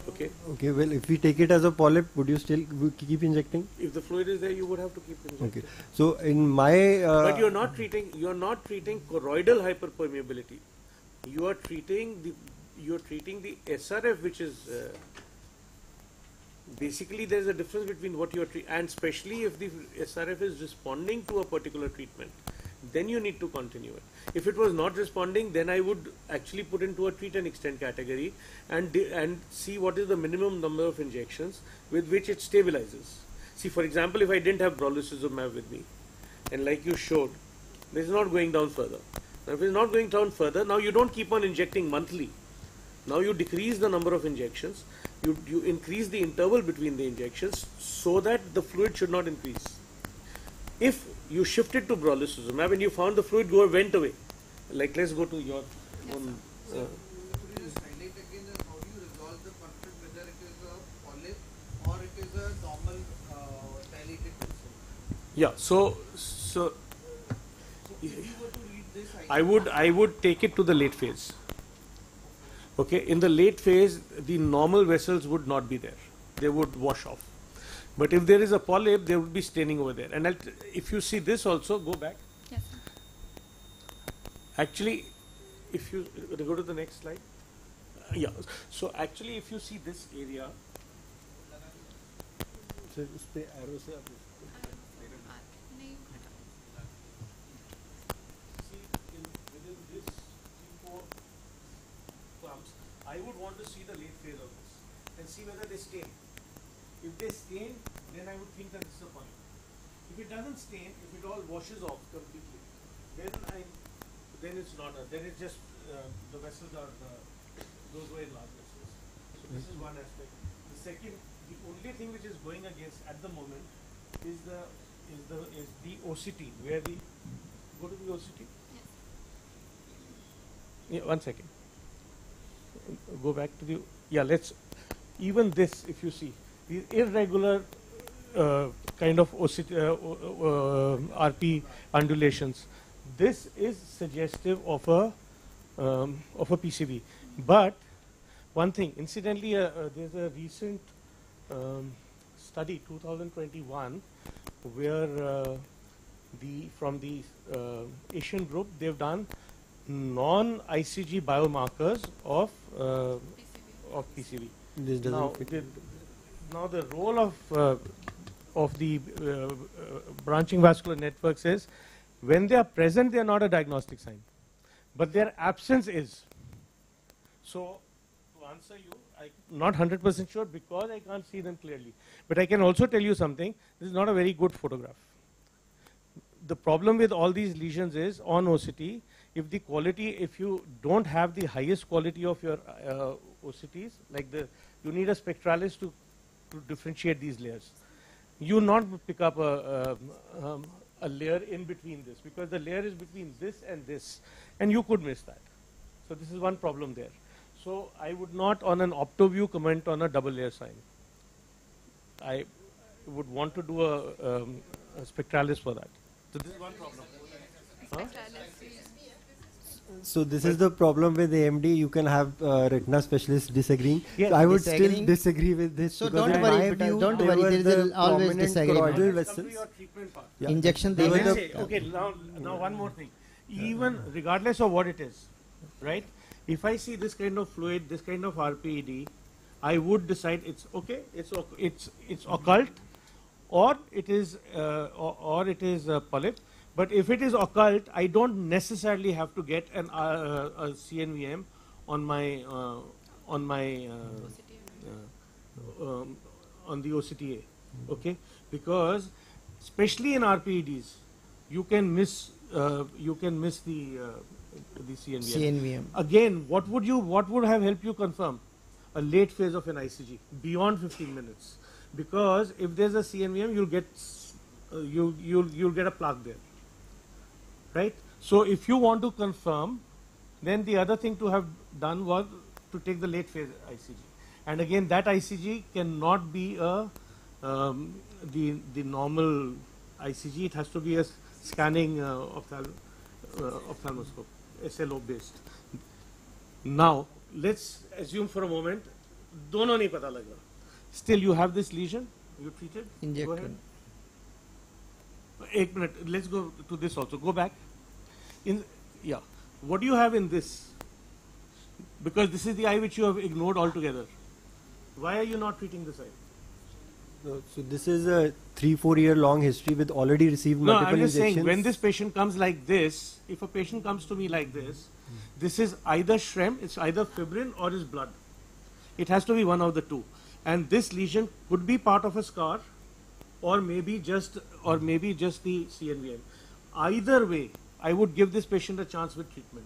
Okay. Okay, well, if we take it as a polyp, would you still keep injecting? If the fluid is there, you would have to keep injecting. Okay. So in my. Uh, but you're not treating. You're not treating choroidal hyperpermeability. You are treating the. You're treating the SRF, which is. Uh, basically, there's a difference between what you're treating, and especially if the SRF is responding to a particular treatment, then you need to continue it. If it was not responding, then I would actually put into a treat and extend category and and see what is the minimum number of injections with which it stabilizes. See, for example, if I didn't have brolucizumab with me, and like you showed, this is not going down further. Now, if it's not going down further, now you don't keep on injecting monthly. Now you decrease the number of injections, you, you increase the interval between the injections so that the fluid should not increase. If you shifted to brolucizumab and you found the fluid go went away, like let's go to your own. Uh, yeah, so so I would I would take it to the late phase. Okay, in the late phase, the normal vessels would not be there; they would wash off. But if there is a polyp, there would be staining over there. And if you see this also, go back. Yes. Actually, if you go to the next slide. Uh, yeah. So actually, if you see this area. I would want to see the late phase of this and see whether they stain. If they stain, then I would think that this is a point. If it doesn't stain, if it all washes off completely, then I, then it's not a, then it's just uh, the vessels are uh, those were large vessels. So this is one aspect. The second, the only thing which is going against at the moment is the is the is the OCT where the go to the OCT. Yeah, one second. Go back to the yeah. Let's even this if you see these irregular uh, kind of OCT, uh, uh, RP undulations. This is suggestive of a um, of a PCV. But one thing, incidentally, uh, uh, there's a recent um, study, 2021, where uh, the from the uh, Asian group they've done non-ICG biomarkers of uh, of PCV. This doesn't now, fit. Now the role of uh, of the uh, uh, branching vascular networks is when they are present, they are not a diagnostic sign, but their absence is. So, to answer you, I'm not 100% sure because I can't see them clearly. But I can also tell you something. This is not a very good photograph. The problem with all these lesions is on OCT, if the quality, if you don't have the highest quality of your uh, OCTs, like the, you need a spectralis to, to differentiate these layers. You not pick up a, um, um, a layer in between this because the layer is between this and this, and you could miss that. So this is one problem there. So I would not on an Optovue comment on a double layer sign. I would want to do a, um, a spectralis for that. So this is one problem. Huh? So this is the problem with AMD. You can have uh, retina specialists disagreeing. Yes, So I would disagreeing. still disagree with this. So don't worry, my but, view, don't worry, were there is the always prominent disagreement. choroidal Let's vessels. Yeah. Injection they they were will- the okay, now, now one more thing. Even regardless of what it is, right? If I see this kind of fluid, this kind of RPED, I would decide it's okay, it's it's it's occult, or it is uh, or, or it is a polyp. But if it is occult, I don't necessarily have to get an uh, a CNVM on my uh, on my uh, uh, um, on the OCTA, okay? Because especially in RPEDs, you can miss uh, you can miss the uh, the CNVM. CNVM. Again, what would you what would have helped you confirm a late phase of an ICG beyond 15 minutes? Because if there's a CNVM, you'll get uh, you you'll you'll get a plaque there, right? So if you want to confirm, then the other thing to have done was to take the late phase ICG. And again, that ICG cannot be a, um, the, the normal ICG. It has to be a scanning uh, ophthalm uh, ophthalmoscope, SLO based. Now, let's assume for a moment, dono nahi pata laga. Still, you have this lesion, you treated? Injected. Go ahead. Eight minute. Let's go to this also. Go back. In yeah. What do you have in this? Because this is the eye which you have ignored altogether. Why are you not treating this eye? No, so this is a three, four year long history with already received No, multiple I'm just injections. saying when this patient comes like this, if a patient comes to me like this, this is either SHRM, it's either fibrin or is blood. It has to be one of the two. And this lesion could be part of a scar or maybe just or maybe just the CNVM. Either way, I would give this patient a chance with treatment.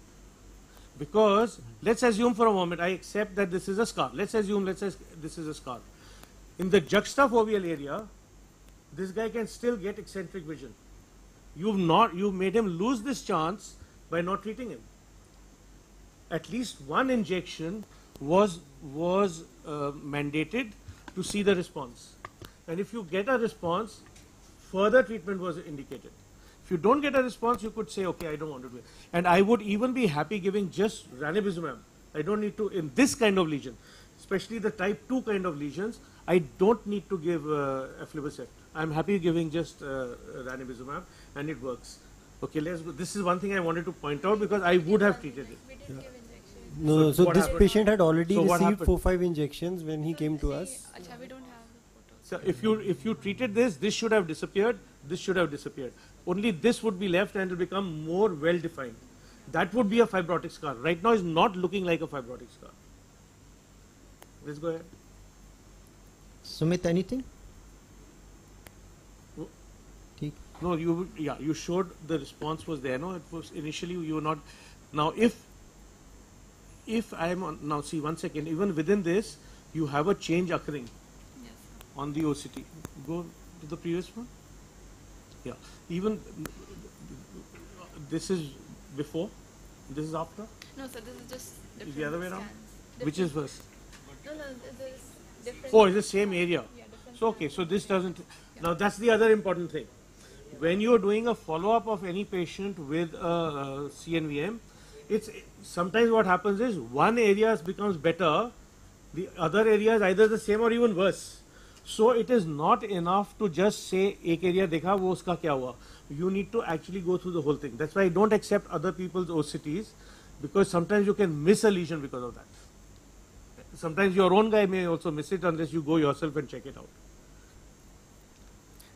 Because let's assume for a moment, I accept that this is a scar. Let's assume let's say this is a scar. In the juxtafoveal area, this guy can still get eccentric vision. You've not you've made him lose this chance by not treating him. At least one injection was was uh, mandated to see the response. And if you get a response, further treatment was indicated. If you don't get a response, you could say, okay, I don't want to do it. And I would even be happy giving just ranibizumab. I don't need to, in this kind of lesion, especially the type 2 kind of lesions, I don't need to give uh, aflibercept. I'm happy giving just uh, ranibizumab and it works. Okay, let's go. This is one thing I wanted to point out because I would have treated it. No, no, so what this happened? patient had already So received four, five injections when he came to us. So if you if you treated this, this should have disappeared. This should have disappeared. Only this would be left and it will become more well defined. That would be a fibrotic scar. Right now, is not looking like a fibrotic scar. Let's go ahead. Sumit, anything? No, you yeah you showed the response was there. No, it was initially you were not. Now if if I am on now see one second even within this you have a change occurring on the OCT. Go to the previous one. Yeah, even this is before, this is after. No, sir, this is just different the other way around? Which is first? No, no, this is different. Oh, it's the same area. Yeah, different So okay, so this doesn't. Now that's the other important thing. When you are doing a follow-up of any patient with a, uh CNVM, it's sometimes what happens is one area becomes better, the other area is either the same or even worse. So it is not enough to just say एक area देखा वो उसका क्या हुआ. You need to actually go through the whole thing. That's why I don't accept other people's OCTs because sometimes you can miss a lesion because of that. Sometimes your own guy may also miss it unless you go yourself and check it out.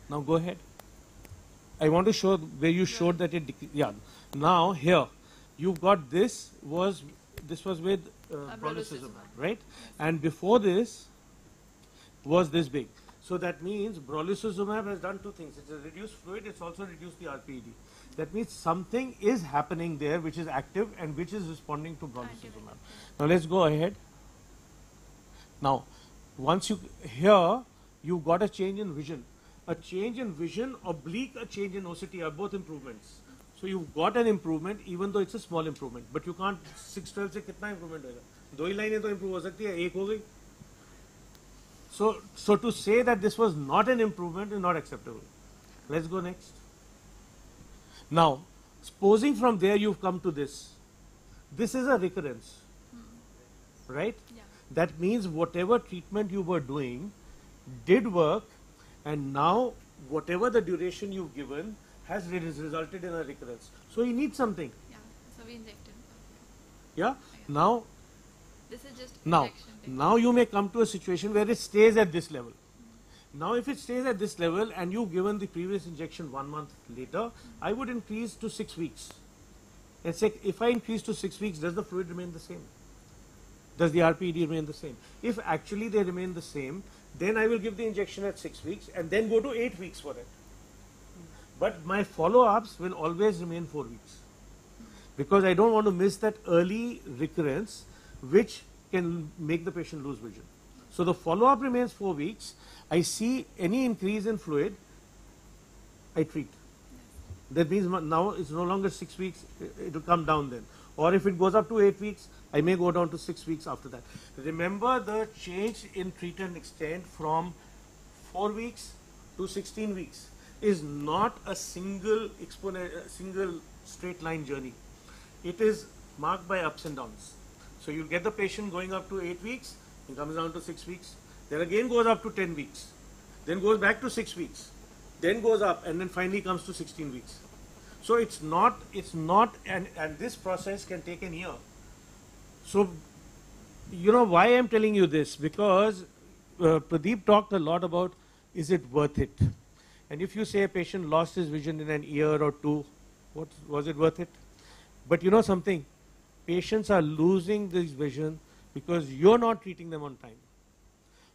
Now go ahead. I want to show where you showed that it. dec- Yeah. Now here, you've got this was this was with uh, brolucizumab, right? And before this was this big. So that means brolucizumab has done two things. It's a reduced fluid. It's also reduced the RPED. That means something is happening there which is active and which is responding to brolucizumab. Now let's go ahead. Now, once you here you got a change in vision. A change in vision oblique a change in OCT are both improvements. So you've got an improvement even though it's a small improvement. But you can't 612 से कितना improvement होगा? दो ही लाइनें तो improve हो सकती है एक हो गई. so so to say that this was not an improvement is not acceptable. Let's go next. Now, supposing from there you've come to this. This is a recurrence. Right? Yeah. That means whatever treatment you were doing did work and now whatever the duration you've given has resulted in a recurrence. So you need something. Yeah, so we injected. Yeah? Now This is just now now you may come to a situation where it stays at this level. Now if it stays at this level and you've given the previous injection one month later, I would increase to six weeks. And say if I increase to six weeks, does the fluid remain the same? Does the RPED remain the same? If actually they remain the same, then I will give the injection at six weeks and then go to eight weeks for it. But my follow-ups will always remain four weeks because I don't want to miss that early recurrence which can make the patient lose vision. So the follow-up remains four weeks. I see any increase in fluid, I treat. That means now it's no longer six weeks, it will come down then. Or if it goes up to 8 weeks, I may go down to 6 weeks after that. Remember the change in treat and extend from 4 weeks to 16 weeks is not a single exponent, single straight line journey. It is marked by ups and downs. So you get the patient going up to 8 weeks, he comes down to 6 weeks, then again goes up to 10 weeks, then goes back to 6 weeks, then goes up and then finally comes to 16 weeks. So it's not, it's not, and, and this process can take an year. So, you know why I'm telling you this? Because uh, Pradeep talked a lot about is it worth it? And if you say a patient lost his vision in an year or two, what was it worth it? But you know something? Patients are losing this vision because you're not treating them on time.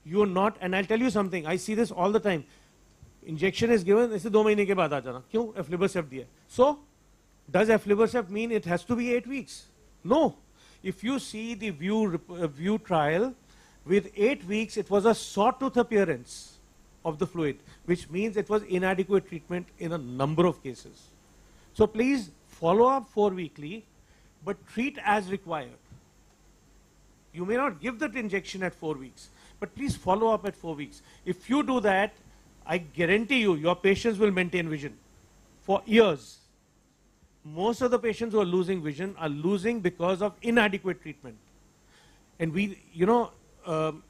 You're not, and I'll tell you something, I see this all the time. Injection is given, ऐसे दो महीने के बाद आ जाना क्यों एफ्लिबरसेप्ट दिया so does aflibercept mean it has to be 8 weeks no if you see the view uh, view trial with 8 weeks it was a sawtooth appearance of the fluid which means it was inadequate treatment in a number of cases so please follow up four weekly but treat as required you may not give that injection at 4 weeks but please follow up at 4 weeks if you do that I guarantee you your patients will maintain vision for years most of the patients who are losing vision are losing because of inadequate treatment. And we, you know, um,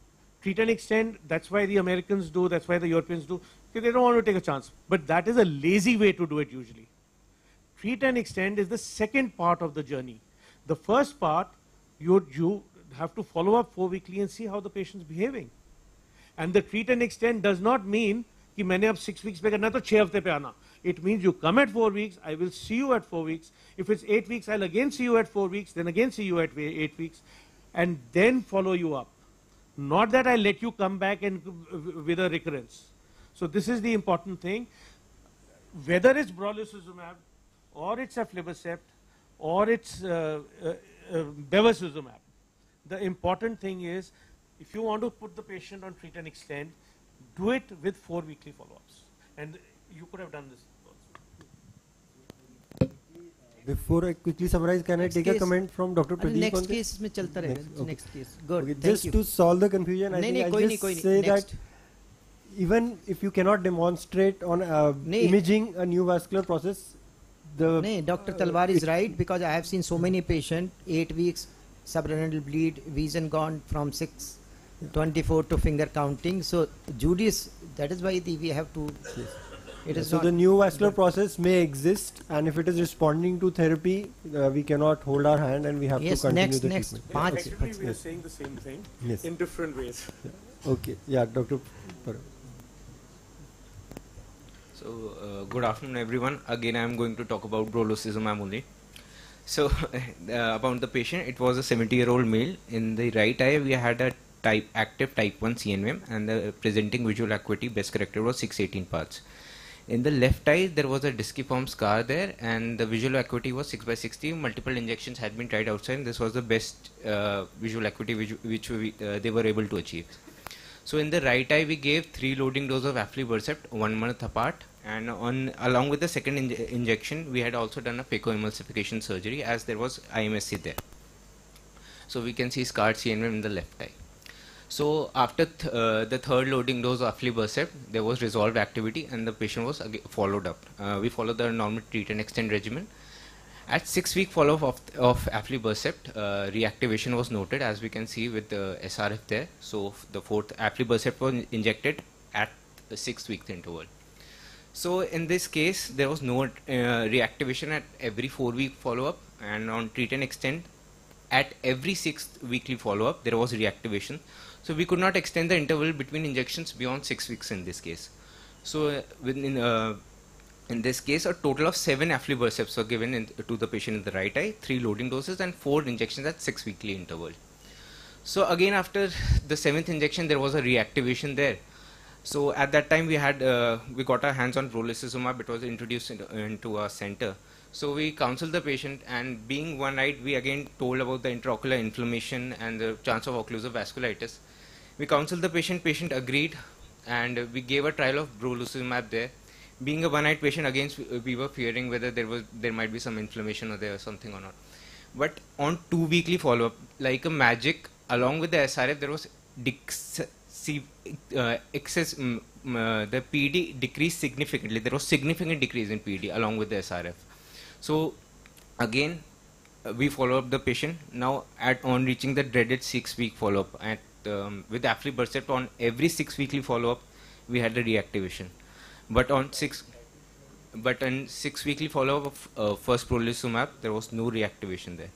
treat and extend, that's why the Americans do, that's why the Europeans do, because they don't want to take a chance. But that is a lazy way to do it usually Treat and extend is the second part of the journey. The first part, you, you have to follow up four weekly and see how the patient's behaving. And the treat and extend does not mean कि मैंने अब six weeks पे करना तो छह हफ्ते पे आना it means you come at four weeks, I will see you at four weeks. If it's eight weeks, I'll again see you at four weeks, then again see you at eight weeks, and then follow you up. Not that I let you come back and with a recurrence. So this is the important thing. Whether it's brolucizumab, or it's aflibercept or it's uh, uh, uh, bevacizumab. The important thing is if you want to put the patient on treat and extend, do it with four weekly follow-ups. And you could have done this also. Before I quickly summarize, can next I take case. a comment from Dr. Pradeep? Next case mein chalta next, okay. next case. Good. Okay, just you. to solve the confusion, I think I'll just say that even if you cannot demonstrate on uh, imaging a neovascular process, the no, Dr. Talwar is right because I have seen so many patients, eight weeks subretinal bleed, vision gone from six. 24 to finger counting. So Judy's, that is why the, we have to. Yes. It yeah, is so the neovascular process may exist, and if it is responding to therapy, uh, we cannot hold our hand, and we have yes, to continue next, the next treatment. Yes, yeah, actually, we are saying the same thing yes. in different ways. Yeah. Okay, yeah, Doctor. So, uh, good afternoon, everyone. Again, I am going to talk about brolucizumab only. So, uh, about the patient, it was a 70-year-old male. In the right eye, we had a type active type 1 CNVM, and the presenting visual acuity best corrected was 618 parts. In the left eye, there was a disciform scar there, and the visual acuity was 6 by 60. Multiple injections had been tried outside, this was the best uh, visual acuity which, which we, uh, they were able to achieve. So in the right eye, we gave three loading doses of aflibercept one month apart, and on along with the second inje- injection, we had also done a phacoemulsification surgery as there was IMSC there. So we can see scarred CNVM in the left eye. So after th- uh, the third loading dose of aflibercept, there was resolved activity, and the patient was followed up. Uh, we followed the normal treat and extend regimen. At six week follow up of, of aflibercept, uh, reactivation was noted as we can see with the SRF there. So the fourth aflibercept was injected at the six week interval. So in this case, there was no uh, reactivation at every four week follow up, and on treat and extend, at every sixth weekly follow up, there was reactivation. So we could not extend the interval between injections beyond six weeks in this case. So uh, within uh, in this case, a total of seven aflibercepts were given in, to the patient in the right eye, three loading doses, and four injections at six weekly interval. So again, after the seventh injection, there was a reactivation there. So at that time, we had uh, we got our hands on brolucizumab. It was introduced into, into our center. So we counseled the patient, and being one-eyed, we again told about the intraocular inflammation and the chance of occlusive vasculitis. We counseled the patient. Patient agreed, and we gave a trial of brolucizumab there. Being a one-eyed patient, again we- we were fearing whether there was there might be some inflammation or there was something or not. But on two weekly follow up, like a magic, along with the SRF, there was uh, excess, mm, uh, the PD decreased significantly. There was significant decrease in PD along with the SRF. So again, uh, we follow up the patient now at on reaching the dreaded six week follow up at um, with aflibercept on every six weekly follow up we had a reactivation but on six but on six weekly follow up of uh, first brolucizumab there was no reactivation there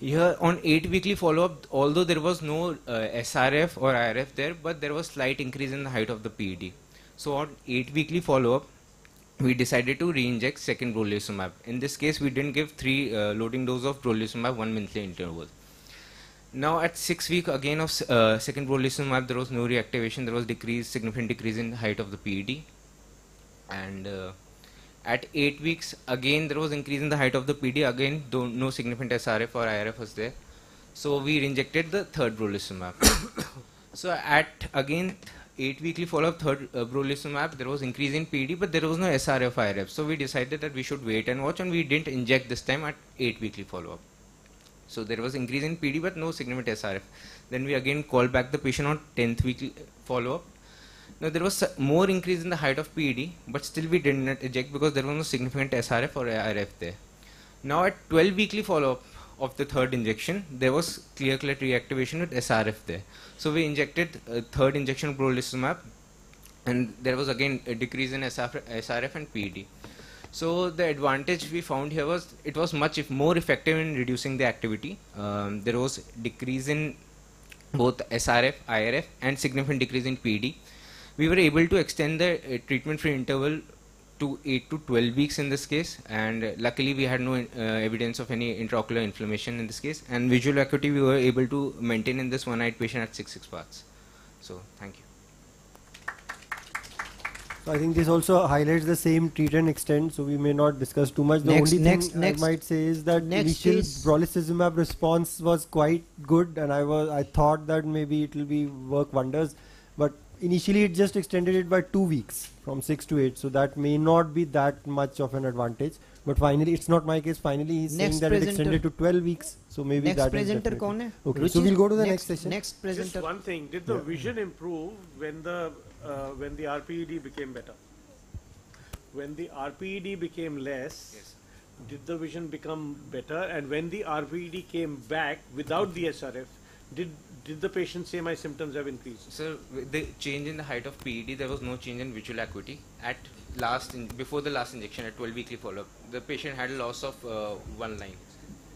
here on eight weekly follow up although there was no uh, srf or irf there but there was slight increase in the height of the ped so on eight weekly follow up we decided to re-inject second brolucizumab. In this case, we didn't give three uh, loading dose of brolucizumab one monthly interval. Now at six week again of uh, second brolucizumab, there was no reactivation. There was decrease, significant decrease in height of the PED. And uh, at eight weeks, again there was increase in the height of the PD. Again, no significant SRF or IRF was there. So we reinjected the third brolucizumab. so at again eight weekly follow-up third uh, brolucizumab, there was increase in PD, but there was no SRF IRF. So we decided that we should wait and watch, and we didn't inject this time at eight weekly follow-up. So there was increase in PD, but no significant SRF. Then we again called back the patient on 10th weekly follow-up. Now there was more increase in the height of PD, but still we did not eject because there was no significant SRF or IRF there. Now at 12 weekly follow-up of the third injection, there was clear-cut reactivation with SRF there. So we injected a third injection of brolucizumab, and there was again a decrease in SRF and PED. So the advantage we found here was it was much if more effective in reducing the activity. Um, there was decrease in both SRF, IRF, and significant decrease in PED. We were able to extend the uh, treatment-free interval to 8 to 12 weeks in this case and uh, luckily we had no uh, evidence of any intraocular inflammation in this case and visual acuity we were able to maintain in this one-eyed patient at 6 6 parts. So thank you. So I think this also highlights the same treat and extend, so we may not discuss too much. The Next- only next- thing next- I might say is that initial is- brolucizumab response was quite good, and I was I thought that maybe it will be work wonders, but initially it just extended it by two weeks from six to eight, so that may not be that much of an advantage. But finally, it's not my case. Finally, he's next saying that it extended to 12 weeks. So maybe next that presenter kaun hai? Okay, so we'll go to the next, next session. Next presenter. Just one thing: Did the yeah. vision improve when the uh, when the RPED became better? When the RPED became less, yes. did the vision become better? And when the RPED came back without the SRF, did did the patient say my symptoms have increased? So with the change in the height of PED, there was no change in visual acuity at last in, before the last injection at 12 weekly follow-up. The patient had a loss of uh, one line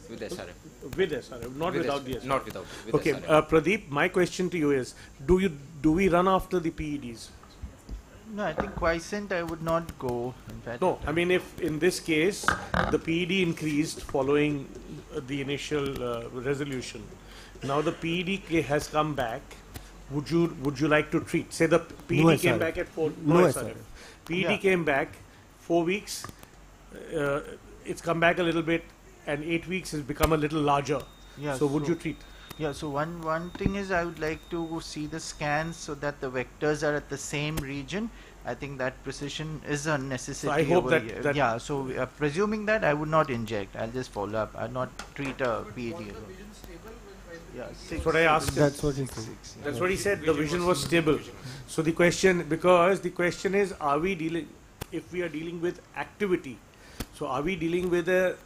with SRF. With SRF, not With without SRF, the SRF. Not without. With okay, SRF. uh, Pradeep, my question to you is: Do you do we run after the PEDs? No, I think quiescent I would not go. In fact, No, I mean if in this case the PED increased following uh, the initial uh, resolution, now the PED has come back. Would you would you like to treat? Say the PED No came SRF. back at four. No No, SRF. SRF. PED Yeah. came back four weeks. Uh, it's come back a little bit, and eight weeks has become a little larger. Yeah, so would so- you treat? Yeah, so one one thing is I would like to see the scans so that the vectors are at the same region. I think that precision is a necessity. hope that- here. that- yeah, so uh, presuming that I would not inject. I'll just follow up. I'll not treat a PED. Alone. Yeah, six. That's what I asked. That's what he said. Six, yeah. That's what he said. The vision was stable. So the question, because the question is, are we dealing? If we are dealing with activity, so are we dealing with a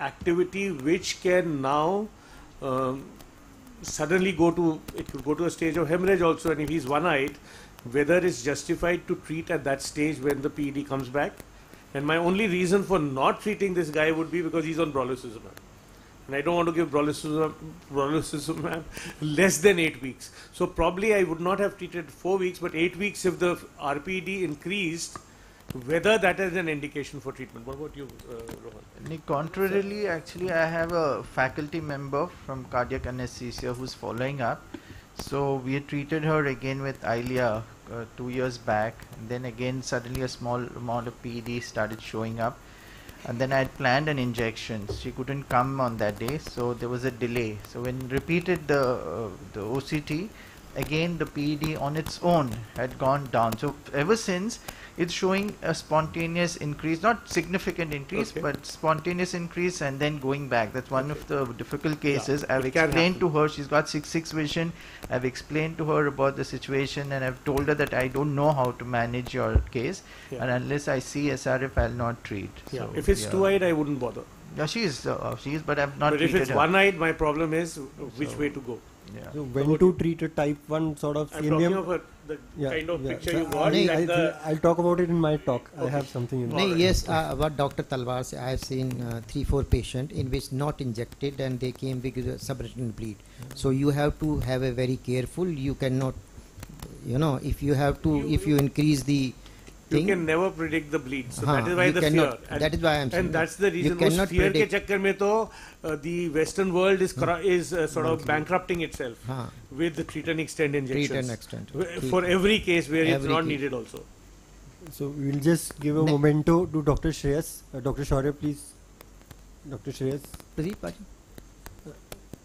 activity which can now um, suddenly go to it could go to a stage of hemorrhage also, and if he's one-eyed, whether it's justified to treat at that stage when the PED comes back? And my only reason for not treating this guy would be because he's on brolucizumab and I don't want to give brolucizumab, less than eight weeks. So probably I would not have treated four weeks, but eight weeks if the RPD increased. Whether that is an indication for treatment. What about you, uh, Rohan? Nick, contrarily, actually, I have a faculty member from cardiac anesthesia who's following up. So we treated her again with Eylea uh, two years back. And then again, suddenly a small amount of PED started showing up. And then I had planned an injection. She couldn't come on that day, so there was a delay. So when repeated the uh, the OCT, again the PED on its own had gone down. So ever since, it's showing a spontaneous increase, not significant increase, Okay. but spontaneous increase and then going back. That's one of the difficult cases. I've it explained to her, she's got six six vision. I've explained to her about the situation and I've told her that I don't know how to manage your case, Yeah. and unless I see SRF, I'll not treat. Yeah. So, if it's yeah. two-eyed, I wouldn't bother. Yeah, she is. Uh, she is, but I've not. but if it's her. one-eyed, my problem is which So, way to go. Yeah. So when to treat a type 1 sort of I'm CNVM? talking about the kind of picture So you got, I, like I, the- I'll talk about it in my talk. I have something in No, yes, uh, what Dr. Talwar said, I have seen uh, three, four patients in which not injected and they came with a subretinal bleed. So you have to have a very careful. You cannot, you know, if you have to, if you increase the You thing. can never predict the bleed. So हाँ, that is why you the cannot- fear. that is why I'm saying And that's the you reason. उस cannot fear के predict. चक्कर में तो uh, the Western world is cor- is uh, sort of bankrupting itself हाँ. with the treat and extend injections. Treat and extend. Wh- Treat- For every case where it's Every not case. needed also. So we'll just give a Ne- memento to Dr. Shreyas. Uh, Dr. Shaurya, please. Dr. Shreyas. Pradeep, Paji.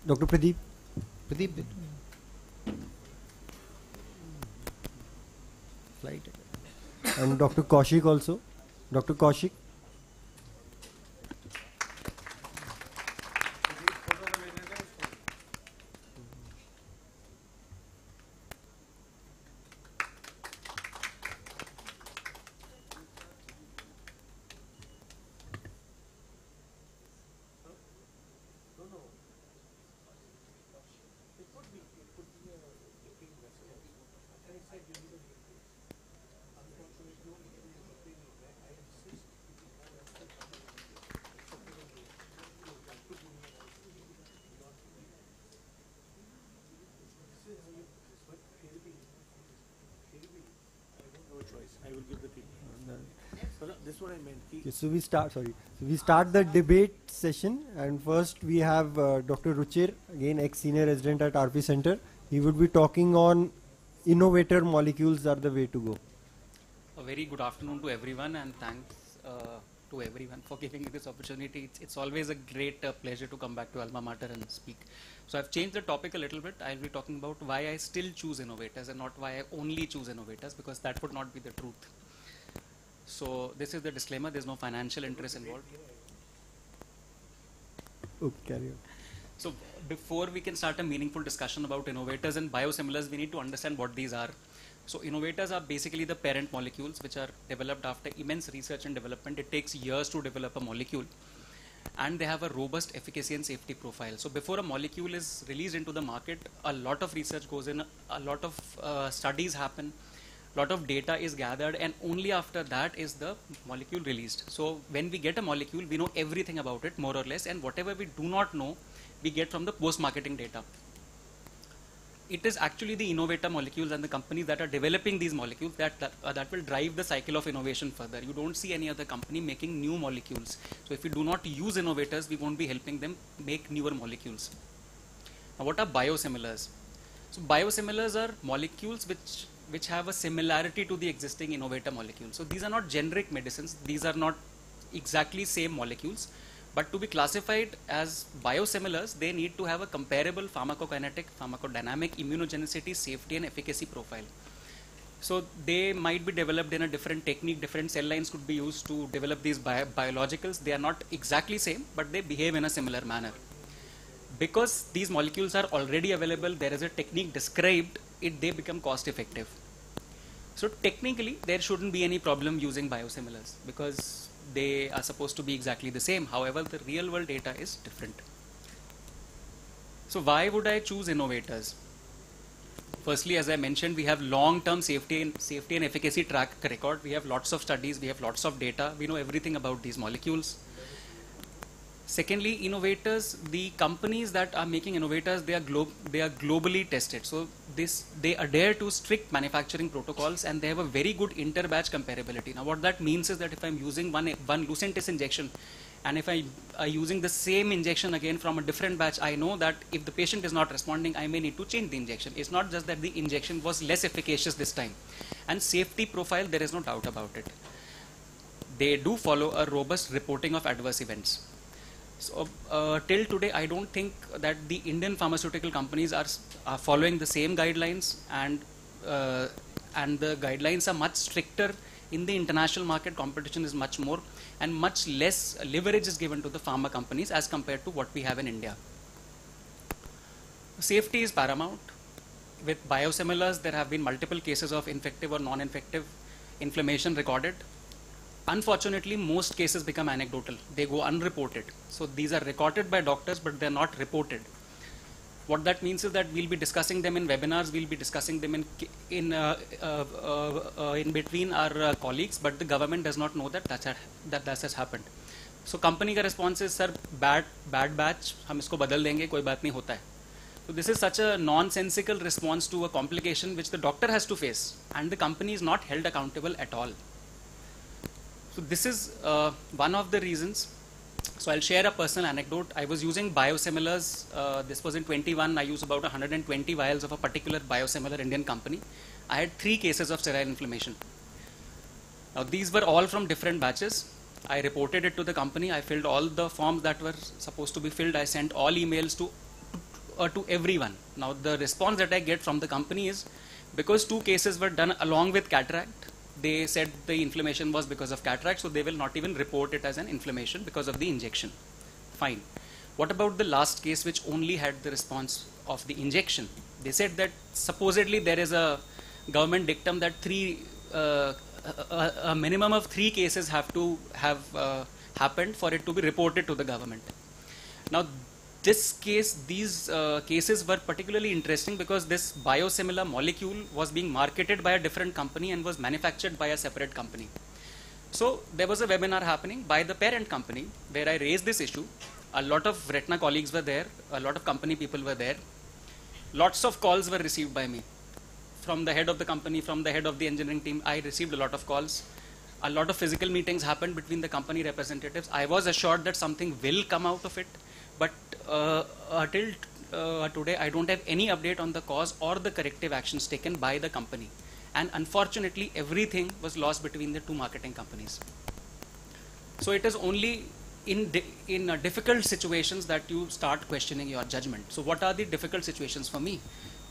Dr. Pradeep. Pradeep. Flight. and Dr. Kaushik also. Dr. Kaushik. No choice. I will give the treatment. So no, this is what I meant. Ki- Okay, so we start. Sorry. So we start the debate session, and first we have uh, Dr. Ruchir, again ex-senior resident at RP Center. He would be talking on innovator molecules are the way to go. A very good afternoon to everyone, and thanks uh, to everyone for giving me this opportunity. It's, it's always a great uh, pleasure to come back to Alma Mater and speak. So I've changed the topic a little bit. I'll be talking about why I still choose innovators and not why I only choose innovators, because that would not be the truth. So this is the disclaimer. There's no financial interest involved. Okay, carry on. So before we can start a meaningful discussion about innovators and biosimilars, we need to understand what these are. So innovators are basically the parent molecules which are developed after immense research and development. It takes years to develop a molecule and they have a robust efficacy and safety profile. So before a molecule is released into the market, a lot of research goes in, a lot of uh, studies happen, lot of data is gathered and only after that is the molecule released. So when we get a molecule, we know everything about it more or less and whatever we do not know, we get from the post-marketing data. It is actually the innovator molecules and the companies that are developing these molecules that, that, uh, that will drive the cycle of innovation further. You don't see any other company making new molecules. So if we do not use innovators, we won't be helping them make newer molecules. Now what are biosimilars? So biosimilars are molecules which which have a similarity to the existing innovator molecule. So these are not generic medicines. These are not exactly same molecules. But to be classified as biosimilars, they need to have a comparable pharmacokinetic, pharmacodynamic, immunogenicity, safety, and efficacy profile. So they might be developed in a different technique, different cell lines could be used to develop these bio- biologicals. They are not exactly same, but they behave in a similar manner. Because these molecules are already available, there is a technique described, it they become cost effective. So technically, there shouldn't be any problem using biosimilars because they are supposed to be exactly the same. However, the real world data is different. So why would I choose innovators? Firstly, as I mentioned, we have long-term safety and safety and efficacy track record. We have lots of studies, we have lots of data. We know everything about these molecules. Secondly, innovators, the companies that are making innovators, they are glo- they are globally tested. So this they adhere to strict manufacturing protocols and they have a very good inter-batch comparability. Now, what that means is that if I'm using one one Lucentis injection, and if I are using the same injection again from a different batch, I know that if the patient is not responding, I may need to change the injection. It's not just that the injection was less efficacious this time, and safety profile there is no doubt about it. They do follow a robust reporting of adverse events. So uh, till today, I don't think that the Indian pharmaceutical companies are, are following the same guidelines, and uh, and the guidelines are much stricter in the international market. Competition is much more, and much less leverage is given to the pharma companies as compared to what we have in India. Safety is paramount. With biosimilars, there have been multiple cases of infective or non-infective inflammation recorded. Unfortunately, most cases become anecdotal. They go unreported. So these are recorded by doctors, but they're not reported. What that means is that we'll be discussing them in webinars. We'll be discussing them in ki- in uh, uh, uh, uh, in between our uh, colleagues, but the government does not know that that's ha- that that has happened. So company का response is sir bad bad batch हम इसको बदल देंगे कोई बात नहीं होता है. So this is such a nonsensical response to a complication which the doctor has to face, and the company is not held accountable at all. So this is uh, one of the reasons. So I'll share a personal anecdote. I was using biosimilars. Uh, this was in 21. I used about 120 vials of a particular biosimilar Indian company. I had three cases of sterile inflammation. Now these were all from different batches. I reported it to the company. I filled all the forms that were supposed to be filled. I sent all emails to uh, to everyone. Now the response that I get from the company is because two cases were done along with cataract. They said the inflammation was because of cataract, so they will not even report it as an inflammation because of the injection. Fine. What about the last case which only had the response of the injection? They said that supposedly there is a government dictum that three, uh, a, a- minimum of three cases have to have uh, happened for it to be reported to the government. Now, this case, these uh, cases were particularly interesting because this biosimilar molecule was being marketed by a different company and was manufactured by a separate company. So there was a webinar happening by the parent company where I raised this issue. A lot of retina colleagues were there, a lot of company people were there. Lots of calls were received by me from the head of the company, from the head of the engineering team. I received a lot of calls. A lot of physical meetings happened between the company representatives. I was assured that something will come out of it, but uh, uh, till uh, today, I don't have any update on the cause or the corrective actions taken by the company. And unfortunately, everything was lost between the two marketing companies. So it is only in in uh, difficult situations that you start questioning your judgment. So what are the difficult situations for me?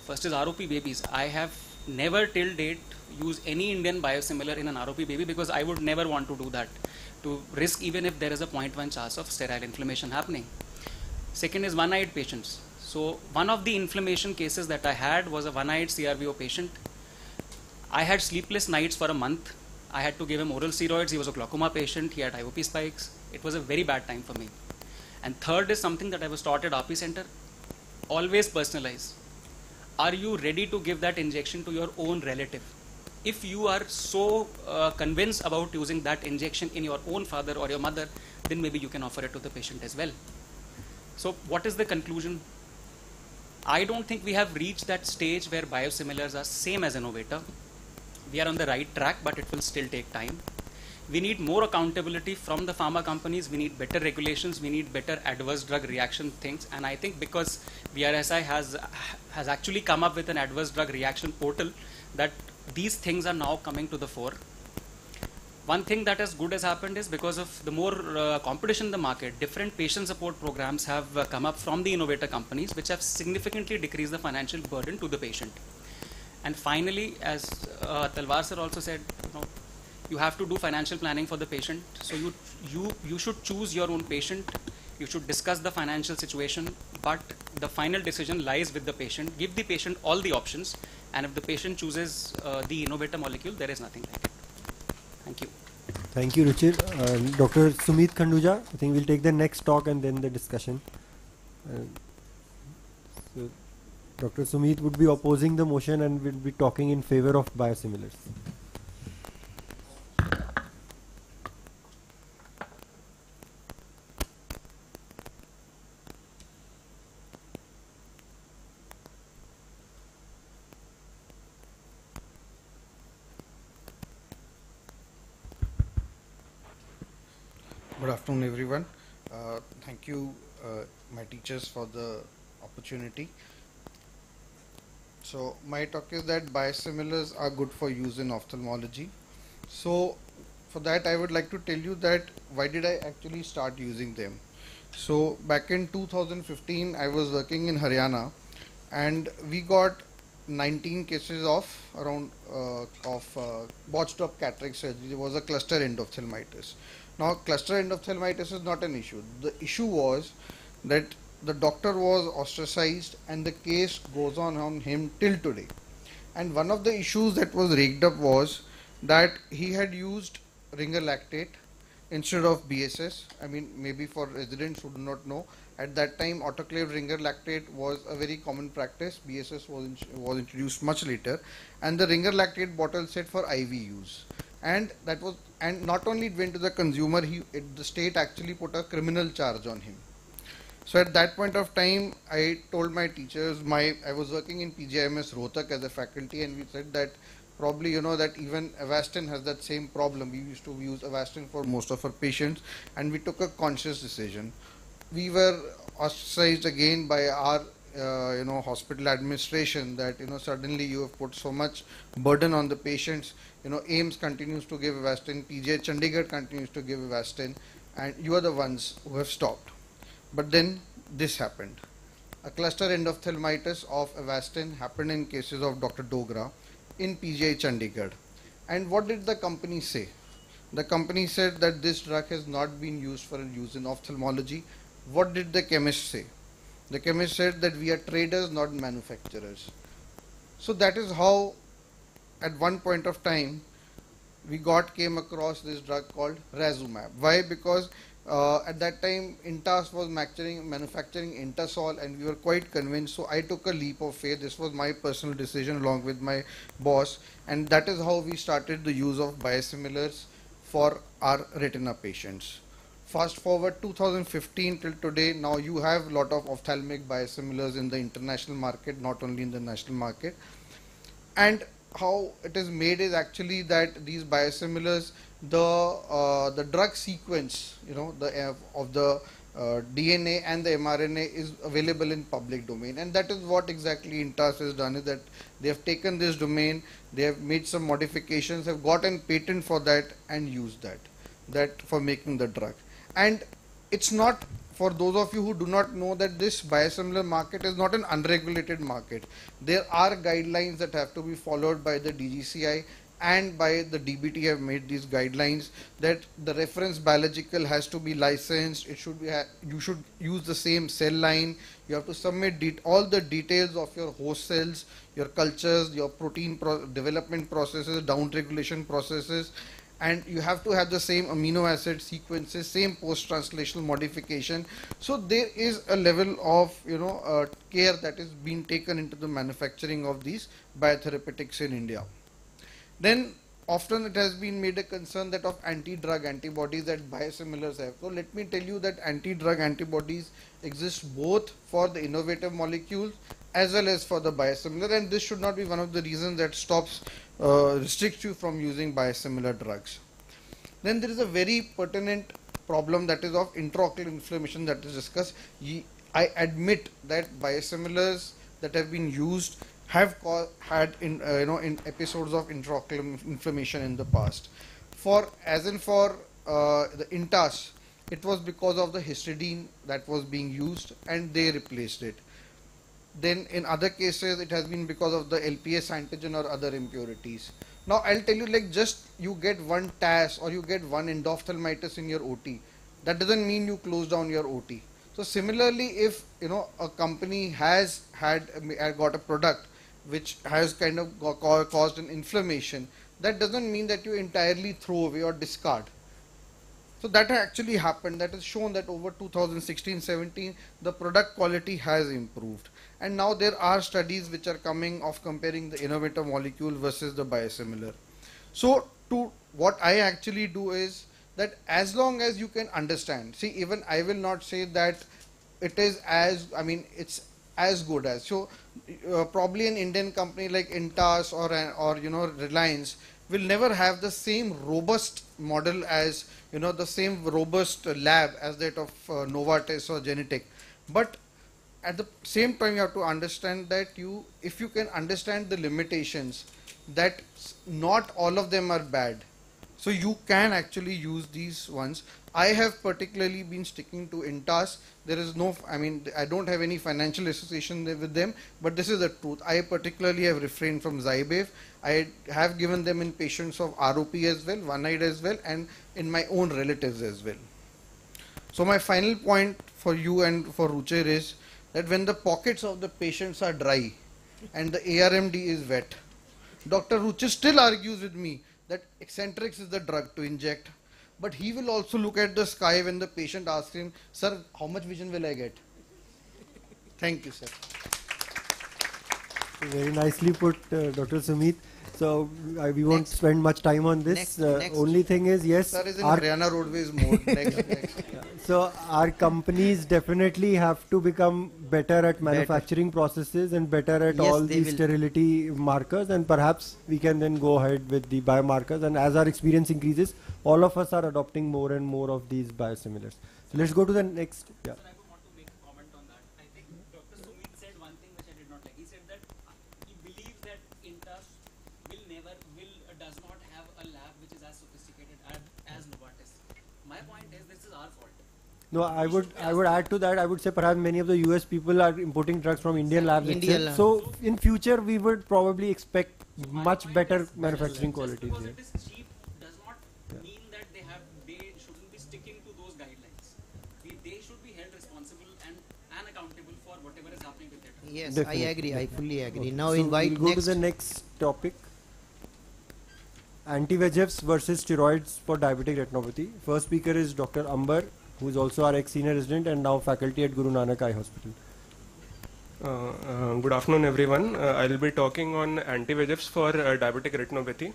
First is ROP babies. I have never till date used any Indian biosimilar in an ROP baby because I would never want to do that. To risk even if there is a 0.1 chance of sterile inflammation happening. Second is one-eyed patients. So one of the inflammation cases that I had was a one-eyed CRVO patient. I had sleepless nights for a month. I had to give him oral steroids. He was a glaucoma patient. He had IOP spikes. It was a very bad time for me. And third is something that I was taught at RP Center. Always personalize. Are you ready to give that injection to your own relative? If you are so uh, convinced about using that injection in your own father or your mother, then maybe you can offer it to the patient as well. So, what is the conclusion? I don't think we have reached that stage where biosimilars are same as innovator. We are on the right track, but it will still take time. We need more accountability from the pharma companies. We need better regulations. We need better adverse drug reaction things. And I think because VRSI has has actually come up with an adverse drug reaction portal, that these things are now coming to the fore. One thing that is good has happened is because of the more uh, competition in the market, different patient support programs have uh, come up from the innovator companies, which have significantly decreased the financial burden to the patient. And finally, as uh, Talwar sir also said, you know, you have to do financial planning for the patient. So you you you should choose your own patient. You should discuss the financial situation, but the final decision lies with the patient. Give the patient all the options, and if the patient chooses uh, the innovator molecule, there is nothing like it. Thank you. Thank you, Ruchir. Uh, Dr. Sumit Khanduja, I think we'll take the next talk and then the discussion. Uh, so, Dr. Sumit would be opposing the motion and will be talking in favor of biosimilars. Afternoon, everyone. Uh, thank you, uh, my teachers, for the opportunity. So, my talk is that biosimilars are good for use in ophthalmology. So, for that, I would like to tell you that why did I actually start using them? So back in 2015, I was working in Haryana, and we got 19 cases of around uh, of uh, botched up cataract surgery. There was a cluster endophthalmitis. Now, cluster endophthalmitis is not an issue. The issue was that the doctor was ostracized, and the case goes on on him till today. And one of the issues that was raked up was that he had used ringer lactate instead of BSS. I mean, maybe for residents who do not know, at that time autoclave ringer lactate was a very common practice. BSS was, in, was introduced much later, and the ringer lactate bottle said for IV use. And that was, and not only it went to the consumer, he, it, the state actually put a criminal charge on him. So at that point of time, I told my teachers, my I was working in PGIMS Rohtak as a faculty, and we said that probably you know that even Avastin has that same problem. We used to use Avastin for most of our patients, and we took a conscious decision. We were ostracized again by our uh, you know hospital administration that you know suddenly you have put so much burden on the patients. You know AIIMS continues to give Avastin, PGI Chandigarh continues to give Avastin, and you are the ones who have stopped. But then this happened. A cluster endophthalmitis of Avastin happened in cases of Dr. Dogra in PGI Chandigarh. And what did the company say? The company said that this drug has not been used for use in ophthalmology. What did the chemist say? The chemist said that we are traders, not manufacturers. So that is how, at one point of time, we got came across this drug called Razumab. Why? Because uh, at that time, Intas was manufacturing, manufacturing Intasol, and we were quite convinced. So I took a leap of faith. This was my personal decision, along with my boss, and that is how we started the use of biosimilars for our retina patients. Fast forward 2015 till today, now you have a lot of ophthalmic biosimilars in the international market, not only in the national market. And how it is made is actually that these biosimilars the uh, the drug sequence you know the uh, of the uh, DNA and the mRNA is available in public domain and that is what exactly Intas has done is that they have taken this domain they have made some modifications have gotten patent for that and used that that for making the drug and it's not for those of you who do not know that this biosimilar market is not an unregulated market there are guidelines that have to be followed by the DGCI and by the DBT have made these guidelines that the reference biological has to be licensed. It should be you should use the same cell line. You have to submit all the details of your host cells, your cultures, your protein pro development processes, down regulation processes, and you have to have the same amino acid sequences, same post-translational modification. So there is a level of you know uh, care that is being taken into the manufacturing of these biotherapeutics in India. Then often it has been made a concern that of anti-drug antibodies that biosimilars have. So let me tell you that anti-drug antibodies exist both for the innovative molecules as well as for the biosimilar and this should not be one of the reasons that stops uh, restricts you from using biosimilar drugs. Then there is a very pertinent problem that is of intraocular inflammation that is discussed. I admit that biosimilars that have been used have had in uh, you know in episodes of intraocular inflammation in the past. For as in for uh, the Intas, it was because of the histidine that was being used and they replaced it. Then in other cases, it has been because of the LPS antigen or other impurities. Now I'll tell you like just you get one TAS or you get one endophthalmitis in your OT. That doesn't mean you close down your OT. So similarly, if you know a company has had got a product which has kind of caused an inflammation, that doesn't mean that you entirely throw away or discard. So that actually happened. That is shown that over 2016-17, the product quality has improved. And now there are studies which are coming of comparing the innovator molecule versus the biosimilar. So to what I actually do is that as long as you can understand, see even I will not say that it is as, I mean it's as good as. So uh, probably an Indian company like Intas or or you know Reliance will never have the same robust model as you know the same robust lab as that of uh, Novartis or Genentech. But at the same time, you have to understand that you, if you can understand the limitations, that not all of them are bad. So you can actually use these ones. I have particularly been sticking to Intas. There is no, I mean, I don't have any financial association with them, but this is the truth. I particularly have refrained from Zybev. I have given them in patients of ROP as well, one-eyed as well, and in my own relatives as well. So my final point for you and for Ruchir is that when the pockets of the patients are dry and the ARMD is wet, Dr. Ruchir still argues with me that Accentrix is the drug to inject, but he will also look at the sky when the patient asks him, sir, how much vision will I get? Thank you, sir. Very nicely put, uh, Dr. Sumit. So uh, we won't spend much time on this. Next, uh, next. Only thing is, yes, Sir is in our- Haryana Roadways mode. Next, next. so our companies definitely have to become better at manufacturing processes and better at Yes, all they the will. sterility markers and perhaps we can then go ahead with the biomarkers and as our experience increases all of us are adopting more and more of these biosimilars so let's go to the next yeah said one thing which I did not like. He said that he believes that Intas will never, will uh, does not have a lab which is as sophisticated as, as Novartis. My point is this is our fault. No i would i would add to that i would say perhaps many of the us people are importing drugs from indian labs Indian itself. so in future we would probably expect much better manufacturing qualities here It is cheap does not mean that they have they shouldn't be sticking to those guidelines. We, they should be held responsible and, and accountable for whatever is happening with their drugs. Yes, Definitely. I agree. I fully agree. Okay. Now So invite we'll go next. to the next topic. Anti-VEGFs versus steroids for diabetic retinopathy. First speaker is Dr. Amber, who is also our ex-senior resident and now faculty at Guru Nanak Eye Hospital. Uh, uh, good afternoon, everyone. Uh, I'll be talking on anti-VEGFs for uh, diabetic retinopathy.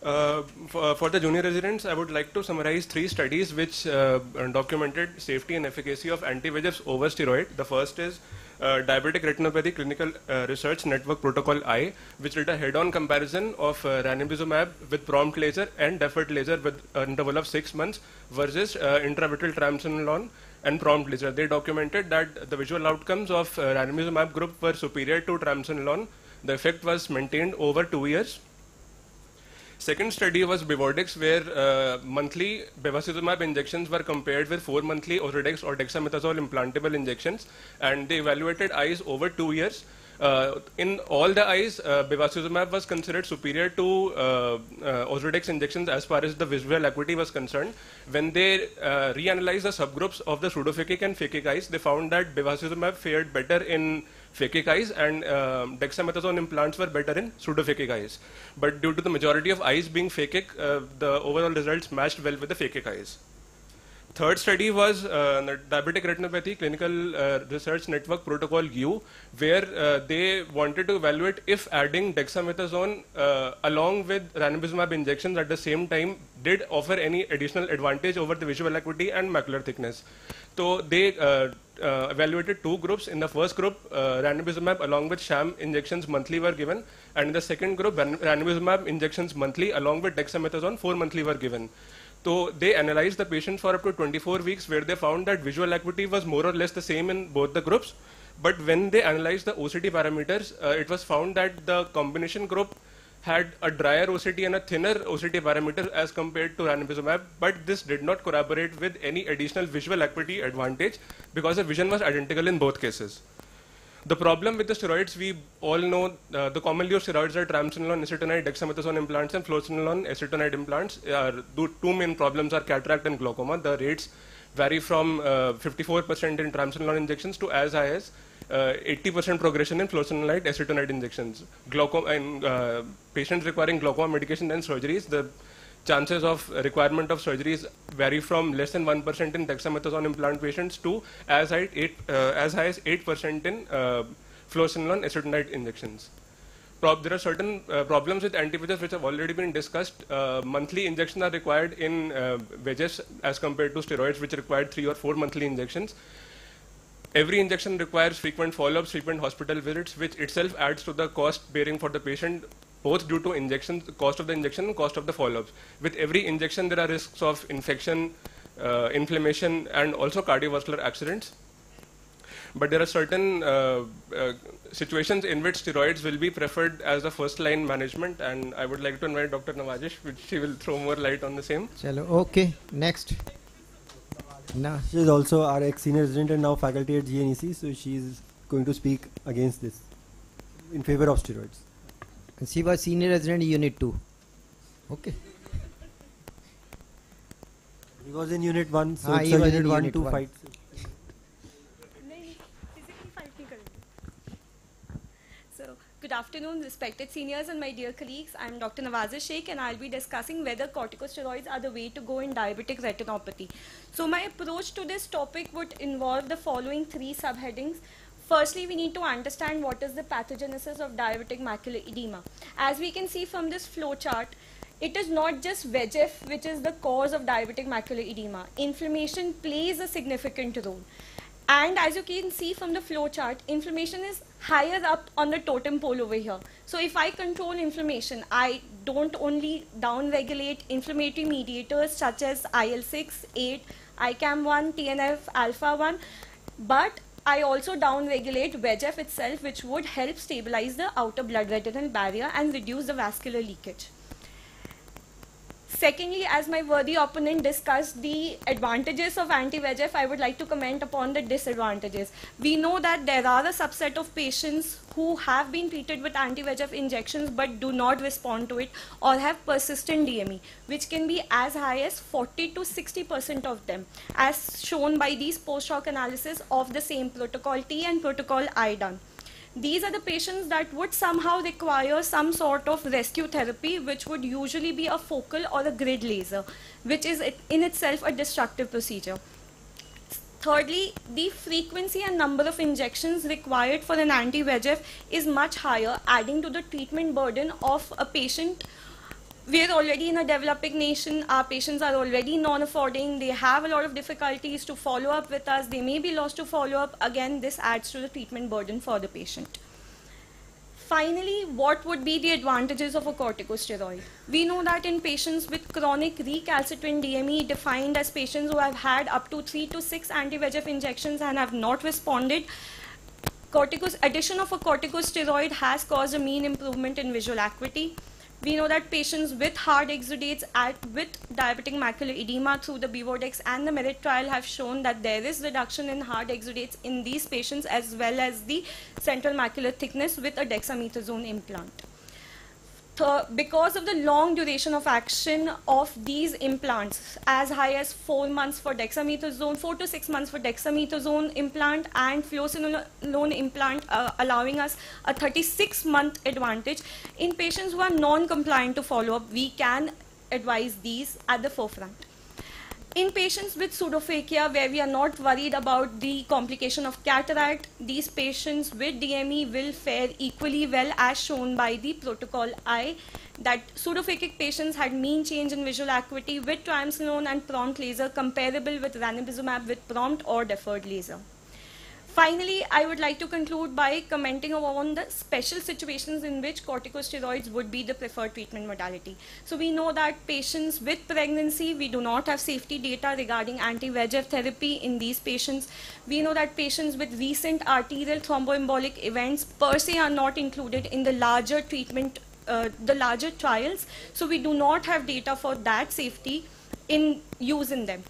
Uh, for, for the junior residents, I would like to summarize three studies which uh, documented safety and efficacy of anti-VEGFs over steroid. The first is uh, Diabetic Retinopathy Clinical uh, Research Network Protocol I, which did a head-on comparison of uh, ranibizumab with prompt laser and deferred laser with an interval of six months versus uh, intravitreal triamcinolone and prompt laser. They documented that the visual outcomes of uh, ranibizumab group were superior to triamcinolone. The effect was maintained over two years. Second study was BEVORDEX, where uh, monthly bevacizumab injections were compared with four monthly Ozurdex or dexamethasone implantable injections, and they evaluated eyes over two years. Uh, in all the eyes, uh, bevacizumab was considered superior to uh, uh, injections as far as the visual acuity was concerned. When they uh, reanalyzed the subgroups of the pseudophakic and phakic eyes, they found that bevacizumab fared better in phakic eyes and um, dexamethasone implants were better in pseudophakic eyes. But due to the majority of eyes being phakic, uh, the overall results matched well with the phakic eyes. Third study was uh, Diabetic Retinopathy Clinical uh, Research Network Protocol U, where uh, they wanted to evaluate if adding dexamethasone uh, along with ranibizumab injections at the same time did offer any additional advantage over the visual acuity and macular thickness. So they uh, evaluated two groups. In the first group, uh, ranibizumab along with sham injections monthly were given, and in the second group, ran- ranibizumab injections monthly along with dexamethasone four monthly were given. So they analyzed the patients for up to 24 weeks, where they found that visual acuity was more or less the same in both the groups. But when they analyzed the OCT parameters, uh, it was found that the combination group had a drier OCT and a thinner OCT parameter as compared to ranibizumab, but this did not corroborate with any additional visual acuity advantage because the vision was identical in both cases. The problem with the steroids, we all know uh, the commonly used steroids are triamcinolone, acetonide, dexamethasone implants, and fluocinolone, acetonide implants. Uh, the two main problems are cataract and glaucoma. The rates vary from uh, 54% in triamcinolone injections to as high as uh, 80% progression in fluocinolone acetonide injections. Glaucoma and uh, patients requiring glaucoma medication and surgeries, the chances of requirement of surgeries vary from less than 1% in dexamethasone implant patients to as high, eight, uh, as high as 8% in uh, fluocinolone acetonide injections. There are certain uh, problems with anti-VEGFs which have already been discussed. Uh, monthly injections are required in uh, as compared to steroids which require three or four monthly injections. Every injection requires frequent follow-ups, frequent hospital visits, which itself adds to the cost bearing for the patient, both due to injection, cost of the injection and cost of the follow-ups. With every injection, there are risks of infection, uh, inflammation, and also cardiovascular accidents. but there are certain uh, uh, situations in which steroids will be preferred as the first line management, and I would like to invite Dr. Nawajish, which she will throw more light on the same. Chalo, okay, next. No. She is also our ex-senior resident and now faculty at GNEC, so she is going to speak against this, in favor of steroids. And she was senior resident unit 2. Okay. He was in unit 1, so Ah, it's a was unit 1 unit to fight. So, good afternoon, respected seniors and my dear colleagues. I'm Dr. Nawaza Sheikh, and I'll be discussing whether corticosteroids are the way to go in diabetic retinopathy. So, my approach to this topic would involve the following three subheadings. Firstly, we need to understand what is the pathogenesis of diabetic macular edema. As we can see from this flow chart, it is not just VEGF which is the cause of diabetic macular edema. Inflammation plays a significant role. And as you can see from the flow chart, inflammation is higher up on the totem pole over here. So if I control inflammation, I don't only downregulate inflammatory mediators such as IL-6, 8, ICAM-1, TNF, alpha-1, but I also downregulate VEGF itself, which would help stabilize the outer blood retinal barrier and reduce the vascular leakage. Secondly, as my worthy opponent discussed the advantages of anti-VEGF, I would like to comment upon the disadvantages. We know that there are a subset of patients who have been treated with anti-VEGF injections but do not respond to it or have persistent DME, which can be as high as 40 to 60% of them, as shown by these post-hoc analysis of the same protocol T and protocol I done these are the patients that would somehow require some sort of rescue therapy, which would usually be a focal or a grid laser, which is in itself a destructive procedure. Thirdly, the frequency and number of injections required for an anti-VEGF is much higher, adding to the treatment burden of a patient. We are already in a developing nation. Our patients are already non-affording. They have a lot of difficulties to follow up with us. They may be lost to follow up. Again, this adds to the treatment burden for the patient. Finally, what would be the advantages of a corticosteroid? We know that in patients with chronic recalcitrant DME, defined as patients who have had up to three to six anti-VEGF injections and have not responded, corticos addition of a corticosteroid has caused a mean improvement in visual acuity. We know that patients with hard exudates at, with diabetic macular edema through the BEVORDEX and the MERIT trial have shown that there is reduction in hard exudates in these patients as well as the central macular thickness with a dexamethasone implant. Because of the long duration of action of these implants, as high as four months for dexamethasone, four to six months for dexamethasone implant, and fluocinolone implant, uh, allowing us a 36 month advantage. In patients who are non compliant to follow up, we can advise these at the forefront. In patients with pseudophakia, where we are not worried about the complication of cataract, these patients with DME will fare equally well as shown by the protocol I. That pseudophakic patients had mean change in visual acuity with triamcinolone and prompt laser comparable with ranibizumab with prompt or deferred laser. Finally, I would like to conclude by commenting on the special situations in which corticosteroids would be the preferred treatment modality. So we know that patients with pregnancy, we do not have safety data regarding anti-VEGF therapy in these patients. We know that patients with recent arterial thromboembolic events per se are not included in the larger treatment, uh, the larger trials. So we do not have data for that safety in use in them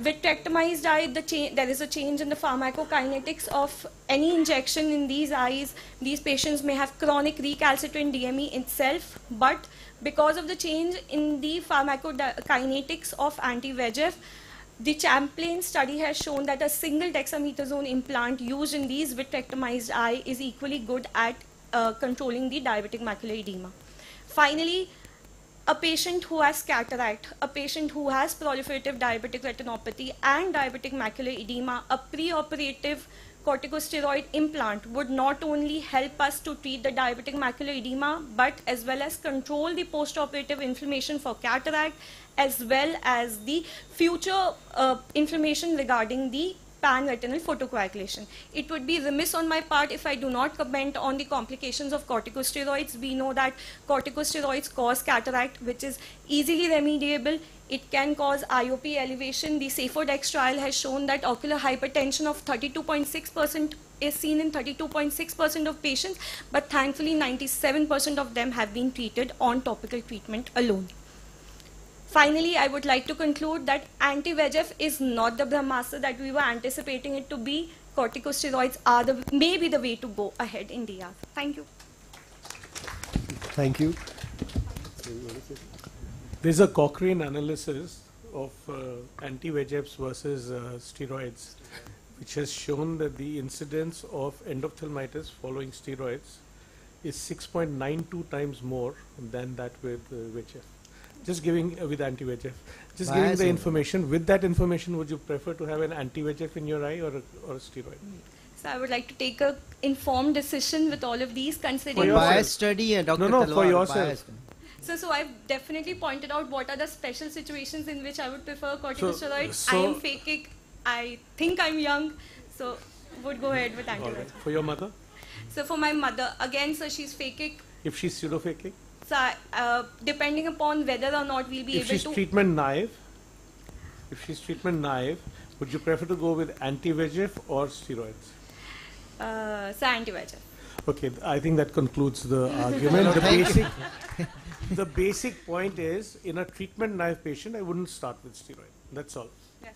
vitrectomized eye, the there is a change in the pharmacokinetics of any injection in these eyes. These patients may have chronic recalcitrant DME itself, but because of the change in the pharmacokinetics of anti-VEGF, the Champlain study has shown that a single dexamethasone implant used in these vitrectomized eye is equally good at uh, controlling the diabetic macular edema. Finally, a patient who has cataract, a patient who has proliferative diabetic retinopathy and diabetic macular edema, a preoperative corticosteroid implant would not only help us to treat the diabetic macular edema, but as well as control the postoperative inflammation for cataract, as well as the future uh, inflammation regarding the pan-retinal photocoagulation. It would be remiss on my part if I do not comment on the complications of corticosteroids. We know that corticosteroids cause cataract, which is easily remediable. It can cause IOP elevation. The SAFODEX trial has shown that ocular hypertension of 32.6% is seen in 32.6% of patients, but thankfully 97% of them have been treated on topical treatment alone. Finally, I would like to conclude that anti-VEGF is not the Brahmastra that we were anticipating it to be. Corticosteroids are the maybe the way to go ahead in DR. Thank you. Thank you. There's a Cochrane analysis of uh, anti-VEGFs versus uh, steroids, which has shown that the incidence of endophthalmitis following steroids is 6.92 times more than that with uh, VEGF. Just giving uh, with anti-VEGF. Just giving the information. With that information, would you prefer to have an anti-VEGF in your eye or a, or a steroid? So I would like to take a informed decision with all of these considering. For. Bias study, uh, Dr. No, no, for yourself. So, so I've definitely pointed out what are the special situations in which I would prefer corticosteroids. so- so I am phakic. I think I'm young, so would go ahead with All anti right. For your mother, So for my mother, again, so she's phakic. if she's pseudophakic, So uh, depending upon whether or not we'll be if able she's to. treatment naive, if she's treatment naive, would you prefer to go with anti-VEGF or steroids? Uh, so anti-VEGF. Okay, I think that concludes the argument. The basic, the basic point is, in a treatment naive patient, I wouldn't start with steroid. That's all. Yes.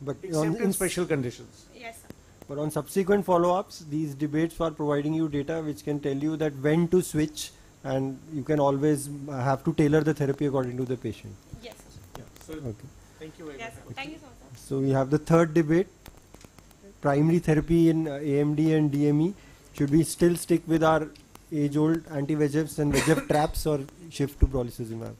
But Except in in special conditions. Yes. Sir. But on subsequent follow-ups, these debates are providing you data which can tell you that when to switch, and you can always uh, have to tailor the therapy according to the patient. Yes. Yeah. So, Okay. thank you very Yes. much. Thank you so much. sir. So we have the third debate: primary therapy in uh, AMD and DME. Should we still stick with our age-old anti-VEGFs and VEGF traps, or shift to brolucizumab?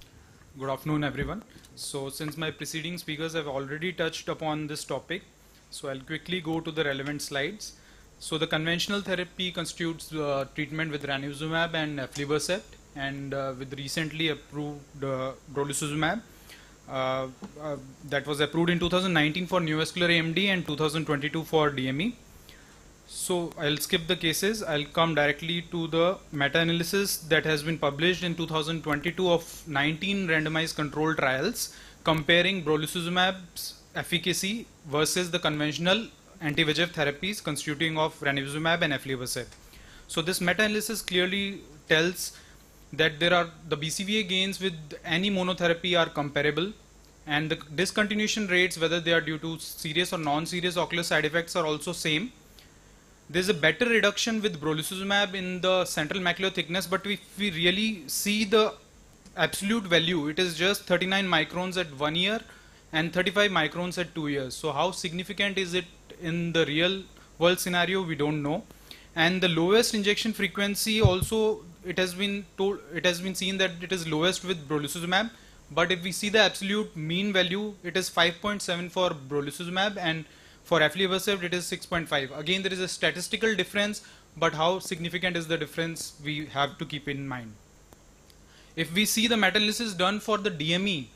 Good afternoon, everyone. So, since my preceding speakers have already touched upon this topic, so I'll quickly go to the relevant slides. So, the conventional therapy constitutes uh, treatment with ranibizumab and aflibercept, and uh, with recently approved uh, brolucizumab. Uh, uh, that was approved in 2019 for neovascular AMD and 2022 for DME. So I'll skip the cases. I'll come directly to the meta-analysis that has been published in 2022 of 19 randomized controlled trials comparing brolucizumab's efficacy versus the conventional anti-VEGF therapies constituting of ranibizumab and aflibercept. So this meta-analysis clearly tells that there are the BCVA gains with any monotherapy are comparable and the discontinuation rates whether they are due to serious or non-serious ocular side effects are also same there's a better reduction with brolucizumab in the central macular thickness but if we really see the absolute value it is just 39 microns at one year and 35 microns at two years so how significant is it in the real world scenario we don't know. And the lowest injection frequency also it has been told it has been seen that it is lowest with brolucizumab. But if we see the absolute mean value it is 5.7 for brolucizumab and for aflibercept it is 6.5 again there is a statistical difference but how significant is the difference we have to keep in mind. If we see the meta-analysis done for the DME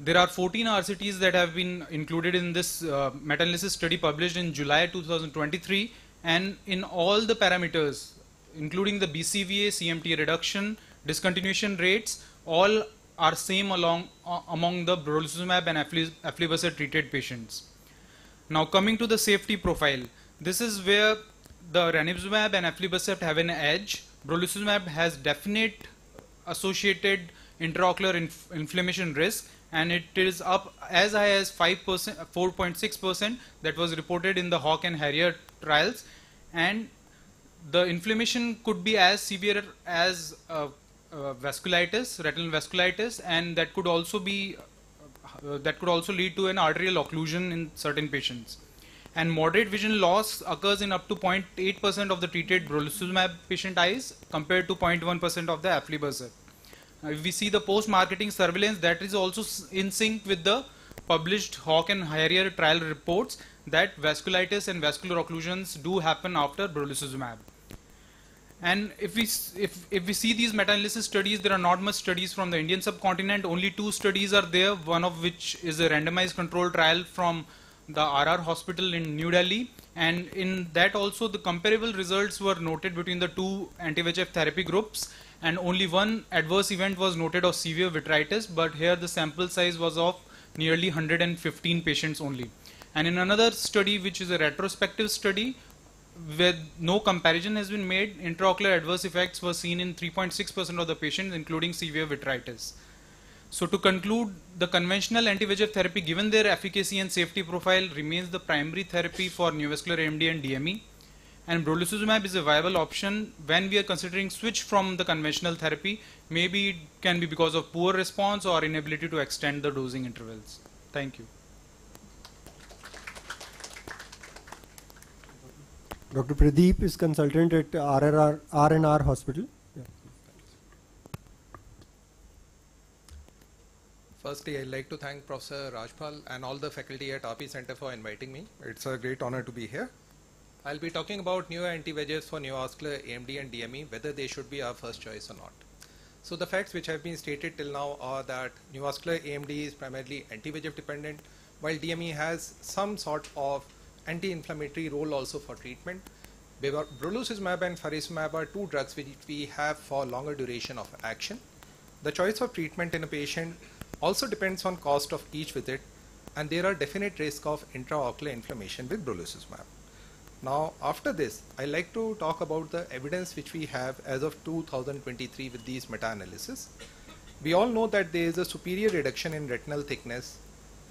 there are 14 RCTs that have been included in this uh, meta-analysis study published in July 2023 and in all the parameters including the BCVA, CMT reduction, discontinuation rates all are same along uh, among the brolucizumab and afli- aflibercept treated patients. Now coming to the safety profile, this is where the ranibizumab and aflibercept have an edge. Brolucizumab has definite associated intraocular inf- inflammation risk and it is up as high as 5%, 4.6% that was reported in the Hawk and Harrier trials and the inflammation could be as severe as uh, uh, vasculitis, retinal vasculitis and that could also be uh, that could also lead to an arterial occlusion in certain patients. And moderate vision loss occurs in up to 0.8% of the treated brolucizumab patient eyes compared to 0.1% of the aflibercept. If we see the post-marketing surveillance, that is also in sync with the published Hawk and Harrier trial reports that vasculitis and vascular occlusions do happen after brolucizumab. And if we if if we see these meta-analysis studies, there are not much studies from the Indian subcontinent. Only two studies are there. One of which is a randomized control trial from the RR hospital in New Delhi. And in that also the comparable results were noted between the two anti-VEGF therapy groups and only one adverse event was noted of severe vitritis but here the sample size was of nearly 115 patients only. And in another study which is a retrospective study where no comparison has been made, intraocular adverse effects were seen in 3.6% of the patients including severe vitritis. So to conclude, the conventional anti-VEGF therapy, given their efficacy and safety profile, remains the primary therapy for neovascular AMD and DME. And brolucizumab is a viable option when we are considering switch from the conventional therapy. Maybe it can be because of poor response or inability to extend the dosing intervals. Thank you. Dr. Pradeep is consultant at RRR, R&R Hospital. Firstly, I'd like to thank Professor Rajpal and all the faculty at RP Center for inviting me. It's a great honor to be here. I'll be talking about new anti-VEGFs for neovascular AMD and DME, whether they should be our first choice or not. So the facts which have been stated till now are that neovascular AMD is primarily anti-VEGF dependent, while DME has some sort of anti-inflammatory role also for treatment. Brolucizumab and faricimab are two drugs which we have for longer duration of action. The choice of treatment in a patient also depends on cost of each visit and there are definite risk of intraocular inflammation with brolucizumab. Now after this, I like to talk about the evidence which we have as of 2023 with these meta-analysis. We all know that there is a superior reduction in retinal thickness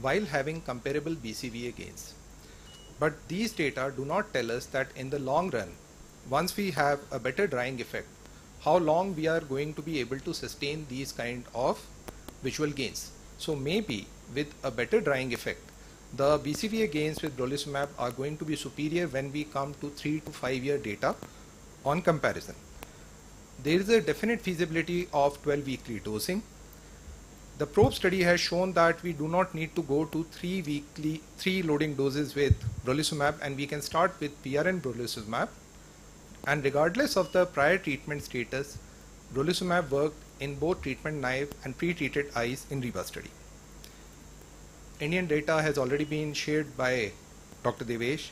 while having comparable BCVA gains. But these data do not tell us that in the long run, once we have a better drying effect, how long we are going to be able to sustain these kind of visual gains. So maybe with a better drying effect, the BCVA gains with brolucizumab are going to be superior when we come to 3 to 5 year data on comparison. There is a definite feasibility of 12 weekly dosing. The probe study has shown that we do not need to go to 3 weekly 3 loading doses with brolucizumab and we can start with PRN brolucizumab and regardless of the prior treatment status brolucizumab worked in both treatment naive and pre-treated eyes in REBA study. Indian data has already been shared by Dr. Devesh.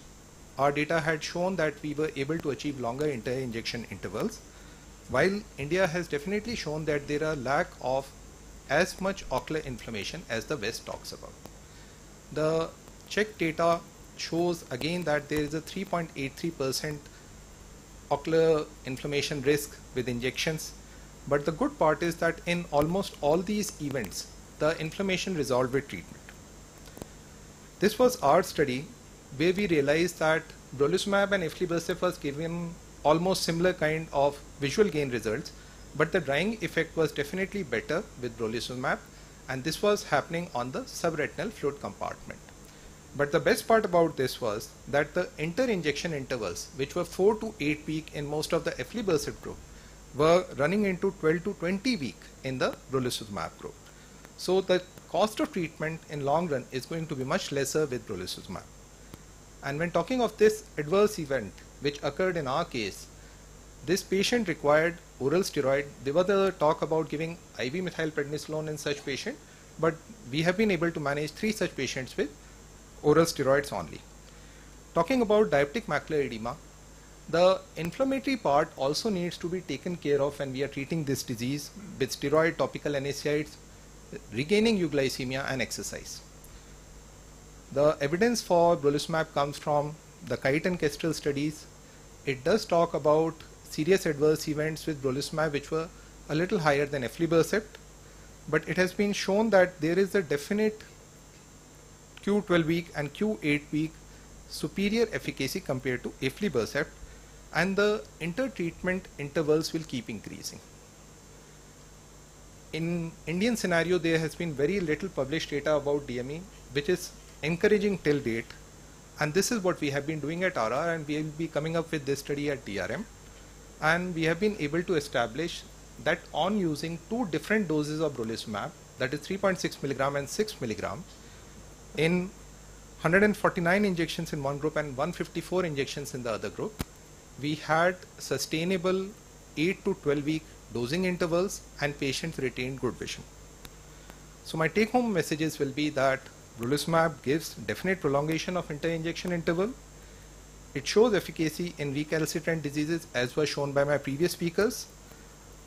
Our data had shown that we were able to achieve longer inter-injection intervals, while India has definitely shown that there are lack of as much ocular inflammation as the West talks about. The Czech data shows again that there is a 3.83% ocular inflammation risk with injections but the good part is that in almost all these events, the inflammation resolved with treatment. This was our study where we realized that brolucizumab and aflibercept was given almost similar kind of visual gain results, but the drying effect was definitely better with brolucizumab and this was happening on the subretinal fluid compartment. But the best part about this was that the inter-injection intervals, which were 4 to 8 week in most of the aflibercept group, were running into 12 to 20 week in the brolucizumab group. So the cost of treatment in long run is going to be much lesser with brolucizumab. And when talking of this adverse event which occurred in our case, this patient required oral steroid. There was a talk about giving IV methylprednisolone in such patient, but we have been able to manage three such patients with oral steroids only. Talking about diabetic macular edema, the inflammatory part also needs to be taken care of when we are treating this disease with steroid topical NSAIDs, regaining euglycemia and exercise. The evidence for brolucizumab comes from the kite and kestrel studies. It does talk about serious adverse events with brolucizumab which were a little higher than aflibercept, but it has been shown that there is a definite Q12 week and Q8 week superior efficacy compared to aflibercept and the inter-treatment intervals will keep increasing. In Indian scenario, there has been very little published data about DME, which is encouraging till date. And this is what we have been doing at RR and we will be coming up with this study at DRM. And we have been able to establish that on using two different doses of brolucizumab, that is 3.6 milligram and 6 milligram, in 149 injections in one group and 154 injections in the other group, we had sustainable 8 to 12 week dosing intervals and patients retained good vision. So my take home messages will be that Brolucimab gives definite prolongation of inter-injection interval. It shows efficacy in recalcitrant diseases as was shown by my previous speakers.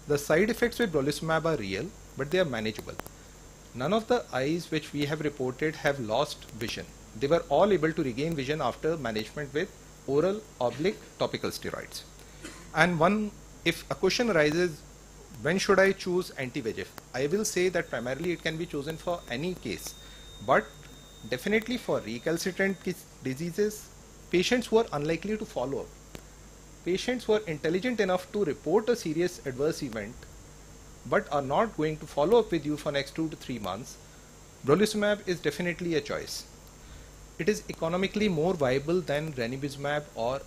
The side effects with Brolucimab are real, but they are manageable. None of the eyes which we have reported have lost vision. They were all able to regain vision after management with oral oblique topical steroids. And one, if a question arises, when should I choose anti-VEGF? I will say that primarily it can be chosen for any case, but definitely for recalcitrant diseases, patients who are unlikely to follow up, patients who are intelligent enough to report a serious adverse event, but are not going to follow up with you for next two to three months, brolucimab is definitely a choice. It is economically more viable than ranibizumab or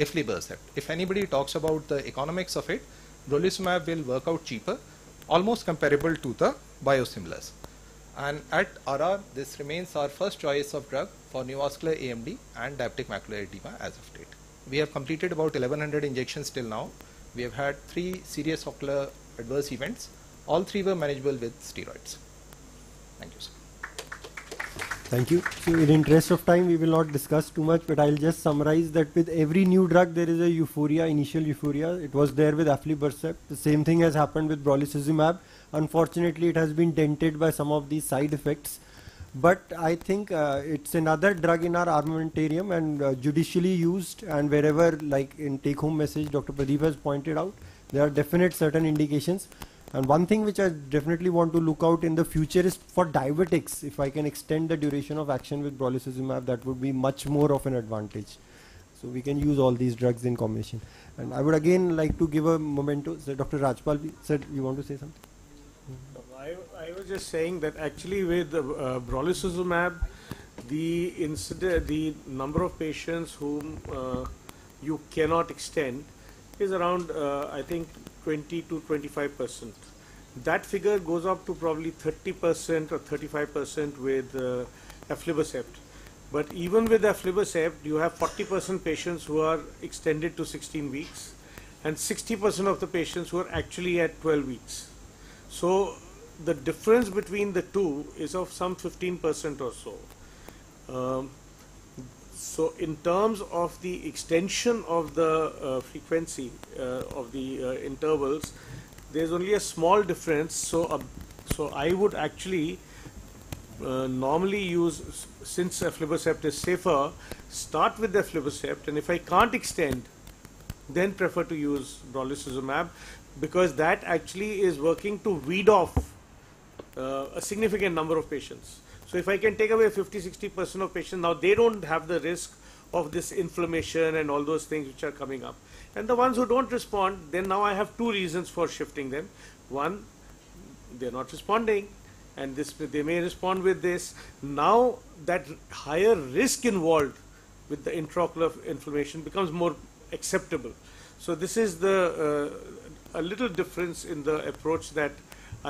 aflibercept. If anybody talks about the economics of it, brolucimab will work out cheaper, almost comparable to the biosimilars. And at RR, this remains our first choice of drug for neovascular AMD and diabetic macular edema as of date. We have completed about 1100 injections till now. We have had three serious ocular adverse events. All three were manageable with steroids. Thank you, sir. Thank you. So in interest of time, we will not discuss too much, but I'll just summarize that with every new drug, there is a euphoria, initial euphoria. It was there with aflibercept. The same thing has happened with brolucizumab. Unfortunately, it has been dented by some of these side effects. But I think uh, it's another drug in our armamentarium and uh, judicially used and wherever, like in take-home message, Dr. Pradeep has pointed out, there are definite certain indications. And one thing which I definitely want to look out in the future is for diabetics. If I can extend the duration of action with brolucizumab, that would be much more of an advantage. So we can use all these drugs in combination. And I would again like to give a memento. So Dr. Rajpal said you want to say something? I, I was just saying that actually with uh, brolucizumab, the the number of patients whom uh, you cannot extend is around, uh, I think, 20 to 25 percent. That figure goes up to probably 30 percent or 35 percent with uh, aflibercept. But even with aflibercept, you have 40 percent patients who are extended to 16 weeks, and 60 percent of the patients who are actually at 12 weeks. So the difference between the two is of some 15% or so. Um, so in terms of the extension of the uh, frequency uh, of the uh, intervals, there's only a small difference. So, uh, so I would actually uh, normally use, since aflibercept is safer, start with the aflibercept, and if I can't extend, then prefer to use brolucizumab because that actually is working to weed off uh, a significant number of patients. So if I can take away 50 60 percent of patients, now they don't have the risk of this inflammation and all those things which are coming up. And the ones who don't respond, then now I have two reasons for shifting them. One, they're not responding, and this they may respond with this. Now that higher risk involved with the intraocular inflammation becomes more acceptable. So this is the uh, a little difference in the approach that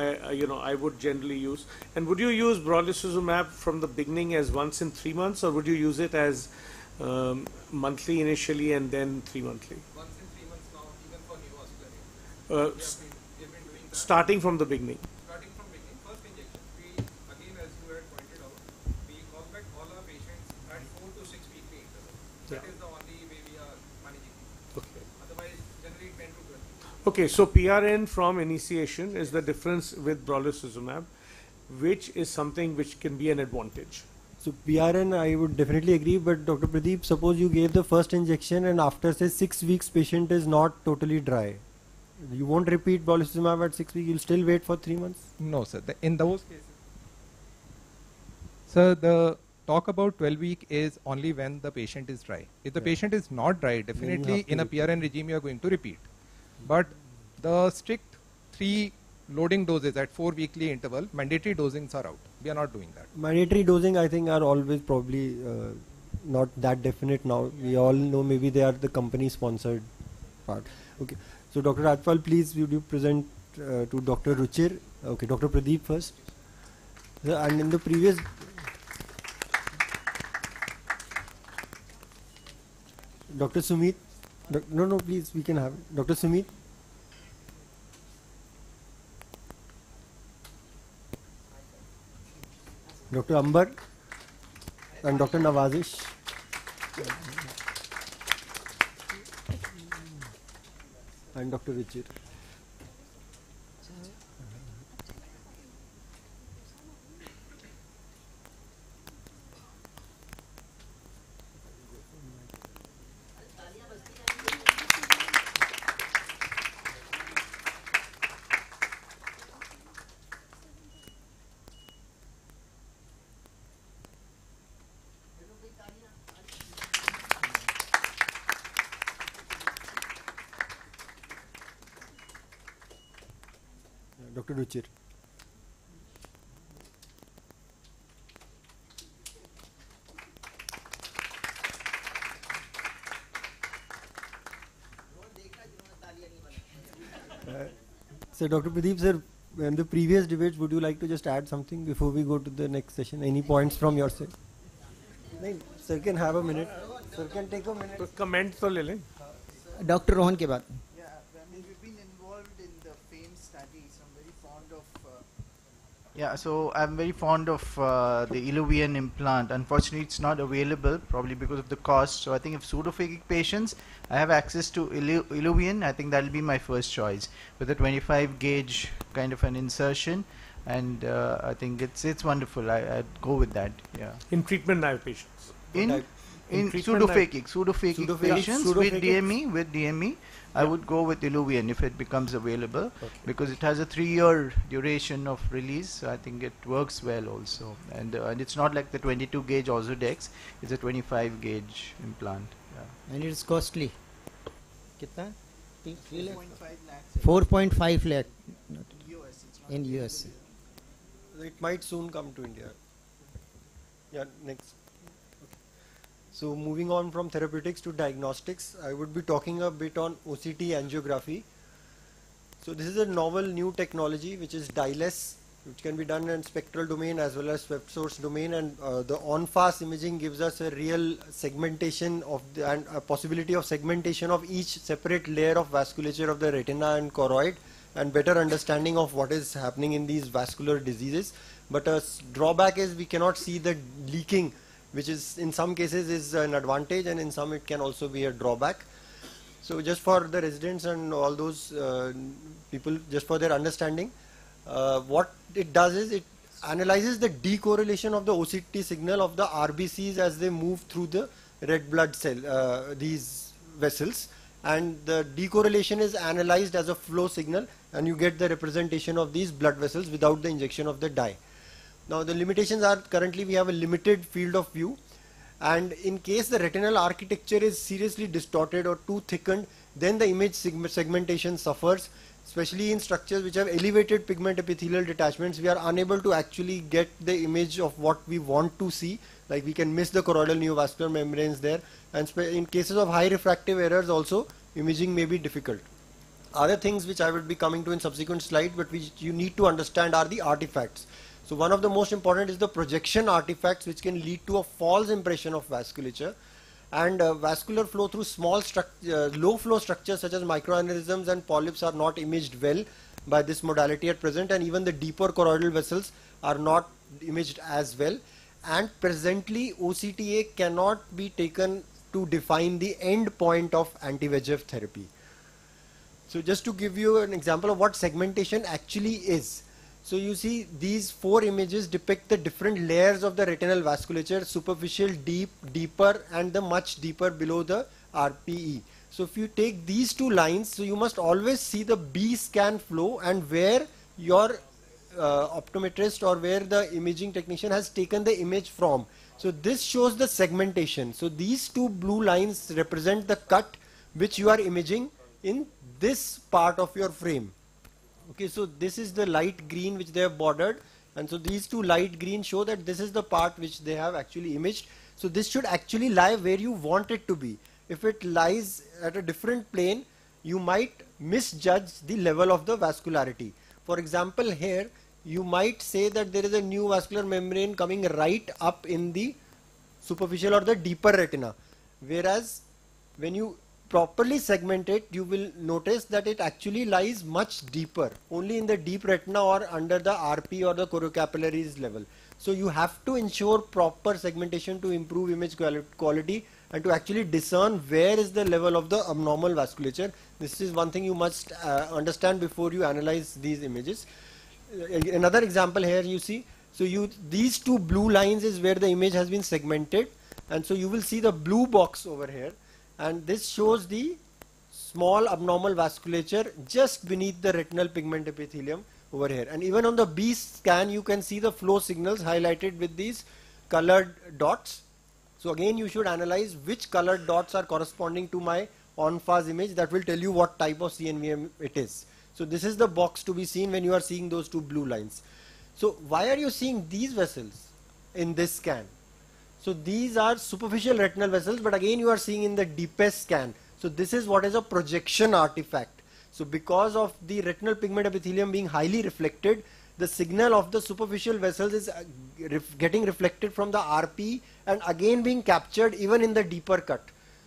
I, you know I would generally use. And would you use brolucizumab from the beginning as once in three months, or would you use it as um, monthly initially and then three monthly? Once in three months now, even for neovascular. Uh, s- starting from the beginning. Starting from beginning, first injection, we again, as you had pointed out, we call back all our patients at four to six weekly intervals. That Yeah. is the only way we are managing. Okay. Otherwise, generally 10 to 12. Okay, so PRN from initiation is the difference with brolucizumab, which is something which can be an advantage. So PRN, I would definitely agree. But Dr. Pradeep, suppose you gave the first injection and after say six weeks, patient is not totally dry. You won't repeat brolucizumab at six weeks. You'll still wait for three months. No, sir. The, in those cases. Sir, the talk about 12 week is only when the patient is dry. If the Yeah. patient is not dry, definitely in a. PRN regime you are going to repeat. But the strict three loading doses at four weekly interval, mandatory dosings are out. We are not doing that. Mandatory dosing, I think, are always probably uh, not that definite now. We all know maybe they are the company sponsored part. Okay. So Dr. Rajpal, please would you present uh, to Dr. Ruchir? Okay, Dr. Pradeep first. And in the previous Dr. Sumit, Doc- no, no, please, we can have it. Dr. Sumit. Dr. Ambar and Dr. Nawazish. And Dr. Richard. Dr. Ruchir. Uh, so, Dr. Pradeep, sir, in the previous debates, would you like to just add something before we go to the next session? Any points from your side? No, sir can have a minute. Sir can take a minute. तो comment तो ले लें doctor Rohan के बाद yeah, so I'm very fond of uh, the Iluvien implant. Unfortunately, it's not available, probably because of the cost. So I think if pseudophakic patients, I have access to Illu- Iluvien, I think that'll be my first choice with a 25 gauge kind of an insertion. And uh, I think it's it's wonderful. I, I'd go with that. Yeah. in treatment naive patients. In in, pseudo pseudophakic, pseudophakic, pseudophakic patients with DME, with DME, yeah. I would go with Iluvien if it becomes available okay. because it has a three-year duration of release. So I think it works well also, and uh, and it's not like the 22 gauge Ozurdex; it's a 25 gauge implant. Yeah. And it's costly. 4.5 lakh. 4.5 lakh. US, in US. It might soon come to India. Yeah, next. So moving on from therapeutics to diagnostics, I would be talking a bit on OCT angiography. So this is a novel new technology which is dye-less, which can be done in spectral domain as well as swept source domain and uh, the en face imaging gives us a real segmentation of the and a possibility of segmentation of each separate layer of vasculature of the retina and choroid and better understanding of what is happening in these vascular diseases. But a drawback is we cannot see the leaking, which is in some cases is an advantage and in some it can also be a drawback. So just for the residents and all those uh, people, just for their understanding, uh, what it does is it analyzes the decorrelation of the OCT signal of the RBCs as they move through the red blood cell, uh, these vessels, and the decorrelation is analyzed as a flow signal, and you get the representation of these blood vessels without the injection of the dye. Now the limitations are currently we have a limited field of view. And in case the retinal architecture is seriously distorted or too thickened then the image segmentation suffers. Especially in structures which have elevated pigment epithelial detachments we are unable to actually get the image of what we want to see. Like we can miss the choroidal neovascular membranes there. And in cases of high refractive errors also imaging may be difficult. Other things which I will be coming to in subsequent slide, but which you need to understand are the artifacts. So one of the most important is the projection artifacts, which can lead to a false impression of vasculature, and uh, vascular flow through small uh, low flow structures such as microaneurysms and polyps are not imaged well by this modality at present, and even the deeper choroidal vessels are not imaged as well. And presently, OCTA cannot be taken to define the end point of anti-VEGF therapy. So just to give you an example of what segmentation actually is. So you see these four images depict the different layers of the retinal vasculature, superficial, deep, deeper and the much deeper below the RPE. So if you take these two lines, so you must always see the B scan flow and where your uh, optometrist or where the imaging technician has taken the image from. So this shows the segmentation. So these two blue lines represent the cut which you are imaging in this part of your frame. Okay, so this is the light green which they have bordered and so these two light green show that this is the part which they have actually imaged. So this should actually lie where you want it to be. If it lies at a different plane, you might misjudge the level of the vascularity. For example, here you might say that there is a new vascular membrane coming right up in the superficial or the deeper retina. Whereas when you properly segment it, you will notice that it actually lies much deeper, only in the deep retina or under the RP or the choriocapillaris level. So you have to ensure proper segmentation to improve image quality and to actually discern where is the level of the abnormal vasculature. This is one thing you must uh, understand before you analyze these images. Uh, another example here you see, so you these two blue lines is where the image has been segmented and so you will see the blue box over here and this shows the small abnormal vasculature just beneath the retinal pigment epithelium over here. And even on the B scan you can see the flow signals highlighted with these colored dots. So again you should analyze which colored dots are corresponding to my en face image that will tell you what type of CNVM it is. So this is the box to be seen when you are seeing those two blue lines. So why are you seeing these vessels in this scan so these are superficial retinal vessels, but again you are seeing in the deepest scan. So this is what is a projection artifact. So because of the retinal pigment epithelium being highly reflected, the signal of the superficial vessels is uh, getting reflected from the RP and again being captured even in the deeper cut.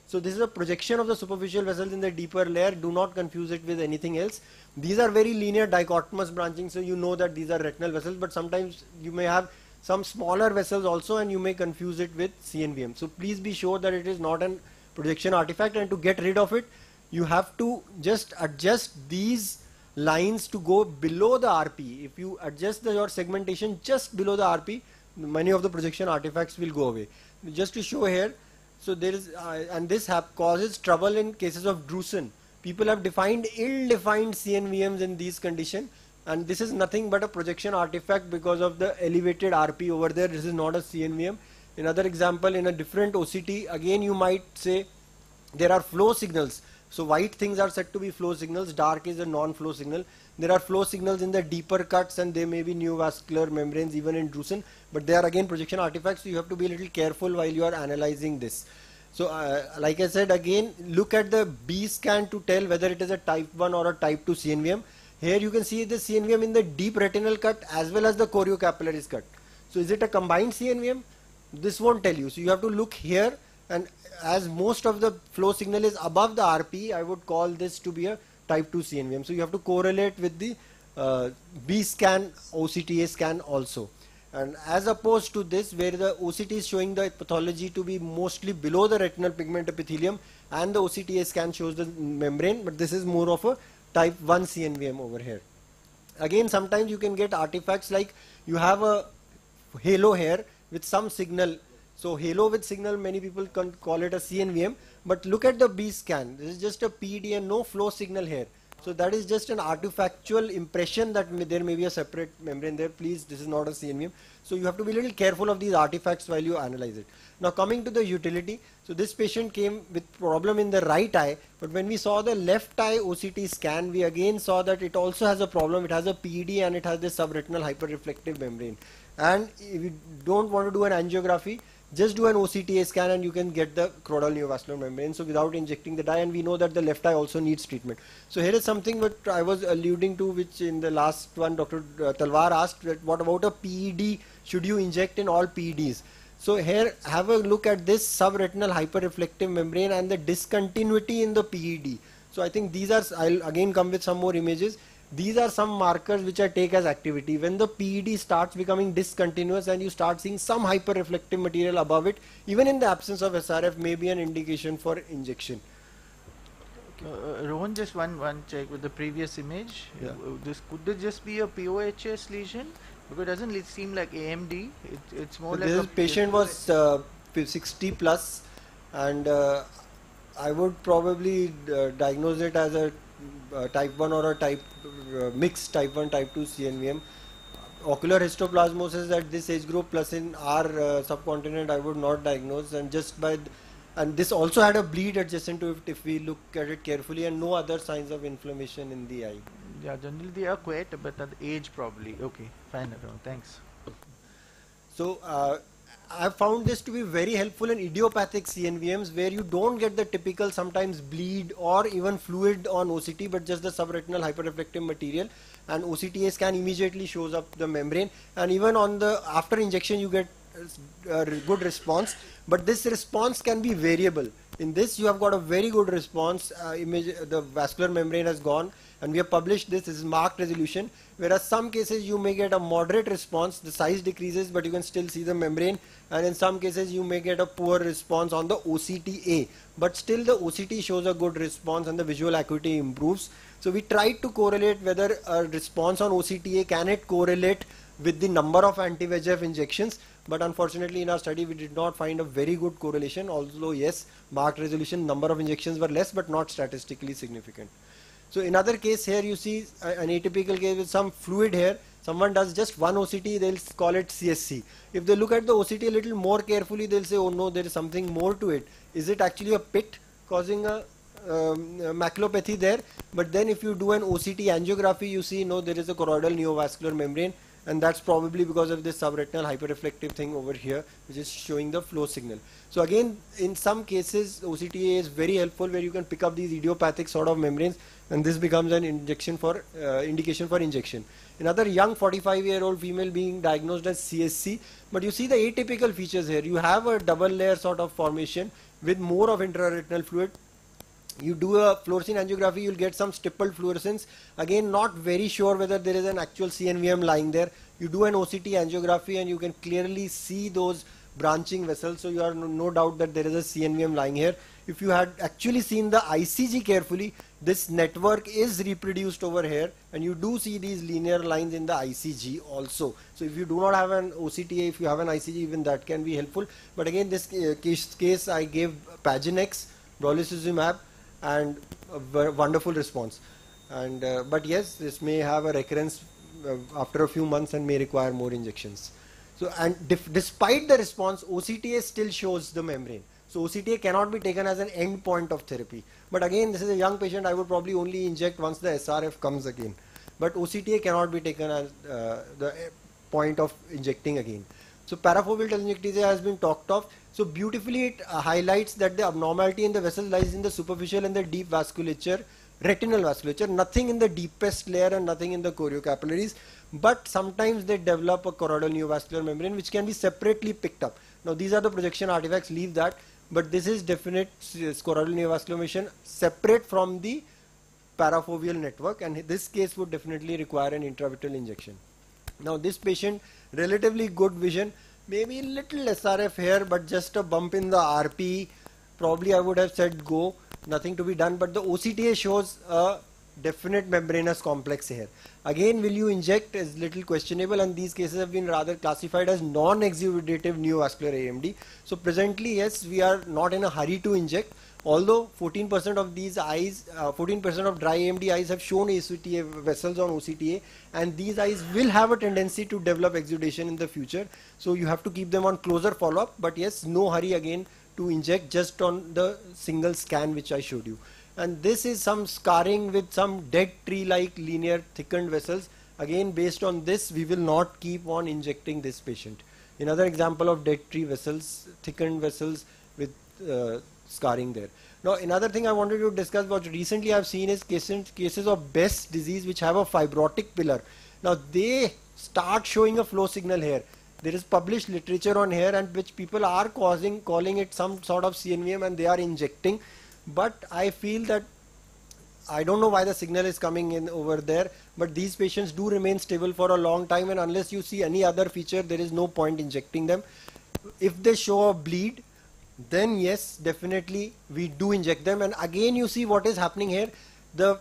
So this is a projection of the superficial vessels in the deeper layer. Do not confuse it with anything else. These are very linear dichotomous branching, so you know that these are retinal vessels, but sometimes you may have some smaller vessels also and you may confuse it with CNVM. So please be sure that it is not an projection artifact and to get rid of it you have to just adjust these lines to go below the RP. If you adjust the, your segmentation just below the RP many of the projection artifacts will go away. Just to show here so there is uh, and this causes trouble in cases of drusen. People have defined ill-defined CNVMs in these conditions and this is nothing but a projection artifact because of the elevated RP over there. This is not a CNVM another example in a different OCT again you might say there are flow signals. So white things are said to be flow signals. Dark is a non-flow signal. There are flow signals in the deeper cuts and they may be neovascular membranes even in drusen but they are again projection artifacts. So you have to be a little careful while you are analyzing this. So uh, like I said again look at the B scan to tell whether it is a type 1 or a type 2 CNVM here you can see the CNVM in the deep retinal cut as well as the choriocapillaris cut. So is it a combined CNVM? This won't tell you. So you have to look here and as most of the flow signal is above the RP, I would call this to be a type 2 CNVM. So you have to correlate with the uh, B scan, OCTA scan also. And as opposed to this where the OCT is showing the pathology to be mostly below the retinal pigment epithelium and the OCTA scan shows the membrane but this is more of a type 1 CNVM over here. Again, sometimes you can get artifacts like you have a halo here with some signal. So halo with signal, many people can call it a CNVM, but look at the B scan. This is just a PED and no flow signal here. So that is just an artifactual impression that may, there may be a separate membrane there. Please, this is not a CNVM. So you have to be a little careful of these artifacts while you analyze it. Now coming to the utility, so this patient came with problem in the right eye, but when we saw the left eye OCT scan, we again saw that it also has a problem. It has a PED and it has this subretinal hyperreflective membrane. And if you don't want to do an angiography, just do an OCTA scan and you can get the choroidal neovascular membrane. So without injecting the dye, and we know that the left eye also needs treatment. So here is something that I was alluding to, which in the last one, Dr. Talwar asked, that what about a PED? Should you inject in all PEDs? So here have a look at this subretinal hyperreflective membrane and the discontinuity in the PED. So I think these are, I'll again come with some more images. These are some markers which I take as activity. When the PED starts becoming discontinuous and you start seeing some hyperreflective material above it, even in the absence of SRF may be an indication for injection. Uh, uh, Rohan, just one one check with the previous image. Yeah. Uh, this could this just be a POHS lesion? Because it doesn't seem like AMD. It, it's more so like this patient was uh, 60 plus and uh, I would probably uh, diagnose it as a uh, type 1 or a type uh, mixed type 1 type 2 CNVM. Ocular histoplasmosis at this age group plus in our uh, subcontinent I would not diagnose and just by and this also had a bleed adjacent to it if we look at it carefully and no other signs of inflammation in the eye. Yeah, generally they are quiet, but at age probably. Okay, fine, Rohan, thanks. So uh, I found this to be very helpful in idiopathic CNVMs where you don't get the typical sometimes bleed or even fluid on OCT but just the subretinal hyperreflective material and OCTA scan immediately shows up the membrane and even on the after injection you get uh, good response, but this response can be variable. In this, you have got a very good response. Uh, image, the vascular membrane has gone, and we have published this. This is marked resolution. Whereas some cases you may get a moderate response. The size decreases, but you can still see the membrane. And in some cases you may get a poor response on the OCTA. But still the OCT shows a good response, and the visual acuity improves. So we tried to correlate whether a response on OCTA can it correlate with the number of anti-VEGF injections but unfortunately in our study we did not find a very good correlation although yes marked resolution number of injections were less but not statistically significant. So in other case here you see an atypical case with some fluid here someone does just one OCT they'll call it CSC. If they look at the OCT a little more carefully they'll say oh no there is something more to it. Is it actually a pit causing a um, maculopathy there but then if you do an OCT angiography you see no there is a choroidal neovascular membrane and that's probably because of this subretinal hyperreflective thing over here which is showing the flow signal. So again in some cases OCTA is very helpful where you can pick up these idiopathic sort of membranes and this becomes an injection for uh, indication for injection. Another young 45 year old female being diagnosed as CSC but you see the atypical features here. You have a double layer sort of formation with more of intraretinal fluid. You do a fluorescein angiography you'll get some stippled fluorescence. Again not very sure whether there is an actual CNVM lying there. You do an OCT angiography and you can clearly see those branching vessels. So you are no, no doubt that there is a CNVM lying here. If you had actually seen the ICG carefully this network is reproduced over here and you do see these linear lines in the ICG also so if you do not have an OCTA if you have an ICG even that can be helpful but again this case, case I gave Pagenax brolucizumab and a wonderful response. And uh, but yes, this may have a recurrence uh, after a few months and may require more injections. So and despite the response, OCTA still shows the membrane. So OCTA cannot be taken as an end point of therapy. But again, this is a young patient. I would probably only inject once the SRF comes again. But OCTA cannot be taken as uh, the point of injecting again. So parafoveal telangiectasia has been talked of. So beautifully it uh, highlights that the abnormality in the vessel lies in the superficial and the deep vasculature, retinal vasculature, nothing in the deepest layer and nothing in the choriocapillaris. But sometimes they develop a choroidal neovascular membrane which can be separately picked up. Now these are the projection artifacts, leave that. But this is definite choroidal neovascular membrane separate from the parafoveal network and this case would definitely require an intravitreal injection. Now this patient relatively good vision maybe little SRF here but just a bump in the RP probably I would have said go nothing to be done but the OCTA shows a definite membranous complex here again will you inject is little questionable and these cases have been rather classified as non-exudative neovascular AMD so presently yes we are not in a hurry to inject although 14% of these eyes, 14% uh, of dry AMD eyes have shown OCTA vessels on OCTA and these eyes will have a tendency to develop exudation in the future. So you have to keep them on closer follow-up but yes, no hurry again to inject just on the single scan which I showed you. And this is some scarring with some dead tree-like linear thickened vessels. Again, based on this, we will not keep on injecting this patient. Another example of dead tree vessels, thickened vessels with uh, scarring there. Now another thing I wanted to discuss what recently I've seen is cases, cases of Best disease which have a fibrotic pillar. Now they start showing a flow signal here. There is published literature on here and which people are causing calling it some sort of CNVM and they are injecting. But I feel that I don't know why the signal is coming in over there, but these patients do remain stable for a long time and unless you see any other feature, there is no point injecting them. If they show a bleed, then yes definitely we do inject them. And again you see what is happening here. The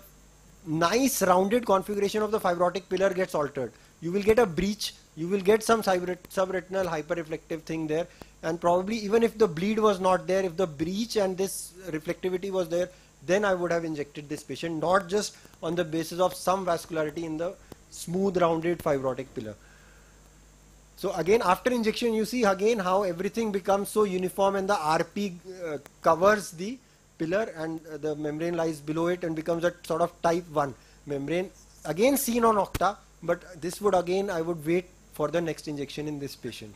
nice rounded configuration of the fibrotic pillar gets altered. You will get a breach. You will get some subretinal hyperreflective thing there and probably even if the bleed was not there if the breach and this reflectivity was there then I would have injected this patient not just on the basis of some vascularity in the smooth rounded fibrotic pillar so again after injection you see again how everything becomes so uniform and the RP uh, covers the pillar and uh, the membrane lies below it and becomes a sort of type 1 membrane again seen on octa but this would again I would wait for the next injection in this patient.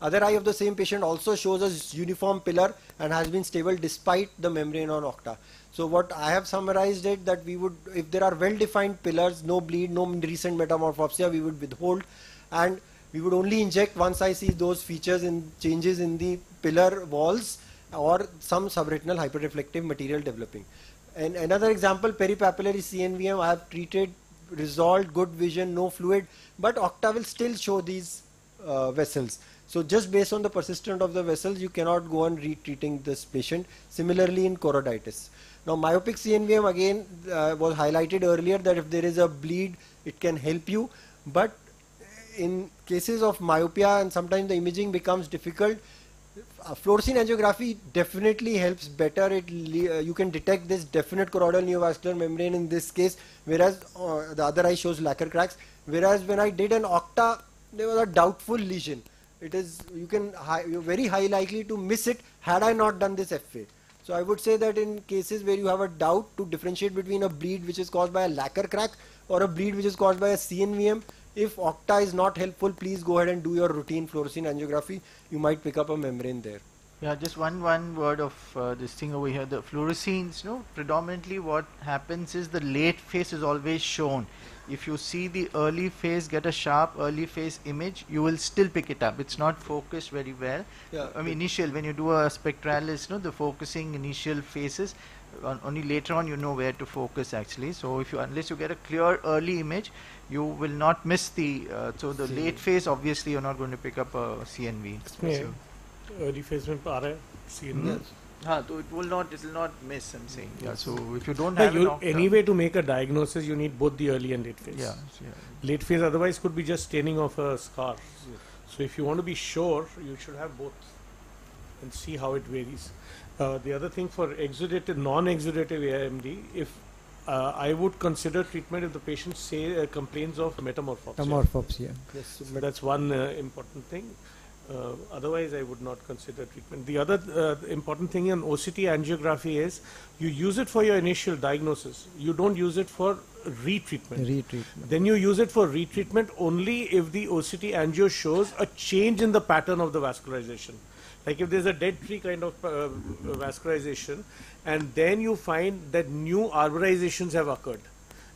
Other eye of the same patient also shows a uniform pillar and has been stable despite the membrane on octa. So what I have summarized it that we would if there are well defined pillars no bleed no recent metamorphopsia we would withhold and We would only inject once I see those features in changes in the pillar walls or some subretinal hyperreflective material developing. And another example, peripapillary CNVM, I have treated, resolved, good vision, no fluid, but Octa will still show these uh, vessels. So just based on the persistence of the vessels, you cannot go on retreating this patient. Similarly in choroiditis. Now myopic CNVM again uh, was highlighted earlier that if there is a bleed, it can help you. But in cases of myopia and sometimes the imaging becomes difficult, uh, fluorescein angiography definitely helps better. It uh, you can detect this definite choroidal neovascular membrane in this case, whereas uh, the other eye shows lacquer cracks. Whereas when I did an octa, there was a doubtful lesion. It is you can high, you're very high likely to miss it had I not done this FA. So I would say that in cases where you have a doubt to differentiate between a bleed which is caused by a lacquer crack or a bleed which is caused by a CNVM, if Octa is not helpful, please go ahead and do your routine fluorescein angiography. You might pick up a membrane there. Yeah, just one one word of uh, this thing over here. The fluoresceins, you know, predominantly what happens is the late phase is always shown if you see the early phase get a sharp early phase image you will still pick it up. It's not focused very well. Yeah. i mean initial when you do a spectralis you know the focusing initial phases on, only later on you know where to focus actually. So if you unless you get a clear early image you will not miss the uh, so the late phase obviously you're not going to pick up a cnv yeah. early phase mein aa cnv Huh, so it will not, it will not miss. I'm saying. Yeah. So if you don't have no, any way to make a diagnosis, you need both the early and late phase. Yeah. yeah. Late phase otherwise could be just staining of a scar. Yeah. So if you want to be sure, you should have both, and see how it varies. Uh, the other thing for exudative, non-exudative AMD, if uh, I would consider treatment if the patient say uh, complains of metamorphopsia. Metamorphopsia. Yes. So that's one uh, important thing. Uh, otherwise, I would not consider treatment. The other uh, important thing in OCT angiography is you use it for your initial diagnosis. You don't use it for retreatment. Retreatment. Then you use it for retreatment only if the OCT angio shows a change in the pattern of the vascularization. Like if there's a dead tree kind of uh, vascularization, and then you find that new arborizations have occurred.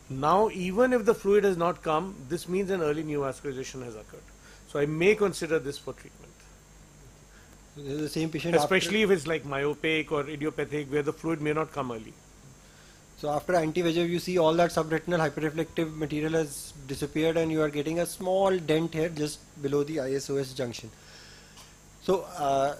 Now, even if the fluid has not come, this means an early neovascularization has occurred. So I may consider this for treatment. The same patient. Especially if it's like myopic or idiopathic, where the fluid may not come early. so after anti-VEGF, you see all that subretinal hyperreflective material has disappeared, and you are getting a small dent here just below the IS/OS junction. So uh,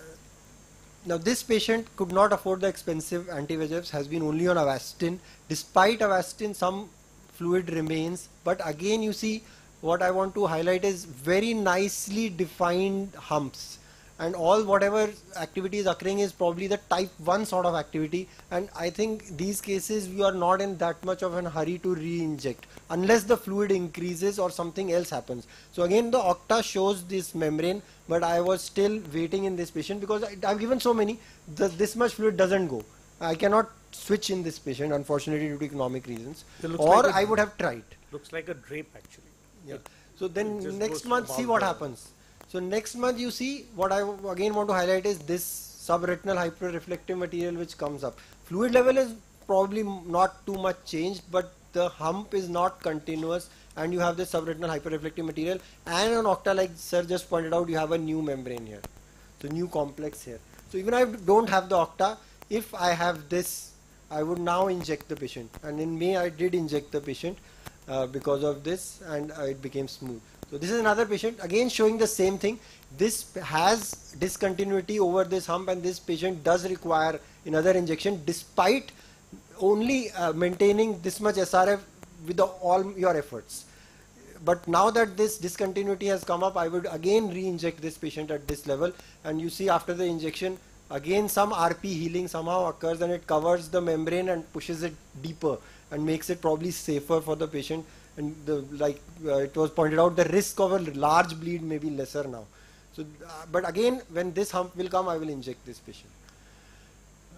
now this patient could not afford the expensive anti-VEGFs, has been only on Avastin. Despite Avastin, some fluid remains, but again you see what I want to highlight is very nicely defined humps and all whatever activity is occurring is probably the type 1 sort of activity and I think these cases we are not in that much of a hurry to re-inject unless the fluid increases or something else happens. So again the octa shows this membrane but I was still waiting in this patient because I, I've given so many that this much fluid doesn't go. I cannot switch in this patient unfortunately due to economic reasons or like I would have tried. Looks like a drape actually. Yeah. It- So then next month see what the- happens. So next month you see what I again want to highlight is this subretinal hyperreflective material which comes up. Fluid level is probably not too much changed but the hump is not continuous and you have this subretinal hyperreflective material and on octa like sir just pointed out you have a new membrane here. So new complex here. So even I don't have the octa if I have this I would now inject the patient and in May I did inject the patient uh, because of this and uh, it became smooth. So this is another patient again showing the same thing. This has discontinuity over this hump and this patient does require another injection despite only uh, maintaining this much SRF with the, all your efforts. But now that this discontinuity has come up, I would again re-inject this patient at this level and you see after the injection again some RP healing somehow occurs and it covers the membrane and pushes it deeper and makes it probably safer for the patient. And the like uh, it was pointed out the risk of a large bleed may be lesser now. So uh, but again when this hump will come I will inject this patient.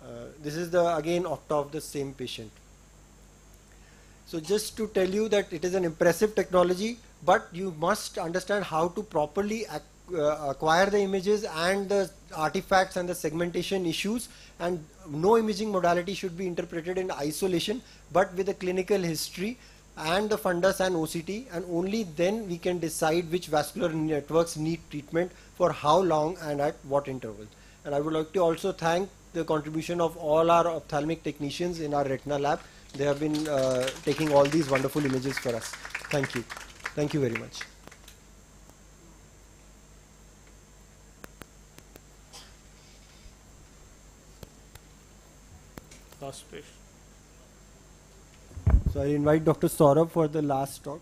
Uh, this is the again octa of the same patient. So just to tell you that it is an impressive technology, but you must understand how to properly ac- uh, acquire the images and the artifacts and the segmentation issues and no imaging modality should be interpreted in isolation but with a clinical history and the fundus and OCT and only then we can decide which vascular networks need treatment for how long and at what interval. And I would like to also thank the contribution of all our ophthalmic technicians in our retina lab. They have been uh, taking all these wonderful images for us. Thank you. Thank you very much. Patient. So I invite Dr. Saurabh for the last talk.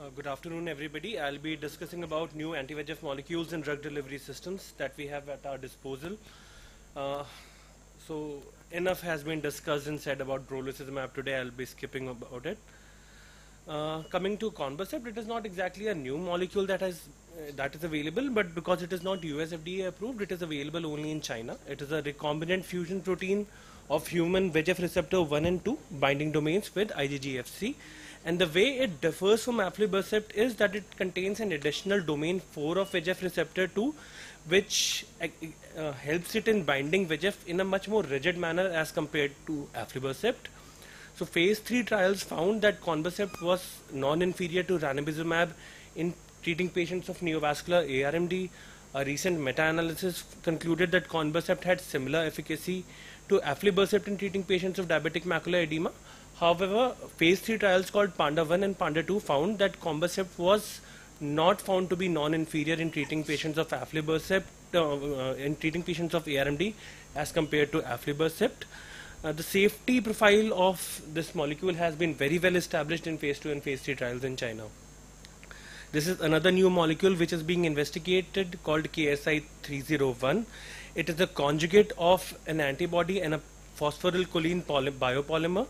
Uh, good afternoon, everybody. I'll be discussing about new anti-VEGF molecules and drug delivery systems that we have at our disposal. Uh, so enough has been discussed and said about brolucizumab today. I'll be skipping about it. Uh, coming to Conbercept, it is not exactly a new molecule that has uh, that is available, but because it is not US FDA approved, it is available only in China. It is a recombinant fusion protein of human VEGF receptor 1 and 2 binding domains with IgG-Fc. And the way it differs from aflibercept is that it contains an additional domain 4 of VEGF receptor 2, which uh, uh, helps it in binding VEGF in a much more rigid manner as compared to aflibercept. So phase 3 trials found that conbercept was non-inferior to ranibizumab in treating patients of neovascular ARMD. A recent meta-analysis concluded that conbercept had similar efficacy to aflibercept in treating patients of diabetic macular edema. However, phase 3 trials called Panda 1 and Panda 2 found that conbercept was not found to be non-inferior in treating patients of aflibercept, uh, in treating patients of ARMD as compared to aflibercept. Uh, the safety profile of this molecule has been very well established in phase 2 and phase 3 trials in China. This is another new molecule which is being investigated called KSI 301. It is a conjugate of an antibody and a phosphorylcholine biopolymer.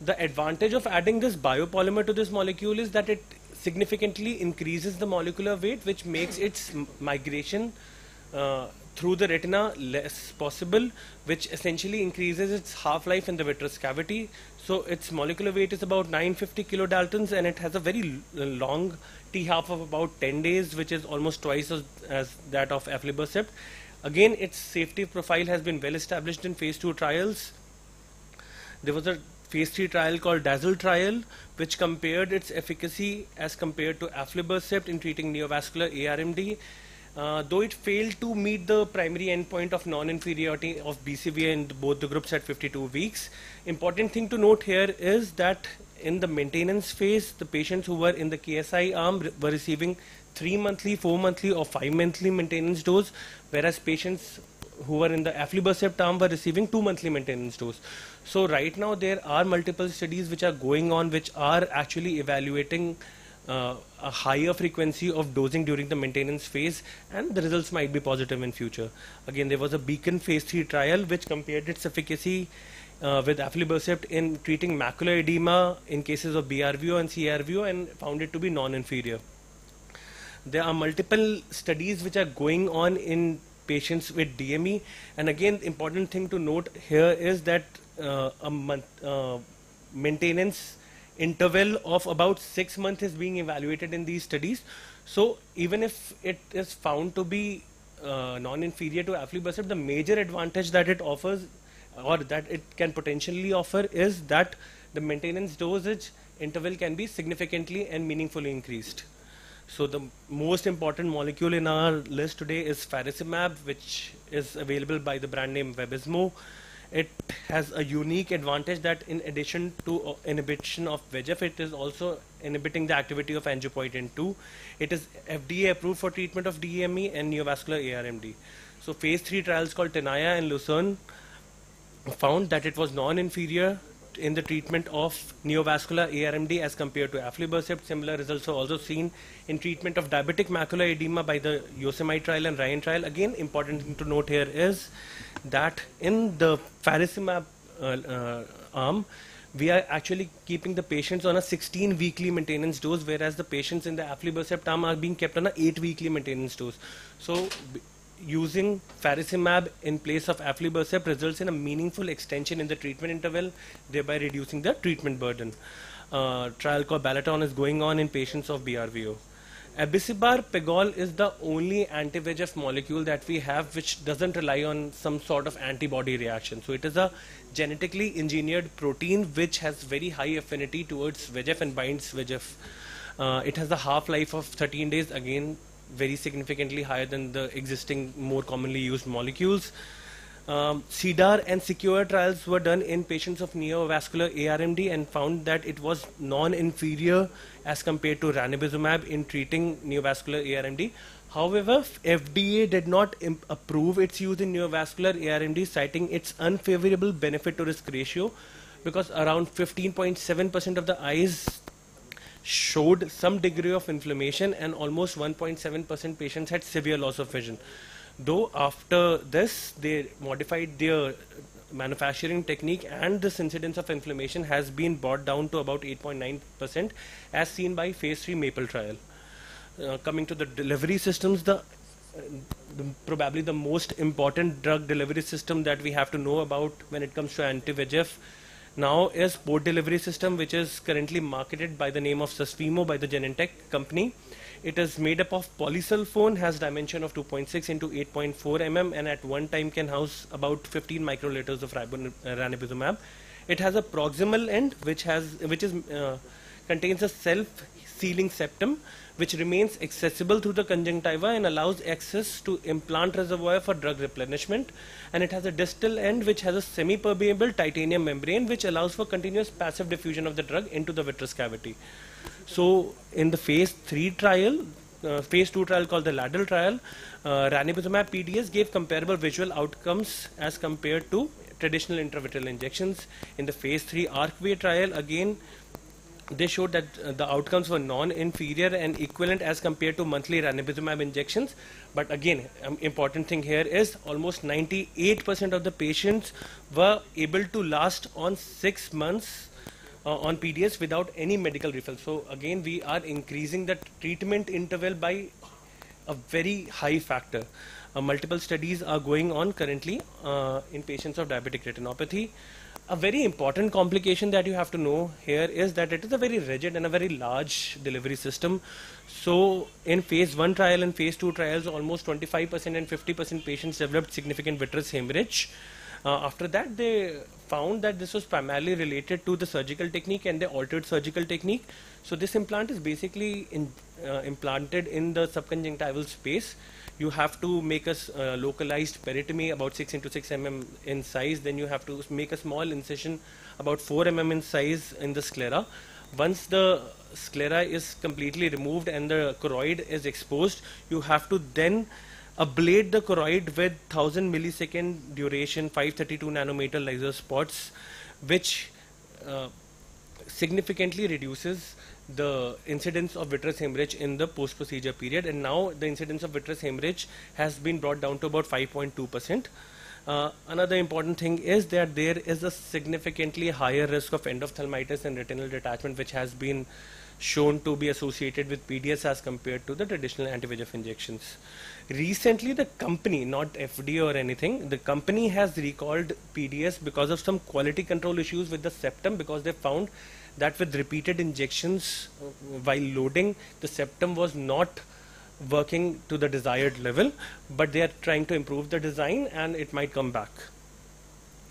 The advantage of adding this biopolymer to this molecule is that it significantly increases the molecular weight, which makes its migration uh, through the retina less possible, which essentially increases its half-life in the vitreous cavity. So its molecular weight is about 950 kilodaltons, and it has a very long T-half of about 10 days, which is almost twice as, as that of aflibercept. Again, its safety profile has been well established in phase 2 trials. There was a phase 3 trial called DAZZLE trial, which compared its efficacy as compared to aflibercept in treating neovascular ARMD. Uh, though it failed to meet the primary endpoint of non-inferiority of BCVA in both the groups at 52 weeks, important thing to note here is that in the maintenance phase, the patients who were in the KSI arm were receiving three monthly, four monthly, or five monthly maintenance dose, whereas patients who were in the aflibercept arm were receiving two monthly maintenance dose. So right now there are multiple studies which are going on which are actually evaluating uh, a higher frequency of dosing during the maintenance phase and the results might be positive in future. Again, there was a Beacon phase 3 trial which compared its efficacy uh, with aflibercept in treating macular edema in cases of BRVO and CRVO and found it to be non-inferior. There are multiple studies which are going on in patients with DME and again important thing to note here is that uh, a month, uh, maintenance interval of about six months is being evaluated in these studies. So even if it is found to be uh, non-inferior to aflibercept, the major advantage that it offers or that it can potentially offer is that the maintenance dosage interval can be significantly and meaningfully increased. So the most important molecule in our list today is faricimab, which is available by the brand name Vabysmo. It has a unique advantage that in addition to uh, inhibition of VEGF, it is also inhibiting the activity of angiopoietin 2. It is FDA approved for treatment of DME and neovascular ARMD. So phase 3 trials called Tenaya and Lucerne found that it was non-inferior in the treatment of neovascular ARMD as compared to aflibercept. Similar results are also seen in treatment of diabetic macular edema by the Yosemite trial and Rhine trial. Again, important thing to note here is that in the faricimab uh, uh, arm, we are actually keeping the patients on a 16 weekly maintenance dose, whereas the patients in the aflibercept arm are being kept on a 8 weekly maintenance dose. So, using faricimab in place of aflibercept results in a meaningful extension in the treatment interval, thereby reducing the treatment burden. Uh, trial called Balaton is going on in patients of BRVO. Abicipar pegol is the only anti-VEGF molecule that we have which doesn't rely on some sort of antibody reaction. So it is a genetically engineered protein which has very high affinity towards VEGF and binds VEGF. Uh, it has a half-life of 13 days, again very significantly higher than the existing more commonly used molecules. Um, CEDAR and SEQUOIA trials were done in patients of neovascular ARMD and found that it was non-inferior as compared to ranibizumab in treating neovascular ARMD. However, FDA did not approve its use in neovascular ARMD, citing its unfavorable benefit to risk ratio because around 15.7% of the eyes showed some degree of inflammation and almost 1.7% patients had severe loss of vision. Though after this, they modified their manufacturing technique and this incidence of inflammation has been brought down to about 8.9% as seen by phase 3 maple trial uh, coming to the delivery systems the, the probably the most important drug delivery system that we have to know about when it comes to anti-VEGF now is port delivery system which is currently marketed by the name of Susvimo by the Genentech company it is made up of polysulfone, has dimension of 2.6 into 8.4 mm, and at one time can house about 15 microliters of uh, ranibizumab. It has a proximal end, which has which is uh, contains a self-sealing septum, which remains accessible through the conjunctiva and allows access to implant reservoir for drug replenishment. And it has a distal end, which has a semi-permeable titanium membrane, which allows for continuous passive diffusion of the drug into the vitreous cavity. So in the phase 3 trial, uh, phase 2 trial called the Ladder trial, uh, ranibizumab PDS gave comparable visual outcomes as compared to traditional intravitreal injections. In the phase 3 Archway trial, again, they showed that uh, the outcomes were non-inferior and equivalent as compared to monthly ranibizumab injections. But again, um, important thing here is almost 98% of the patients were able to last on six months uh, on PDS without any medical refill. So again, we are increasing the treatment interval by a very high factor. Uh, multiple studies are going on currently uh, in patients of diabetic retinopathy. A very important complication that you have to know here is that it is a very rigid and a very large delivery system. So, in phase 1 trial and phase 2 trials, almost 25% and 50% patients developed significant vitreous hemorrhage. Uh, after that, they found that this was primarily related to the surgical technique and the altered surgical technique. So, this implant is basically in, uh, implanted in the subconjunctival space. You have to make a uh, localized peritomy about 6 into 6 mm in size. Then you have to make a small incision about 4 mm in size in the sclera. Once the sclera is completely removed and the choroid is exposed, you have to then ablate the choroid with 1000 millisecond duration 532 nanometer laser spots, which uh, significantly reduces the incidence of vitreous hemorrhage in the post procedure period and now the incidence of vitreous hemorrhage has been brought down to about 5.2 percent uh, another important thing is that there is a significantly higher risk of endophthalmitis and retinal detachment which has been shown to be associated with PDS as compared to the traditional anti-VEGF injections. Recently, the company, not FDA or anything, the company has recalled PDS because of some quality control issues with the septum because they found that with repeated injections uh, while loading, the septum was not working to the desired level, but they are trying to improve the design and it might come back.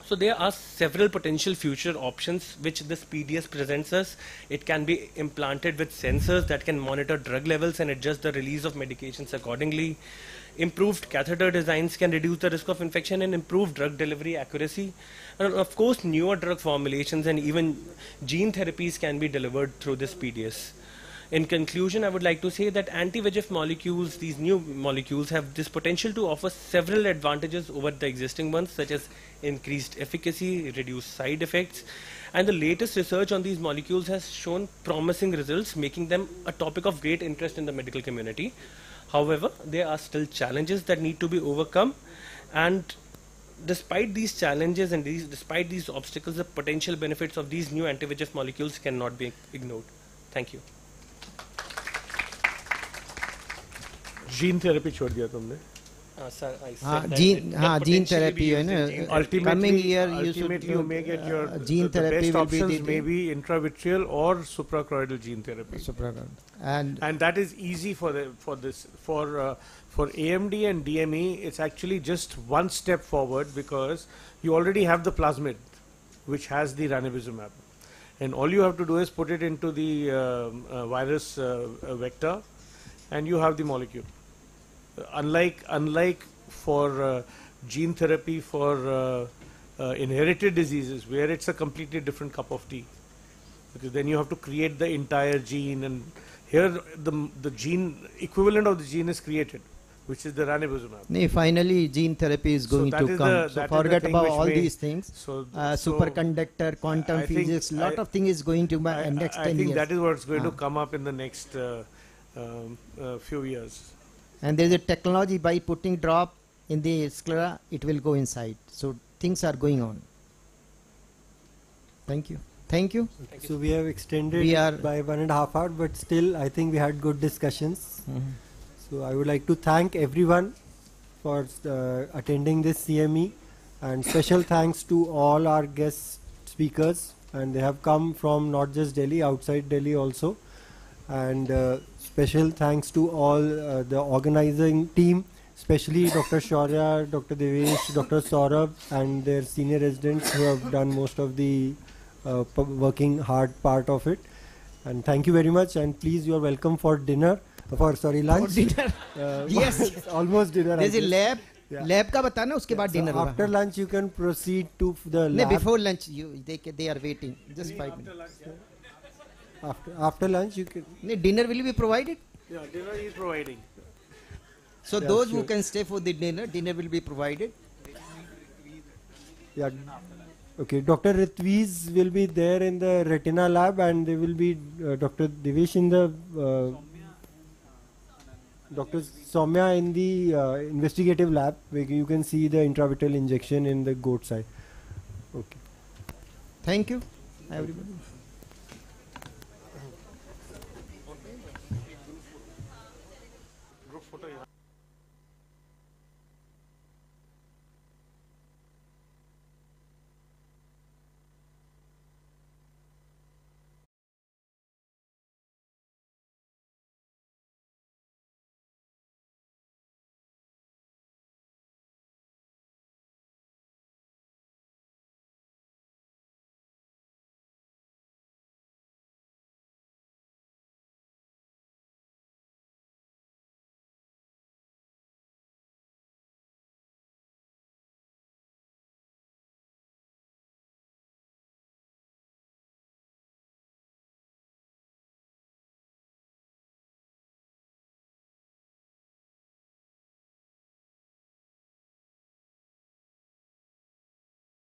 So there are several potential future options which this PDS presents us. It can be implanted with sensors that can monitor drug levels and adjust the release of medications accordingly. Improved catheter designs can reduce the risk of infection and improve drug delivery accuracy. And of course, newer drug formulations and even gene therapies can be delivered through this PDS. In conclusion, I would like to say that anti-VEGF molecules, these new molecules, have this potential to offer several advantages over the existing ones, such as increased efficacy, reduced side effects, and the latest research on these molecules has shown promising results, making them a topic of great interest in the medical community. However, there are still challenges that need to be overcome, and despite these challenges and these, despite these obstacles, the potential benefits of these new anti-VEGF molecules cannot be ignored. Thank you. Gene therapy छोड़ दिया तुमने Sir, ah, gene, ah, gene therapy, you know, uh, ultimately, coming year ultimately you you may get uh, your uh, gene the, therapy Maybe best options may be intravitreal or suprachoroidal gene therapy. And and that is easy for the for this for uh, for AMD and DME. It's actually just one step forward because you already have the plasmid, which has the ranibizumab, and all you have to do is put it into the um, uh, virus vector, and you have the molecule unlike unlike for uh, gene therapy for uh, uh, inherited diseases where it's a completely different cup of tea because then you have to create the entire gene and here the the gene equivalent of the gene is created which is the ranibizumab Nee, finally gene therapy is going that to come. the- so that is the forget about all these things. so- uh, so superconductor, quantum I physics, lot I- of thing is going to be I, in next I 10 think years. that is what's going Ah. to come up in the next uh, um, uh, few years And there is a technology by putting drop in the sclera, it will go inside. So things are going on. Thank you. Thank you. So we have extended We are- by one and a half hour, but still I think we had good discussions. Mhm. So I would like to thank everyone for uh, attending this CME, and special thanks to all our guest speakers, and they have come from not just Delhi, outside Delhi also, and uh, special thanks to all uh, the organizing team, especially Dr. Shaurya, Dr. Devesh, Dr. Saurabh, and their senior residents who have done most of the uh, p- working hard part of it. And thank you very much. And please, you are welcome for dinner. For sorry, lunch. dinner. Uh, Yes. it's almost dinner. I There's a guess. lab. Yeah. Lab का बताना उसके बाद So dinner होगा. after lunch, you can proceed to f- the No, lab. before lunch, you they ca- after after lunch, you can. No, dinner will be provided. yeah dinner is providing So Yeah, those who can stay for the dinner, dinner will be provided. Yeah. Okay, Dr. Ritviz will be there in the retina lab, and there will be uh, Dr. Devesh in the. Uh, Dr. Soumya in the uh, investigative lab, where you can see the intravitreal injection in the goat's eye. Okay. Thank you, everybody.